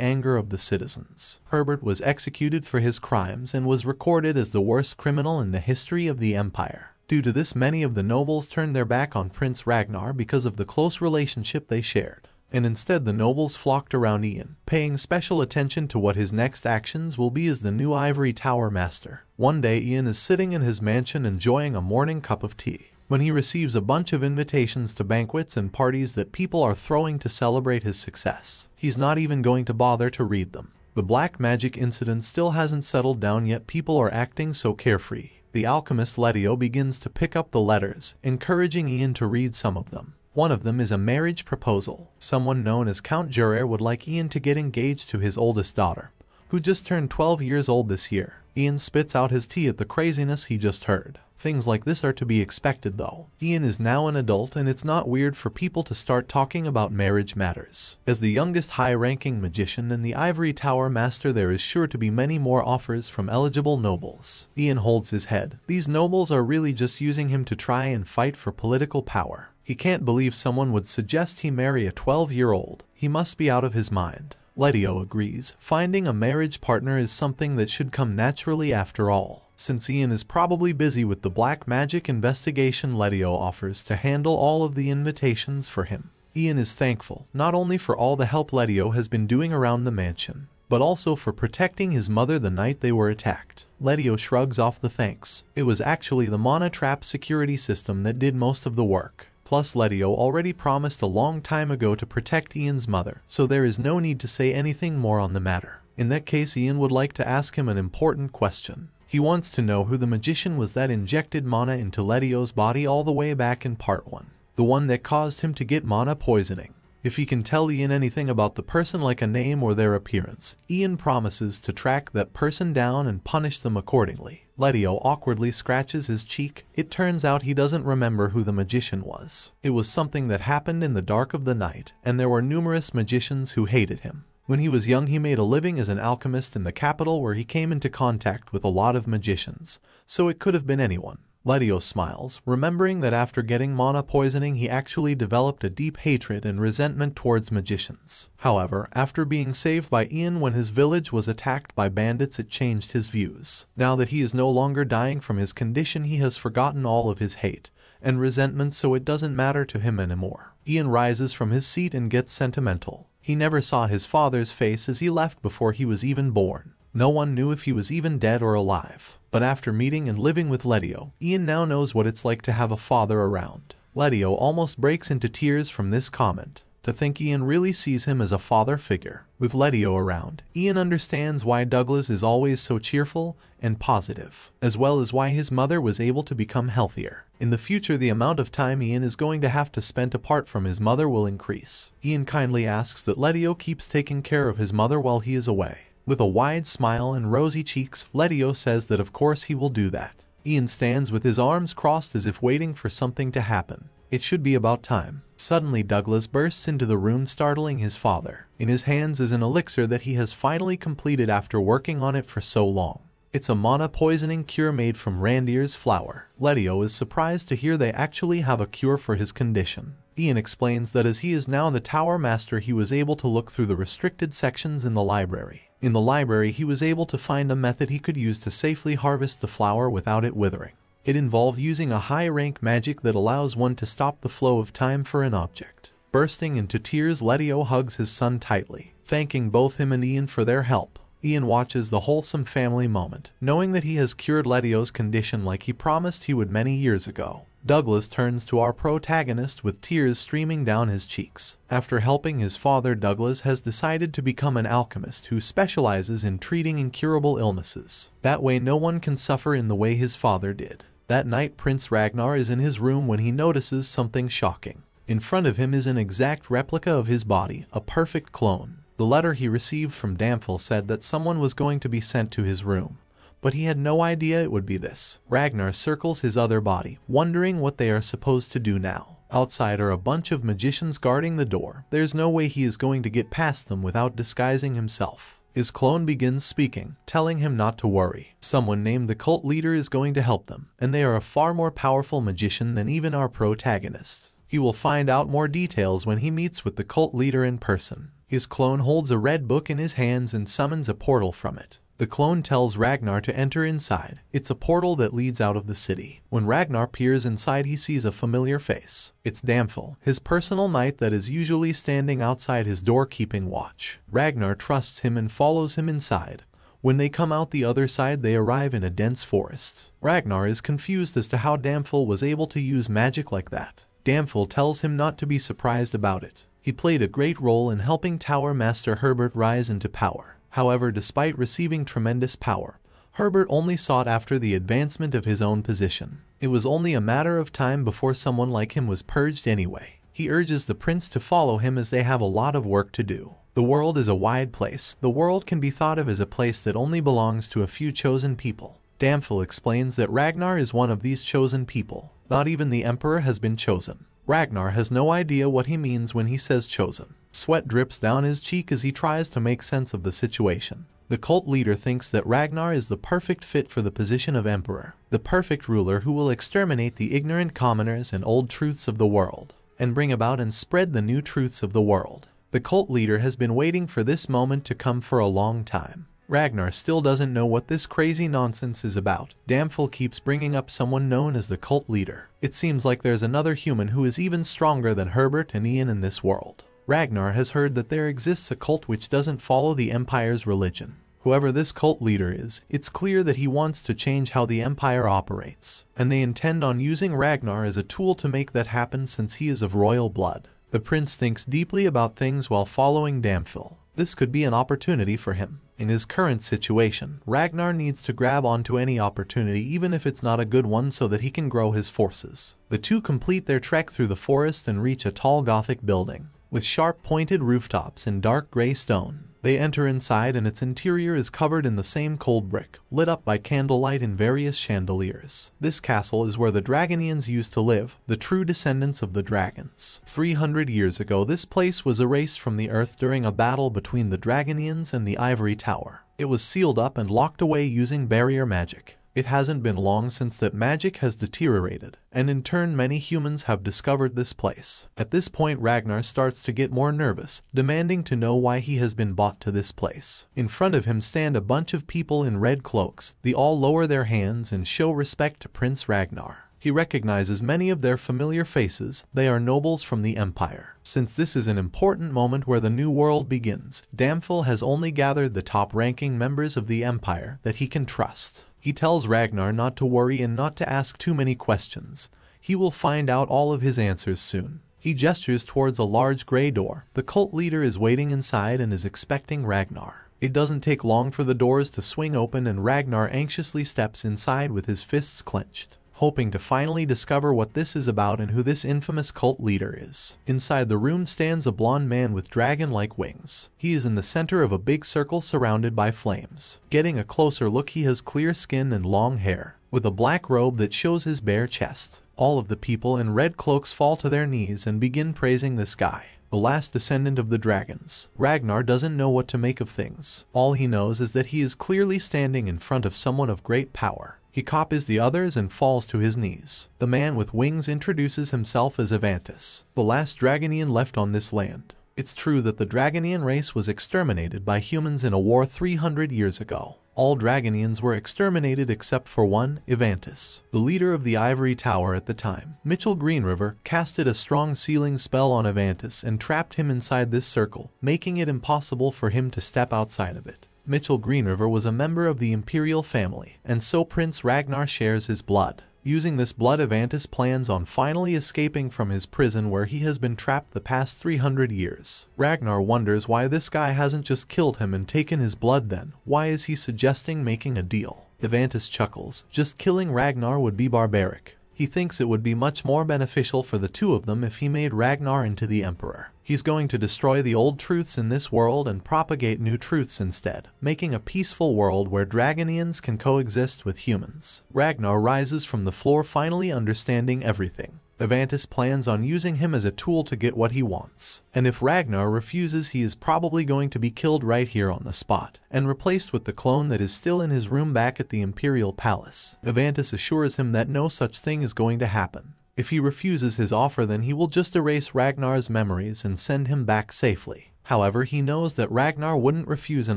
anger of the citizens. Herbert was executed for his crimes and was recorded as the worst criminal in the history of the Empire. Due to this many of the nobles turned their back on Prince Ragnar because of the close relationship they shared and instead the nobles flocked around Ian, paying special attention to what his next actions will be as the new ivory tower master. One day Ian is sitting in his mansion enjoying a morning cup of tea when he receives a bunch of invitations to banquets and parties that people are throwing to celebrate his success. He's not even going to bother to read them. The black magic incident still hasn't settled down yet people are acting so carefree. The alchemist Letio begins to pick up the letters, encouraging Ian to read some of them. One of them is a marriage proposal. Someone known as Count Jurer would like Ian to get engaged to his oldest daughter, who just turned 12 years old this year. Ian spits out his tea at the craziness he just heard. Things like this are to be expected though. Ian is now an adult and it's not weird for people to start talking about marriage matters. As the youngest high-ranking magician and the Ivory Tower master there is sure to be many more offers from eligible nobles. Ian holds his head. These nobles are really just using him to try and fight for political power. He can't believe someone would suggest he marry a 12-year-old. He must be out of his mind. Letio agrees. Finding a marriage partner is something that should come naturally after all. Since Ian is probably busy with the black magic investigation Letio offers to handle all of the invitations for him. Ian is thankful, not only for all the help Letio has been doing around the mansion, but also for protecting his mother the night they were attacked. Letio shrugs off the thanks. It was actually the Mana Trap security system that did most of the work. Plus Letio already promised a long time ago to protect Ian's mother, so there is no need to say anything more on the matter. In that case Ian would like to ask him an important question. He wants to know who the magician was that injected mana into Letio's body all the way back in part 1. The one that caused him to get mana poisoning. If he can tell Ian anything about the person like a name or their appearance, Ian promises to track that person down and punish them accordingly. Letio awkwardly scratches his cheek. It turns out he doesn't remember who the magician was. It was something that happened in the dark of the night, and there were numerous magicians who hated him. When he was young he made a living as an alchemist in the capital where he came into contact with a lot of magicians, so it could have been anyone. Letio smiles, remembering that after getting mana poisoning he actually developed a deep hatred and resentment towards magicians. However, after being saved by Ian when his village was attacked by bandits it changed his views. Now that he is no longer dying from his condition he has forgotten all of his hate and resentment so it doesn't matter to him anymore. Ian rises from his seat and gets sentimental. He never saw his father's face as he left before he was even born. No one knew if he was even dead or alive. But after meeting and living with Letio, Ian now knows what it's like to have a father around. Letio almost breaks into tears from this comment. To think Ian really sees him as a father figure. With Letio around, Ian understands why Douglas is always so cheerful and positive, as well as why his mother was able to become healthier. In the future, the amount of time Ian is going to have to spend apart from his mother will increase. Ian kindly asks that Letio keeps taking care of his mother while he is away. With a wide smile and rosy cheeks, Letio says that of course he will do that. Ian stands with his arms crossed as if waiting for something to happen. It should be about time. Suddenly Douglas bursts into the room startling his father. In his hands is an elixir that he has finally completed after working on it for so long. It's a mana poisoning cure made from Randyr's flower. Letio is surprised to hear they actually have a cure for his condition. Ian explains that as he is now the tower master he was able to look through the restricted sections in the library. In the library he was able to find a method he could use to safely harvest the flower without it withering. It involved using a high-rank magic that allows one to stop the flow of time for an object. Bursting into tears, Letio hugs his son tightly, thanking both him and Ian for their help. Ian watches the wholesome family moment, knowing that he has cured Letio's condition like he promised he would many years ago. Douglas turns to our protagonist with tears streaming down his cheeks. After helping his father, Douglas has decided to become an alchemist who specializes in treating incurable illnesses. That way no one can suffer in the way his father did. That night Prince Ragnar is in his room when he notices something shocking. In front of him is an exact replica of his body, a perfect clone. The letter he received from Damphel said that someone was going to be sent to his room, but he had no idea it would be this. Ragnar circles his other body, wondering what they are supposed to do now. Outside are a bunch of magicians guarding the door. There's no way he is going to get past them without disguising himself. His clone begins speaking, telling him not to worry. Someone named the cult leader is going to help them, and they are a far more powerful magician than even our protagonists. He will find out more details when he meets with the cult leader in person. His clone holds a red book in his hands and summons a portal from it. The clone tells Ragnar to enter inside. It's a portal that leads out of the city. When Ragnar peers inside he sees a familiar face. It's Damphel, his personal knight that is usually standing outside his door keeping watch. Ragnar trusts him and follows him inside. When they come out the other side they arrive in a dense forest. Ragnar is confused as to how Damphel was able to use magic like that. Damphel tells him not to be surprised about it. He played a great role in helping Tower Master Herbert rise into power. However, despite receiving tremendous power, Herbert only sought after the advancement of his own position. It was only a matter of time before someone like him was purged anyway. He urges the prince to follow him as they have a lot of work to do. The world is a wide place. The world can be thought of as a place that only belongs to a few chosen people. Damphel explains that Ragnar is one of these chosen people. Not even the emperor has been chosen. Ragnar has no idea what he means when he says chosen. Sweat drips down his cheek as he tries to make sense of the situation. The cult leader thinks that Ragnar is the perfect fit for the position of emperor, the perfect ruler who will exterminate the ignorant commoners and old truths of the world, and bring about and spread the new truths of the world. The cult leader has been waiting for this moment to come for a long time. Ragnar still doesn't know what this crazy nonsense is about. Damphel keeps bringing up someone known as the cult leader. It seems like there's another human who is even stronger than Herbert and Ian in this world. Ragnar has heard that there exists a cult which doesn't follow the Empire's religion. Whoever this cult leader is, it's clear that he wants to change how the Empire operates, and they intend on using Ragnar as a tool to make that happen since he is of royal blood. The prince thinks deeply about things while following Damphel. This could be an opportunity for him. In his current situation, Ragnar needs to grab onto any opportunity even if it's not a good one so that he can grow his forces. The two complete their trek through the forest and reach a tall gothic building, with sharp pointed rooftops in dark gray stone. They enter inside and its interior is covered in the same cold brick, lit up by candlelight in various chandeliers. This castle is where the Dragonians used to live, the true descendants of the dragons. 300 years ago this place was erased from the earth during a battle between the Dragonians and the Ivory Tower. It was sealed up and locked away using barrier magic. It hasn't been long since that magic has deteriorated, and in turn many humans have discovered this place. At this point Ragnar starts to get more nervous, demanding to know why he has been brought to this place. In front of him stand a bunch of people in red cloaks, they all lower their hands and show respect to Prince Ragnar. He recognizes many of their familiar faces, they are nobles from the Empire. Since this is an important moment where the new world begins, Damphel has only gathered the top-ranking members of the Empire that he can trust. He tells Ragnar not to worry and not to ask too many questions. He will find out all of his answers soon. He gestures towards a large gray door. The cult leader is waiting inside and is expecting Ragnar. It doesn't take long for the doors to swing open and Ragnar anxiously steps inside with his fists clenched hoping to finally discover what this is about and who this infamous cult leader is. Inside the room stands a blond man with dragon-like wings. He is in the center of a big circle surrounded by flames. Getting a closer look he has clear skin and long hair, with a black robe that shows his bare chest. All of the people in red cloaks fall to their knees and begin praising this guy the last descendant of the dragons. Ragnar doesn't know what to make of things. All he knows is that he is clearly standing in front of someone of great power. He copies the others and falls to his knees. The man with wings introduces himself as Avantus, the last Dragonian left on this land. It's true that the Dragonian race was exterminated by humans in a war 300 years ago. All Dragonians were exterminated except for one, Avantus, the leader of the Ivory Tower at the time. Mitchell Greenriver casted a strong sealing spell on Avantus and trapped him inside this circle, making it impossible for him to step outside of it. Mitchell Greenriver was a member of the imperial family, and so Prince Ragnar shares his blood. Using this blood Avantus plans on finally escaping from his prison where he has been trapped the past 300 years. Ragnar wonders why this guy hasn't just killed him and taken his blood then, why is he suggesting making a deal? Avantus chuckles, just killing Ragnar would be barbaric. He thinks it would be much more beneficial for the two of them if he made Ragnar into the Emperor. He's going to destroy the old truths in this world and propagate new truths instead, making a peaceful world where Dragonians can coexist with humans. Ragnar rises from the floor finally understanding everything. Avantus plans on using him as a tool to get what he wants. And if Ragnar refuses he is probably going to be killed right here on the spot, and replaced with the clone that is still in his room back at the Imperial Palace. Avantus assures him that no such thing is going to happen. If he refuses his offer then he will just erase Ragnar's memories and send him back safely. However, he knows that Ragnar wouldn't refuse an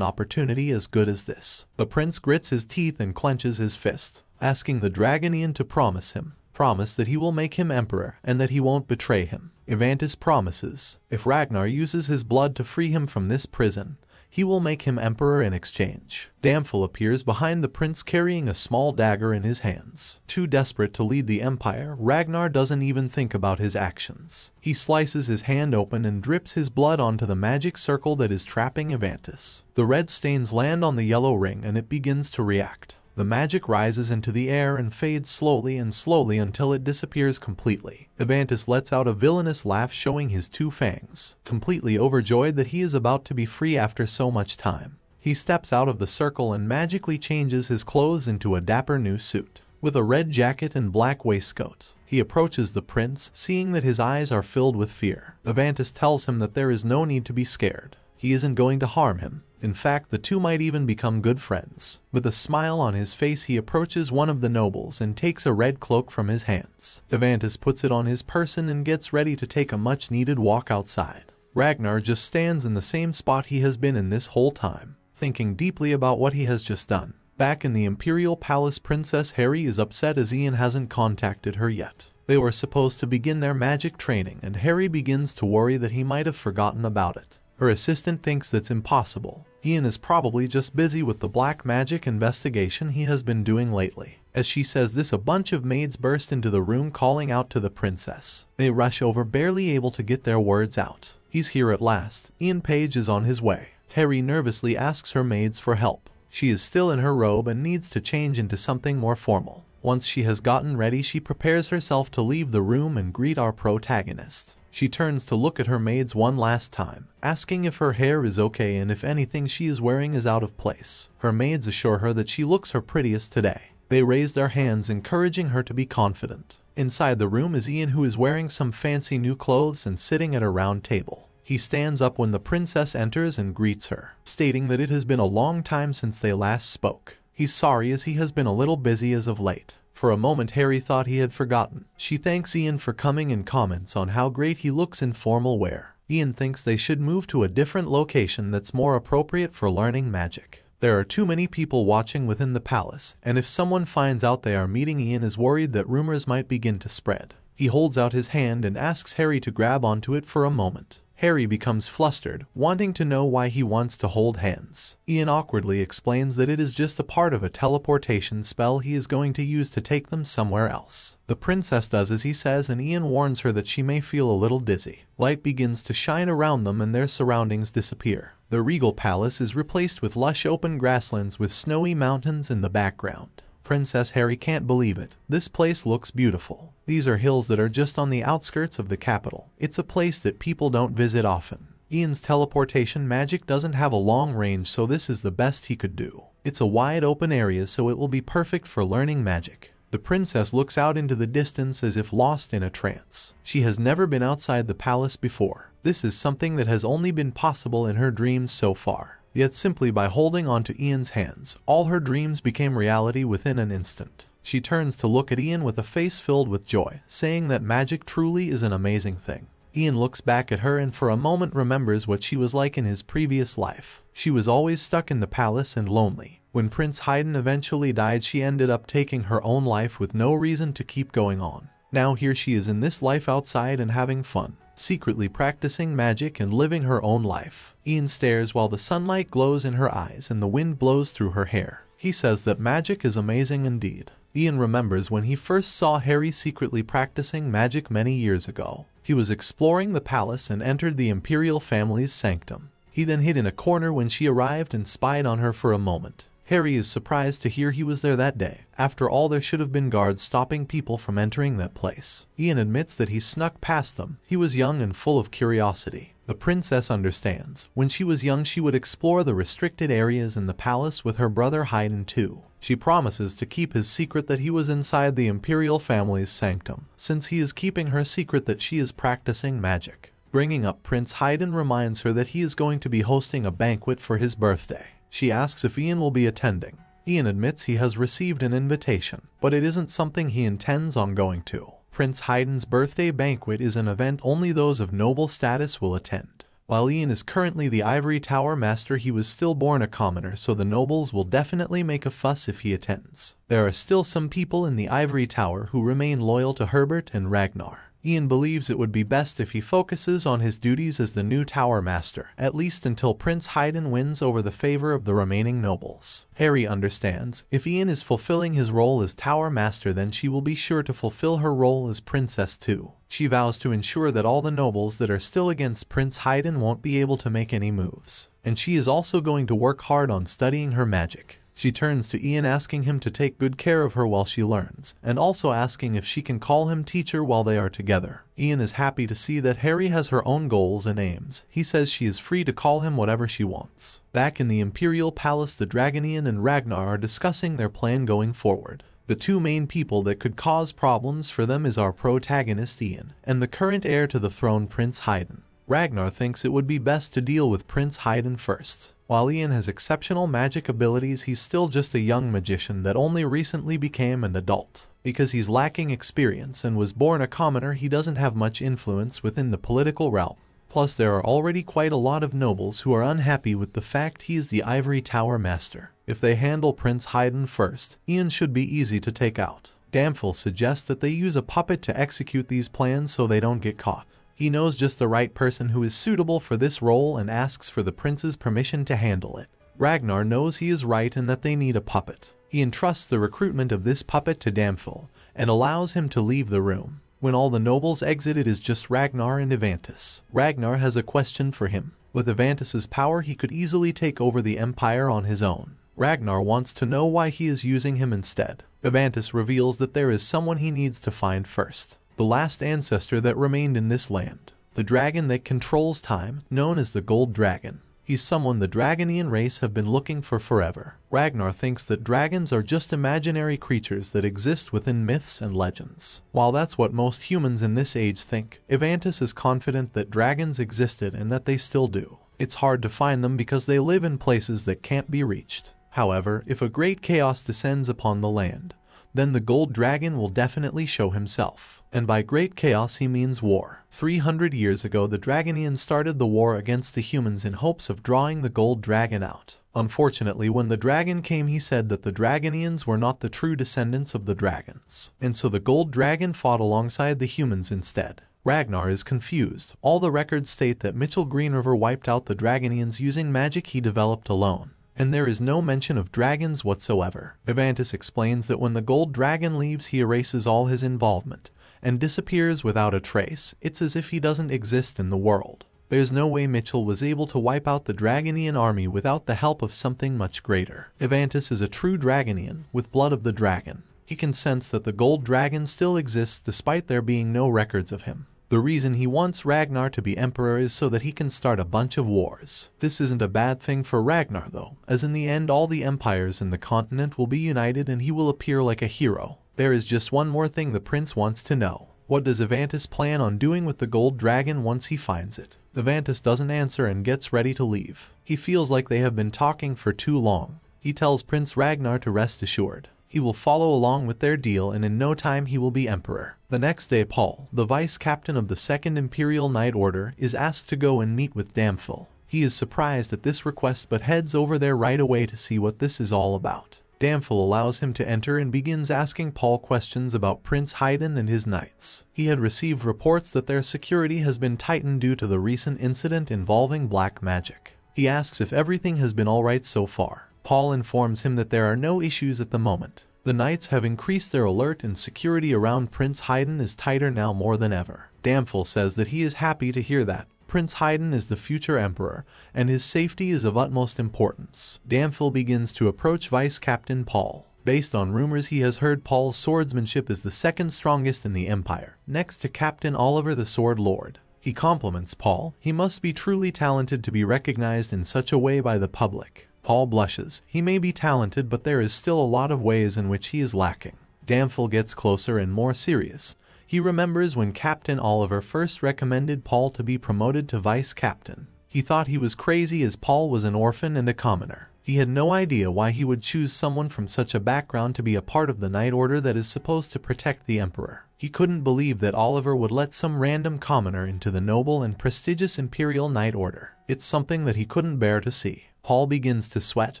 opportunity as good as this. The prince grits his teeth and clenches his fist, asking the Dragonian to promise him, promise that he will make him emperor and that he won't betray him. Avantus promises, if Ragnar uses his blood to free him from this prison, he will make him emperor in exchange. Damphel appears behind the prince carrying a small dagger in his hands. Too desperate to lead the empire, Ragnar doesn't even think about his actions. He slices his hand open and drips his blood onto the magic circle that is trapping Avantus. The red stains land on the yellow ring and it begins to react. The magic rises into the air and fades slowly and slowly until it disappears completely. Avantus lets out a villainous laugh showing his two fangs, completely overjoyed that he is about to be free after so much time. He steps out of the circle and magically changes his clothes into a dapper new suit. With a red jacket and black waistcoat, he approaches the prince, seeing that his eyes are filled with fear. Avantus tells him that there is no need to be scared. He isn't going to harm him. In fact, the two might even become good friends. With a smile on his face he approaches one of the nobles and takes a red cloak from his hands. Avantus puts it on his person and gets ready to take a much needed walk outside. Ragnar just stands in the same spot he has been in this whole time, thinking deeply about what he has just done. Back in the Imperial Palace Princess Harry is upset as Ian hasn't contacted her yet. They were supposed to begin their magic training and Harry begins to worry that he might have forgotten about it. Her assistant thinks that's impossible. Ian is probably just busy with the black magic investigation he has been doing lately. As she says this a bunch of maids burst into the room calling out to the princess. They rush over barely able to get their words out. He's here at last. Ian Page is on his way. Harry nervously asks her maids for help. She is still in her robe and needs to change into something more formal. Once she has gotten ready she prepares herself to leave the room and greet our protagonist. She turns to look at her maids one last time, asking if her hair is okay and if anything she is wearing is out of place. Her maids assure her that she looks her prettiest today. They raise their hands encouraging her to be confident. Inside the room is Ian who is wearing some fancy new clothes and sitting at a round table. He stands up when the princess enters and greets her, stating that it has been a long time since they last spoke. He's sorry as he has been a little busy as of late. For a moment Harry thought he had forgotten. She thanks Ian for coming and comments on how great he looks in formal wear. Ian thinks they should move to a different location that's more appropriate for learning magic. There are too many people watching within the palace, and if someone finds out they are meeting Ian is worried that rumors might begin to spread. He holds out his hand and asks Harry to grab onto it for a moment. Harry becomes flustered, wanting to know why he wants to hold hands. Ian awkwardly explains that it is just a part of a teleportation spell he is going to use to take them somewhere else. The princess does as he says and Ian warns her that she may feel a little dizzy. Light begins to shine around them and their surroundings disappear. The regal palace is replaced with lush open grasslands with snowy mountains in the background. Princess Harry can't believe it. This place looks beautiful. These are hills that are just on the outskirts of the capital. It's a place that people don't visit often. Ian's teleportation magic doesn't have a long range so this is the best he could do. It's a wide open area so it will be perfect for learning magic. The princess looks out into the distance as if lost in a trance. She has never been outside the palace before. This is something that has only been possible in her dreams so far. Yet simply by holding on to Ian's hands, all her dreams became reality within an instant. She turns to look at Ian with a face filled with joy, saying that magic truly is an amazing thing. Ian looks back at her and for a moment remembers what she was like in his previous life. She was always stuck in the palace and lonely. When Prince Haydn eventually died she ended up taking her own life with no reason to keep going on. Now here she is in this life outside and having fun secretly practicing magic and living her own life. Ian stares while the sunlight glows in her eyes and the wind blows through her hair. He says that magic is amazing indeed. Ian remembers when he first saw Harry secretly practicing magic many years ago. He was exploring the palace and entered the imperial family's sanctum. He then hid in a corner when she arrived and spied on her for a moment. Harry is surprised to hear he was there that day. After all, there should have been guards stopping people from entering that place. Ian admits that he snuck past them. He was young and full of curiosity. The princess understands. When she was young, she would explore the restricted areas in the palace with her brother Haydn too. She promises to keep his secret that he was inside the imperial family's sanctum, since he is keeping her secret that she is practicing magic. Bringing up Prince Haydn reminds her that he is going to be hosting a banquet for his birthday. She asks if Ian will be attending. Ian admits he has received an invitation, but it isn't something he intends on going to. Prince Haydn's birthday banquet is an event only those of noble status will attend. While Ian is currently the Ivory Tower Master, he was still born a commoner, so the nobles will definitely make a fuss if he attends. There are still some people in the Ivory Tower who remain loyal to Herbert and Ragnar. Ian believes it would be best if he focuses on his duties as the new Tower Master, at least until Prince Haydn wins over the favor of the remaining nobles. Harry understands, if Ian is fulfilling his role as Tower Master then she will be sure to fulfill her role as Princess too. She vows to ensure that all the nobles that are still against Prince Haydn won't be able to make any moves. And she is also going to work hard on studying her magic. She turns to Ian asking him to take good care of her while she learns, and also asking if she can call him teacher while they are together. Ian is happy to see that Harry has her own goals and aims. He says she is free to call him whatever she wants. Back in the Imperial Palace, the Dragonian and Ragnar are discussing their plan going forward. The two main people that could cause problems for them is our protagonist Ian, and the current heir to the throne Prince Haydn. Ragnar thinks it would be best to deal with Prince Haydn first. While Ian has exceptional magic abilities, he's still just a young magician that only recently became an adult. Because he's lacking experience and was born a commoner, he doesn't have much influence within the political realm. Plus, there are already quite a lot of nobles who are unhappy with the fact he is the Ivory Tower Master. If they handle Prince Haydn first, Ian should be easy to take out. Damphel suggests that they use a puppet to execute these plans so they don't get caught. He knows just the right person who is suitable for this role and asks for the prince's permission to handle it. Ragnar knows he is right and that they need a puppet. He entrusts the recruitment of this puppet to Damphel and allows him to leave the room. When all the nobles exit it is just Ragnar and Ivantis. Ragnar has a question for him. With Ivantis's power he could easily take over the empire on his own. Ragnar wants to know why he is using him instead. Ivantis reveals that there is someone he needs to find first. The last ancestor that remained in this land. The dragon that controls time, known as the Gold Dragon. He's someone the Dragonian race have been looking for forever. Ragnar thinks that dragons are just imaginary creatures that exist within myths and legends. While that's what most humans in this age think, Ivantis is confident that dragons existed and that they still do. It's hard to find them because they live in places that can't be reached. However, if a great chaos descends upon the land, then the gold dragon will definitely show himself. And by great chaos he means war. 300 years ago the Dragonians started the war against the humans in hopes of drawing the gold dragon out. Unfortunately, when the dragon came he said that the Dragonians were not the true descendants of the dragons. And so the gold dragon fought alongside the humans instead. Ragnar is confused. All the records state that Mitchell Greenriver wiped out the Dragonians using magic he developed alone and there is no mention of dragons whatsoever. Ivantis explains that when the gold dragon leaves he erases all his involvement and disappears without a trace. It's as if he doesn't exist in the world. There's no way Mitchell was able to wipe out the Dragonian army without the help of something much greater. Ivantis is a true Dragonian, with blood of the dragon. He can sense that the gold dragon still exists despite there being no records of him. The reason he wants Ragnar to be emperor is so that he can start a bunch of wars. This isn't a bad thing for Ragnar though, as in the end all the empires in the continent will be united and he will appear like a hero. There is just one more thing the prince wants to know. What does Ivantis plan on doing with the gold dragon once he finds it? Ivantis doesn't answer and gets ready to leave. He feels like they have been talking for too long. He tells Prince Ragnar to rest assured. He will follow along with their deal and in no time he will be emperor. The next day Paul, the vice captain of the Second Imperial Knight Order, is asked to go and meet with Damphel. He is surprised at this request but heads over there right away to see what this is all about. Damphel allows him to enter and begins asking Paul questions about Prince Haydn and his knights. He had received reports that their security has been tightened due to the recent incident involving black magic. He asks if everything has been alright so far. Paul informs him that there are no issues at the moment. The knights have increased their alert and security around Prince Haydn is tighter now more than ever. Damphel says that he is happy to hear that. Prince Haydn is the future emperor, and his safety is of utmost importance. Damphel begins to approach Vice Captain Paul. Based on rumors he has heard Paul's swordsmanship is the second strongest in the empire, next to Captain Oliver the Sword Lord. He compliments Paul. He must be truly talented to be recognized in such a way by the public. Paul blushes. He may be talented, but there is still a lot of ways in which he is lacking. Damphel gets closer and more serious. He remembers when Captain Oliver first recommended Paul to be promoted to vice captain. He thought he was crazy as Paul was an orphan and a commoner. He had no idea why he would choose someone from such a background to be a part of the Knight Order that is supposed to protect the Emperor. He couldn't believe that Oliver would let some random commoner into the noble and prestigious Imperial Knight Order. It's something that he couldn't bear to see. Paul begins to sweat,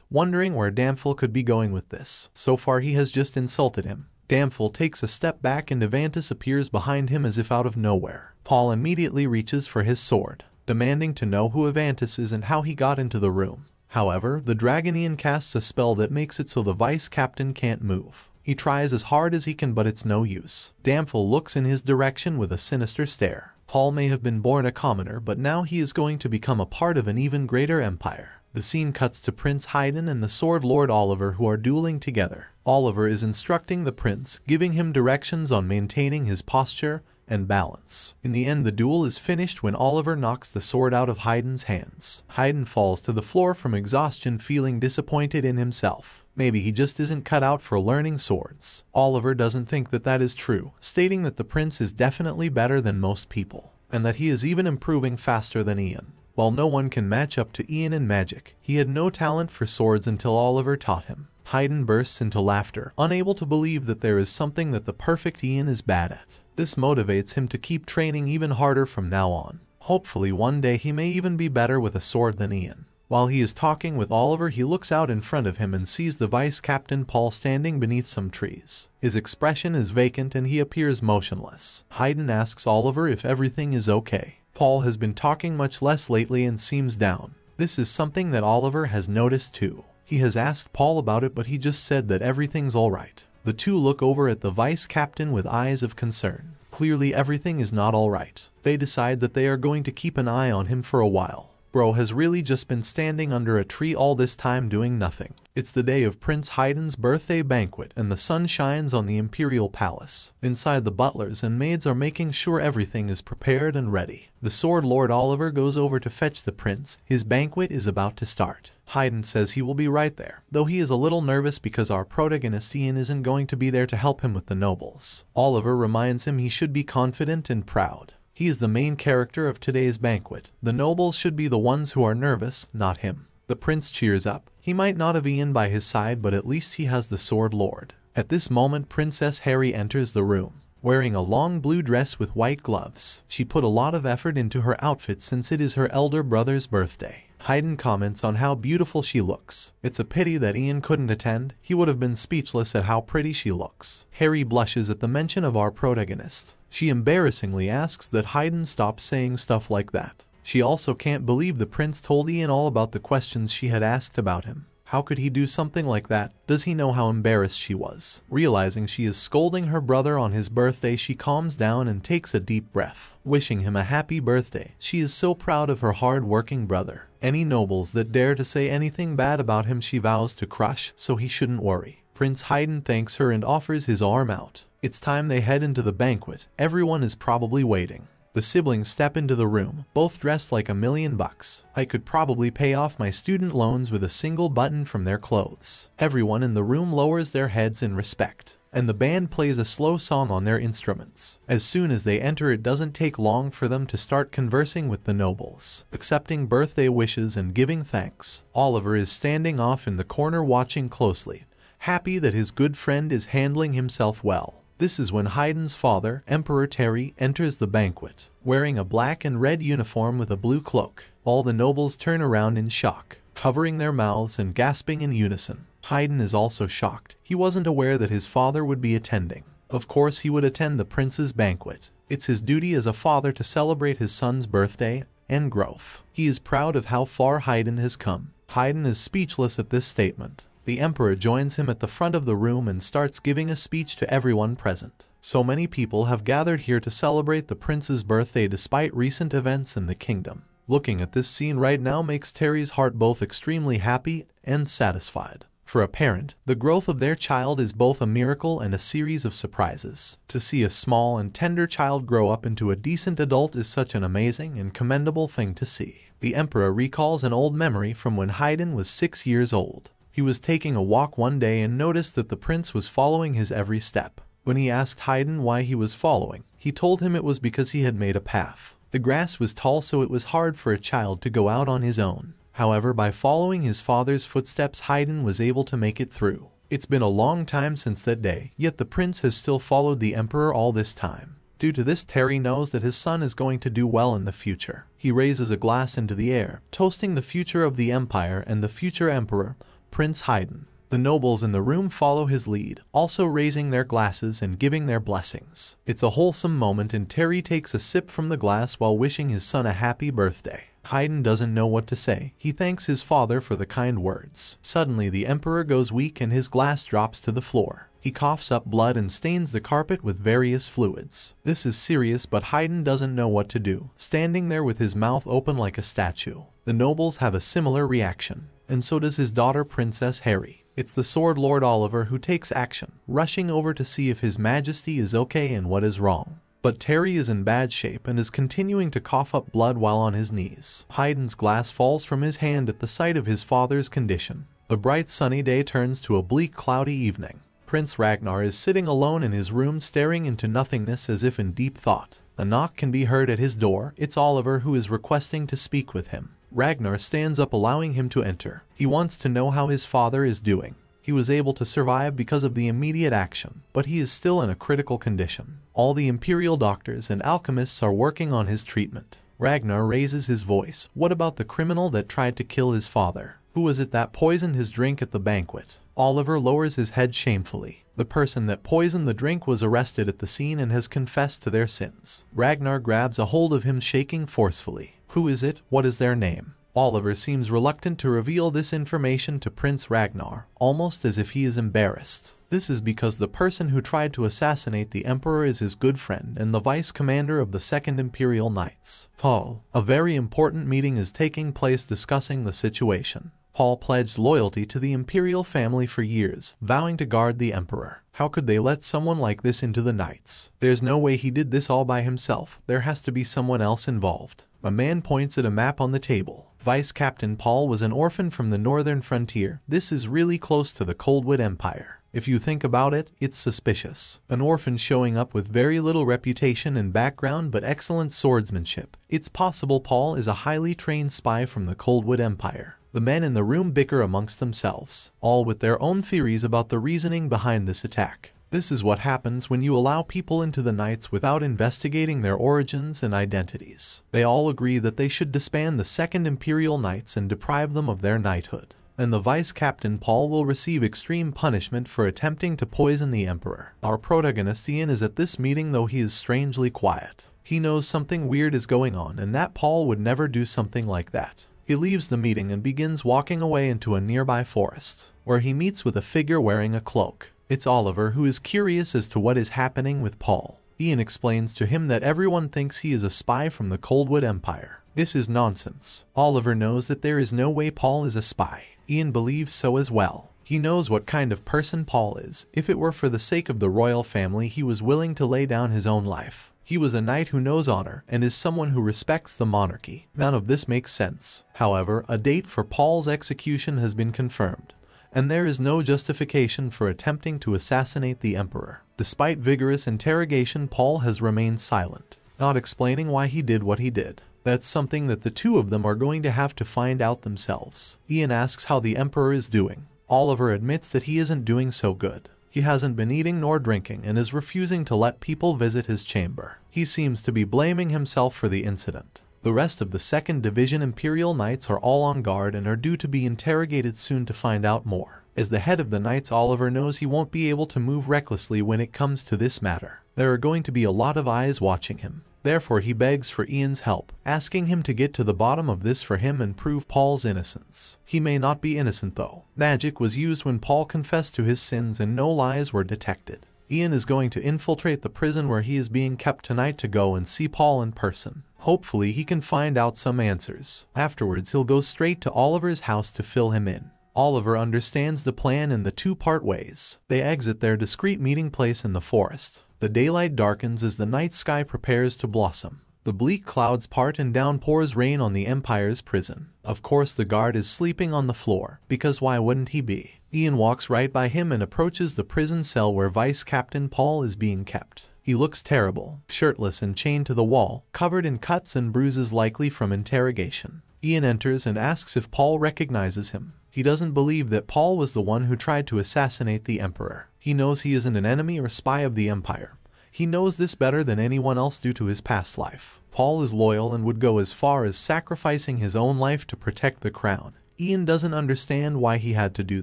wondering where Damphel could be going with this. So far he has just insulted him. Damphel takes a step back and Ivantis appears behind him as if out of nowhere. Paul immediately reaches for his sword, demanding to know who Ivantis is and how he got into the room. However, the Dragonian casts a spell that makes it so the vice captain can't move. He tries as hard as he can but it's no use. Damphel looks in his direction with a sinister stare. Paul may have been born a commoner but now he is going to become a part of an even greater empire. The scene cuts to Prince Haydn and the Sword Lord Oliver who are dueling together. Oliver is instructing the prince, giving him directions on maintaining his posture and balance. In the end, the duel is finished when Oliver knocks the sword out of Haydn's hands. Haydn falls to the floor from exhaustion feeling disappointed in himself. Maybe he just isn't cut out for learning swords. Oliver doesn't think that that is true, stating that the prince is definitely better than most people, and that he is even improving faster than Ian. While no one can match up to Ian in magic, he had no talent for swords until Oliver taught him. Haydn bursts into laughter, unable to believe that there is something that the perfect Ian is bad at. This motivates him to keep training even harder from now on. Hopefully one day he may even be better with a sword than Ian. While he is talking with Oliver he looks out in front of him and sees the vice captain Paul standing beneath some trees. His expression is vacant and he appears motionless. Haydn asks Oliver if everything is okay. Paul has been talking much less lately and seems down. This is something that Oliver has noticed too. He has asked Paul about it but he just said that everything's alright. The two look over at the vice captain with eyes of concern. Clearly everything is not alright. They decide that they are going to keep an eye on him for a while. Bro has really just been standing under a tree all this time doing nothing. It's the day of Prince Haydn's birthday banquet and the sun shines on the imperial palace. Inside the butlers and maids are making sure everything is prepared and ready. The sword lord Oliver goes over to fetch the prince. His banquet is about to start. Haydn says he will be right there, though he is a little nervous because our protagonist Ian isn't going to be there to help him with the nobles. Oliver reminds him he should be confident and proud. He is the main character of today's banquet. The nobles should be the ones who are nervous, not him. The prince cheers up. He might not have Ian by his side, but at least he has the sword lord. At this moment, Princess Harry enters the room. Wearing a long blue dress with white gloves, she put a lot of effort into her outfit since it is her elder brother's birthday. Haydn comments on how beautiful she looks. It's a pity that Ian couldn't attend, he would have been speechless at how pretty she looks. Harry blushes at the mention of our protagonist. She embarrassingly asks that Haydn stop saying stuff like that. She also can't believe the prince told Ian all about the questions she had asked about him. How could he do something like that? Does he know how embarrassed she was? Realizing she is scolding her brother on his birthday, she calms down and takes a deep breath, wishing him a happy birthday. She is so proud of her hard-working brother. Any nobles that dare to say anything bad about him she vows to crush, so he shouldn't worry. Prince Haydn thanks her and offers his arm out. It's time they head into the banquet. Everyone is probably waiting. The siblings step into the room, both dressed like a million bucks. I could probably pay off my student loans with a single button from their clothes. Everyone in the room lowers their heads in respect, and the band plays a slow song on their instruments. As soon as they enter it doesn't take long for them to start conversing with the nobles, accepting birthday wishes and giving thanks. Oliver is standing off in the corner watching closely, happy that his good friend is handling himself well. This is when Haydn's father, Emperor Terry, enters the banquet. Wearing a black and red uniform with a blue cloak, all the nobles turn around in shock, covering their mouths and gasping in unison. Haydn is also shocked. He wasn't aware that his father would be attending. Of course he would attend the prince's banquet. It's his duty as a father to celebrate his son's birthday and growth. He is proud of how far Haydn has come. Haydn is speechless at this statement. The emperor joins him at the front of the room and starts giving a speech to everyone present. So many people have gathered here to celebrate the prince's birthday despite recent events in the kingdom. Looking at this scene right now makes Terry's heart both extremely happy and satisfied. For a parent, the growth of their child is both a miracle and a series of surprises. To see a small and tender child grow up into a decent adult is such an amazing and commendable thing to see. The emperor recalls an old memory from when Haydn was six years old. He was taking a walk one day and noticed that the prince was following his every step. When he asked Haydn why he was following, he told him it was because he had made a path. The grass was tall so it was hard for a child to go out on his own. However, by following his father's footsteps Haydn was able to make it through. It's been a long time since that day, yet the prince has still followed the emperor all this time. Due to this, Terry knows that his son is going to do well in the future. He raises a glass into the air, toasting the future of the empire and the future emperor, Prince Haydn. The nobles in the room follow his lead, also raising their glasses and giving their blessings. It's a wholesome moment and Terry takes a sip from the glass while wishing his son a happy birthday. Haydn doesn't know what to say. He thanks his father for the kind words. Suddenly the emperor goes weak and his glass drops to the floor. He coughs up blood and stains the carpet with various fluids. This is serious but Haydn doesn't know what to do, standing there with his mouth open like a statue. The nobles have a similar reaction and so does his daughter Princess Harry. It's the Sword Lord Oliver who takes action, rushing over to see if His Majesty is okay and what is wrong. But Terry is in bad shape and is continuing to cough up blood while on his knees. Haydn's glass falls from his hand at the sight of his father's condition. The bright sunny day turns to a bleak cloudy evening. Prince Ragnar is sitting alone in his room staring into nothingness as if in deep thought. A knock can be heard at his door. It's Oliver who is requesting to speak with him. Ragnar stands up allowing him to enter. He wants to know how his father is doing. He was able to survive because of the immediate action, but he is still in a critical condition. All the imperial doctors and alchemists are working on his treatment. Ragnar raises his voice. What about the criminal that tried to kill his father? Who was it that poisoned his drink at the banquet? Oliver lowers his head shamefully. The person that poisoned the drink was arrested at the scene and has confessed to their sins. Ragnar grabs a hold of him shaking forcefully. Who is it? What is their name? Oliver seems reluctant to reveal this information to Prince Ragnar, almost as if he is embarrassed. This is because the person who tried to assassinate the Emperor is his good friend and the Vice Commander of the Second Imperial Knights. Paul. A very important meeting is taking place discussing the situation. Paul pledged loyalty to the imperial family for years, vowing to guard the emperor. How could they let someone like this into the Knights? There's no way he did this all by himself. There has to be someone else involved. A man points at a map on the table. Vice Captain Paul was an orphan from the northern frontier. This is really close to the Coldwood Empire. If you think about it, it's suspicious. An orphan showing up with very little reputation and background but excellent swordsmanship. It's possible Paul is a highly trained spy from the Coldwood Empire. The men in the room bicker amongst themselves, all with their own theories about the reasoning behind this attack. This is what happens when you allow people into the Knights without investigating their origins and identities. They all agree that they should disband the Second Imperial Knights and deprive them of their knighthood. And the Vice Captain Paul will receive extreme punishment for attempting to poison the Emperor. Our protagonist Ian is at this meeting though he is strangely quiet. He knows something weird is going on and that Paul would never do something like that. He leaves the meeting and begins walking away into a nearby forest, where he meets with a figure wearing a cloak. It's Oliver who is curious as to what is happening with Paul. Ian explains to him that everyone thinks he is a spy from the Coldwood Empire. This is nonsense. Oliver knows that there is no way Paul is a spy. Ian believes so as well. He knows what kind of person Paul is. If it were for the sake of the royal family, he was willing to lay down his own life. He was a knight who knows honor and is someone who respects the monarchy. None of this makes sense. However, a date for Paul's execution has been confirmed, and there is no justification for attempting to assassinate the emperor. Despite vigorous interrogation, Paul has remained silent, not explaining why he did what he did. That's something that the two of them are going to have to find out themselves. Ian asks how the emperor is doing. Oliver admits that he isn't doing so good. He hasn't been eating nor drinking and is refusing to let people visit his chamber. He seems to be blaming himself for the incident. The rest of the 2nd Division Imperial Knights are all on guard and are due to be interrogated soon to find out more. As the head of the Knights Oliver knows he won't be able to move recklessly when it comes to this matter. There are going to be a lot of eyes watching him. Therefore he begs for Ian's help, asking him to get to the bottom of this for him and prove Paul's innocence. He may not be innocent though. Magic was used when Paul confessed to his sins and no lies were detected. Ian is going to infiltrate the prison where he is being kept tonight to go and see Paul in person. Hopefully he can find out some answers. Afterwards he'll go straight to Oliver's house to fill him in. Oliver understands the plan in the two part ways. They exit their discreet meeting place in the forest. The daylight darkens as the night sky prepares to blossom. The bleak clouds part and downpours rain on the Empire's prison. Of course the guard is sleeping on the floor, because why wouldn't he be? Ian walks right by him and approaches the prison cell where Vice Captain Paul is being kept. He looks terrible, shirtless and chained to the wall, covered in cuts and bruises likely from interrogation. Ian enters and asks if Paul recognizes him. He doesn't believe that Paul was the one who tried to assassinate the Emperor. He knows he isn't an enemy or spy of the Empire. He knows this better than anyone else due to his past life. Paul is loyal and would go as far as sacrificing his own life to protect the crown. Ian doesn't understand why he had to do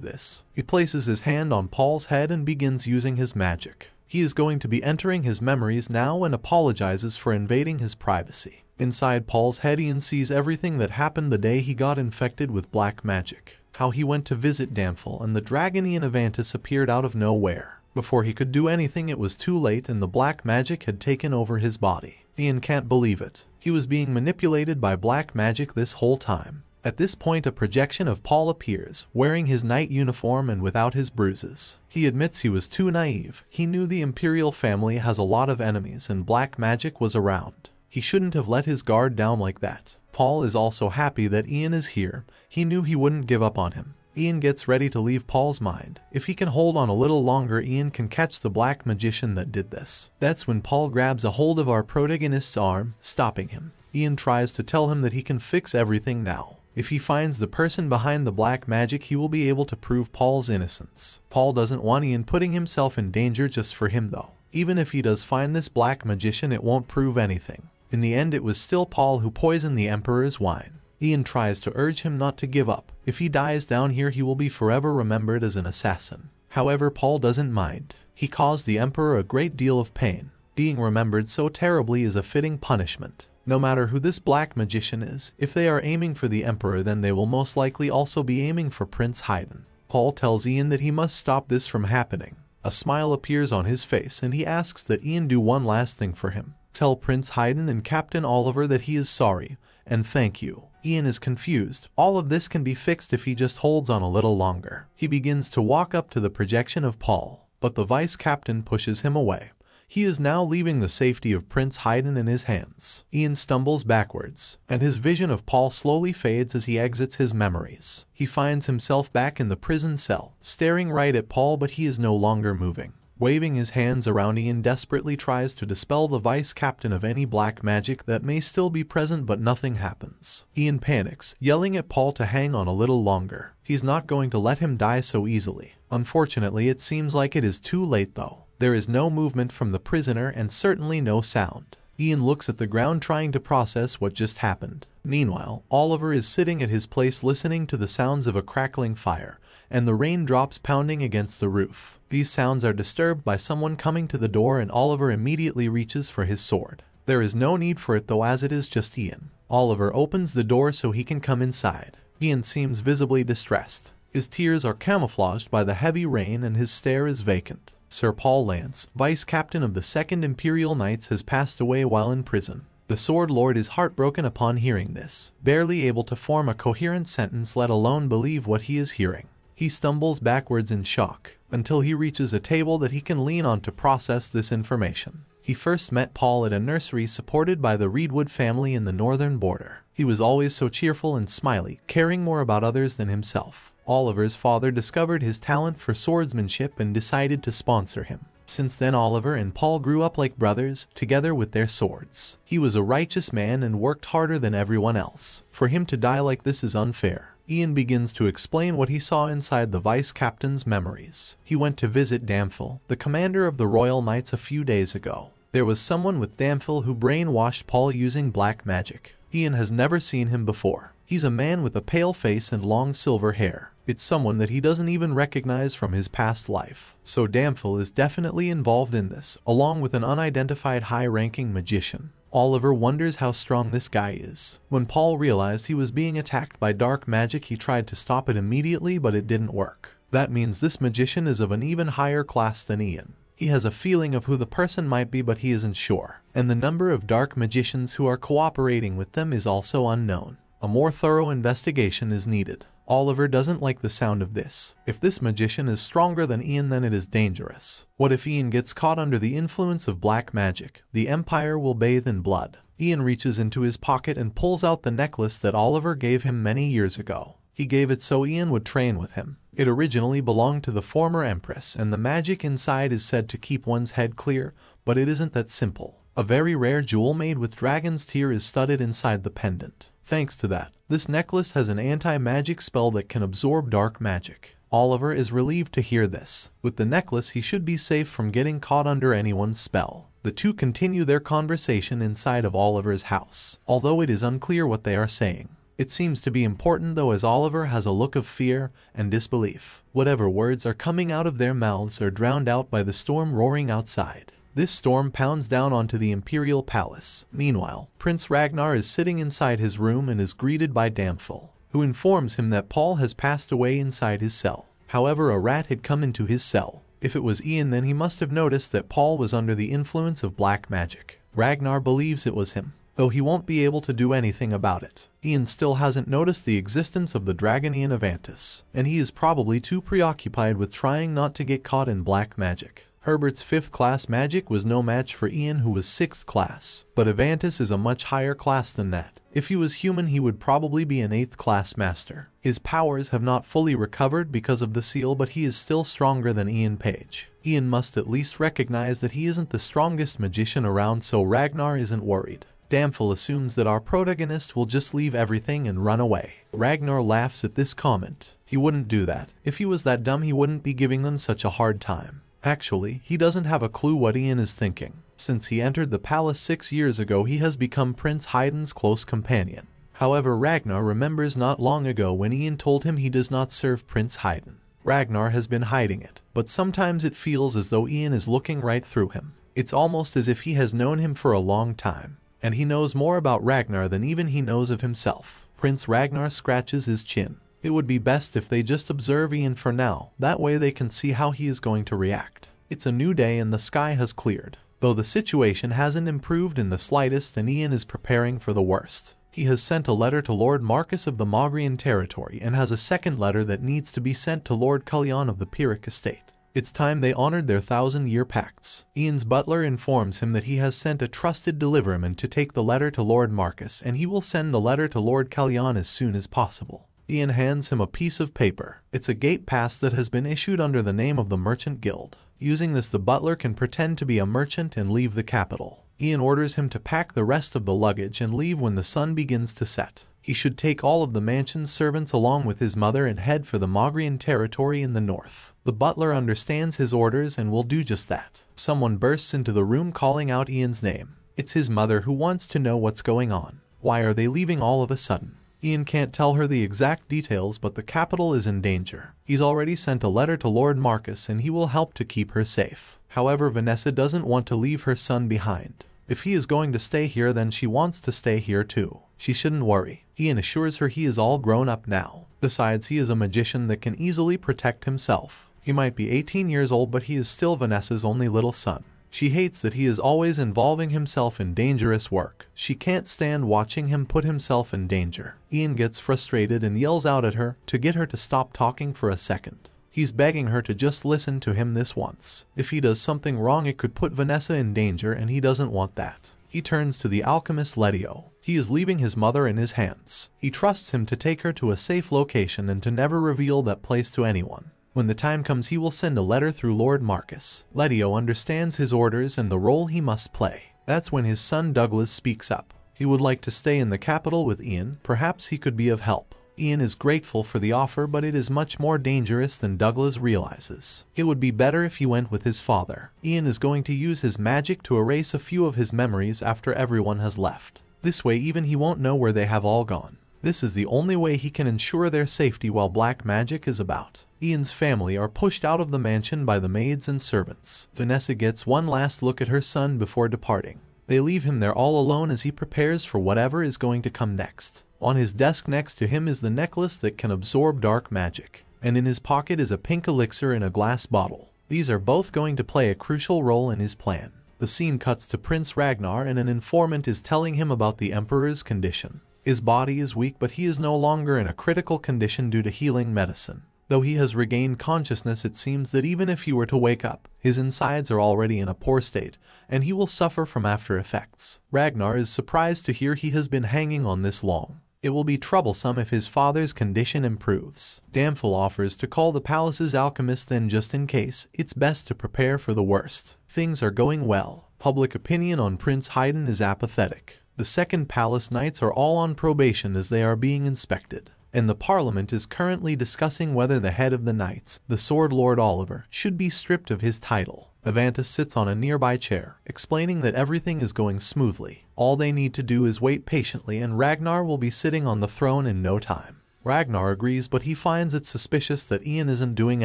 this. He places his hand on Paul's head and begins using his magic. He is going to be entering his memories now and apologizes for invading his privacy. Inside Paul's head Ian sees everything that happened the day he got infected with black magic how he went to visit Damphel and the Dragonian Avantis appeared out of nowhere. Before he could do anything it was too late and the black magic had taken over his body. Ian can't believe it. He was being manipulated by black magic this whole time. At this point a projection of Paul appears, wearing his knight uniform and without his bruises. He admits he was too naive. He knew the imperial family has a lot of enemies and black magic was around. He shouldn't have let his guard down like that. Paul is also happy that Ian is here. He knew he wouldn't give up on him. Ian gets ready to leave Paul's mind. If he can hold on a little longer, Ian can catch the black magician that did this. That's when Paul grabs a hold of our protagonist's arm, stopping him. Ian tries to tell him that he can fix everything now. If he finds the person behind the black magic, he will be able to prove Paul's innocence. Paul doesn't want Ian putting himself in danger just for him though. Even if he does find this black magician, it won't prove anything. In the end it was still Paul who poisoned the Emperor's wine. Ian tries to urge him not to give up. If he dies down here he will be forever remembered as an assassin. However Paul doesn't mind. He caused the Emperor a great deal of pain. Being remembered so terribly is a fitting punishment. No matter who this black magician is, if they are aiming for the Emperor then they will most likely also be aiming for Prince Haydn. Paul tells Ian that he must stop this from happening. A smile appears on his face and he asks that Ian do one last thing for him. Tell Prince Haydn and Captain Oliver that he is sorry, and thank you. Ian is confused. All of this can be fixed if he just holds on a little longer. He begins to walk up to the projection of Paul, but the vice captain pushes him away. He is now leaving the safety of Prince Haydn in his hands. Ian stumbles backwards, and his vision of Paul slowly fades as he exits his memories. He finds himself back in the prison cell, staring right at Paul but he is no longer moving. Waving his hands around Ian desperately tries to dispel the vice captain of any black magic that may still be present but nothing happens. Ian panics, yelling at Paul to hang on a little longer. He's not going to let him die so easily. Unfortunately it seems like it is too late though. There is no movement from the prisoner and certainly no sound. Ian looks at the ground trying to process what just happened. Meanwhile, Oliver is sitting at his place listening to the sounds of a crackling fire and the raindrops pounding against the roof. These sounds are disturbed by someone coming to the door and Oliver immediately reaches for his sword. There is no need for it though as it is just Ian. Oliver opens the door so he can come inside. Ian seems visibly distressed. His tears are camouflaged by the heavy rain and his stare is vacant. Sir Paul Lance, vice captain of the 2nd Imperial Knights has passed away while in prison. The Sword Lord is heartbroken upon hearing this, barely able to form a coherent sentence let alone believe what he is hearing. He stumbles backwards in shock, until he reaches a table that he can lean on to process this information. He first met Paul at a nursery supported by the Reedwood family in the northern border. He was always so cheerful and smiley, caring more about others than himself. Oliver's father discovered his talent for swordsmanship and decided to sponsor him. Since then Oliver and Paul grew up like brothers, together with their swords. He was a righteous man and worked harder than everyone else. For him to die like this is unfair. Ian begins to explain what he saw inside the vice captain's memories. He went to visit Damphel, the commander of the Royal Knights a few days ago. There was someone with Damphel who brainwashed Paul using black magic. Ian has never seen him before. He's a man with a pale face and long silver hair. It's someone that he doesn't even recognize from his past life. So Damphel is definitely involved in this, along with an unidentified high-ranking magician. Oliver wonders how strong this guy is. When Paul realized he was being attacked by dark magic he tried to stop it immediately but it didn't work. That means this magician is of an even higher class than Ian. He has a feeling of who the person might be but he isn't sure. And the number of dark magicians who are cooperating with them is also unknown. A more thorough investigation is needed. Oliver doesn't like the sound of this. If this magician is stronger than Ian then it is dangerous. What if Ian gets caught under the influence of black magic? The Empire will bathe in blood. Ian reaches into his pocket and pulls out the necklace that Oliver gave him many years ago. He gave it so Ian would train with him. It originally belonged to the former Empress, and the magic inside is said to keep one's head clear, but it isn't that simple. A very rare jewel made with dragon's tear is studded inside the pendant. Thanks to that, this necklace has an anti-magic spell that can absorb dark magic. Oliver is relieved to hear this. With the necklace he should be safe from getting caught under anyone's spell. The two continue their conversation inside of Oliver's house, although it is unclear what they are saying. It seems to be important though as Oliver has a look of fear and disbelief. Whatever words are coming out of their mouths are drowned out by the storm roaring outside. This storm pounds down onto the imperial palace. Meanwhile, Prince Ragnar is sitting inside his room and is greeted by Damphel, who informs him that Paul has passed away inside his cell. However, a rat had come into his cell. If it was Ian then he must have noticed that Paul was under the influence of black magic. Ragnar believes it was him, though he won't be able to do anything about it. Ian still hasn't noticed the existence of the Dragonian Avantis, and he is probably too preoccupied with trying not to get caught in black magic. Herbert's 5th class magic was no match for Ian who was 6th class, but Avantis is a much higher class than that. If he was human he would probably be an 8th class master. His powers have not fully recovered because of the seal but he is still stronger than Ian Page. Ian must at least recognize that he isn't the strongest magician around so Ragnar isn't worried. Damphel assumes that our protagonist will just leave everything and run away. Ragnar laughs at this comment. He wouldn't do that. If he was that dumb he wouldn't be giving them such a hard time. Actually, he doesn't have a clue what Ian is thinking. Since he entered the palace six years ago he has become Prince Haydn's close companion. However Ragnar remembers not long ago when Ian told him he does not serve Prince Haydn. Ragnar has been hiding it, but sometimes it feels as though Ian is looking right through him. It's almost as if he has known him for a long time, and he knows more about Ragnar than even he knows of himself. Prince Ragnar scratches his chin. It would be best if they just observe Ian for now, that way they can see how he is going to react. It's a new day and the sky has cleared, though the situation hasn't improved in the slightest and Ian is preparing for the worst. He has sent a letter to Lord Marcus of the Mogrian territory and has a second letter that needs to be sent to Lord Cullion of the Pyrrhic estate. It's time they honored their thousand-year pacts. Ian's butler informs him that he has sent a trusted deliverman to take the letter to Lord Marcus and he will send the letter to Lord Cullion as soon as possible. Ian hands him a piece of paper. It's a gate pass that has been issued under the name of the Merchant Guild. Using this the butler can pretend to be a merchant and leave the capital. Ian orders him to pack the rest of the luggage and leave when the sun begins to set. He should take all of the mansion's servants along with his mother and head for the Mogrian territory in the north. The butler understands his orders and will do just that. Someone bursts into the room calling out Ian's name. It's his mother who wants to know what's going on. Why are they leaving all of a sudden? Ian can't tell her the exact details but the capital is in danger. He's already sent a letter to Lord Marcus and he will help to keep her safe. However, Vanessa doesn't want to leave her son behind. If he is going to stay here then she wants to stay here too. She shouldn't worry. Ian assures her he is all grown up now. Besides, he is a magician that can easily protect himself. He might be 18 years old but he is still Vanessa's only little son. She hates that he is always involving himself in dangerous work. She can't stand watching him put himself in danger. Ian gets frustrated and yells out at her to get her to stop talking for a second. He's begging her to just listen to him this once. If he does something wrong it could put Vanessa in danger and he doesn't want that. He turns to the alchemist Letio. He is leaving his mother in his hands. He trusts him to take her to a safe location and to never reveal that place to anyone. When the time comes he will send a letter through Lord Marcus. Letio understands his orders and the role he must play. That's when his son Douglas speaks up. He would like to stay in the capital with Ian, perhaps he could be of help. Ian is grateful for the offer but it is much more dangerous than Douglas realizes. It would be better if he went with his father. Ian is going to use his magic to erase a few of his memories after everyone has left. This way even he won't know where they have all gone. This is the only way he can ensure their safety while black magic is about. Ian's family are pushed out of the mansion by the maids and servants. Vanessa gets one last look at her son before departing. They leave him there all alone as he prepares for whatever is going to come next. On his desk next to him is the necklace that can absorb dark magic, and in his pocket is a pink elixir in a glass bottle. These are both going to play a crucial role in his plan. The scene cuts to Prince Ragnar and an informant is telling him about the Emperor's condition. His body is weak but he is no longer in a critical condition due to healing medicine. Though he has regained consciousness it seems that even if he were to wake up, his insides are already in a poor state, and he will suffer from after effects. Ragnar is surprised to hear he has been hanging on this long. It will be troublesome if his father's condition improves. Damphel offers to call the palace's alchemist then just in case, it's best to prepare for the worst. Things are going well. Public opinion on Prince Haydn is apathetic. The second palace knights are all on probation as they are being inspected and the Parliament is currently discussing whether the head of the Knights, the Sword Lord Oliver, should be stripped of his title. Avantis sits on a nearby chair, explaining that everything is going smoothly. All they need to do is wait patiently and Ragnar will be sitting on the throne in no time. Ragnar agrees but he finds it suspicious that Ian isn't doing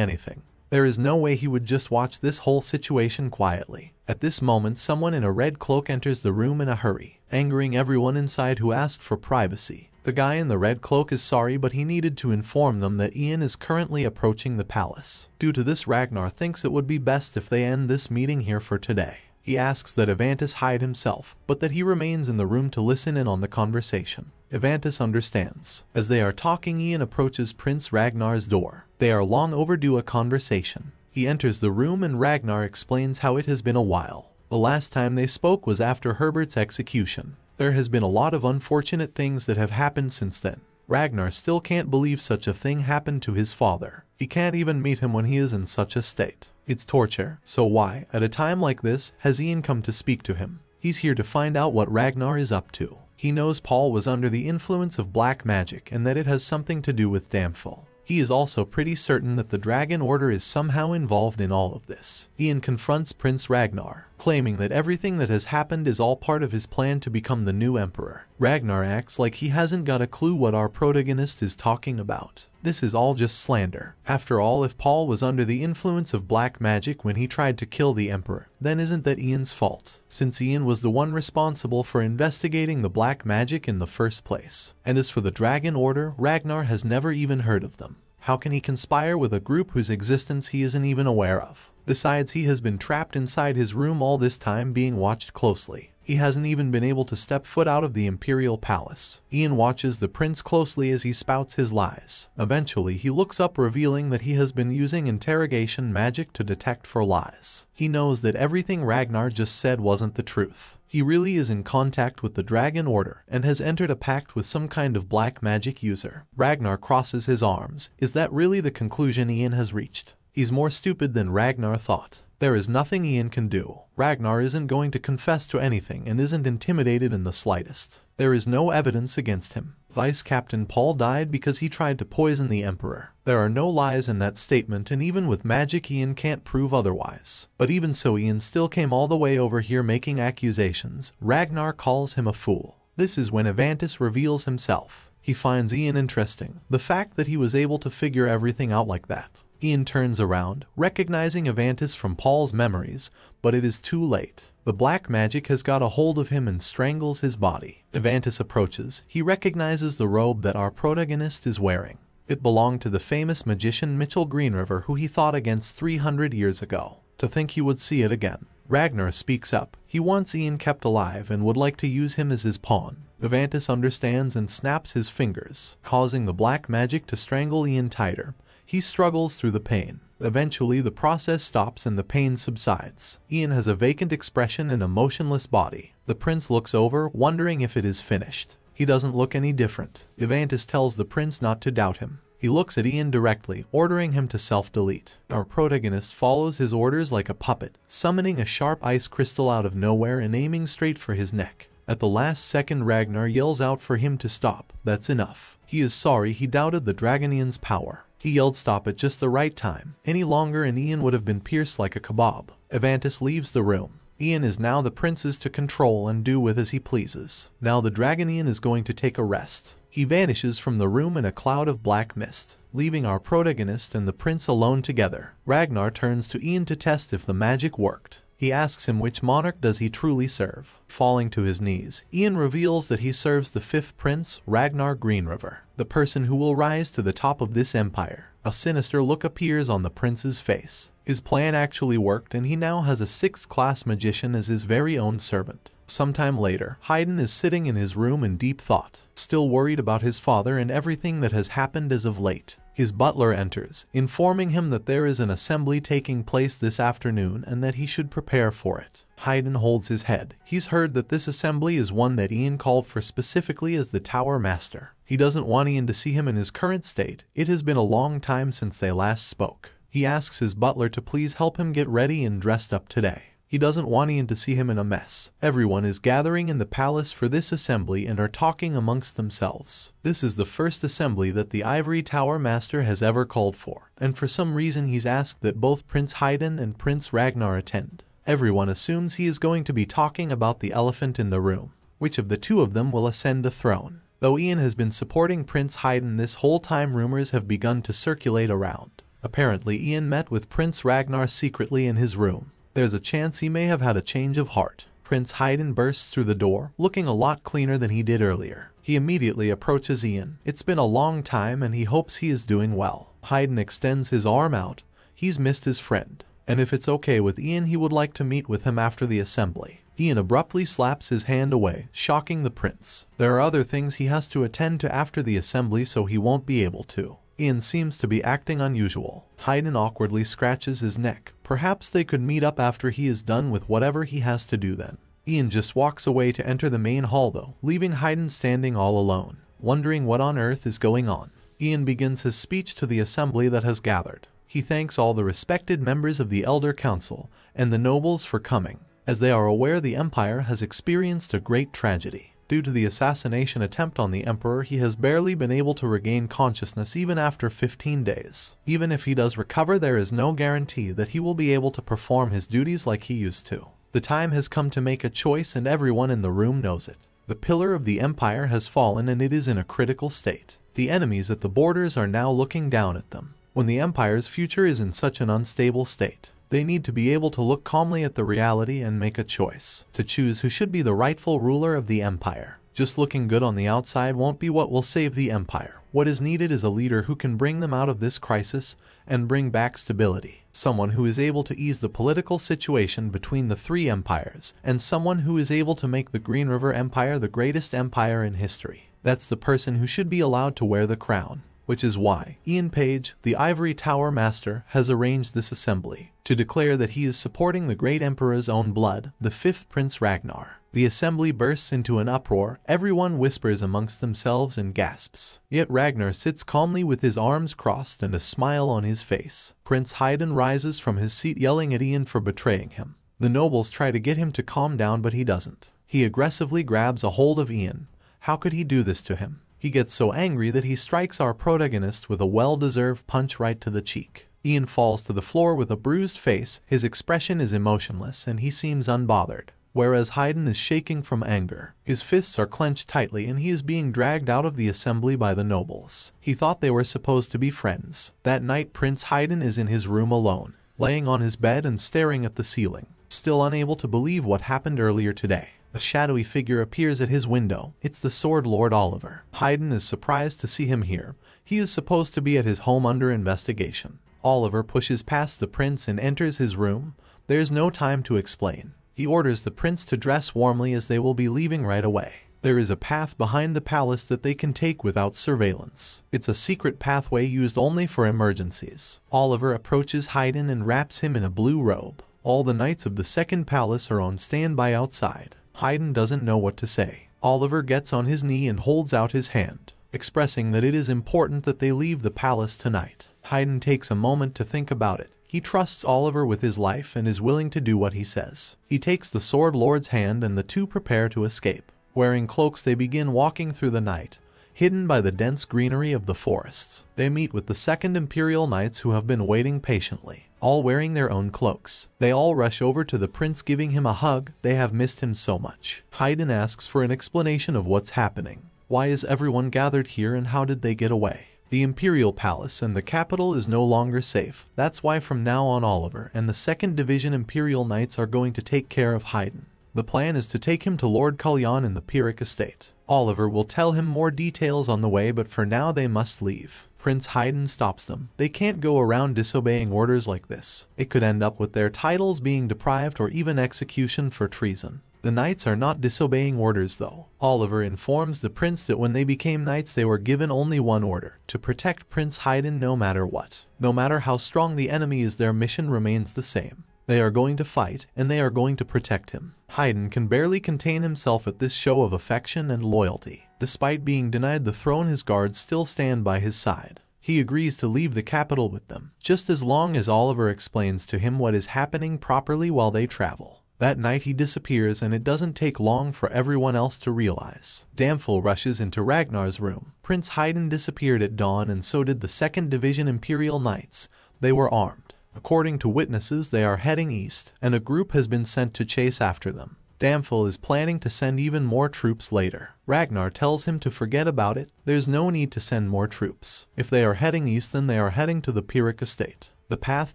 anything. There is no way he would just watch this whole situation quietly. At this moment someone in a red cloak enters the room in a hurry, angering everyone inside who asked for privacy. The guy in the red cloak is sorry but he needed to inform them that Ian is currently approaching the palace. Due to this Ragnar thinks it would be best if they end this meeting here for today. He asks that Avantis hide himself, but that he remains in the room to listen in on the conversation. Avantis understands. As they are talking Ian approaches Prince Ragnar's door. They are long overdue a conversation. He enters the room and Ragnar explains how it has been a while. The last time they spoke was after Herbert's execution. There has been a lot of unfortunate things that have happened since then. Ragnar still can't believe such a thing happened to his father. He can't even meet him when he is in such a state. It's torture, so why, at a time like this, has Ian come to speak to him? He's here to find out what Ragnar is up to. He knows Paul was under the influence of black magic and that it has something to do with Damphel. He is also pretty certain that the Dragon Order is somehow involved in all of this. Ian confronts Prince Ragnar. Claiming that everything that has happened is all part of his plan to become the new emperor. Ragnar acts like he hasn't got a clue what our protagonist is talking about. This is all just slander. After all, if Paul was under the influence of black magic when he tried to kill the emperor, then isn't that Ian's fault, since Ian was the one responsible for investigating the black magic in the first place. And as for the Dragon Order, Ragnar has never even heard of them. How can he conspire with a group whose existence he isn't even aware of? Besides, he has been trapped inside his room all this time being watched closely. He hasn't even been able to step foot out of the Imperial Palace. Ian watches the prince closely as he spouts his lies. Eventually, he looks up revealing that he has been using interrogation magic to detect for lies. He knows that everything Ragnar just said wasn't the truth. He really is in contact with the Dragon Order and has entered a pact with some kind of black magic user. Ragnar crosses his arms. Is that really the conclusion Ian has reached? He's more stupid than Ragnar thought. There is nothing Ian can do. Ragnar isn't going to confess to anything and isn't intimidated in the slightest. There is no evidence against him. Vice Captain Paul died because he tried to poison the Emperor. There are no lies in that statement and even with magic Ian can't prove otherwise. But even so Ian still came all the way over here making accusations. Ragnar calls him a fool. This is when Avantis reveals himself. He finds Ian interesting. The fact that he was able to figure everything out like that. Ian turns around, recognizing Avantis from Paul's memories, but it is too late. The black magic has got a hold of him and strangles his body. Avantis approaches. He recognizes the robe that our protagonist is wearing. It belonged to the famous magician Mitchell Greenriver who he fought against 300 years ago. To think he would see it again. Ragnar speaks up. He wants Ian kept alive and would like to use him as his pawn. Avantis understands and snaps his fingers, causing the black magic to strangle Ian tighter. He struggles through the pain. Eventually, the process stops and the pain subsides. Ian has a vacant expression and a motionless body. The prince looks over, wondering if it is finished. He doesn't look any different. Avantis tells the prince not to doubt him. He looks at Ian directly, ordering him to self-delete. Our protagonist follows his orders like a puppet, summoning a sharp ice crystal out of nowhere and aiming straight for his neck. At the last second Ragnar yells out for him to stop. That's enough. He is sorry he doubted the Dragonian's power. He yelled stop at just the right time. Any longer and Ian would have been pierced like a kebab. Avantis leaves the room. Ian is now the prince's to control and do with as he pleases. Now the Dragonian is going to take a rest. He vanishes from the room in a cloud of black mist, leaving our protagonist and the prince alone together. Ragnar turns to Ian to test if the magic worked. He asks him which monarch does he truly serve. Falling to his knees, Ian reveals that he serves the fifth prince, Ragnar Greenriver, the person who will rise to the top of this empire. A sinister look appears on the prince's face. His plan actually worked and he now has a sixth-class magician as his very own servant. Sometime later, Haydn is sitting in his room in deep thought, still worried about his father and everything that has happened as of late. His butler enters, informing him that there is an assembly taking place this afternoon and that he should prepare for it. Haydn holds his head. He's heard that this assembly is one that Ian called for specifically as the Tower Master. He doesn't want Ian to see him in his current state. It has been a long time since they last spoke. He asks his butler to please help him get ready and dressed up today. He doesn't want Ian to see him in a mess. Everyone is gathering in the palace for this assembly and are talking amongst themselves. This is the first assembly that the Ivory Tower Master has ever called for, and for some reason he's asked that both Prince Haydn and Prince Ragnar attend. Everyone assumes he is going to be talking about the elephant in the room. Which of the two of them will ascend the throne? Though Ian has been supporting Prince Haydn this whole time rumors have begun to circulate around. Apparently Ian met with Prince Ragnar secretly in his room. There's a chance he may have had a change of heart. Prince Haydn bursts through the door, looking a lot cleaner than he did earlier. He immediately approaches Ian. It's been a long time and he hopes he is doing well. Haydn extends his arm out. He's missed his friend. And if it's okay with Ian he would like to meet with him after the assembly. Ian abruptly slaps his hand away, shocking the prince. There are other things he has to attend to after the assembly so he won't be able to. Ian seems to be acting unusual. Haydn awkwardly scratches his neck. Perhaps they could meet up after he is done with whatever he has to do then. Ian just walks away to enter the main hall though, leaving Haydn standing all alone, wondering what on earth is going on. Ian begins his speech to the assembly that has gathered. He thanks all the respected members of the Elder Council and the nobles for coming, as they are aware the Empire has experienced a great tragedy. Due to the assassination attempt on the Emperor, he has barely been able to regain consciousness even after 15 days. Even if he does recover, there is no guarantee that he will be able to perform his duties like he used to. The time has come to make a choice and everyone in the room knows it. The pillar of the empire has fallen and it is in a critical state. The enemies at the borders are now looking down at them. When the empire's future is in such an unstable state, they need to be able to look calmly at the reality and make a choice, to choose who should be the rightful ruler of the empire. Just looking good on the outside won't be what will save the empire. What is needed is a leader who can bring them out of this crisis and bring back stability. Someone who is able to ease the political situation between the three empires, and someone who is able to make the Green River Empire the greatest empire in history. That's the person who should be allowed to wear the crown which is why Ian Page, the Ivory Tower Master, has arranged this assembly to declare that he is supporting the great emperor's own blood, the fifth Prince Ragnar. The assembly bursts into an uproar, everyone whispers amongst themselves and gasps. Yet Ragnar sits calmly with his arms crossed and a smile on his face. Prince Haydn rises from his seat yelling at Ian for betraying him. The nobles try to get him to calm down but he doesn't. He aggressively grabs a hold of Ian. How could he do this to him? He gets so angry that he strikes our protagonist with a well-deserved punch right to the cheek. Ian falls to the floor with a bruised face, his expression is emotionless and he seems unbothered. Whereas Haydn is shaking from anger. His fists are clenched tightly and he is being dragged out of the assembly by the nobles. He thought they were supposed to be friends. That night Prince Haydn is in his room alone, laying on his bed and staring at the ceiling, still unable to believe what happened earlier today. A shadowy figure appears at his window. It's the Sword Lord Oliver. Haydn is surprised to see him here. He is supposed to be at his home under investigation. Oliver pushes past the prince and enters his room. There's no time to explain. He orders the prince to dress warmly as they will be leaving right away. There is a path behind the palace that they can take without surveillance. It's a secret pathway used only for emergencies. Oliver approaches Haydn and wraps him in a blue robe. All the knights of the second palace are on standby outside. Haydn doesn't know what to say. Oliver gets on his knee and holds out his hand, expressing that it is important that they leave the palace tonight. Haydn takes a moment to think about it. He trusts Oliver with his life and is willing to do what he says. He takes the Sword Lord's hand and the two prepare to escape. Wearing cloaks they begin walking through the night, hidden by the dense greenery of the forests. They meet with the second Imperial Knights who have been waiting patiently all wearing their own cloaks. They all rush over to the prince giving him a hug, they have missed him so much. Haydn asks for an explanation of what's happening. Why is everyone gathered here and how did they get away? The Imperial Palace and the capital is no longer safe. That's why from now on Oliver and the 2nd Division Imperial Knights are going to take care of Haydn. The plan is to take him to Lord Kalyan in the Pyrrhic estate. Oliver will tell him more details on the way but for now they must leave. Prince Haydn stops them. They can't go around disobeying orders like this. It could end up with their titles being deprived or even execution for treason. The knights are not disobeying orders though. Oliver informs the prince that when they became knights they were given only one order, to protect Prince Haydn no matter what. No matter how strong the enemy is their mission remains the same. They are going to fight, and they are going to protect him. Haydn can barely contain himself at this show of affection and loyalty. Despite being denied the throne his guards still stand by his side. He agrees to leave the capital with them, just as long as Oliver explains to him what is happening properly while they travel. That night he disappears and it doesn't take long for everyone else to realize. Damphel rushes into Ragnar's room. Prince Haydn disappeared at dawn and so did the 2nd Division Imperial Knights. They were armed. According to witnesses, they are heading east, and a group has been sent to chase after them. Damphel is planning to send even more troops later. Ragnar tells him to forget about it, there's no need to send more troops. If they are heading east then they are heading to the Pyrrhic estate. The path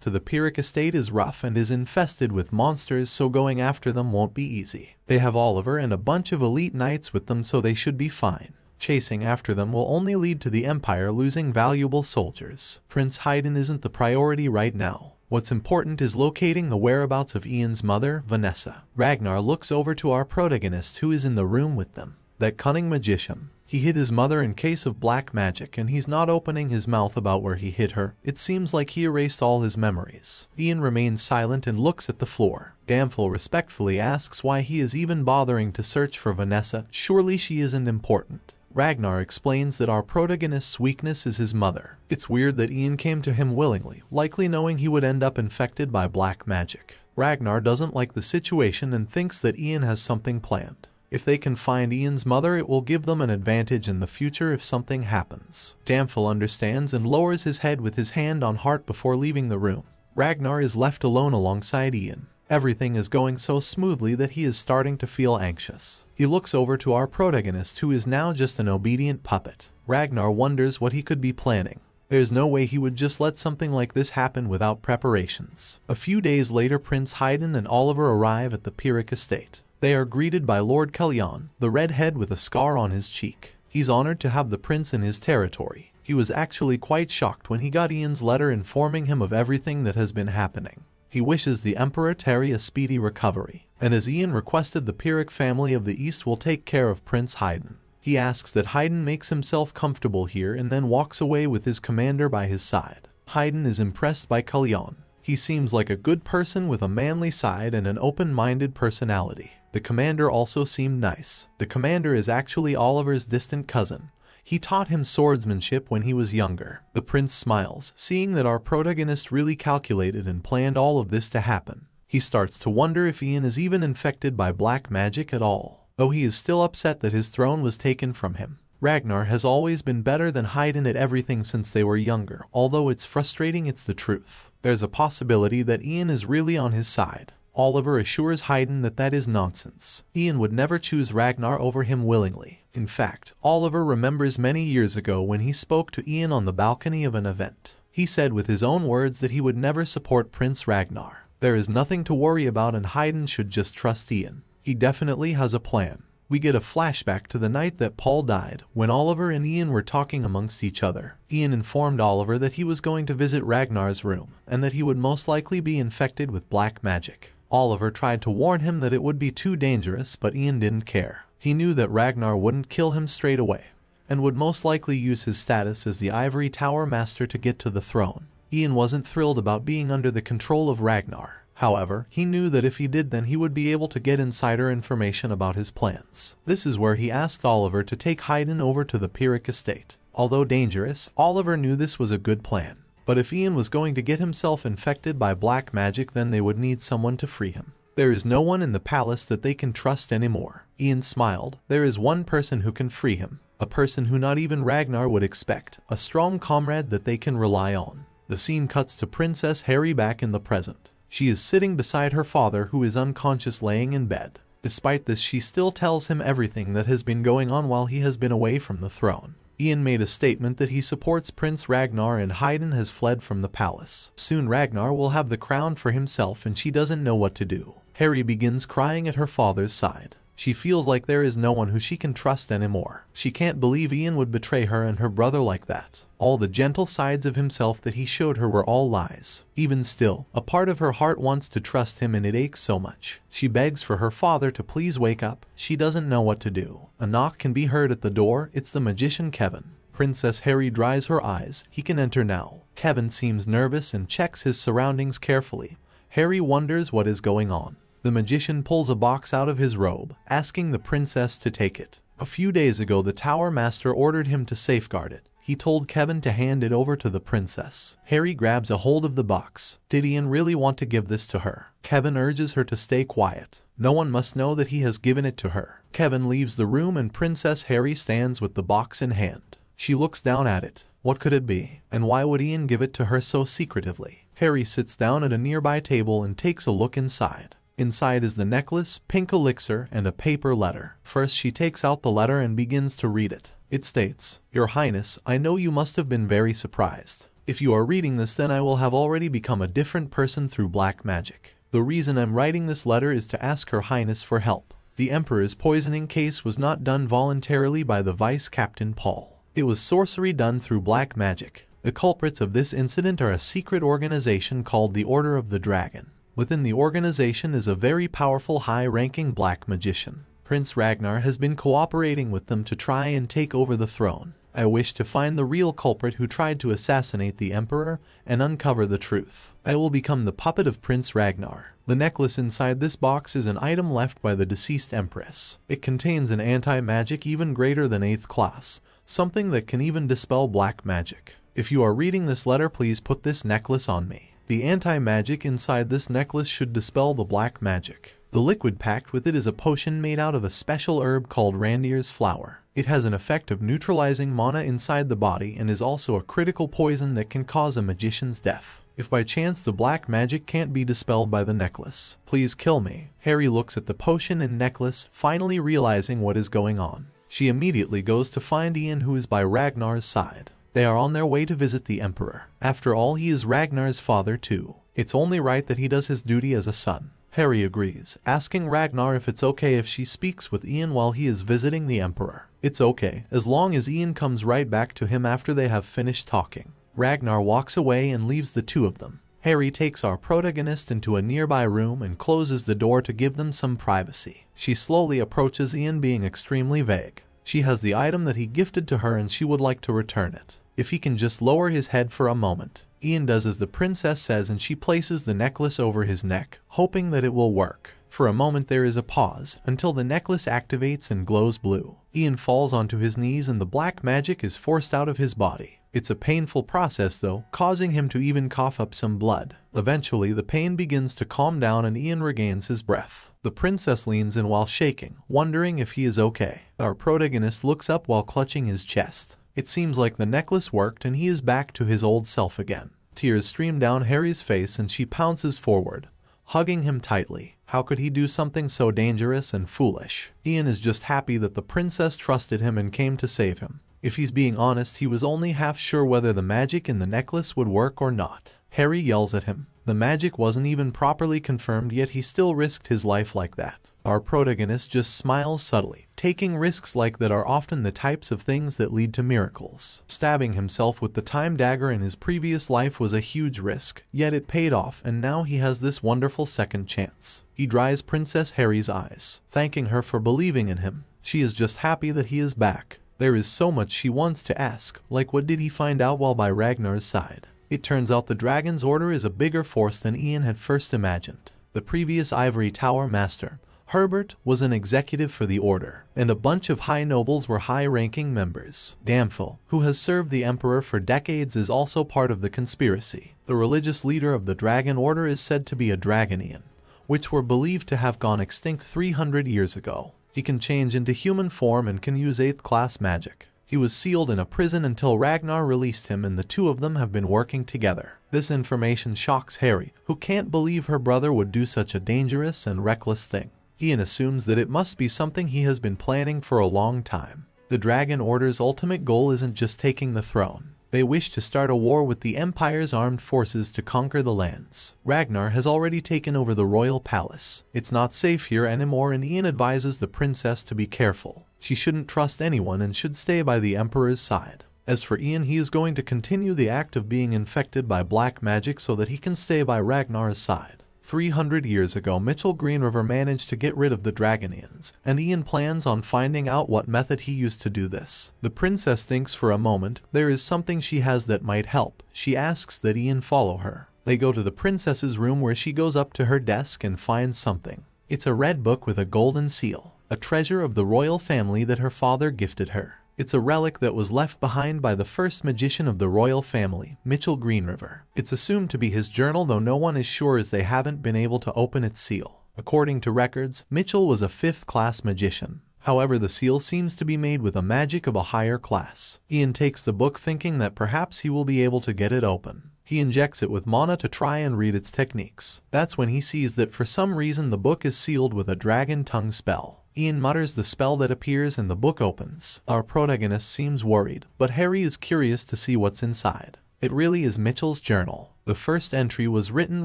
to the Pyrrhic estate is rough and is infested with monsters so going after them won't be easy. They have Oliver and a bunch of elite knights with them so they should be fine. Chasing after them will only lead to the Empire losing valuable soldiers. Prince Haydn isn't the priority right now. What's important is locating the whereabouts of Ian's mother, Vanessa. Ragnar looks over to our protagonist who is in the room with them. That cunning magician. He hid his mother in case of black magic and he's not opening his mouth about where he hid her. It seems like he erased all his memories. Ian remains silent and looks at the floor. Damphel respectfully asks why he is even bothering to search for Vanessa. Surely she isn't important. Ragnar explains that our protagonist's weakness is his mother. It's weird that Ian came to him willingly, likely knowing he would end up infected by black magic. Ragnar doesn't like the situation and thinks that Ian has something planned. If they can find Ian's mother, it will give them an advantage in the future if something happens. Damphel understands and lowers his head with his hand on heart before leaving the room. Ragnar is left alone alongside Ian. Everything is going so smoothly that he is starting to feel anxious. He looks over to our protagonist who is now just an obedient puppet. Ragnar wonders what he could be planning. There's no way he would just let something like this happen without preparations. A few days later Prince Haydn and Oliver arrive at the Pyrrhic estate. They are greeted by Lord Kalyan, the redhead with a scar on his cheek. He's honored to have the prince in his territory. He was actually quite shocked when he got Ian's letter informing him of everything that has been happening. He wishes the Emperor Terry a speedy recovery, and as Ian requested the Pyrrhic family of the East will take care of Prince Haydn. He asks that Haydn makes himself comfortable here and then walks away with his commander by his side. Haydn is impressed by Kalyan. He seems like a good person with a manly side and an open-minded personality. The commander also seemed nice. The commander is actually Oliver's distant cousin. He taught him swordsmanship when he was younger. The prince smiles, seeing that our protagonist really calculated and planned all of this to happen. He starts to wonder if Ian is even infected by black magic at all though he is still upset that his throne was taken from him. Ragnar has always been better than Haydn at everything since they were younger, although it's frustrating it's the truth. There's a possibility that Ian is really on his side. Oliver assures Haydn that that is nonsense. Ian would never choose Ragnar over him willingly. In fact, Oliver remembers many years ago when he spoke to Ian on the balcony of an event. He said with his own words that he would never support Prince Ragnar. There is nothing to worry about and Haydn should just trust Ian. He definitely has a plan. We get a flashback to the night that Paul died, when Oliver and Ian were talking amongst each other. Ian informed Oliver that he was going to visit Ragnar's room, and that he would most likely be infected with black magic. Oliver tried to warn him that it would be too dangerous, but Ian didn't care. He knew that Ragnar wouldn't kill him straight away, and would most likely use his status as the Ivory Tower Master to get to the throne. Ian wasn't thrilled about being under the control of Ragnar, However, he knew that if he did then he would be able to get insider information about his plans. This is where he asked Oliver to take Haydn over to the Pyrrhic estate. Although dangerous, Oliver knew this was a good plan. But if Ian was going to get himself infected by black magic then they would need someone to free him. There is no one in the palace that they can trust anymore. Ian smiled. There is one person who can free him. A person who not even Ragnar would expect. A strong comrade that they can rely on. The scene cuts to Princess Harry back in the present. She is sitting beside her father who is unconscious laying in bed. Despite this she still tells him everything that has been going on while he has been away from the throne. Ian made a statement that he supports Prince Ragnar and Haydn has fled from the palace. Soon Ragnar will have the crown for himself and she doesn't know what to do. Harry begins crying at her father's side. She feels like there is no one who she can trust anymore. She can't believe Ian would betray her and her brother like that. All the gentle sides of himself that he showed her were all lies. Even still, a part of her heart wants to trust him and it aches so much. She begs for her father to please wake up. She doesn't know what to do. A knock can be heard at the door. It's the magician Kevin. Princess Harry dries her eyes. He can enter now. Kevin seems nervous and checks his surroundings carefully. Harry wonders what is going on. The magician pulls a box out of his robe, asking the princess to take it. A few days ago the tower master ordered him to safeguard it. He told Kevin to hand it over to the princess. Harry grabs a hold of the box. Did Ian really want to give this to her? Kevin urges her to stay quiet. No one must know that he has given it to her. Kevin leaves the room and Princess Harry stands with the box in hand. She looks down at it. What could it be? And why would Ian give it to her so secretively? Harry sits down at a nearby table and takes a look inside. Inside is the necklace, pink elixir, and a paper letter. First she takes out the letter and begins to read it. It states, Your Highness, I know you must have been very surprised. If you are reading this then I will have already become a different person through black magic. The reason I'm writing this letter is to ask Her Highness for help. The Emperor's poisoning case was not done voluntarily by the Vice Captain Paul. It was sorcery done through black magic. The culprits of this incident are a secret organization called the Order of the Dragon. Within the organization is a very powerful high-ranking black magician. Prince Ragnar has been cooperating with them to try and take over the throne. I wish to find the real culprit who tried to assassinate the emperor and uncover the truth. I will become the puppet of Prince Ragnar. The necklace inside this box is an item left by the deceased empress. It contains an anti-magic even greater than 8th class, something that can even dispel black magic. If you are reading this letter please put this necklace on me. The anti-magic inside this necklace should dispel the black magic. The liquid packed with it is a potion made out of a special herb called Randier's flower. It has an effect of neutralizing mana inside the body and is also a critical poison that can cause a magician's death. If by chance the black magic can't be dispelled by the necklace, please kill me. Harry looks at the potion and necklace, finally realizing what is going on. She immediately goes to find Ian who is by Ragnar's side. They are on their way to visit the Emperor. After all, he is Ragnar's father too. It's only right that he does his duty as a son. Harry agrees, asking Ragnar if it's okay if she speaks with Ian while he is visiting the Emperor. It's okay, as long as Ian comes right back to him after they have finished talking. Ragnar walks away and leaves the two of them. Harry takes our protagonist into a nearby room and closes the door to give them some privacy. She slowly approaches Ian being extremely vague. She has the item that he gifted to her and she would like to return it. If he can just lower his head for a moment. Ian does as the princess says and she places the necklace over his neck, hoping that it will work. For a moment there is a pause, until the necklace activates and glows blue. Ian falls onto his knees and the black magic is forced out of his body. It's a painful process though, causing him to even cough up some blood. Eventually, the pain begins to calm down and Ian regains his breath. The princess leans in while shaking, wondering if he is okay. Our protagonist looks up while clutching his chest. It seems like the necklace worked and he is back to his old self again. Tears stream down Harry's face and she pounces forward, hugging him tightly. How could he do something so dangerous and foolish? Ian is just happy that the princess trusted him and came to save him. If he's being honest, he was only half sure whether the magic in the necklace would work or not. Harry yells at him. The magic wasn't even properly confirmed yet he still risked his life like that. Our protagonist just smiles subtly. Taking risks like that are often the types of things that lead to miracles. Stabbing himself with the time dagger in his previous life was a huge risk, yet it paid off and now he has this wonderful second chance. He dries Princess Harry's eyes, thanking her for believing in him. She is just happy that he is back. There is so much she wants to ask, like what did he find out while by Ragnar's side? It turns out the Dragon's Order is a bigger force than Ian had first imagined. The previous Ivory Tower Master, Herbert was an executive for the order, and a bunch of high nobles were high-ranking members. Damphel, who has served the emperor for decades is also part of the conspiracy. The religious leader of the Dragon Order is said to be a Dragonian, which were believed to have gone extinct 300 years ago. He can change into human form and can use 8th class magic. He was sealed in a prison until Ragnar released him and the two of them have been working together. This information shocks Harry, who can't believe her brother would do such a dangerous and reckless thing. Ian assumes that it must be something he has been planning for a long time. The Dragon Order's ultimate goal isn't just taking the throne. They wish to start a war with the Empire's armed forces to conquer the lands. Ragnar has already taken over the royal palace. It's not safe here anymore and Ian advises the princess to be careful. She shouldn't trust anyone and should stay by the Emperor's side. As for Ian, he is going to continue the act of being infected by black magic so that he can stay by Ragnar's side. 300 years ago, Mitchell Greenriver managed to get rid of the Dragonians, and Ian plans on finding out what method he used to do this. The princess thinks for a moment there is something she has that might help. She asks that Ian follow her. They go to the princess's room where she goes up to her desk and finds something. It's a red book with a golden seal, a treasure of the royal family that her father gifted her. It's a relic that was left behind by the first magician of the royal family, Mitchell Greenriver. It's assumed to be his journal though no one is sure as they haven't been able to open its seal. According to records, Mitchell was a fifth-class magician. However, the seal seems to be made with a magic of a higher class. Ian takes the book thinking that perhaps he will be able to get it open. He injects it with mana to try and read its techniques. That's when he sees that for some reason the book is sealed with a dragon tongue spell. Ian mutters the spell that appears and the book opens. Our protagonist seems worried, but Harry is curious to see what's inside. It really is Mitchell's journal. The first entry was written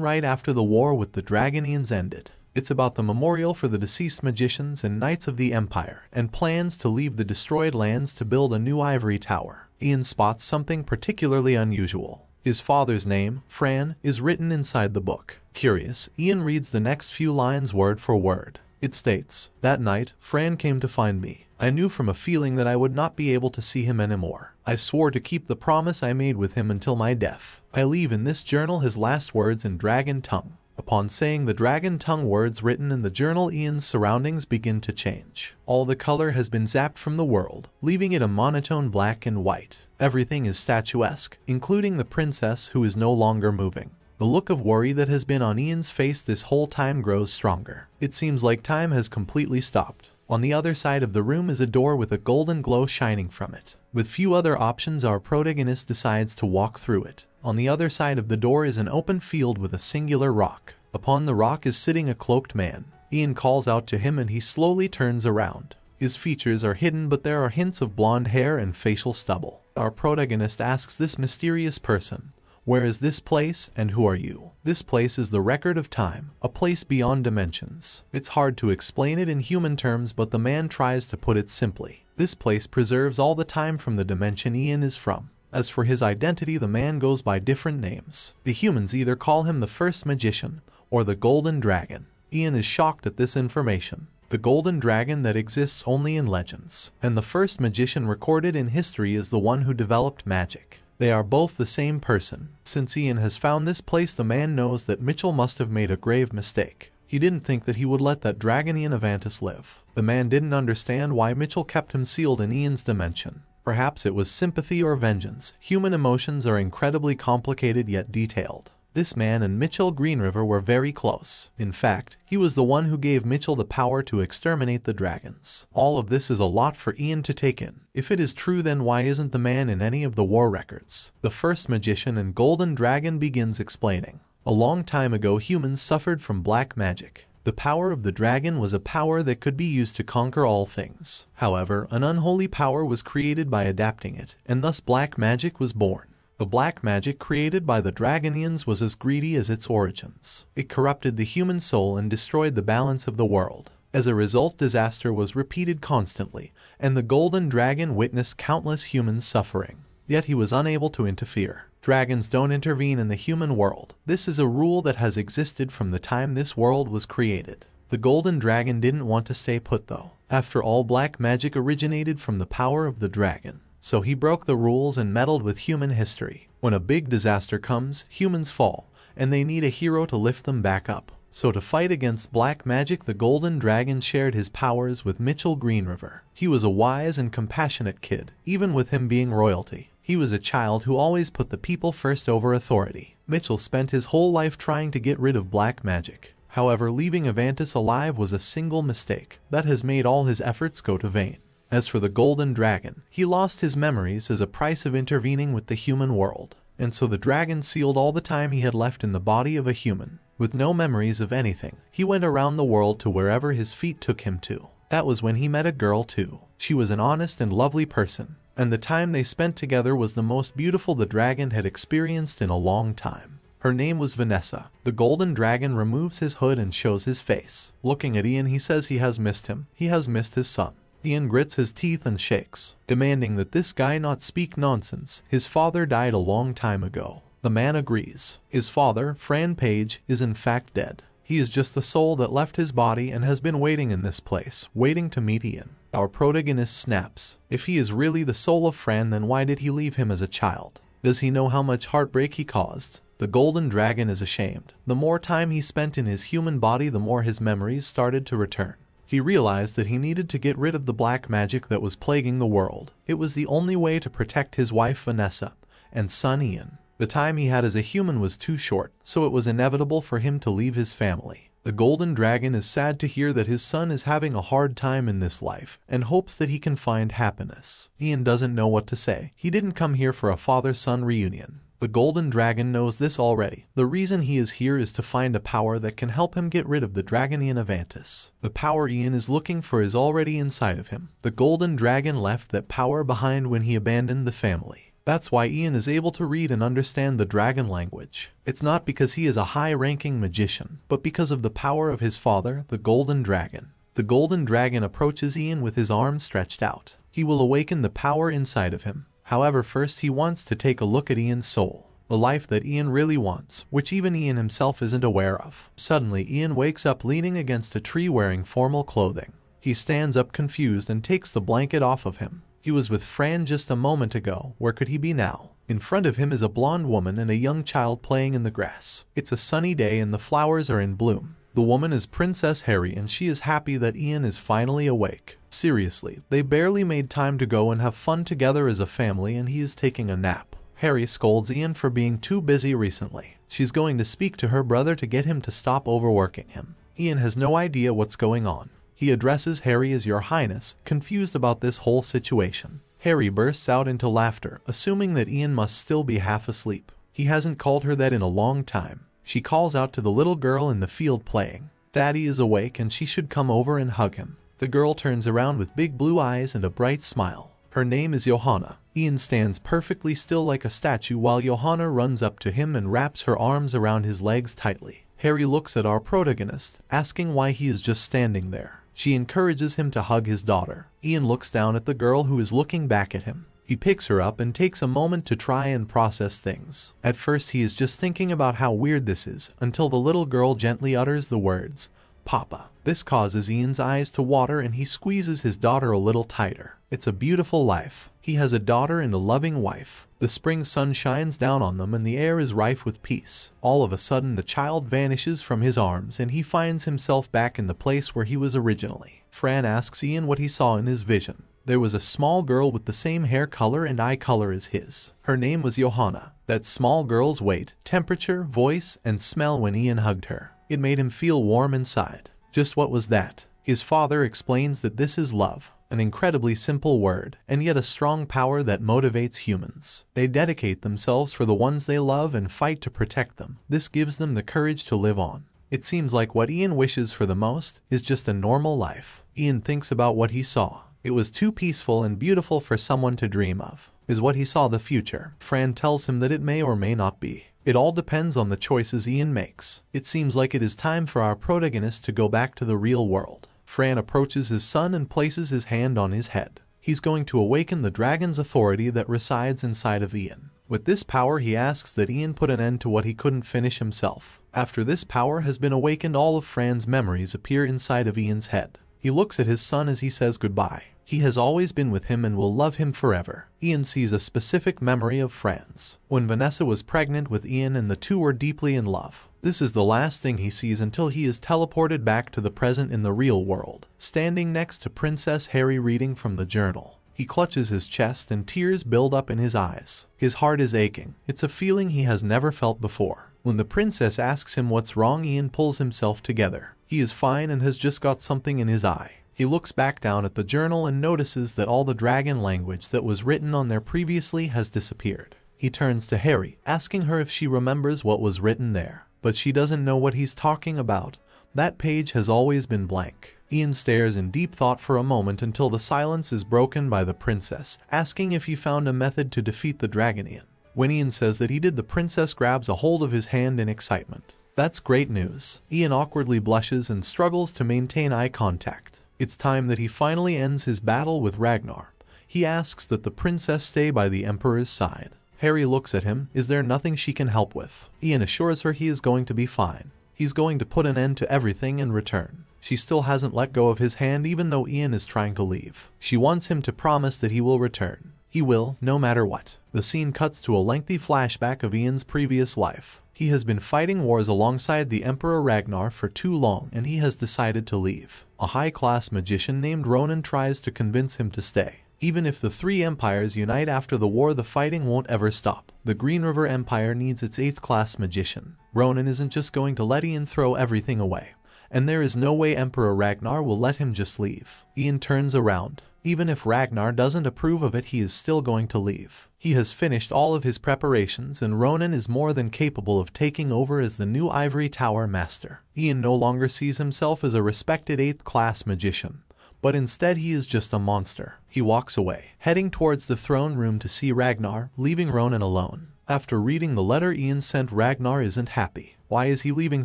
right after the war with the Dragonians ended. It's about the memorial for the deceased magicians and knights of the Empire, and plans to leave the destroyed lands to build a new ivory tower. Ian spots something particularly unusual. His father's name, Fran, is written inside the book. Curious, Ian reads the next few lines word for word. It states, That night, Fran came to find me. I knew from a feeling that I would not be able to see him anymore. I swore to keep the promise I made with him until my death. I leave in this journal his last words in dragon tongue. Upon saying the dragon tongue words written in the journal Ian's surroundings begin to change. All the color has been zapped from the world, leaving it a monotone black and white. Everything is statuesque, including the princess who is no longer moving. The look of worry that has been on Ian's face this whole time grows stronger. It seems like time has completely stopped. On the other side of the room is a door with a golden glow shining from it. With few other options our protagonist decides to walk through it. On the other side of the door is an open field with a singular rock. Upon the rock is sitting a cloaked man. Ian calls out to him and he slowly turns around. His features are hidden but there are hints of blonde hair and facial stubble. Our protagonist asks this mysterious person, where is this place and who are you? This place is the record of time, a place beyond dimensions. It's hard to explain it in human terms but the man tries to put it simply. This place preserves all the time from the dimension Ian is from. As for his identity the man goes by different names. The humans either call him the first magician or the golden dragon. Ian is shocked at this information. The golden dragon that exists only in legends, and the first magician recorded in history is the one who developed magic. They are both the same person. Since Ian has found this place the man knows that Mitchell must have made a grave mistake. He didn't think that he would let that Dragonian Avantis live. The man didn't understand why Mitchell kept him sealed in Ian's dimension. Perhaps it was sympathy or vengeance. Human emotions are incredibly complicated yet detailed. This man and Mitchell Greenriver were very close. In fact, he was the one who gave Mitchell the power to exterminate the dragons. All of this is a lot for Ian to take in. If it is true then why isn't the man in any of the war records? The first magician and golden dragon begins explaining. A long time ago humans suffered from black magic. The power of the dragon was a power that could be used to conquer all things. However, an unholy power was created by adapting it, and thus black magic was born. The black magic created by the Dragonians was as greedy as its origins. It corrupted the human soul and destroyed the balance of the world. As a result, disaster was repeated constantly, and the Golden Dragon witnessed countless humans suffering. Yet he was unable to interfere. Dragons don't intervene in the human world. This is a rule that has existed from the time this world was created. The golden dragon didn't want to stay put though. After all black magic originated from the power of the dragon. So he broke the rules and meddled with human history. When a big disaster comes, humans fall, and they need a hero to lift them back up. So to fight against black magic the golden dragon shared his powers with Mitchell Greenriver. He was a wise and compassionate kid, even with him being royalty. He was a child who always put the people first over authority. Mitchell spent his whole life trying to get rid of black magic. However, leaving Avantis alive was a single mistake that has made all his efforts go to vain. As for the Golden Dragon, he lost his memories as a price of intervening with the human world, and so the dragon sealed all the time he had left in the body of a human. With no memories of anything, he went around the world to wherever his feet took him to. That was when he met a girl too. She was an honest and lovely person, and the time they spent together was the most beautiful the dragon had experienced in a long time. Her name was Vanessa. The golden dragon removes his hood and shows his face. Looking at Ian he says he has missed him. He has missed his son. Ian grits his teeth and shakes, demanding that this guy not speak nonsense. His father died a long time ago. The man agrees. His father, Fran Page, is in fact dead. He is just the soul that left his body and has been waiting in this place, waiting to meet Ian. Our protagonist snaps. If he is really the soul of Fran, then why did he leave him as a child? Does he know how much heartbreak he caused? The golden dragon is ashamed. The more time he spent in his human body, the more his memories started to return. He realized that he needed to get rid of the black magic that was plaguing the world. It was the only way to protect his wife Vanessa and son Ian. The time he had as a human was too short, so it was inevitable for him to leave his family. The golden dragon is sad to hear that his son is having a hard time in this life and hopes that he can find happiness. Ian doesn't know what to say. He didn't come here for a father-son reunion. The golden dragon knows this already. The reason he is here is to find a power that can help him get rid of the Dragonian Avantis. The power Ian is looking for is already inside of him. The golden dragon left that power behind when he abandoned the family. That's why Ian is able to read and understand the dragon language. It's not because he is a high-ranking magician, but because of the power of his father, the Golden Dragon. The Golden Dragon approaches Ian with his arms stretched out. He will awaken the power inside of him. However, first he wants to take a look at Ian's soul. The life that Ian really wants, which even Ian himself isn't aware of. Suddenly, Ian wakes up leaning against a tree wearing formal clothing. He stands up confused and takes the blanket off of him. He was with Fran just a moment ago. Where could he be now? In front of him is a blonde woman and a young child playing in the grass. It's a sunny day and the flowers are in bloom. The woman is Princess Harry and she is happy that Ian is finally awake. Seriously, they barely made time to go and have fun together as a family and he is taking a nap. Harry scolds Ian for being too busy recently. She's going to speak to her brother to get him to stop overworking him. Ian has no idea what's going on. He addresses Harry as Your Highness, confused about this whole situation. Harry bursts out into laughter, assuming that Ian must still be half asleep. He hasn't called her that in a long time. She calls out to the little girl in the field playing. Daddy is awake and she should come over and hug him. The girl turns around with big blue eyes and a bright smile. Her name is Johanna. Ian stands perfectly still like a statue while Johanna runs up to him and wraps her arms around his legs tightly. Harry looks at our protagonist, asking why he is just standing there. She encourages him to hug his daughter. Ian looks down at the girl who is looking back at him. He picks her up and takes a moment to try and process things. At first he is just thinking about how weird this is, until the little girl gently utters the words, Papa. This causes Ian's eyes to water and he squeezes his daughter a little tighter. It's a beautiful life. He has a daughter and a loving wife. The spring sun shines down on them and the air is rife with peace. All of a sudden the child vanishes from his arms and he finds himself back in the place where he was originally. Fran asks Ian what he saw in his vision. There was a small girl with the same hair color and eye color as his. Her name was Johanna. That small girl's weight, temperature, voice, and smell when Ian hugged her. It made him feel warm inside. Just what was that? His father explains that this is love, an incredibly simple word, and yet a strong power that motivates humans. They dedicate themselves for the ones they love and fight to protect them. This gives them the courage to live on. It seems like what Ian wishes for the most is just a normal life. Ian thinks about what he saw. It was too peaceful and beautiful for someone to dream of. Is what he saw the future. Fran tells him that it may or may not be. It all depends on the choices Ian makes. It seems like it is time for our protagonist to go back to the real world. Fran approaches his son and places his hand on his head. He's going to awaken the dragon's authority that resides inside of Ian. With this power he asks that Ian put an end to what he couldn't finish himself. After this power has been awakened all of Fran's memories appear inside of Ian's head. He looks at his son as he says goodbye. He has always been with him and will love him forever. Ian sees a specific memory of Fran's. When Vanessa was pregnant with Ian and the two were deeply in love. This is the last thing he sees until he is teleported back to the present in the real world, standing next to Princess Harry reading from the journal. He clutches his chest and tears build up in his eyes. His heart is aching. It's a feeling he has never felt before. When the princess asks him what's wrong Ian pulls himself together. He is fine and has just got something in his eye. He looks back down at the journal and notices that all the dragon language that was written on there previously has disappeared. He turns to Harry, asking her if she remembers what was written there. But she doesn't know what he's talking about. That page has always been blank. Ian stares in deep thought for a moment until the silence is broken by the princess, asking if he found a method to defeat the Dragonian. When Ian says that he did the princess grabs a hold of his hand in excitement. That's great news. Ian awkwardly blushes and struggles to maintain eye contact. It's time that he finally ends his battle with Ragnar. He asks that the princess stay by the Emperor's side. Harry looks at him. Is there nothing she can help with? Ian assures her he is going to be fine. He's going to put an end to everything and return. She still hasn't let go of his hand even though Ian is trying to leave. She wants him to promise that he will return. He will, no matter what. The scene cuts to a lengthy flashback of Ian's previous life. He has been fighting wars alongside the Emperor Ragnar for too long and he has decided to leave. A high-class magician named Ronan tries to convince him to stay. Even if the three empires unite after the war the fighting won't ever stop. The Green River Empire needs its 8th class magician. Ronan isn't just going to let Ian throw everything away. And there is no way Emperor Ragnar will let him just leave. Ian turns around. Even if Ragnar doesn't approve of it he is still going to leave. He has finished all of his preparations and Ronan is more than capable of taking over as the new Ivory Tower Master. Ian no longer sees himself as a respected 8th class magician but instead he is just a monster. He walks away, heading towards the throne room to see Ragnar, leaving Ronan alone. After reading the letter Ian sent Ragnar isn't happy. Why is he leaving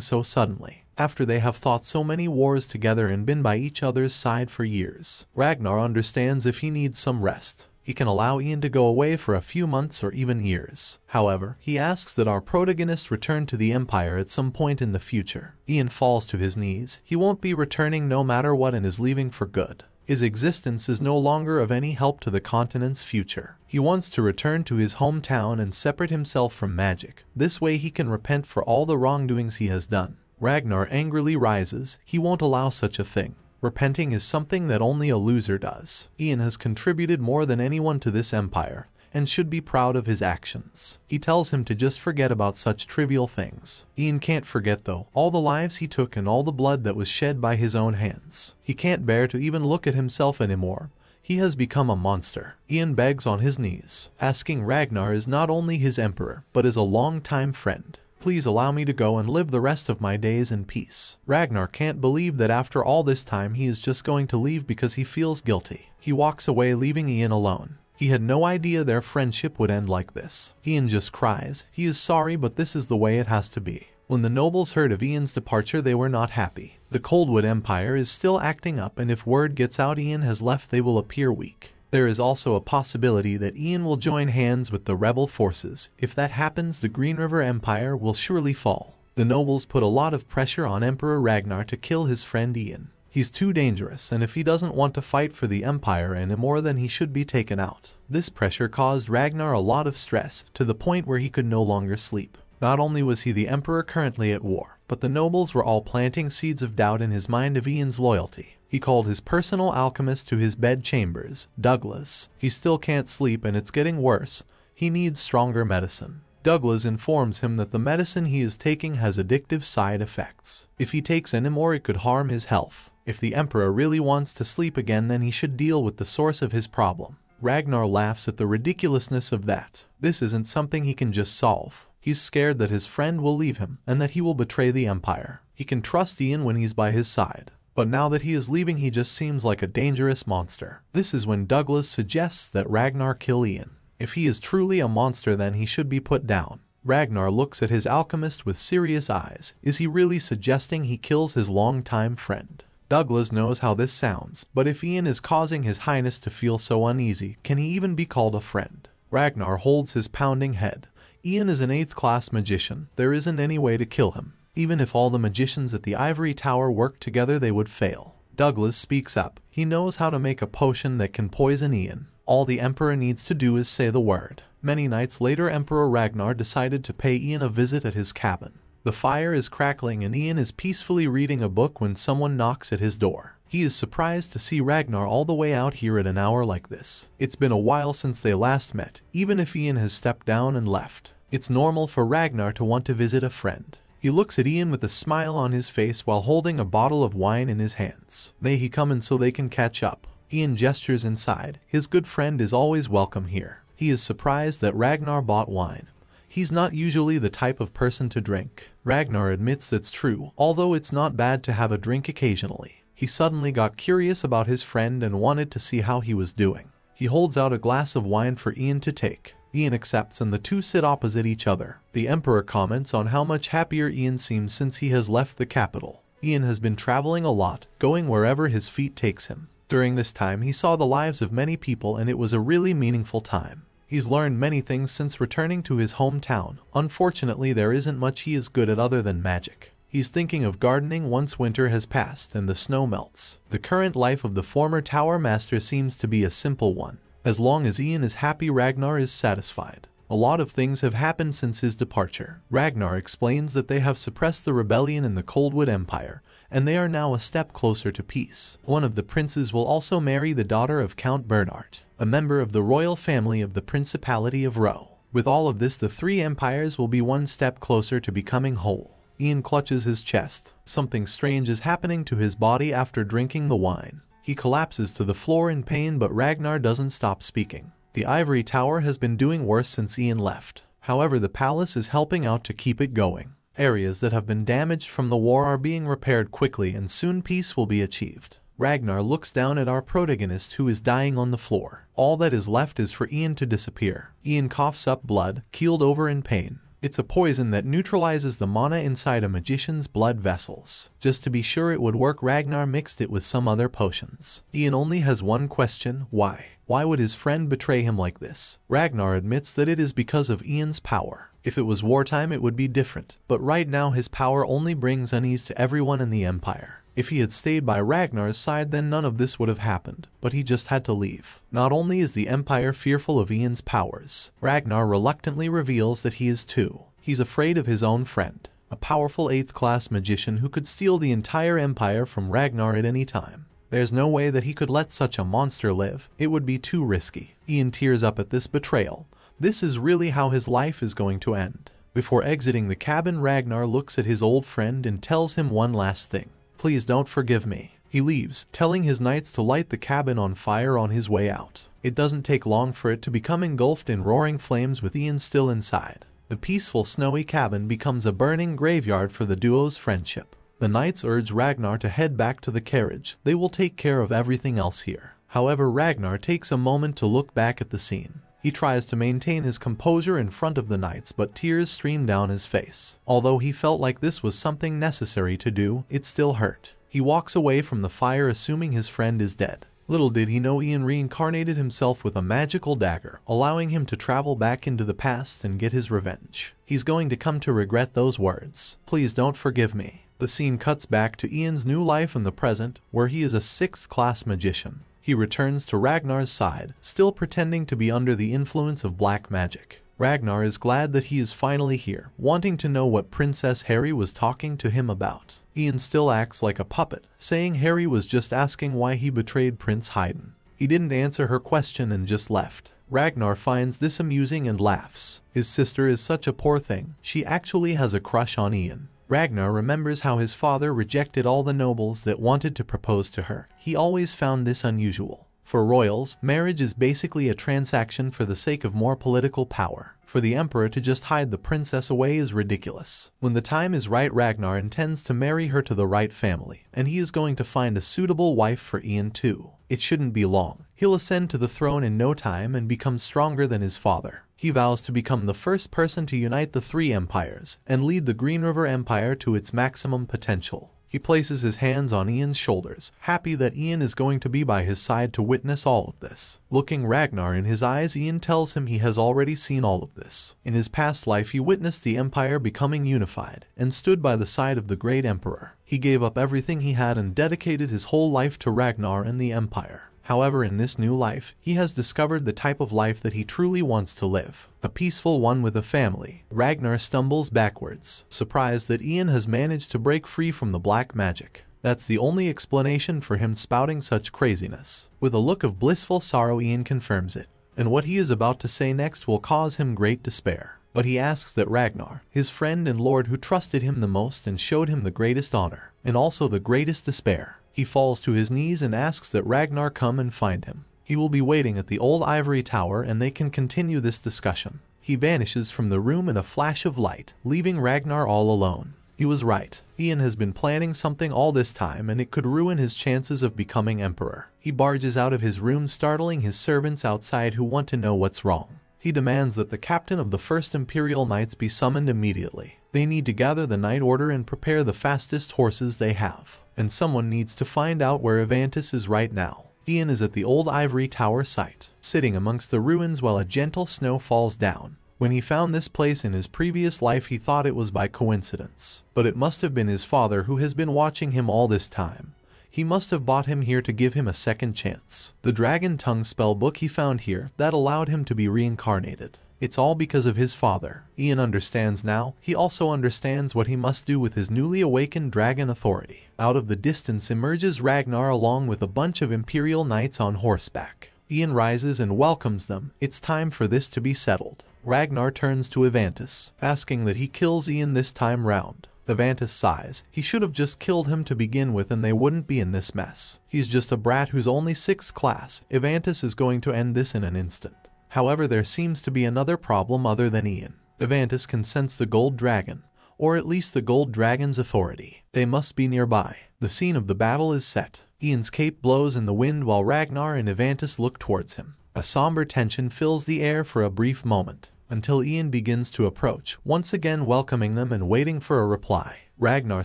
so suddenly? After they have fought so many wars together and been by each other's side for years. Ragnar understands if he needs some rest. He can allow Ian to go away for a few months or even years. However, he asks that our protagonist return to the Empire at some point in the future. Ian falls to his knees. He won't be returning no matter what and is leaving for good. His existence is no longer of any help to the continent's future. He wants to return to his hometown and separate himself from magic. This way he can repent for all the wrongdoings he has done. Ragnar angrily rises. He won't allow such a thing. Repenting is something that only a loser does. Ian has contributed more than anyone to this empire, and should be proud of his actions. He tells him to just forget about such trivial things. Ian can't forget though, all the lives he took and all the blood that was shed by his own hands. He can't bear to even look at himself anymore. He has become a monster. Ian begs on his knees, asking Ragnar is not only his emperor, but is a long-time friend. Please allow me to go and live the rest of my days in peace. Ragnar can't believe that after all this time he is just going to leave because he feels guilty. He walks away leaving Ian alone. He had no idea their friendship would end like this. Ian just cries. He is sorry but this is the way it has to be. When the nobles heard of Ian's departure they were not happy. The Coldwood Empire is still acting up and if word gets out Ian has left they will appear weak. There is also a possibility that Ian will join hands with the rebel forces. If that happens the Green River Empire will surely fall. The nobles put a lot of pressure on Emperor Ragnar to kill his friend Ian. He's too dangerous, and if he doesn't want to fight for the Empire anymore then he should be taken out. This pressure caused Ragnar a lot of stress, to the point where he could no longer sleep. Not only was he the emperor currently at war, but the nobles were all planting seeds of doubt in his mind of Ian's loyalty. He called his personal alchemist to his bed chambers, Douglas. He still can't sleep and it's getting worse. He needs stronger medicine. Douglas informs him that the medicine he is taking has addictive side effects. If he takes any more it could harm his health. If the emperor really wants to sleep again then he should deal with the source of his problem. Ragnar laughs at the ridiculousness of that. This isn't something he can just solve. He's scared that his friend will leave him and that he will betray the Empire. He can trust Ian when he's by his side. But now that he is leaving he just seems like a dangerous monster. This is when Douglas suggests that Ragnar kill Ian. If he is truly a monster then he should be put down. Ragnar looks at his alchemist with serious eyes. Is he really suggesting he kills his longtime friend? Douglas knows how this sounds, but if Ian is causing his highness to feel so uneasy, can he even be called a friend? Ragnar holds his pounding head. Ian is an 8th class magician. There isn't any way to kill him. Even if all the magicians at the Ivory Tower worked together they would fail. Douglas speaks up. He knows how to make a potion that can poison Ian. All the Emperor needs to do is say the word. Many nights later Emperor Ragnar decided to pay Ian a visit at his cabin. The fire is crackling and Ian is peacefully reading a book when someone knocks at his door. He is surprised to see Ragnar all the way out here at an hour like this. It's been a while since they last met, even if Ian has stepped down and left. It's normal for Ragnar to want to visit a friend. He looks at Ian with a smile on his face while holding a bottle of wine in his hands. May he come in so they can catch up. Ian gestures inside. His good friend is always welcome here. He is surprised that Ragnar bought wine. He's not usually the type of person to drink. Ragnar admits that's true, although it's not bad to have a drink occasionally. He suddenly got curious about his friend and wanted to see how he was doing. He holds out a glass of wine for Ian to take. Ian accepts and the two sit opposite each other. The Emperor comments on how much happier Ian seems since he has left the capital. Ian has been traveling a lot, going wherever his feet takes him. During this time he saw the lives of many people and it was a really meaningful time. He's learned many things since returning to his hometown. Unfortunately there isn't much he is good at other than magic. He's thinking of gardening once winter has passed and the snow melts. The current life of the former Tower Master seems to be a simple one. As long as Ian is happy Ragnar is satisfied. A lot of things have happened since his departure. Ragnar explains that they have suppressed the rebellion in the Coldwood Empire, and they are now a step closer to peace. One of the princes will also marry the daughter of Count Bernard, a member of the royal family of the Principality of Roe. With all of this the three empires will be one step closer to becoming whole. Ian clutches his chest. Something strange is happening to his body after drinking the wine. He collapses to the floor in pain but Ragnar doesn't stop speaking. The ivory tower has been doing worse since Ian left. However, the palace is helping out to keep it going. Areas that have been damaged from the war are being repaired quickly and soon peace will be achieved. Ragnar looks down at our protagonist who is dying on the floor. All that is left is for Ian to disappear. Ian coughs up blood, keeled over in pain. It's a poison that neutralizes the mana inside a magician's blood vessels. Just to be sure it would work Ragnar mixed it with some other potions. Ian only has one question, why? Why would his friend betray him like this? Ragnar admits that it is because of Ian's power. If it was wartime it would be different, but right now his power only brings unease to everyone in the Empire. If he had stayed by Ragnar's side then none of this would have happened, but he just had to leave. Not only is the Empire fearful of Ian's powers, Ragnar reluctantly reveals that he is too. He's afraid of his own friend, a powerful 8th class magician who could steal the entire Empire from Ragnar at any time. There's no way that he could let such a monster live, it would be too risky. Ian tears up at this betrayal. This is really how his life is going to end. Before exiting the cabin Ragnar looks at his old friend and tells him one last thing. Please don't forgive me. He leaves, telling his knights to light the cabin on fire on his way out. It doesn't take long for it to become engulfed in roaring flames with Ian still inside. The peaceful snowy cabin becomes a burning graveyard for the duo's friendship. The knights urge Ragnar to head back to the carriage. They will take care of everything else here. However, Ragnar takes a moment to look back at the scene. He tries to maintain his composure in front of the knights but tears stream down his face. Although he felt like this was something necessary to do, it still hurt. He walks away from the fire assuming his friend is dead. Little did he know Ian reincarnated himself with a magical dagger, allowing him to travel back into the past and get his revenge. He's going to come to regret those words. Please don't forgive me. The scene cuts back to Ian's new life in the present, where he is a 6th class magician. He returns to Ragnar's side, still pretending to be under the influence of black magic. Ragnar is glad that he is finally here, wanting to know what Princess Harry was talking to him about. Ian still acts like a puppet, saying Harry was just asking why he betrayed Prince Haydn. He didn't answer her question and just left. Ragnar finds this amusing and laughs. His sister is such a poor thing, she actually has a crush on Ian. Ragnar remembers how his father rejected all the nobles that wanted to propose to her. He always found this unusual. For royals, marriage is basically a transaction for the sake of more political power. For the emperor to just hide the princess away is ridiculous. When the time is right Ragnar intends to marry her to the right family, and he is going to find a suitable wife for Ian too. It shouldn't be long. He'll ascend to the throne in no time and become stronger than his father. He vows to become the first person to unite the three empires and lead the Green River Empire to its maximum potential. He places his hands on Ian's shoulders, happy that Ian is going to be by his side to witness all of this. Looking Ragnar in his eyes, Ian tells him he has already seen all of this. In his past life, he witnessed the Empire becoming unified and stood by the side of the great Emperor. He gave up everything he had and dedicated his whole life to Ragnar and the Empire. However, in this new life, he has discovered the type of life that he truly wants to live. A peaceful one with a family. Ragnar stumbles backwards, surprised that Ian has managed to break free from the black magic. That's the only explanation for him spouting such craziness. With a look of blissful sorrow Ian confirms it, and what he is about to say next will cause him great despair. But he asks that Ragnar, his friend and lord who trusted him the most and showed him the greatest honor, and also the greatest despair, he falls to his knees and asks that Ragnar come and find him. He will be waiting at the old ivory tower and they can continue this discussion. He vanishes from the room in a flash of light, leaving Ragnar all alone. He was right. Ian has been planning something all this time and it could ruin his chances of becoming emperor. He barges out of his room startling his servants outside who want to know what's wrong. He demands that the captain of the first Imperial Knights be summoned immediately. They need to gather the Knight Order and prepare the fastest horses they have and someone needs to find out where Avantis is right now. Ian is at the old ivory tower site, sitting amongst the ruins while a gentle snow falls down. When he found this place in his previous life he thought it was by coincidence, but it must have been his father who has been watching him all this time. He must have bought him here to give him a second chance. The dragon tongue spell book he found here that allowed him to be reincarnated. It's all because of his father. Ian understands now. He also understands what he must do with his newly awakened dragon authority. Out of the distance emerges Ragnar along with a bunch of Imperial Knights on horseback. Ian rises and welcomes them. It's time for this to be settled. Ragnar turns to Avantis, asking that he kills Ian this time round. Avantis sighs. He should have just killed him to begin with and they wouldn't be in this mess. He's just a brat who's only 6th class. Avantis is going to end this in an instant. However, there seems to be another problem other than Ian. Avantis can sense the gold dragon, or at least the gold dragon's authority. They must be nearby. The scene of the battle is set. Ian's cape blows in the wind while Ragnar and Avantis look towards him. A somber tension fills the air for a brief moment, until Ian begins to approach, once again welcoming them and waiting for a reply. Ragnar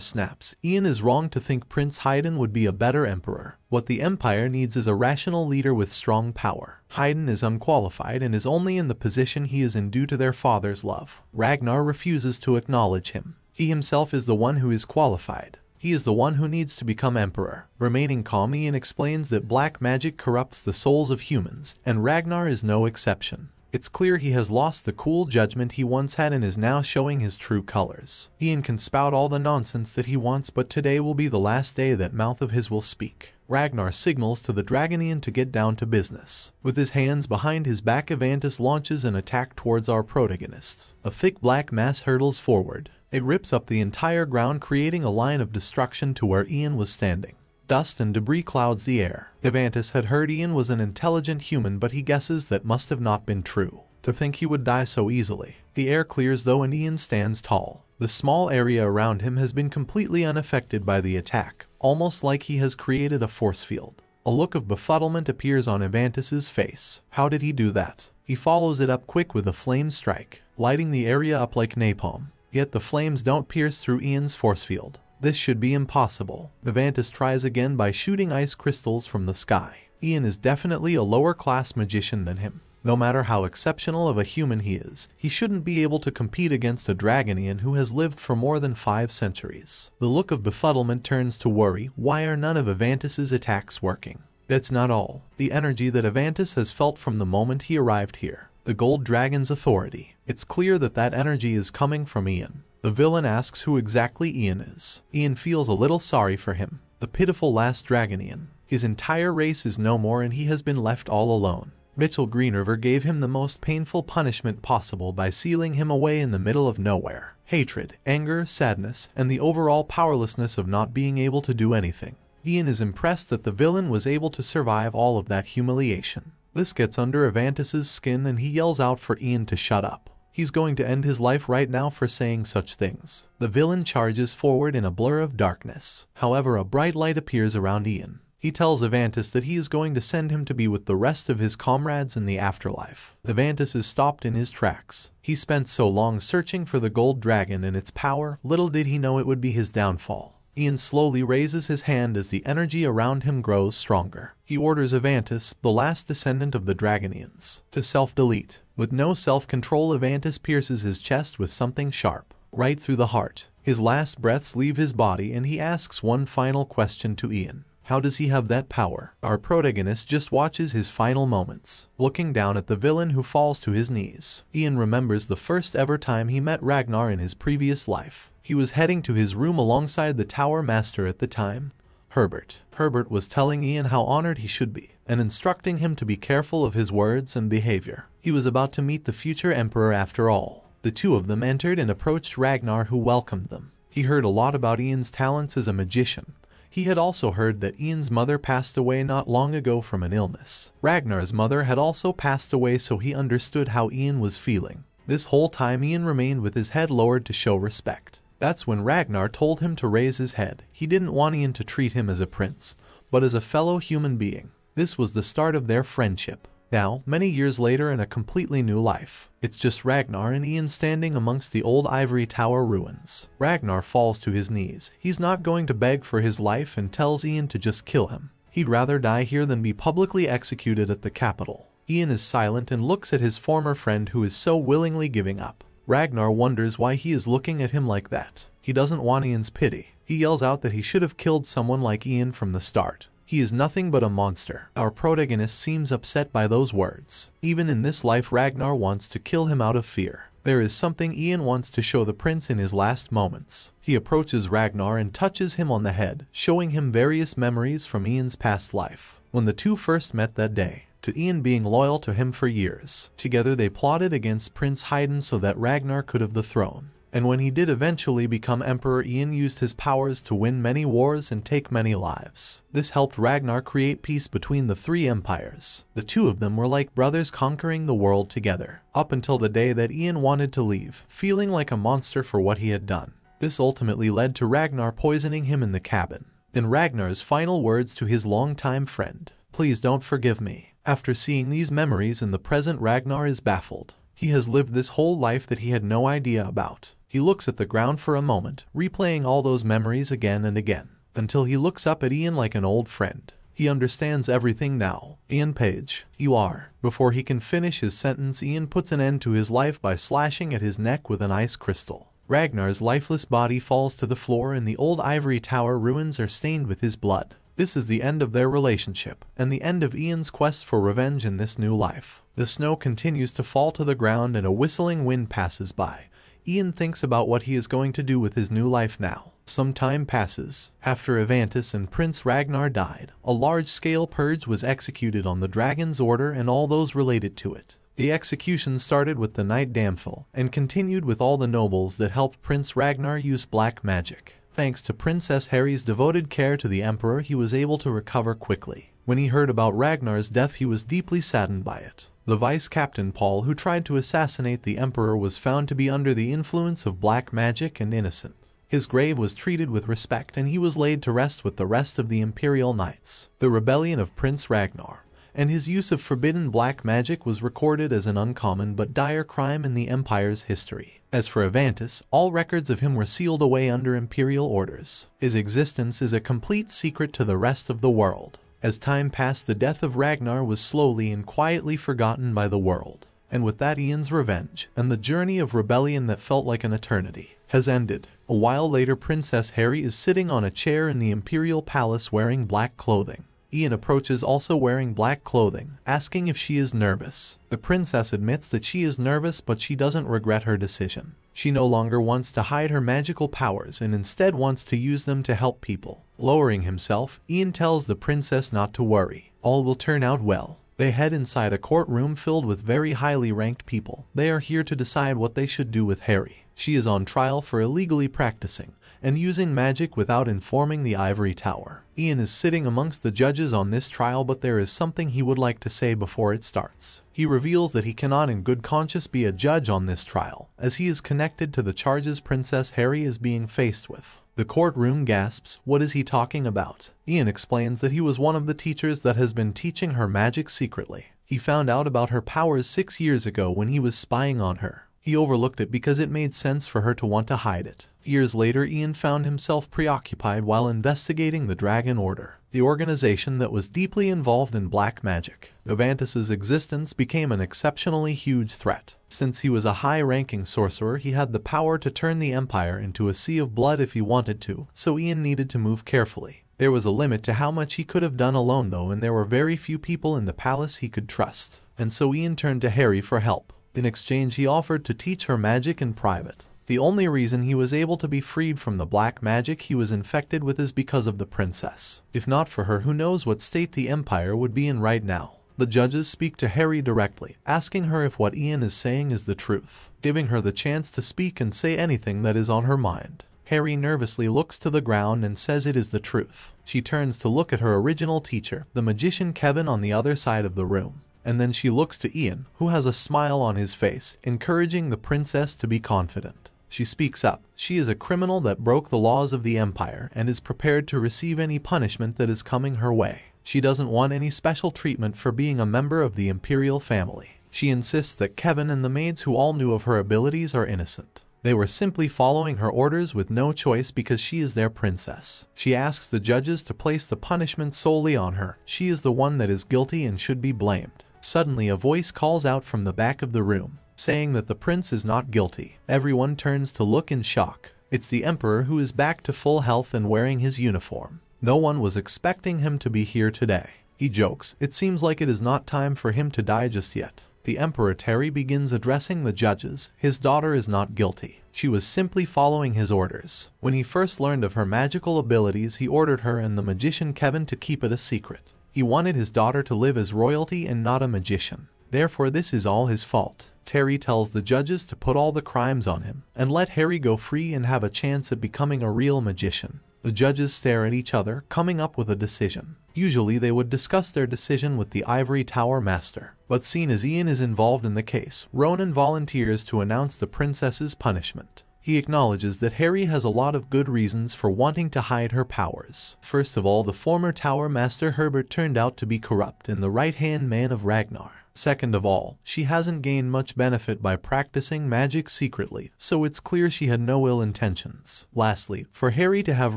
snaps. Ian is wrong to think Prince Haydn would be a better emperor. What the empire needs is a rational leader with strong power. Haydn is unqualified and is only in the position he is in due to their father's love. Ragnar refuses to acknowledge him. He himself is the one who is qualified. He is the one who needs to become emperor. Remaining calm, Ian explains that black magic corrupts the souls of humans, and Ragnar is no exception. It's clear he has lost the cool judgment he once had and is now showing his true colors. Ian can spout all the nonsense that he wants but today will be the last day that mouth of his will speak. Ragnar signals to the Dragonian to get down to business. With his hands behind his back Avantis launches an attack towards our protagonist. A thick black mass hurtles forward. It rips up the entire ground creating a line of destruction to where Ian was standing. Dust and debris clouds the air. Avantis had heard Ian was an intelligent human but he guesses that must have not been true. To think he would die so easily. The air clears though and Ian stands tall. The small area around him has been completely unaffected by the attack, almost like he has created a force field. A look of befuddlement appears on Avantis's face. How did he do that? He follows it up quick with a flame strike, lighting the area up like napalm. Yet the flames don't pierce through Ian's force field. This should be impossible. Avantis tries again by shooting ice crystals from the sky. Ian is definitely a lower class magician than him. No matter how exceptional of a human he is, he shouldn't be able to compete against a Dragonian who has lived for more than five centuries. The look of befuddlement turns to worry, why are none of Avantis's attacks working? That's not all. The energy that Avantis has felt from the moment he arrived here. The Gold Dragon's authority. It's clear that that energy is coming from Ian. The villain asks who exactly Ian is. Ian feels a little sorry for him. The pitiful last Dragonian. His entire race is no more and he has been left all alone. Mitchell Greenriver gave him the most painful punishment possible by sealing him away in the middle of nowhere. Hatred, anger, sadness, and the overall powerlessness of not being able to do anything. Ian is impressed that the villain was able to survive all of that humiliation. This gets under Avantis's skin and he yells out for Ian to shut up. He's going to end his life right now for saying such things. The villain charges forward in a blur of darkness. However, a bright light appears around Ian. He tells Avantis that he is going to send him to be with the rest of his comrades in the afterlife. Avantis is stopped in his tracks. He spent so long searching for the gold dragon and its power, little did he know it would be his downfall. Ian slowly raises his hand as the energy around him grows stronger. He orders Avantis, the last descendant of the Dragonians, to self-delete. With no self-control Avantis pierces his chest with something sharp, right through the heart. His last breaths leave his body and he asks one final question to Ian. How does he have that power? Our protagonist just watches his final moments, looking down at the villain who falls to his knees. Ian remembers the first ever time he met Ragnar in his previous life. He was heading to his room alongside the Tower Master at the time, Herbert. Herbert was telling Ian how honored he should be, and instructing him to be careful of his words and behavior. He was about to meet the future emperor after all. The two of them entered and approached Ragnar who welcomed them. He heard a lot about Ian's talents as a magician, he had also heard that Ian's mother passed away not long ago from an illness. Ragnar's mother had also passed away so he understood how Ian was feeling. This whole time Ian remained with his head lowered to show respect. That's when Ragnar told him to raise his head. He didn't want Ian to treat him as a prince, but as a fellow human being. This was the start of their friendship. Now, many years later in a completely new life, it's just Ragnar and Ian standing amongst the old ivory tower ruins. Ragnar falls to his knees. He's not going to beg for his life and tells Ian to just kill him. He'd rather die here than be publicly executed at the capital. Ian is silent and looks at his former friend who is so willingly giving up. Ragnar wonders why he is looking at him like that. He doesn't want Ian's pity. He yells out that he should have killed someone like Ian from the start. He is nothing but a monster. Our protagonist seems upset by those words. Even in this life Ragnar wants to kill him out of fear. There is something Ian wants to show the prince in his last moments. He approaches Ragnar and touches him on the head, showing him various memories from Ian's past life. When the two first met that day, to Ian being loyal to him for years. Together they plotted against Prince Haydn so that Ragnar could have the throne and when he did eventually become emperor Ian used his powers to win many wars and take many lives. This helped Ragnar create peace between the three empires. The two of them were like brothers conquering the world together, up until the day that Ian wanted to leave, feeling like a monster for what he had done. This ultimately led to Ragnar poisoning him in the cabin. In Ragnar's final words to his longtime friend, Please don't forgive me. After seeing these memories in the present Ragnar is baffled. He has lived this whole life that he had no idea about. He looks at the ground for a moment, replaying all those memories again and again, until he looks up at Ian like an old friend. He understands everything now. Ian Page, you are. Before he can finish his sentence, Ian puts an end to his life by slashing at his neck with an ice crystal. Ragnar's lifeless body falls to the floor and the old ivory tower ruins are stained with his blood. This is the end of their relationship, and the end of Ian's quest for revenge in this new life. The snow continues to fall to the ground and a whistling wind passes by, Ian thinks about what he is going to do with his new life now. Some time passes. After Avantis and Prince Ragnar died, a large-scale purge was executed on the Dragon's Order and all those related to it. The execution started with the Knight Damphel and continued with all the nobles that helped Prince Ragnar use black magic. Thanks to Princess Harry's devoted care to the Emperor he was able to recover quickly. When he heard about Ragnar's death he was deeply saddened by it. The vice captain Paul who tried to assassinate the Emperor was found to be under the influence of black magic and innocent. His grave was treated with respect and he was laid to rest with the rest of the Imperial Knights. The rebellion of Prince Ragnar and his use of forbidden black magic was recorded as an uncommon but dire crime in the Empire's history. As for Avantis, all records of him were sealed away under imperial orders. His existence is a complete secret to the rest of the world. As time passed the death of Ragnar was slowly and quietly forgotten by the world. And with that Ian's revenge, and the journey of rebellion that felt like an eternity, has ended. A while later Princess Harry is sitting on a chair in the imperial palace wearing black clothing. Ian approaches also wearing black clothing, asking if she is nervous. The princess admits that she is nervous but she doesn't regret her decision. She no longer wants to hide her magical powers and instead wants to use them to help people. Lowering himself, Ian tells the princess not to worry. All will turn out well. They head inside a courtroom filled with very highly ranked people. They are here to decide what they should do with Harry. She is on trial for illegally practicing, and using magic without informing the ivory tower. Ian is sitting amongst the judges on this trial but there is something he would like to say before it starts. He reveals that he cannot in good conscience be a judge on this trial, as he is connected to the charges Princess Harry is being faced with. The courtroom gasps, what is he talking about? Ian explains that he was one of the teachers that has been teaching her magic secretly. He found out about her powers six years ago when he was spying on her. He overlooked it because it made sense for her to want to hide it. Years later Ian found himself preoccupied while investigating the Dragon Order, the organization that was deeply involved in black magic. Avantis's existence became an exceptionally huge threat. Since he was a high-ranking sorcerer he had the power to turn the Empire into a sea of blood if he wanted to, so Ian needed to move carefully. There was a limit to how much he could have done alone though and there were very few people in the palace he could trust. And so Ian turned to Harry for help. In exchange he offered to teach her magic in private. The only reason he was able to be freed from the black magic he was infected with is because of the princess. If not for her who knows what state the empire would be in right now. The judges speak to Harry directly, asking her if what Ian is saying is the truth, giving her the chance to speak and say anything that is on her mind. Harry nervously looks to the ground and says it is the truth. She turns to look at her original teacher, the magician Kevin on the other side of the room and then she looks to Ian, who has a smile on his face, encouraging the princess to be confident. She speaks up. She is a criminal that broke the laws of the Empire and is prepared to receive any punishment that is coming her way. She doesn't want any special treatment for being a member of the Imperial family. She insists that Kevin and the maids who all knew of her abilities are innocent. They were simply following her orders with no choice because she is their princess. She asks the judges to place the punishment solely on her. She is the one that is guilty and should be blamed. Suddenly a voice calls out from the back of the room, saying that the prince is not guilty. Everyone turns to look in shock. It's the emperor who is back to full health and wearing his uniform. No one was expecting him to be here today. He jokes, it seems like it is not time for him to die just yet. The Emperor Terry begins addressing the judges. His daughter is not guilty. She was simply following his orders. When he first learned of her magical abilities, he ordered her and the magician Kevin to keep it a secret. He wanted his daughter to live as royalty and not a magician. Therefore this is all his fault. Terry tells the judges to put all the crimes on him and let Harry go free and have a chance at becoming a real magician. The judges stare at each other, coming up with a decision. Usually they would discuss their decision with the Ivory Tower Master. But seeing as Ian is involved in the case, Ronan volunteers to announce the princess's punishment. He acknowledges that Harry has a lot of good reasons for wanting to hide her powers. First of all, the former Tower Master Herbert turned out to be corrupt and the right-hand man of Ragnar. Second of all, she hasn't gained much benefit by practicing magic secretly, so it's clear she had no ill intentions. Lastly, for Harry to have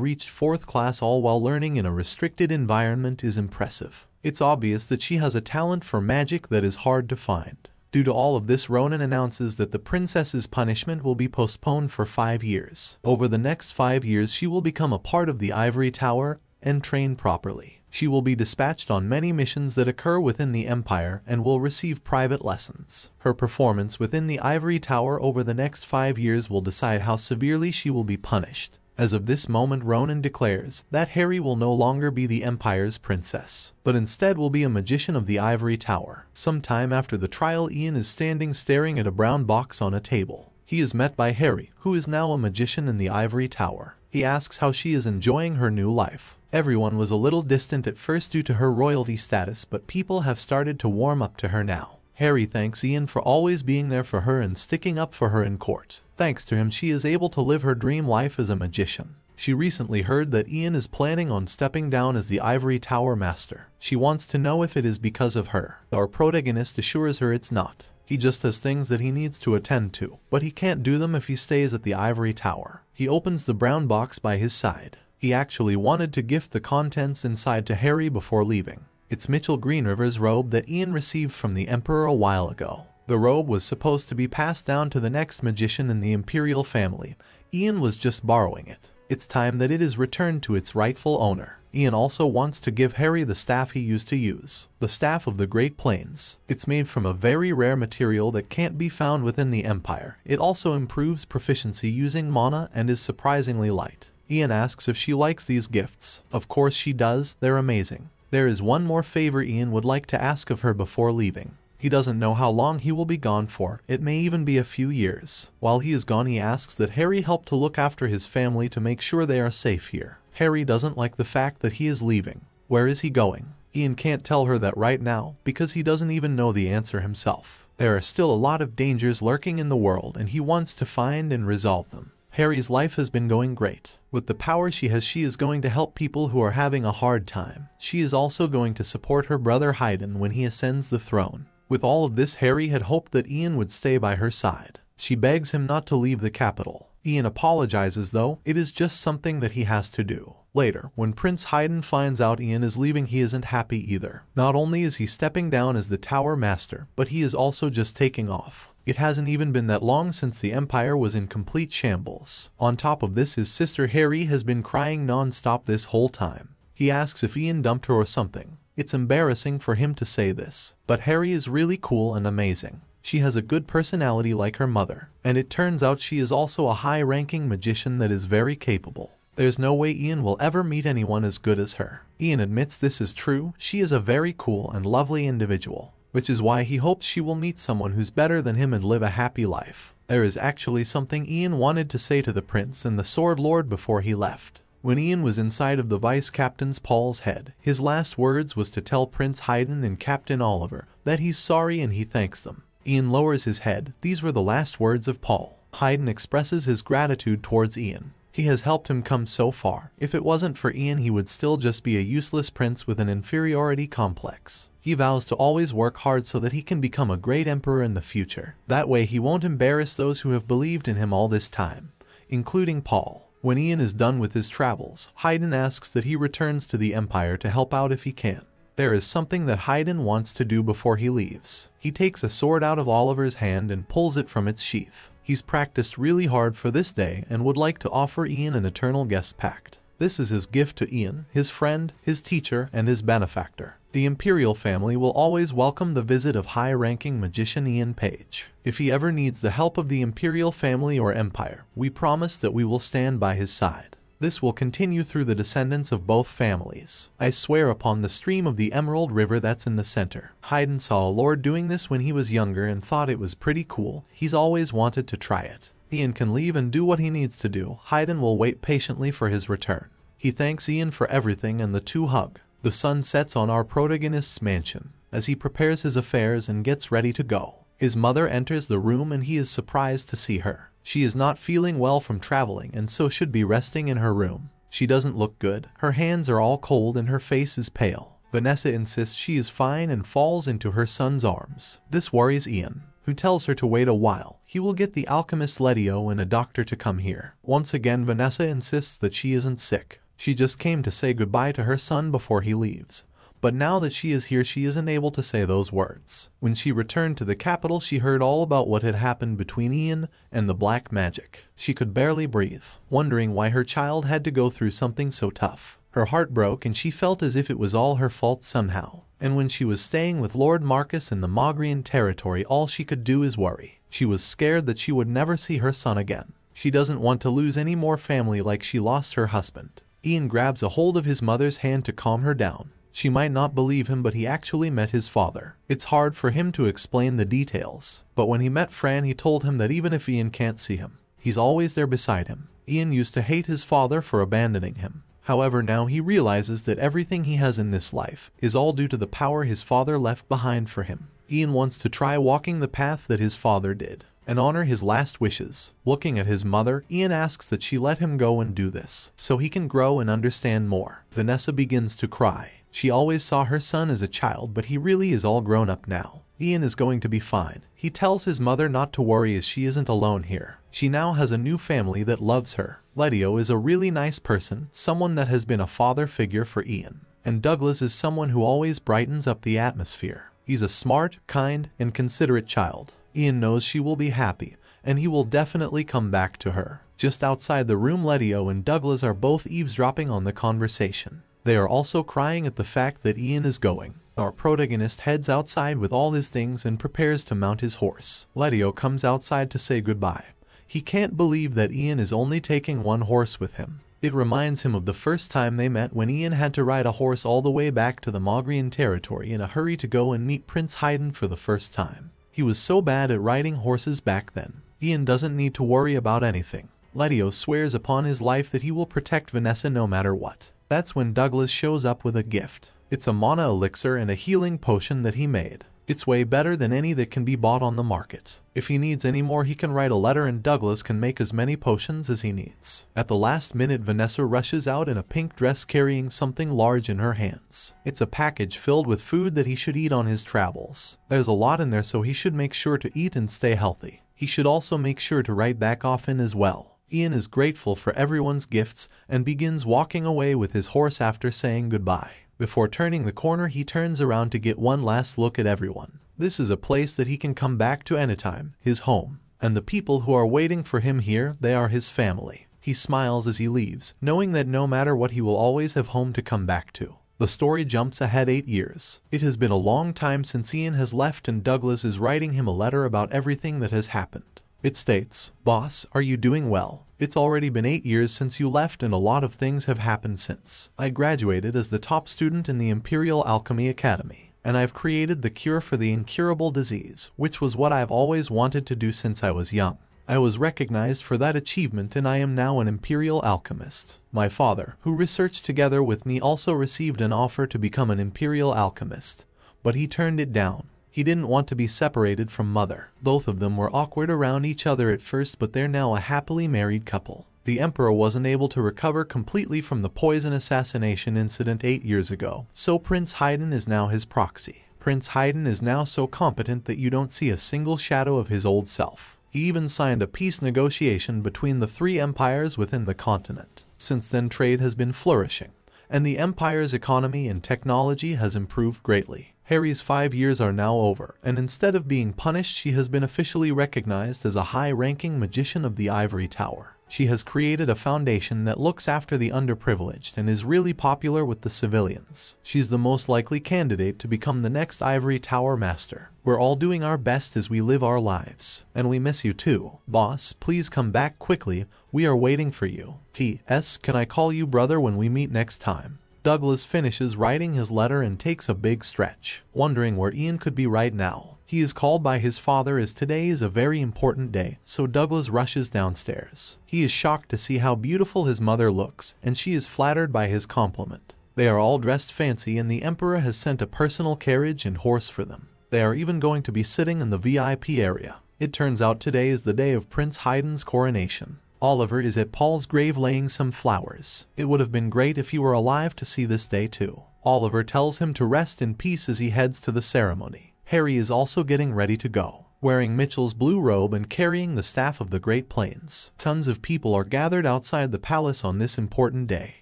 reached 4th class all while learning in a restricted environment is impressive. It's obvious that she has a talent for magic that is hard to find. Due to all of this, Ronan announces that the princess's punishment will be postponed for five years. Over the next five years, she will become a part of the Ivory Tower and train properly. She will be dispatched on many missions that occur within the Empire and will receive private lessons. Her performance within the Ivory Tower over the next five years will decide how severely she will be punished. As of this moment Ronan declares that Harry will no longer be the Empire's princess, but instead will be a magician of the Ivory Tower. Some time after the trial Ian is standing staring at a brown box on a table. He is met by Harry, who is now a magician in the Ivory Tower. He asks how she is enjoying her new life. Everyone was a little distant at first due to her royalty status but people have started to warm up to her now. Harry thanks Ian for always being there for her and sticking up for her in court. Thanks to him she is able to live her dream life as a magician. She recently heard that Ian is planning on stepping down as the Ivory Tower Master. She wants to know if it is because of her. Our protagonist assures her it's not. He just has things that he needs to attend to, but he can't do them if he stays at the Ivory Tower. He opens the brown box by his side. He actually wanted to gift the contents inside to Harry before leaving. It's Mitchell Greenriver's robe that Ian received from the Emperor a while ago. The robe was supposed to be passed down to the next magician in the Imperial family. Ian was just borrowing it. It's time that it is returned to its rightful owner. Ian also wants to give Harry the staff he used to use, the Staff of the Great Plains. It's made from a very rare material that can't be found within the Empire. It also improves proficiency using mana and is surprisingly light. Ian asks if she likes these gifts. Of course she does, they're amazing. There is one more favor Ian would like to ask of her before leaving. He doesn't know how long he will be gone for, it may even be a few years. While he is gone he asks that Harry help to look after his family to make sure they are safe here. Harry doesn't like the fact that he is leaving. Where is he going? Ian can't tell her that right now, because he doesn't even know the answer himself. There are still a lot of dangers lurking in the world and he wants to find and resolve them. Harry's life has been going great. With the power she has she is going to help people who are having a hard time. She is also going to support her brother Haydn when he ascends the throne. With all of this Harry had hoped that Ian would stay by her side. She begs him not to leave the capital. Ian apologizes though, it is just something that he has to do. Later, when Prince Haydn finds out Ian is leaving he isn't happy either. Not only is he stepping down as the Tower Master, but he is also just taking off. It hasn't even been that long since the Empire was in complete shambles. On top of this his sister Harry has been crying non-stop this whole time. He asks if Ian dumped her or something. It's embarrassing for him to say this, but Harry is really cool and amazing. She has a good personality like her mother, and it turns out she is also a high-ranking magician that is very capable. There's no way Ian will ever meet anyone as good as her. Ian admits this is true, she is a very cool and lovely individual, which is why he hopes she will meet someone who's better than him and live a happy life. There is actually something Ian wanted to say to the prince and the sword lord before he left. When Ian was inside of the vice captain's Paul's head, his last words was to tell Prince Haydn and Captain Oliver that he's sorry and he thanks them. Ian lowers his head. These were the last words of Paul. Haydn expresses his gratitude towards Ian. He has helped him come so far. If it wasn't for Ian he would still just be a useless prince with an inferiority complex. He vows to always work hard so that he can become a great emperor in the future. That way he won't embarrass those who have believed in him all this time, including Paul. When Ian is done with his travels, Haydn asks that he returns to the Empire to help out if he can. There is something that Haydn wants to do before he leaves. He takes a sword out of Oliver's hand and pulls it from its sheath. He's practiced really hard for this day and would like to offer Ian an eternal guest pact. This is his gift to Ian, his friend, his teacher, and his benefactor. The Imperial family will always welcome the visit of high-ranking magician Ian Page. If he ever needs the help of the Imperial family or Empire, we promise that we will stand by his side. This will continue through the descendants of both families. I swear upon the stream of the Emerald River that's in the center. Haydn saw a lord doing this when he was younger and thought it was pretty cool. He's always wanted to try it. Ian can leave and do what he needs to do. Haydn will wait patiently for his return. He thanks Ian for everything and the two hug. The sun sets on our protagonist's mansion as he prepares his affairs and gets ready to go. His mother enters the room and he is surprised to see her. She is not feeling well from traveling and so should be resting in her room. She doesn't look good. Her hands are all cold and her face is pale. Vanessa insists she is fine and falls into her son's arms. This worries Ian, who tells her to wait a while. He will get the alchemist Letio and a doctor to come here. Once again Vanessa insists that she isn't sick. She just came to say goodbye to her son before he leaves. But now that she is here she isn't able to say those words. When she returned to the capital she heard all about what had happened between Ian and the black magic. She could barely breathe, wondering why her child had to go through something so tough. Her heart broke and she felt as if it was all her fault somehow. And when she was staying with Lord Marcus in the Mogrian territory all she could do is worry. She was scared that she would never see her son again. She doesn't want to lose any more family like she lost her husband. Ian grabs a hold of his mother's hand to calm her down. She might not believe him but he actually met his father. It's hard for him to explain the details, but when he met Fran he told him that even if Ian can't see him, He's always there beside him. Ian used to hate his father for abandoning him. However, now he realizes that everything he has in this life is all due to the power his father left behind for him. Ian wants to try walking the path that his father did and honor his last wishes. Looking at his mother, Ian asks that she let him go and do this, so he can grow and understand more. Vanessa begins to cry. She always saw her son as a child, but he really is all grown up now. Ian is going to be fine. He tells his mother not to worry as she isn't alone here. She now has a new family that loves her. Letio is a really nice person, someone that has been a father figure for Ian. And Douglas is someone who always brightens up the atmosphere. He's a smart, kind, and considerate child. Ian knows she will be happy, and he will definitely come back to her. Just outside the room Letio and Douglas are both eavesdropping on the conversation. They are also crying at the fact that Ian is going. Our protagonist heads outside with all his things and prepares to mount his horse. Letio comes outside to say goodbye. He can't believe that Ian is only taking one horse with him. It reminds him of the first time they met when Ian had to ride a horse all the way back to the Mogrian territory in a hurry to go and meet Prince Haydn for the first time. He was so bad at riding horses back then. Ian doesn't need to worry about anything. Letio swears upon his life that he will protect Vanessa no matter what. That's when Douglas shows up with a gift. It's a mana elixir and a healing potion that he made. It's way better than any that can be bought on the market. If he needs any more he can write a letter and Douglas can make as many potions as he needs. At the last minute Vanessa rushes out in a pink dress carrying something large in her hands. It's a package filled with food that he should eat on his travels. There's a lot in there so he should make sure to eat and stay healthy. He should also make sure to write back often as well. Ian is grateful for everyone's gifts and begins walking away with his horse after saying goodbye. Before turning the corner he turns around to get one last look at everyone. This is a place that he can come back to anytime, his home. And the people who are waiting for him here, they are his family. He smiles as he leaves, knowing that no matter what he will always have home to come back to. The story jumps ahead eight years. It has been a long time since Ian has left and Douglas is writing him a letter about everything that has happened. It states, Boss, are you doing well? It's already been eight years since you left and a lot of things have happened since. I graduated as the top student in the Imperial Alchemy Academy, and I've created the cure for the incurable disease, which was what I've always wanted to do since I was young. I was recognized for that achievement and I am now an Imperial Alchemist. My father, who researched together with me also received an offer to become an Imperial Alchemist, but he turned it down he didn't want to be separated from mother. Both of them were awkward around each other at first but they're now a happily married couple. The Emperor wasn't able to recover completely from the poison assassination incident eight years ago, so Prince Haydn is now his proxy. Prince Haydn is now so competent that you don't see a single shadow of his old self. He even signed a peace negotiation between the three empires within the continent. Since then trade has been flourishing, and the empire's economy and technology has improved greatly. Harry's five years are now over, and instead of being punished she has been officially recognized as a high-ranking magician of the Ivory Tower. She has created a foundation that looks after the underprivileged and is really popular with the civilians. She's the most likely candidate to become the next Ivory Tower Master. We're all doing our best as we live our lives. And we miss you too. Boss, please come back quickly. We are waiting for you. T.S. Can I call you brother when we meet next time? Douglas finishes writing his letter and takes a big stretch, wondering where Ian could be right now. He is called by his father as today is a very important day, so Douglas rushes downstairs. He is shocked to see how beautiful his mother looks, and she is flattered by his compliment. They are all dressed fancy and the Emperor has sent a personal carriage and horse for them. They are even going to be sitting in the VIP area. It turns out today is the day of Prince Haydn's coronation. Oliver is at Paul's grave laying some flowers. It would have been great if you were alive to see this day too. Oliver tells him to rest in peace as he heads to the ceremony. Harry is also getting ready to go, wearing Mitchell's blue robe and carrying the staff of the Great Plains. Tons of people are gathered outside the palace on this important day,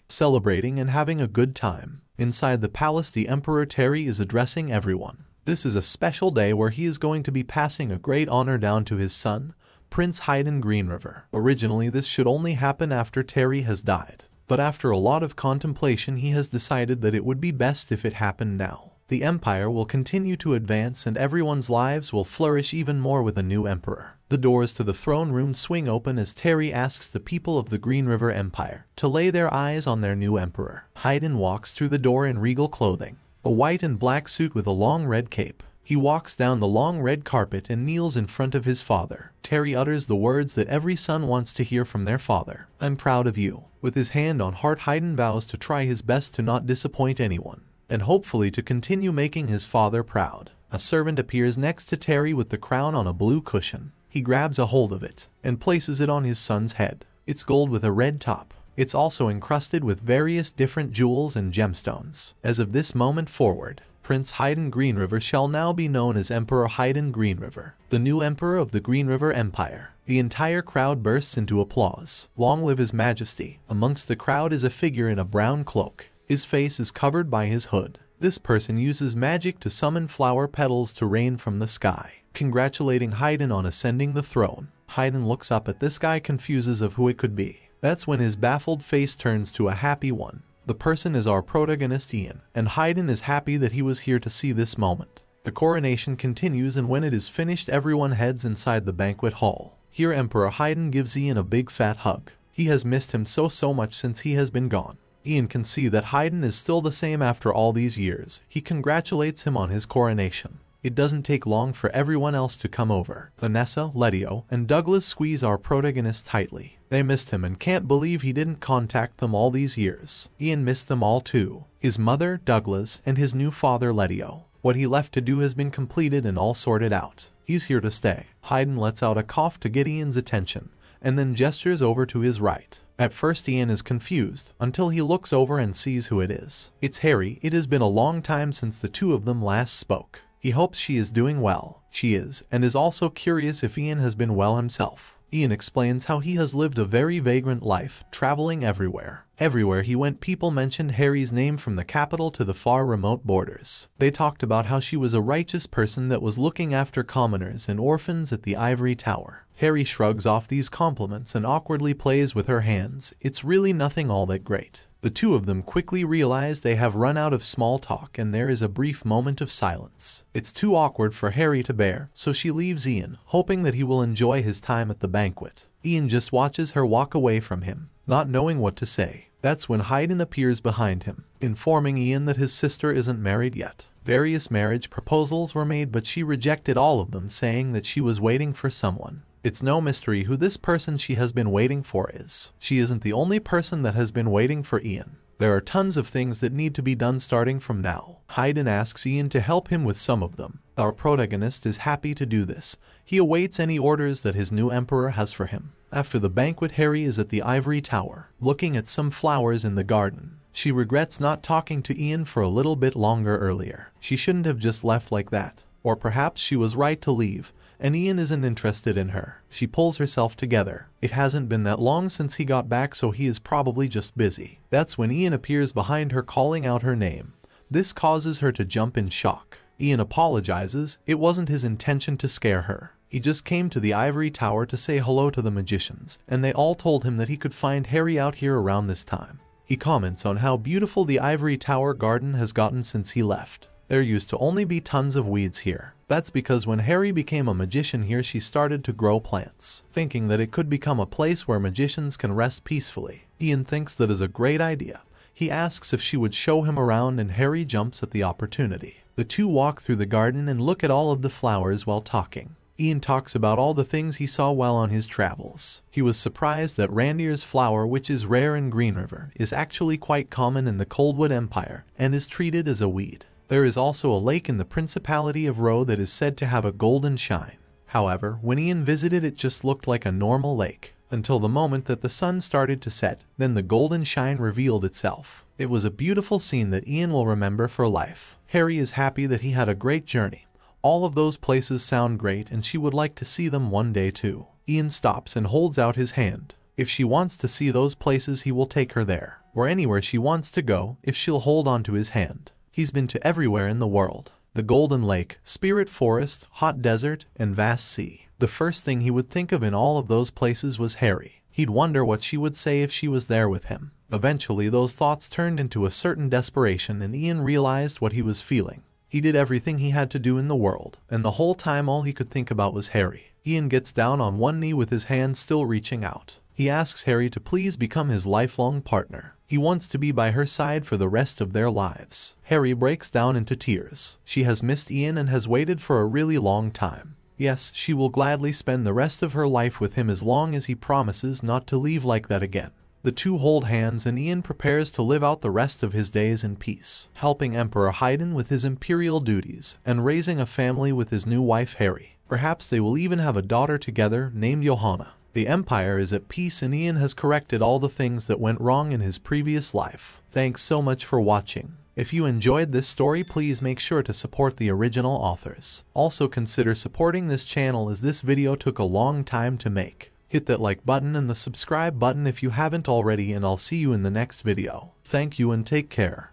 celebrating and having a good time. Inside the palace the Emperor Terry is addressing everyone. This is a special day where he is going to be passing a great honor down to his son, Prince Haydn Greenriver. Originally this should only happen after Terry has died, but after a lot of contemplation he has decided that it would be best if it happened now. The empire will continue to advance and everyone's lives will flourish even more with a new emperor. The doors to the throne room swing open as Terry asks the people of the Green River Empire to lay their eyes on their new emperor. Haydn walks through the door in regal clothing, a white and black suit with a long red cape. He walks down the long red carpet and kneels in front of his father. Terry utters the words that every son wants to hear from their father. I'm proud of you. With his hand on heart Haydn vows to try his best to not disappoint anyone, and hopefully to continue making his father proud. A servant appears next to Terry with the crown on a blue cushion. He grabs a hold of it and places it on his son's head. It's gold with a red top. It's also encrusted with various different jewels and gemstones. As of this moment forward, Prince Haydn Greenriver shall now be known as Emperor Haydn Greenriver, the new emperor of the Green River Empire. The entire crowd bursts into applause. Long live his majesty. Amongst the crowd is a figure in a brown cloak. His face is covered by his hood. This person uses magic to summon flower petals to rain from the sky, congratulating Haydn on ascending the throne. Haydn looks up at this guy confuses of who it could be. That's when his baffled face turns to a happy one. The person is our protagonist Ian, and Haydn is happy that he was here to see this moment. The coronation continues and when it is finished everyone heads inside the banquet hall. Here Emperor Haydn gives Ian a big fat hug. He has missed him so so much since he has been gone. Ian can see that Haydn is still the same after all these years. He congratulates him on his coronation. It doesn't take long for everyone else to come over. Vanessa, Letio, and Douglas squeeze our protagonist tightly. They missed him and can't believe he didn't contact them all these years. Ian missed them all too. His mother, Douglas, and his new father, Letio. What he left to do has been completed and all sorted out. He's here to stay. Haydn lets out a cough to get Ian's attention, and then gestures over to his right. At first Ian is confused, until he looks over and sees who it is. It's Harry. It has been a long time since the two of them last spoke. He hopes she is doing well. She is, and is also curious if Ian has been well himself. Ian explains how he has lived a very vagrant life, traveling everywhere. Everywhere he went people mentioned Harry's name from the capital to the far remote borders. They talked about how she was a righteous person that was looking after commoners and orphans at the ivory tower. Harry shrugs off these compliments and awkwardly plays with her hands. It's really nothing all that great. The two of them quickly realize they have run out of small talk and there is a brief moment of silence. It's too awkward for Harry to bear, so she leaves Ian, hoping that he will enjoy his time at the banquet. Ian just watches her walk away from him, not knowing what to say. That's when Haydn appears behind him, informing Ian that his sister isn't married yet. Various marriage proposals were made but she rejected all of them saying that she was waiting for someone. It's no mystery who this person she has been waiting for is. She isn't the only person that has been waiting for Ian. There are tons of things that need to be done starting from now. Haydn asks Ian to help him with some of them. Our protagonist is happy to do this. He awaits any orders that his new emperor has for him. After the banquet Harry is at the ivory tower, looking at some flowers in the garden. She regrets not talking to Ian for a little bit longer earlier. She shouldn't have just left like that. Or perhaps she was right to leave, and Ian isn't interested in her. She pulls herself together. It hasn't been that long since he got back so he is probably just busy. That's when Ian appears behind her calling out her name. This causes her to jump in shock. Ian apologizes, it wasn't his intention to scare her. He just came to the ivory tower to say hello to the magicians, and they all told him that he could find Harry out here around this time. He comments on how beautiful the ivory tower garden has gotten since he left. There used to only be tons of weeds here. That's because when Harry became a magician here she started to grow plants, thinking that it could become a place where magicians can rest peacefully. Ian thinks that is a great idea. He asks if she would show him around and Harry jumps at the opportunity. The two walk through the garden and look at all of the flowers while talking. Ian talks about all the things he saw while on his travels. He was surprised that Randier's flower, which is rare in Green River, is actually quite common in the Coldwood Empire and is treated as a weed. There is also a lake in the Principality of Roe that is said to have a golden shine. However, when Ian visited it just looked like a normal lake, until the moment that the sun started to set, then the golden shine revealed itself. It was a beautiful scene that Ian will remember for life. Harry is happy that he had a great journey. All of those places sound great and she would like to see them one day too. Ian stops and holds out his hand. If she wants to see those places he will take her there, or anywhere she wants to go if she'll hold on to his hand. He's been to everywhere in the world. The Golden Lake, Spirit Forest, Hot Desert, and Vast Sea. The first thing he would think of in all of those places was Harry. He'd wonder what she would say if she was there with him. Eventually those thoughts turned into a certain desperation and Ian realized what he was feeling. He did everything he had to do in the world, and the whole time all he could think about was Harry. Ian gets down on one knee with his hand still reaching out. He asks Harry to please become his lifelong partner. He wants to be by her side for the rest of their lives. Harry breaks down into tears. She has missed Ian and has waited for a really long time. Yes, she will gladly spend the rest of her life with him as long as he promises not to leave like that again. The two hold hands and Ian prepares to live out the rest of his days in peace, helping Emperor Haydn with his imperial duties and raising a family with his new wife Harry. Perhaps they will even have a daughter together named Johanna. The Empire is at peace and Ian has corrected all the things that went wrong in his previous life. Thanks so much for watching. If you enjoyed this story, please make sure to support the original authors. Also consider supporting this channel as this video took a long time to make. Hit that like button and the subscribe button if you haven't already and I'll see you in the next video. Thank you and take care.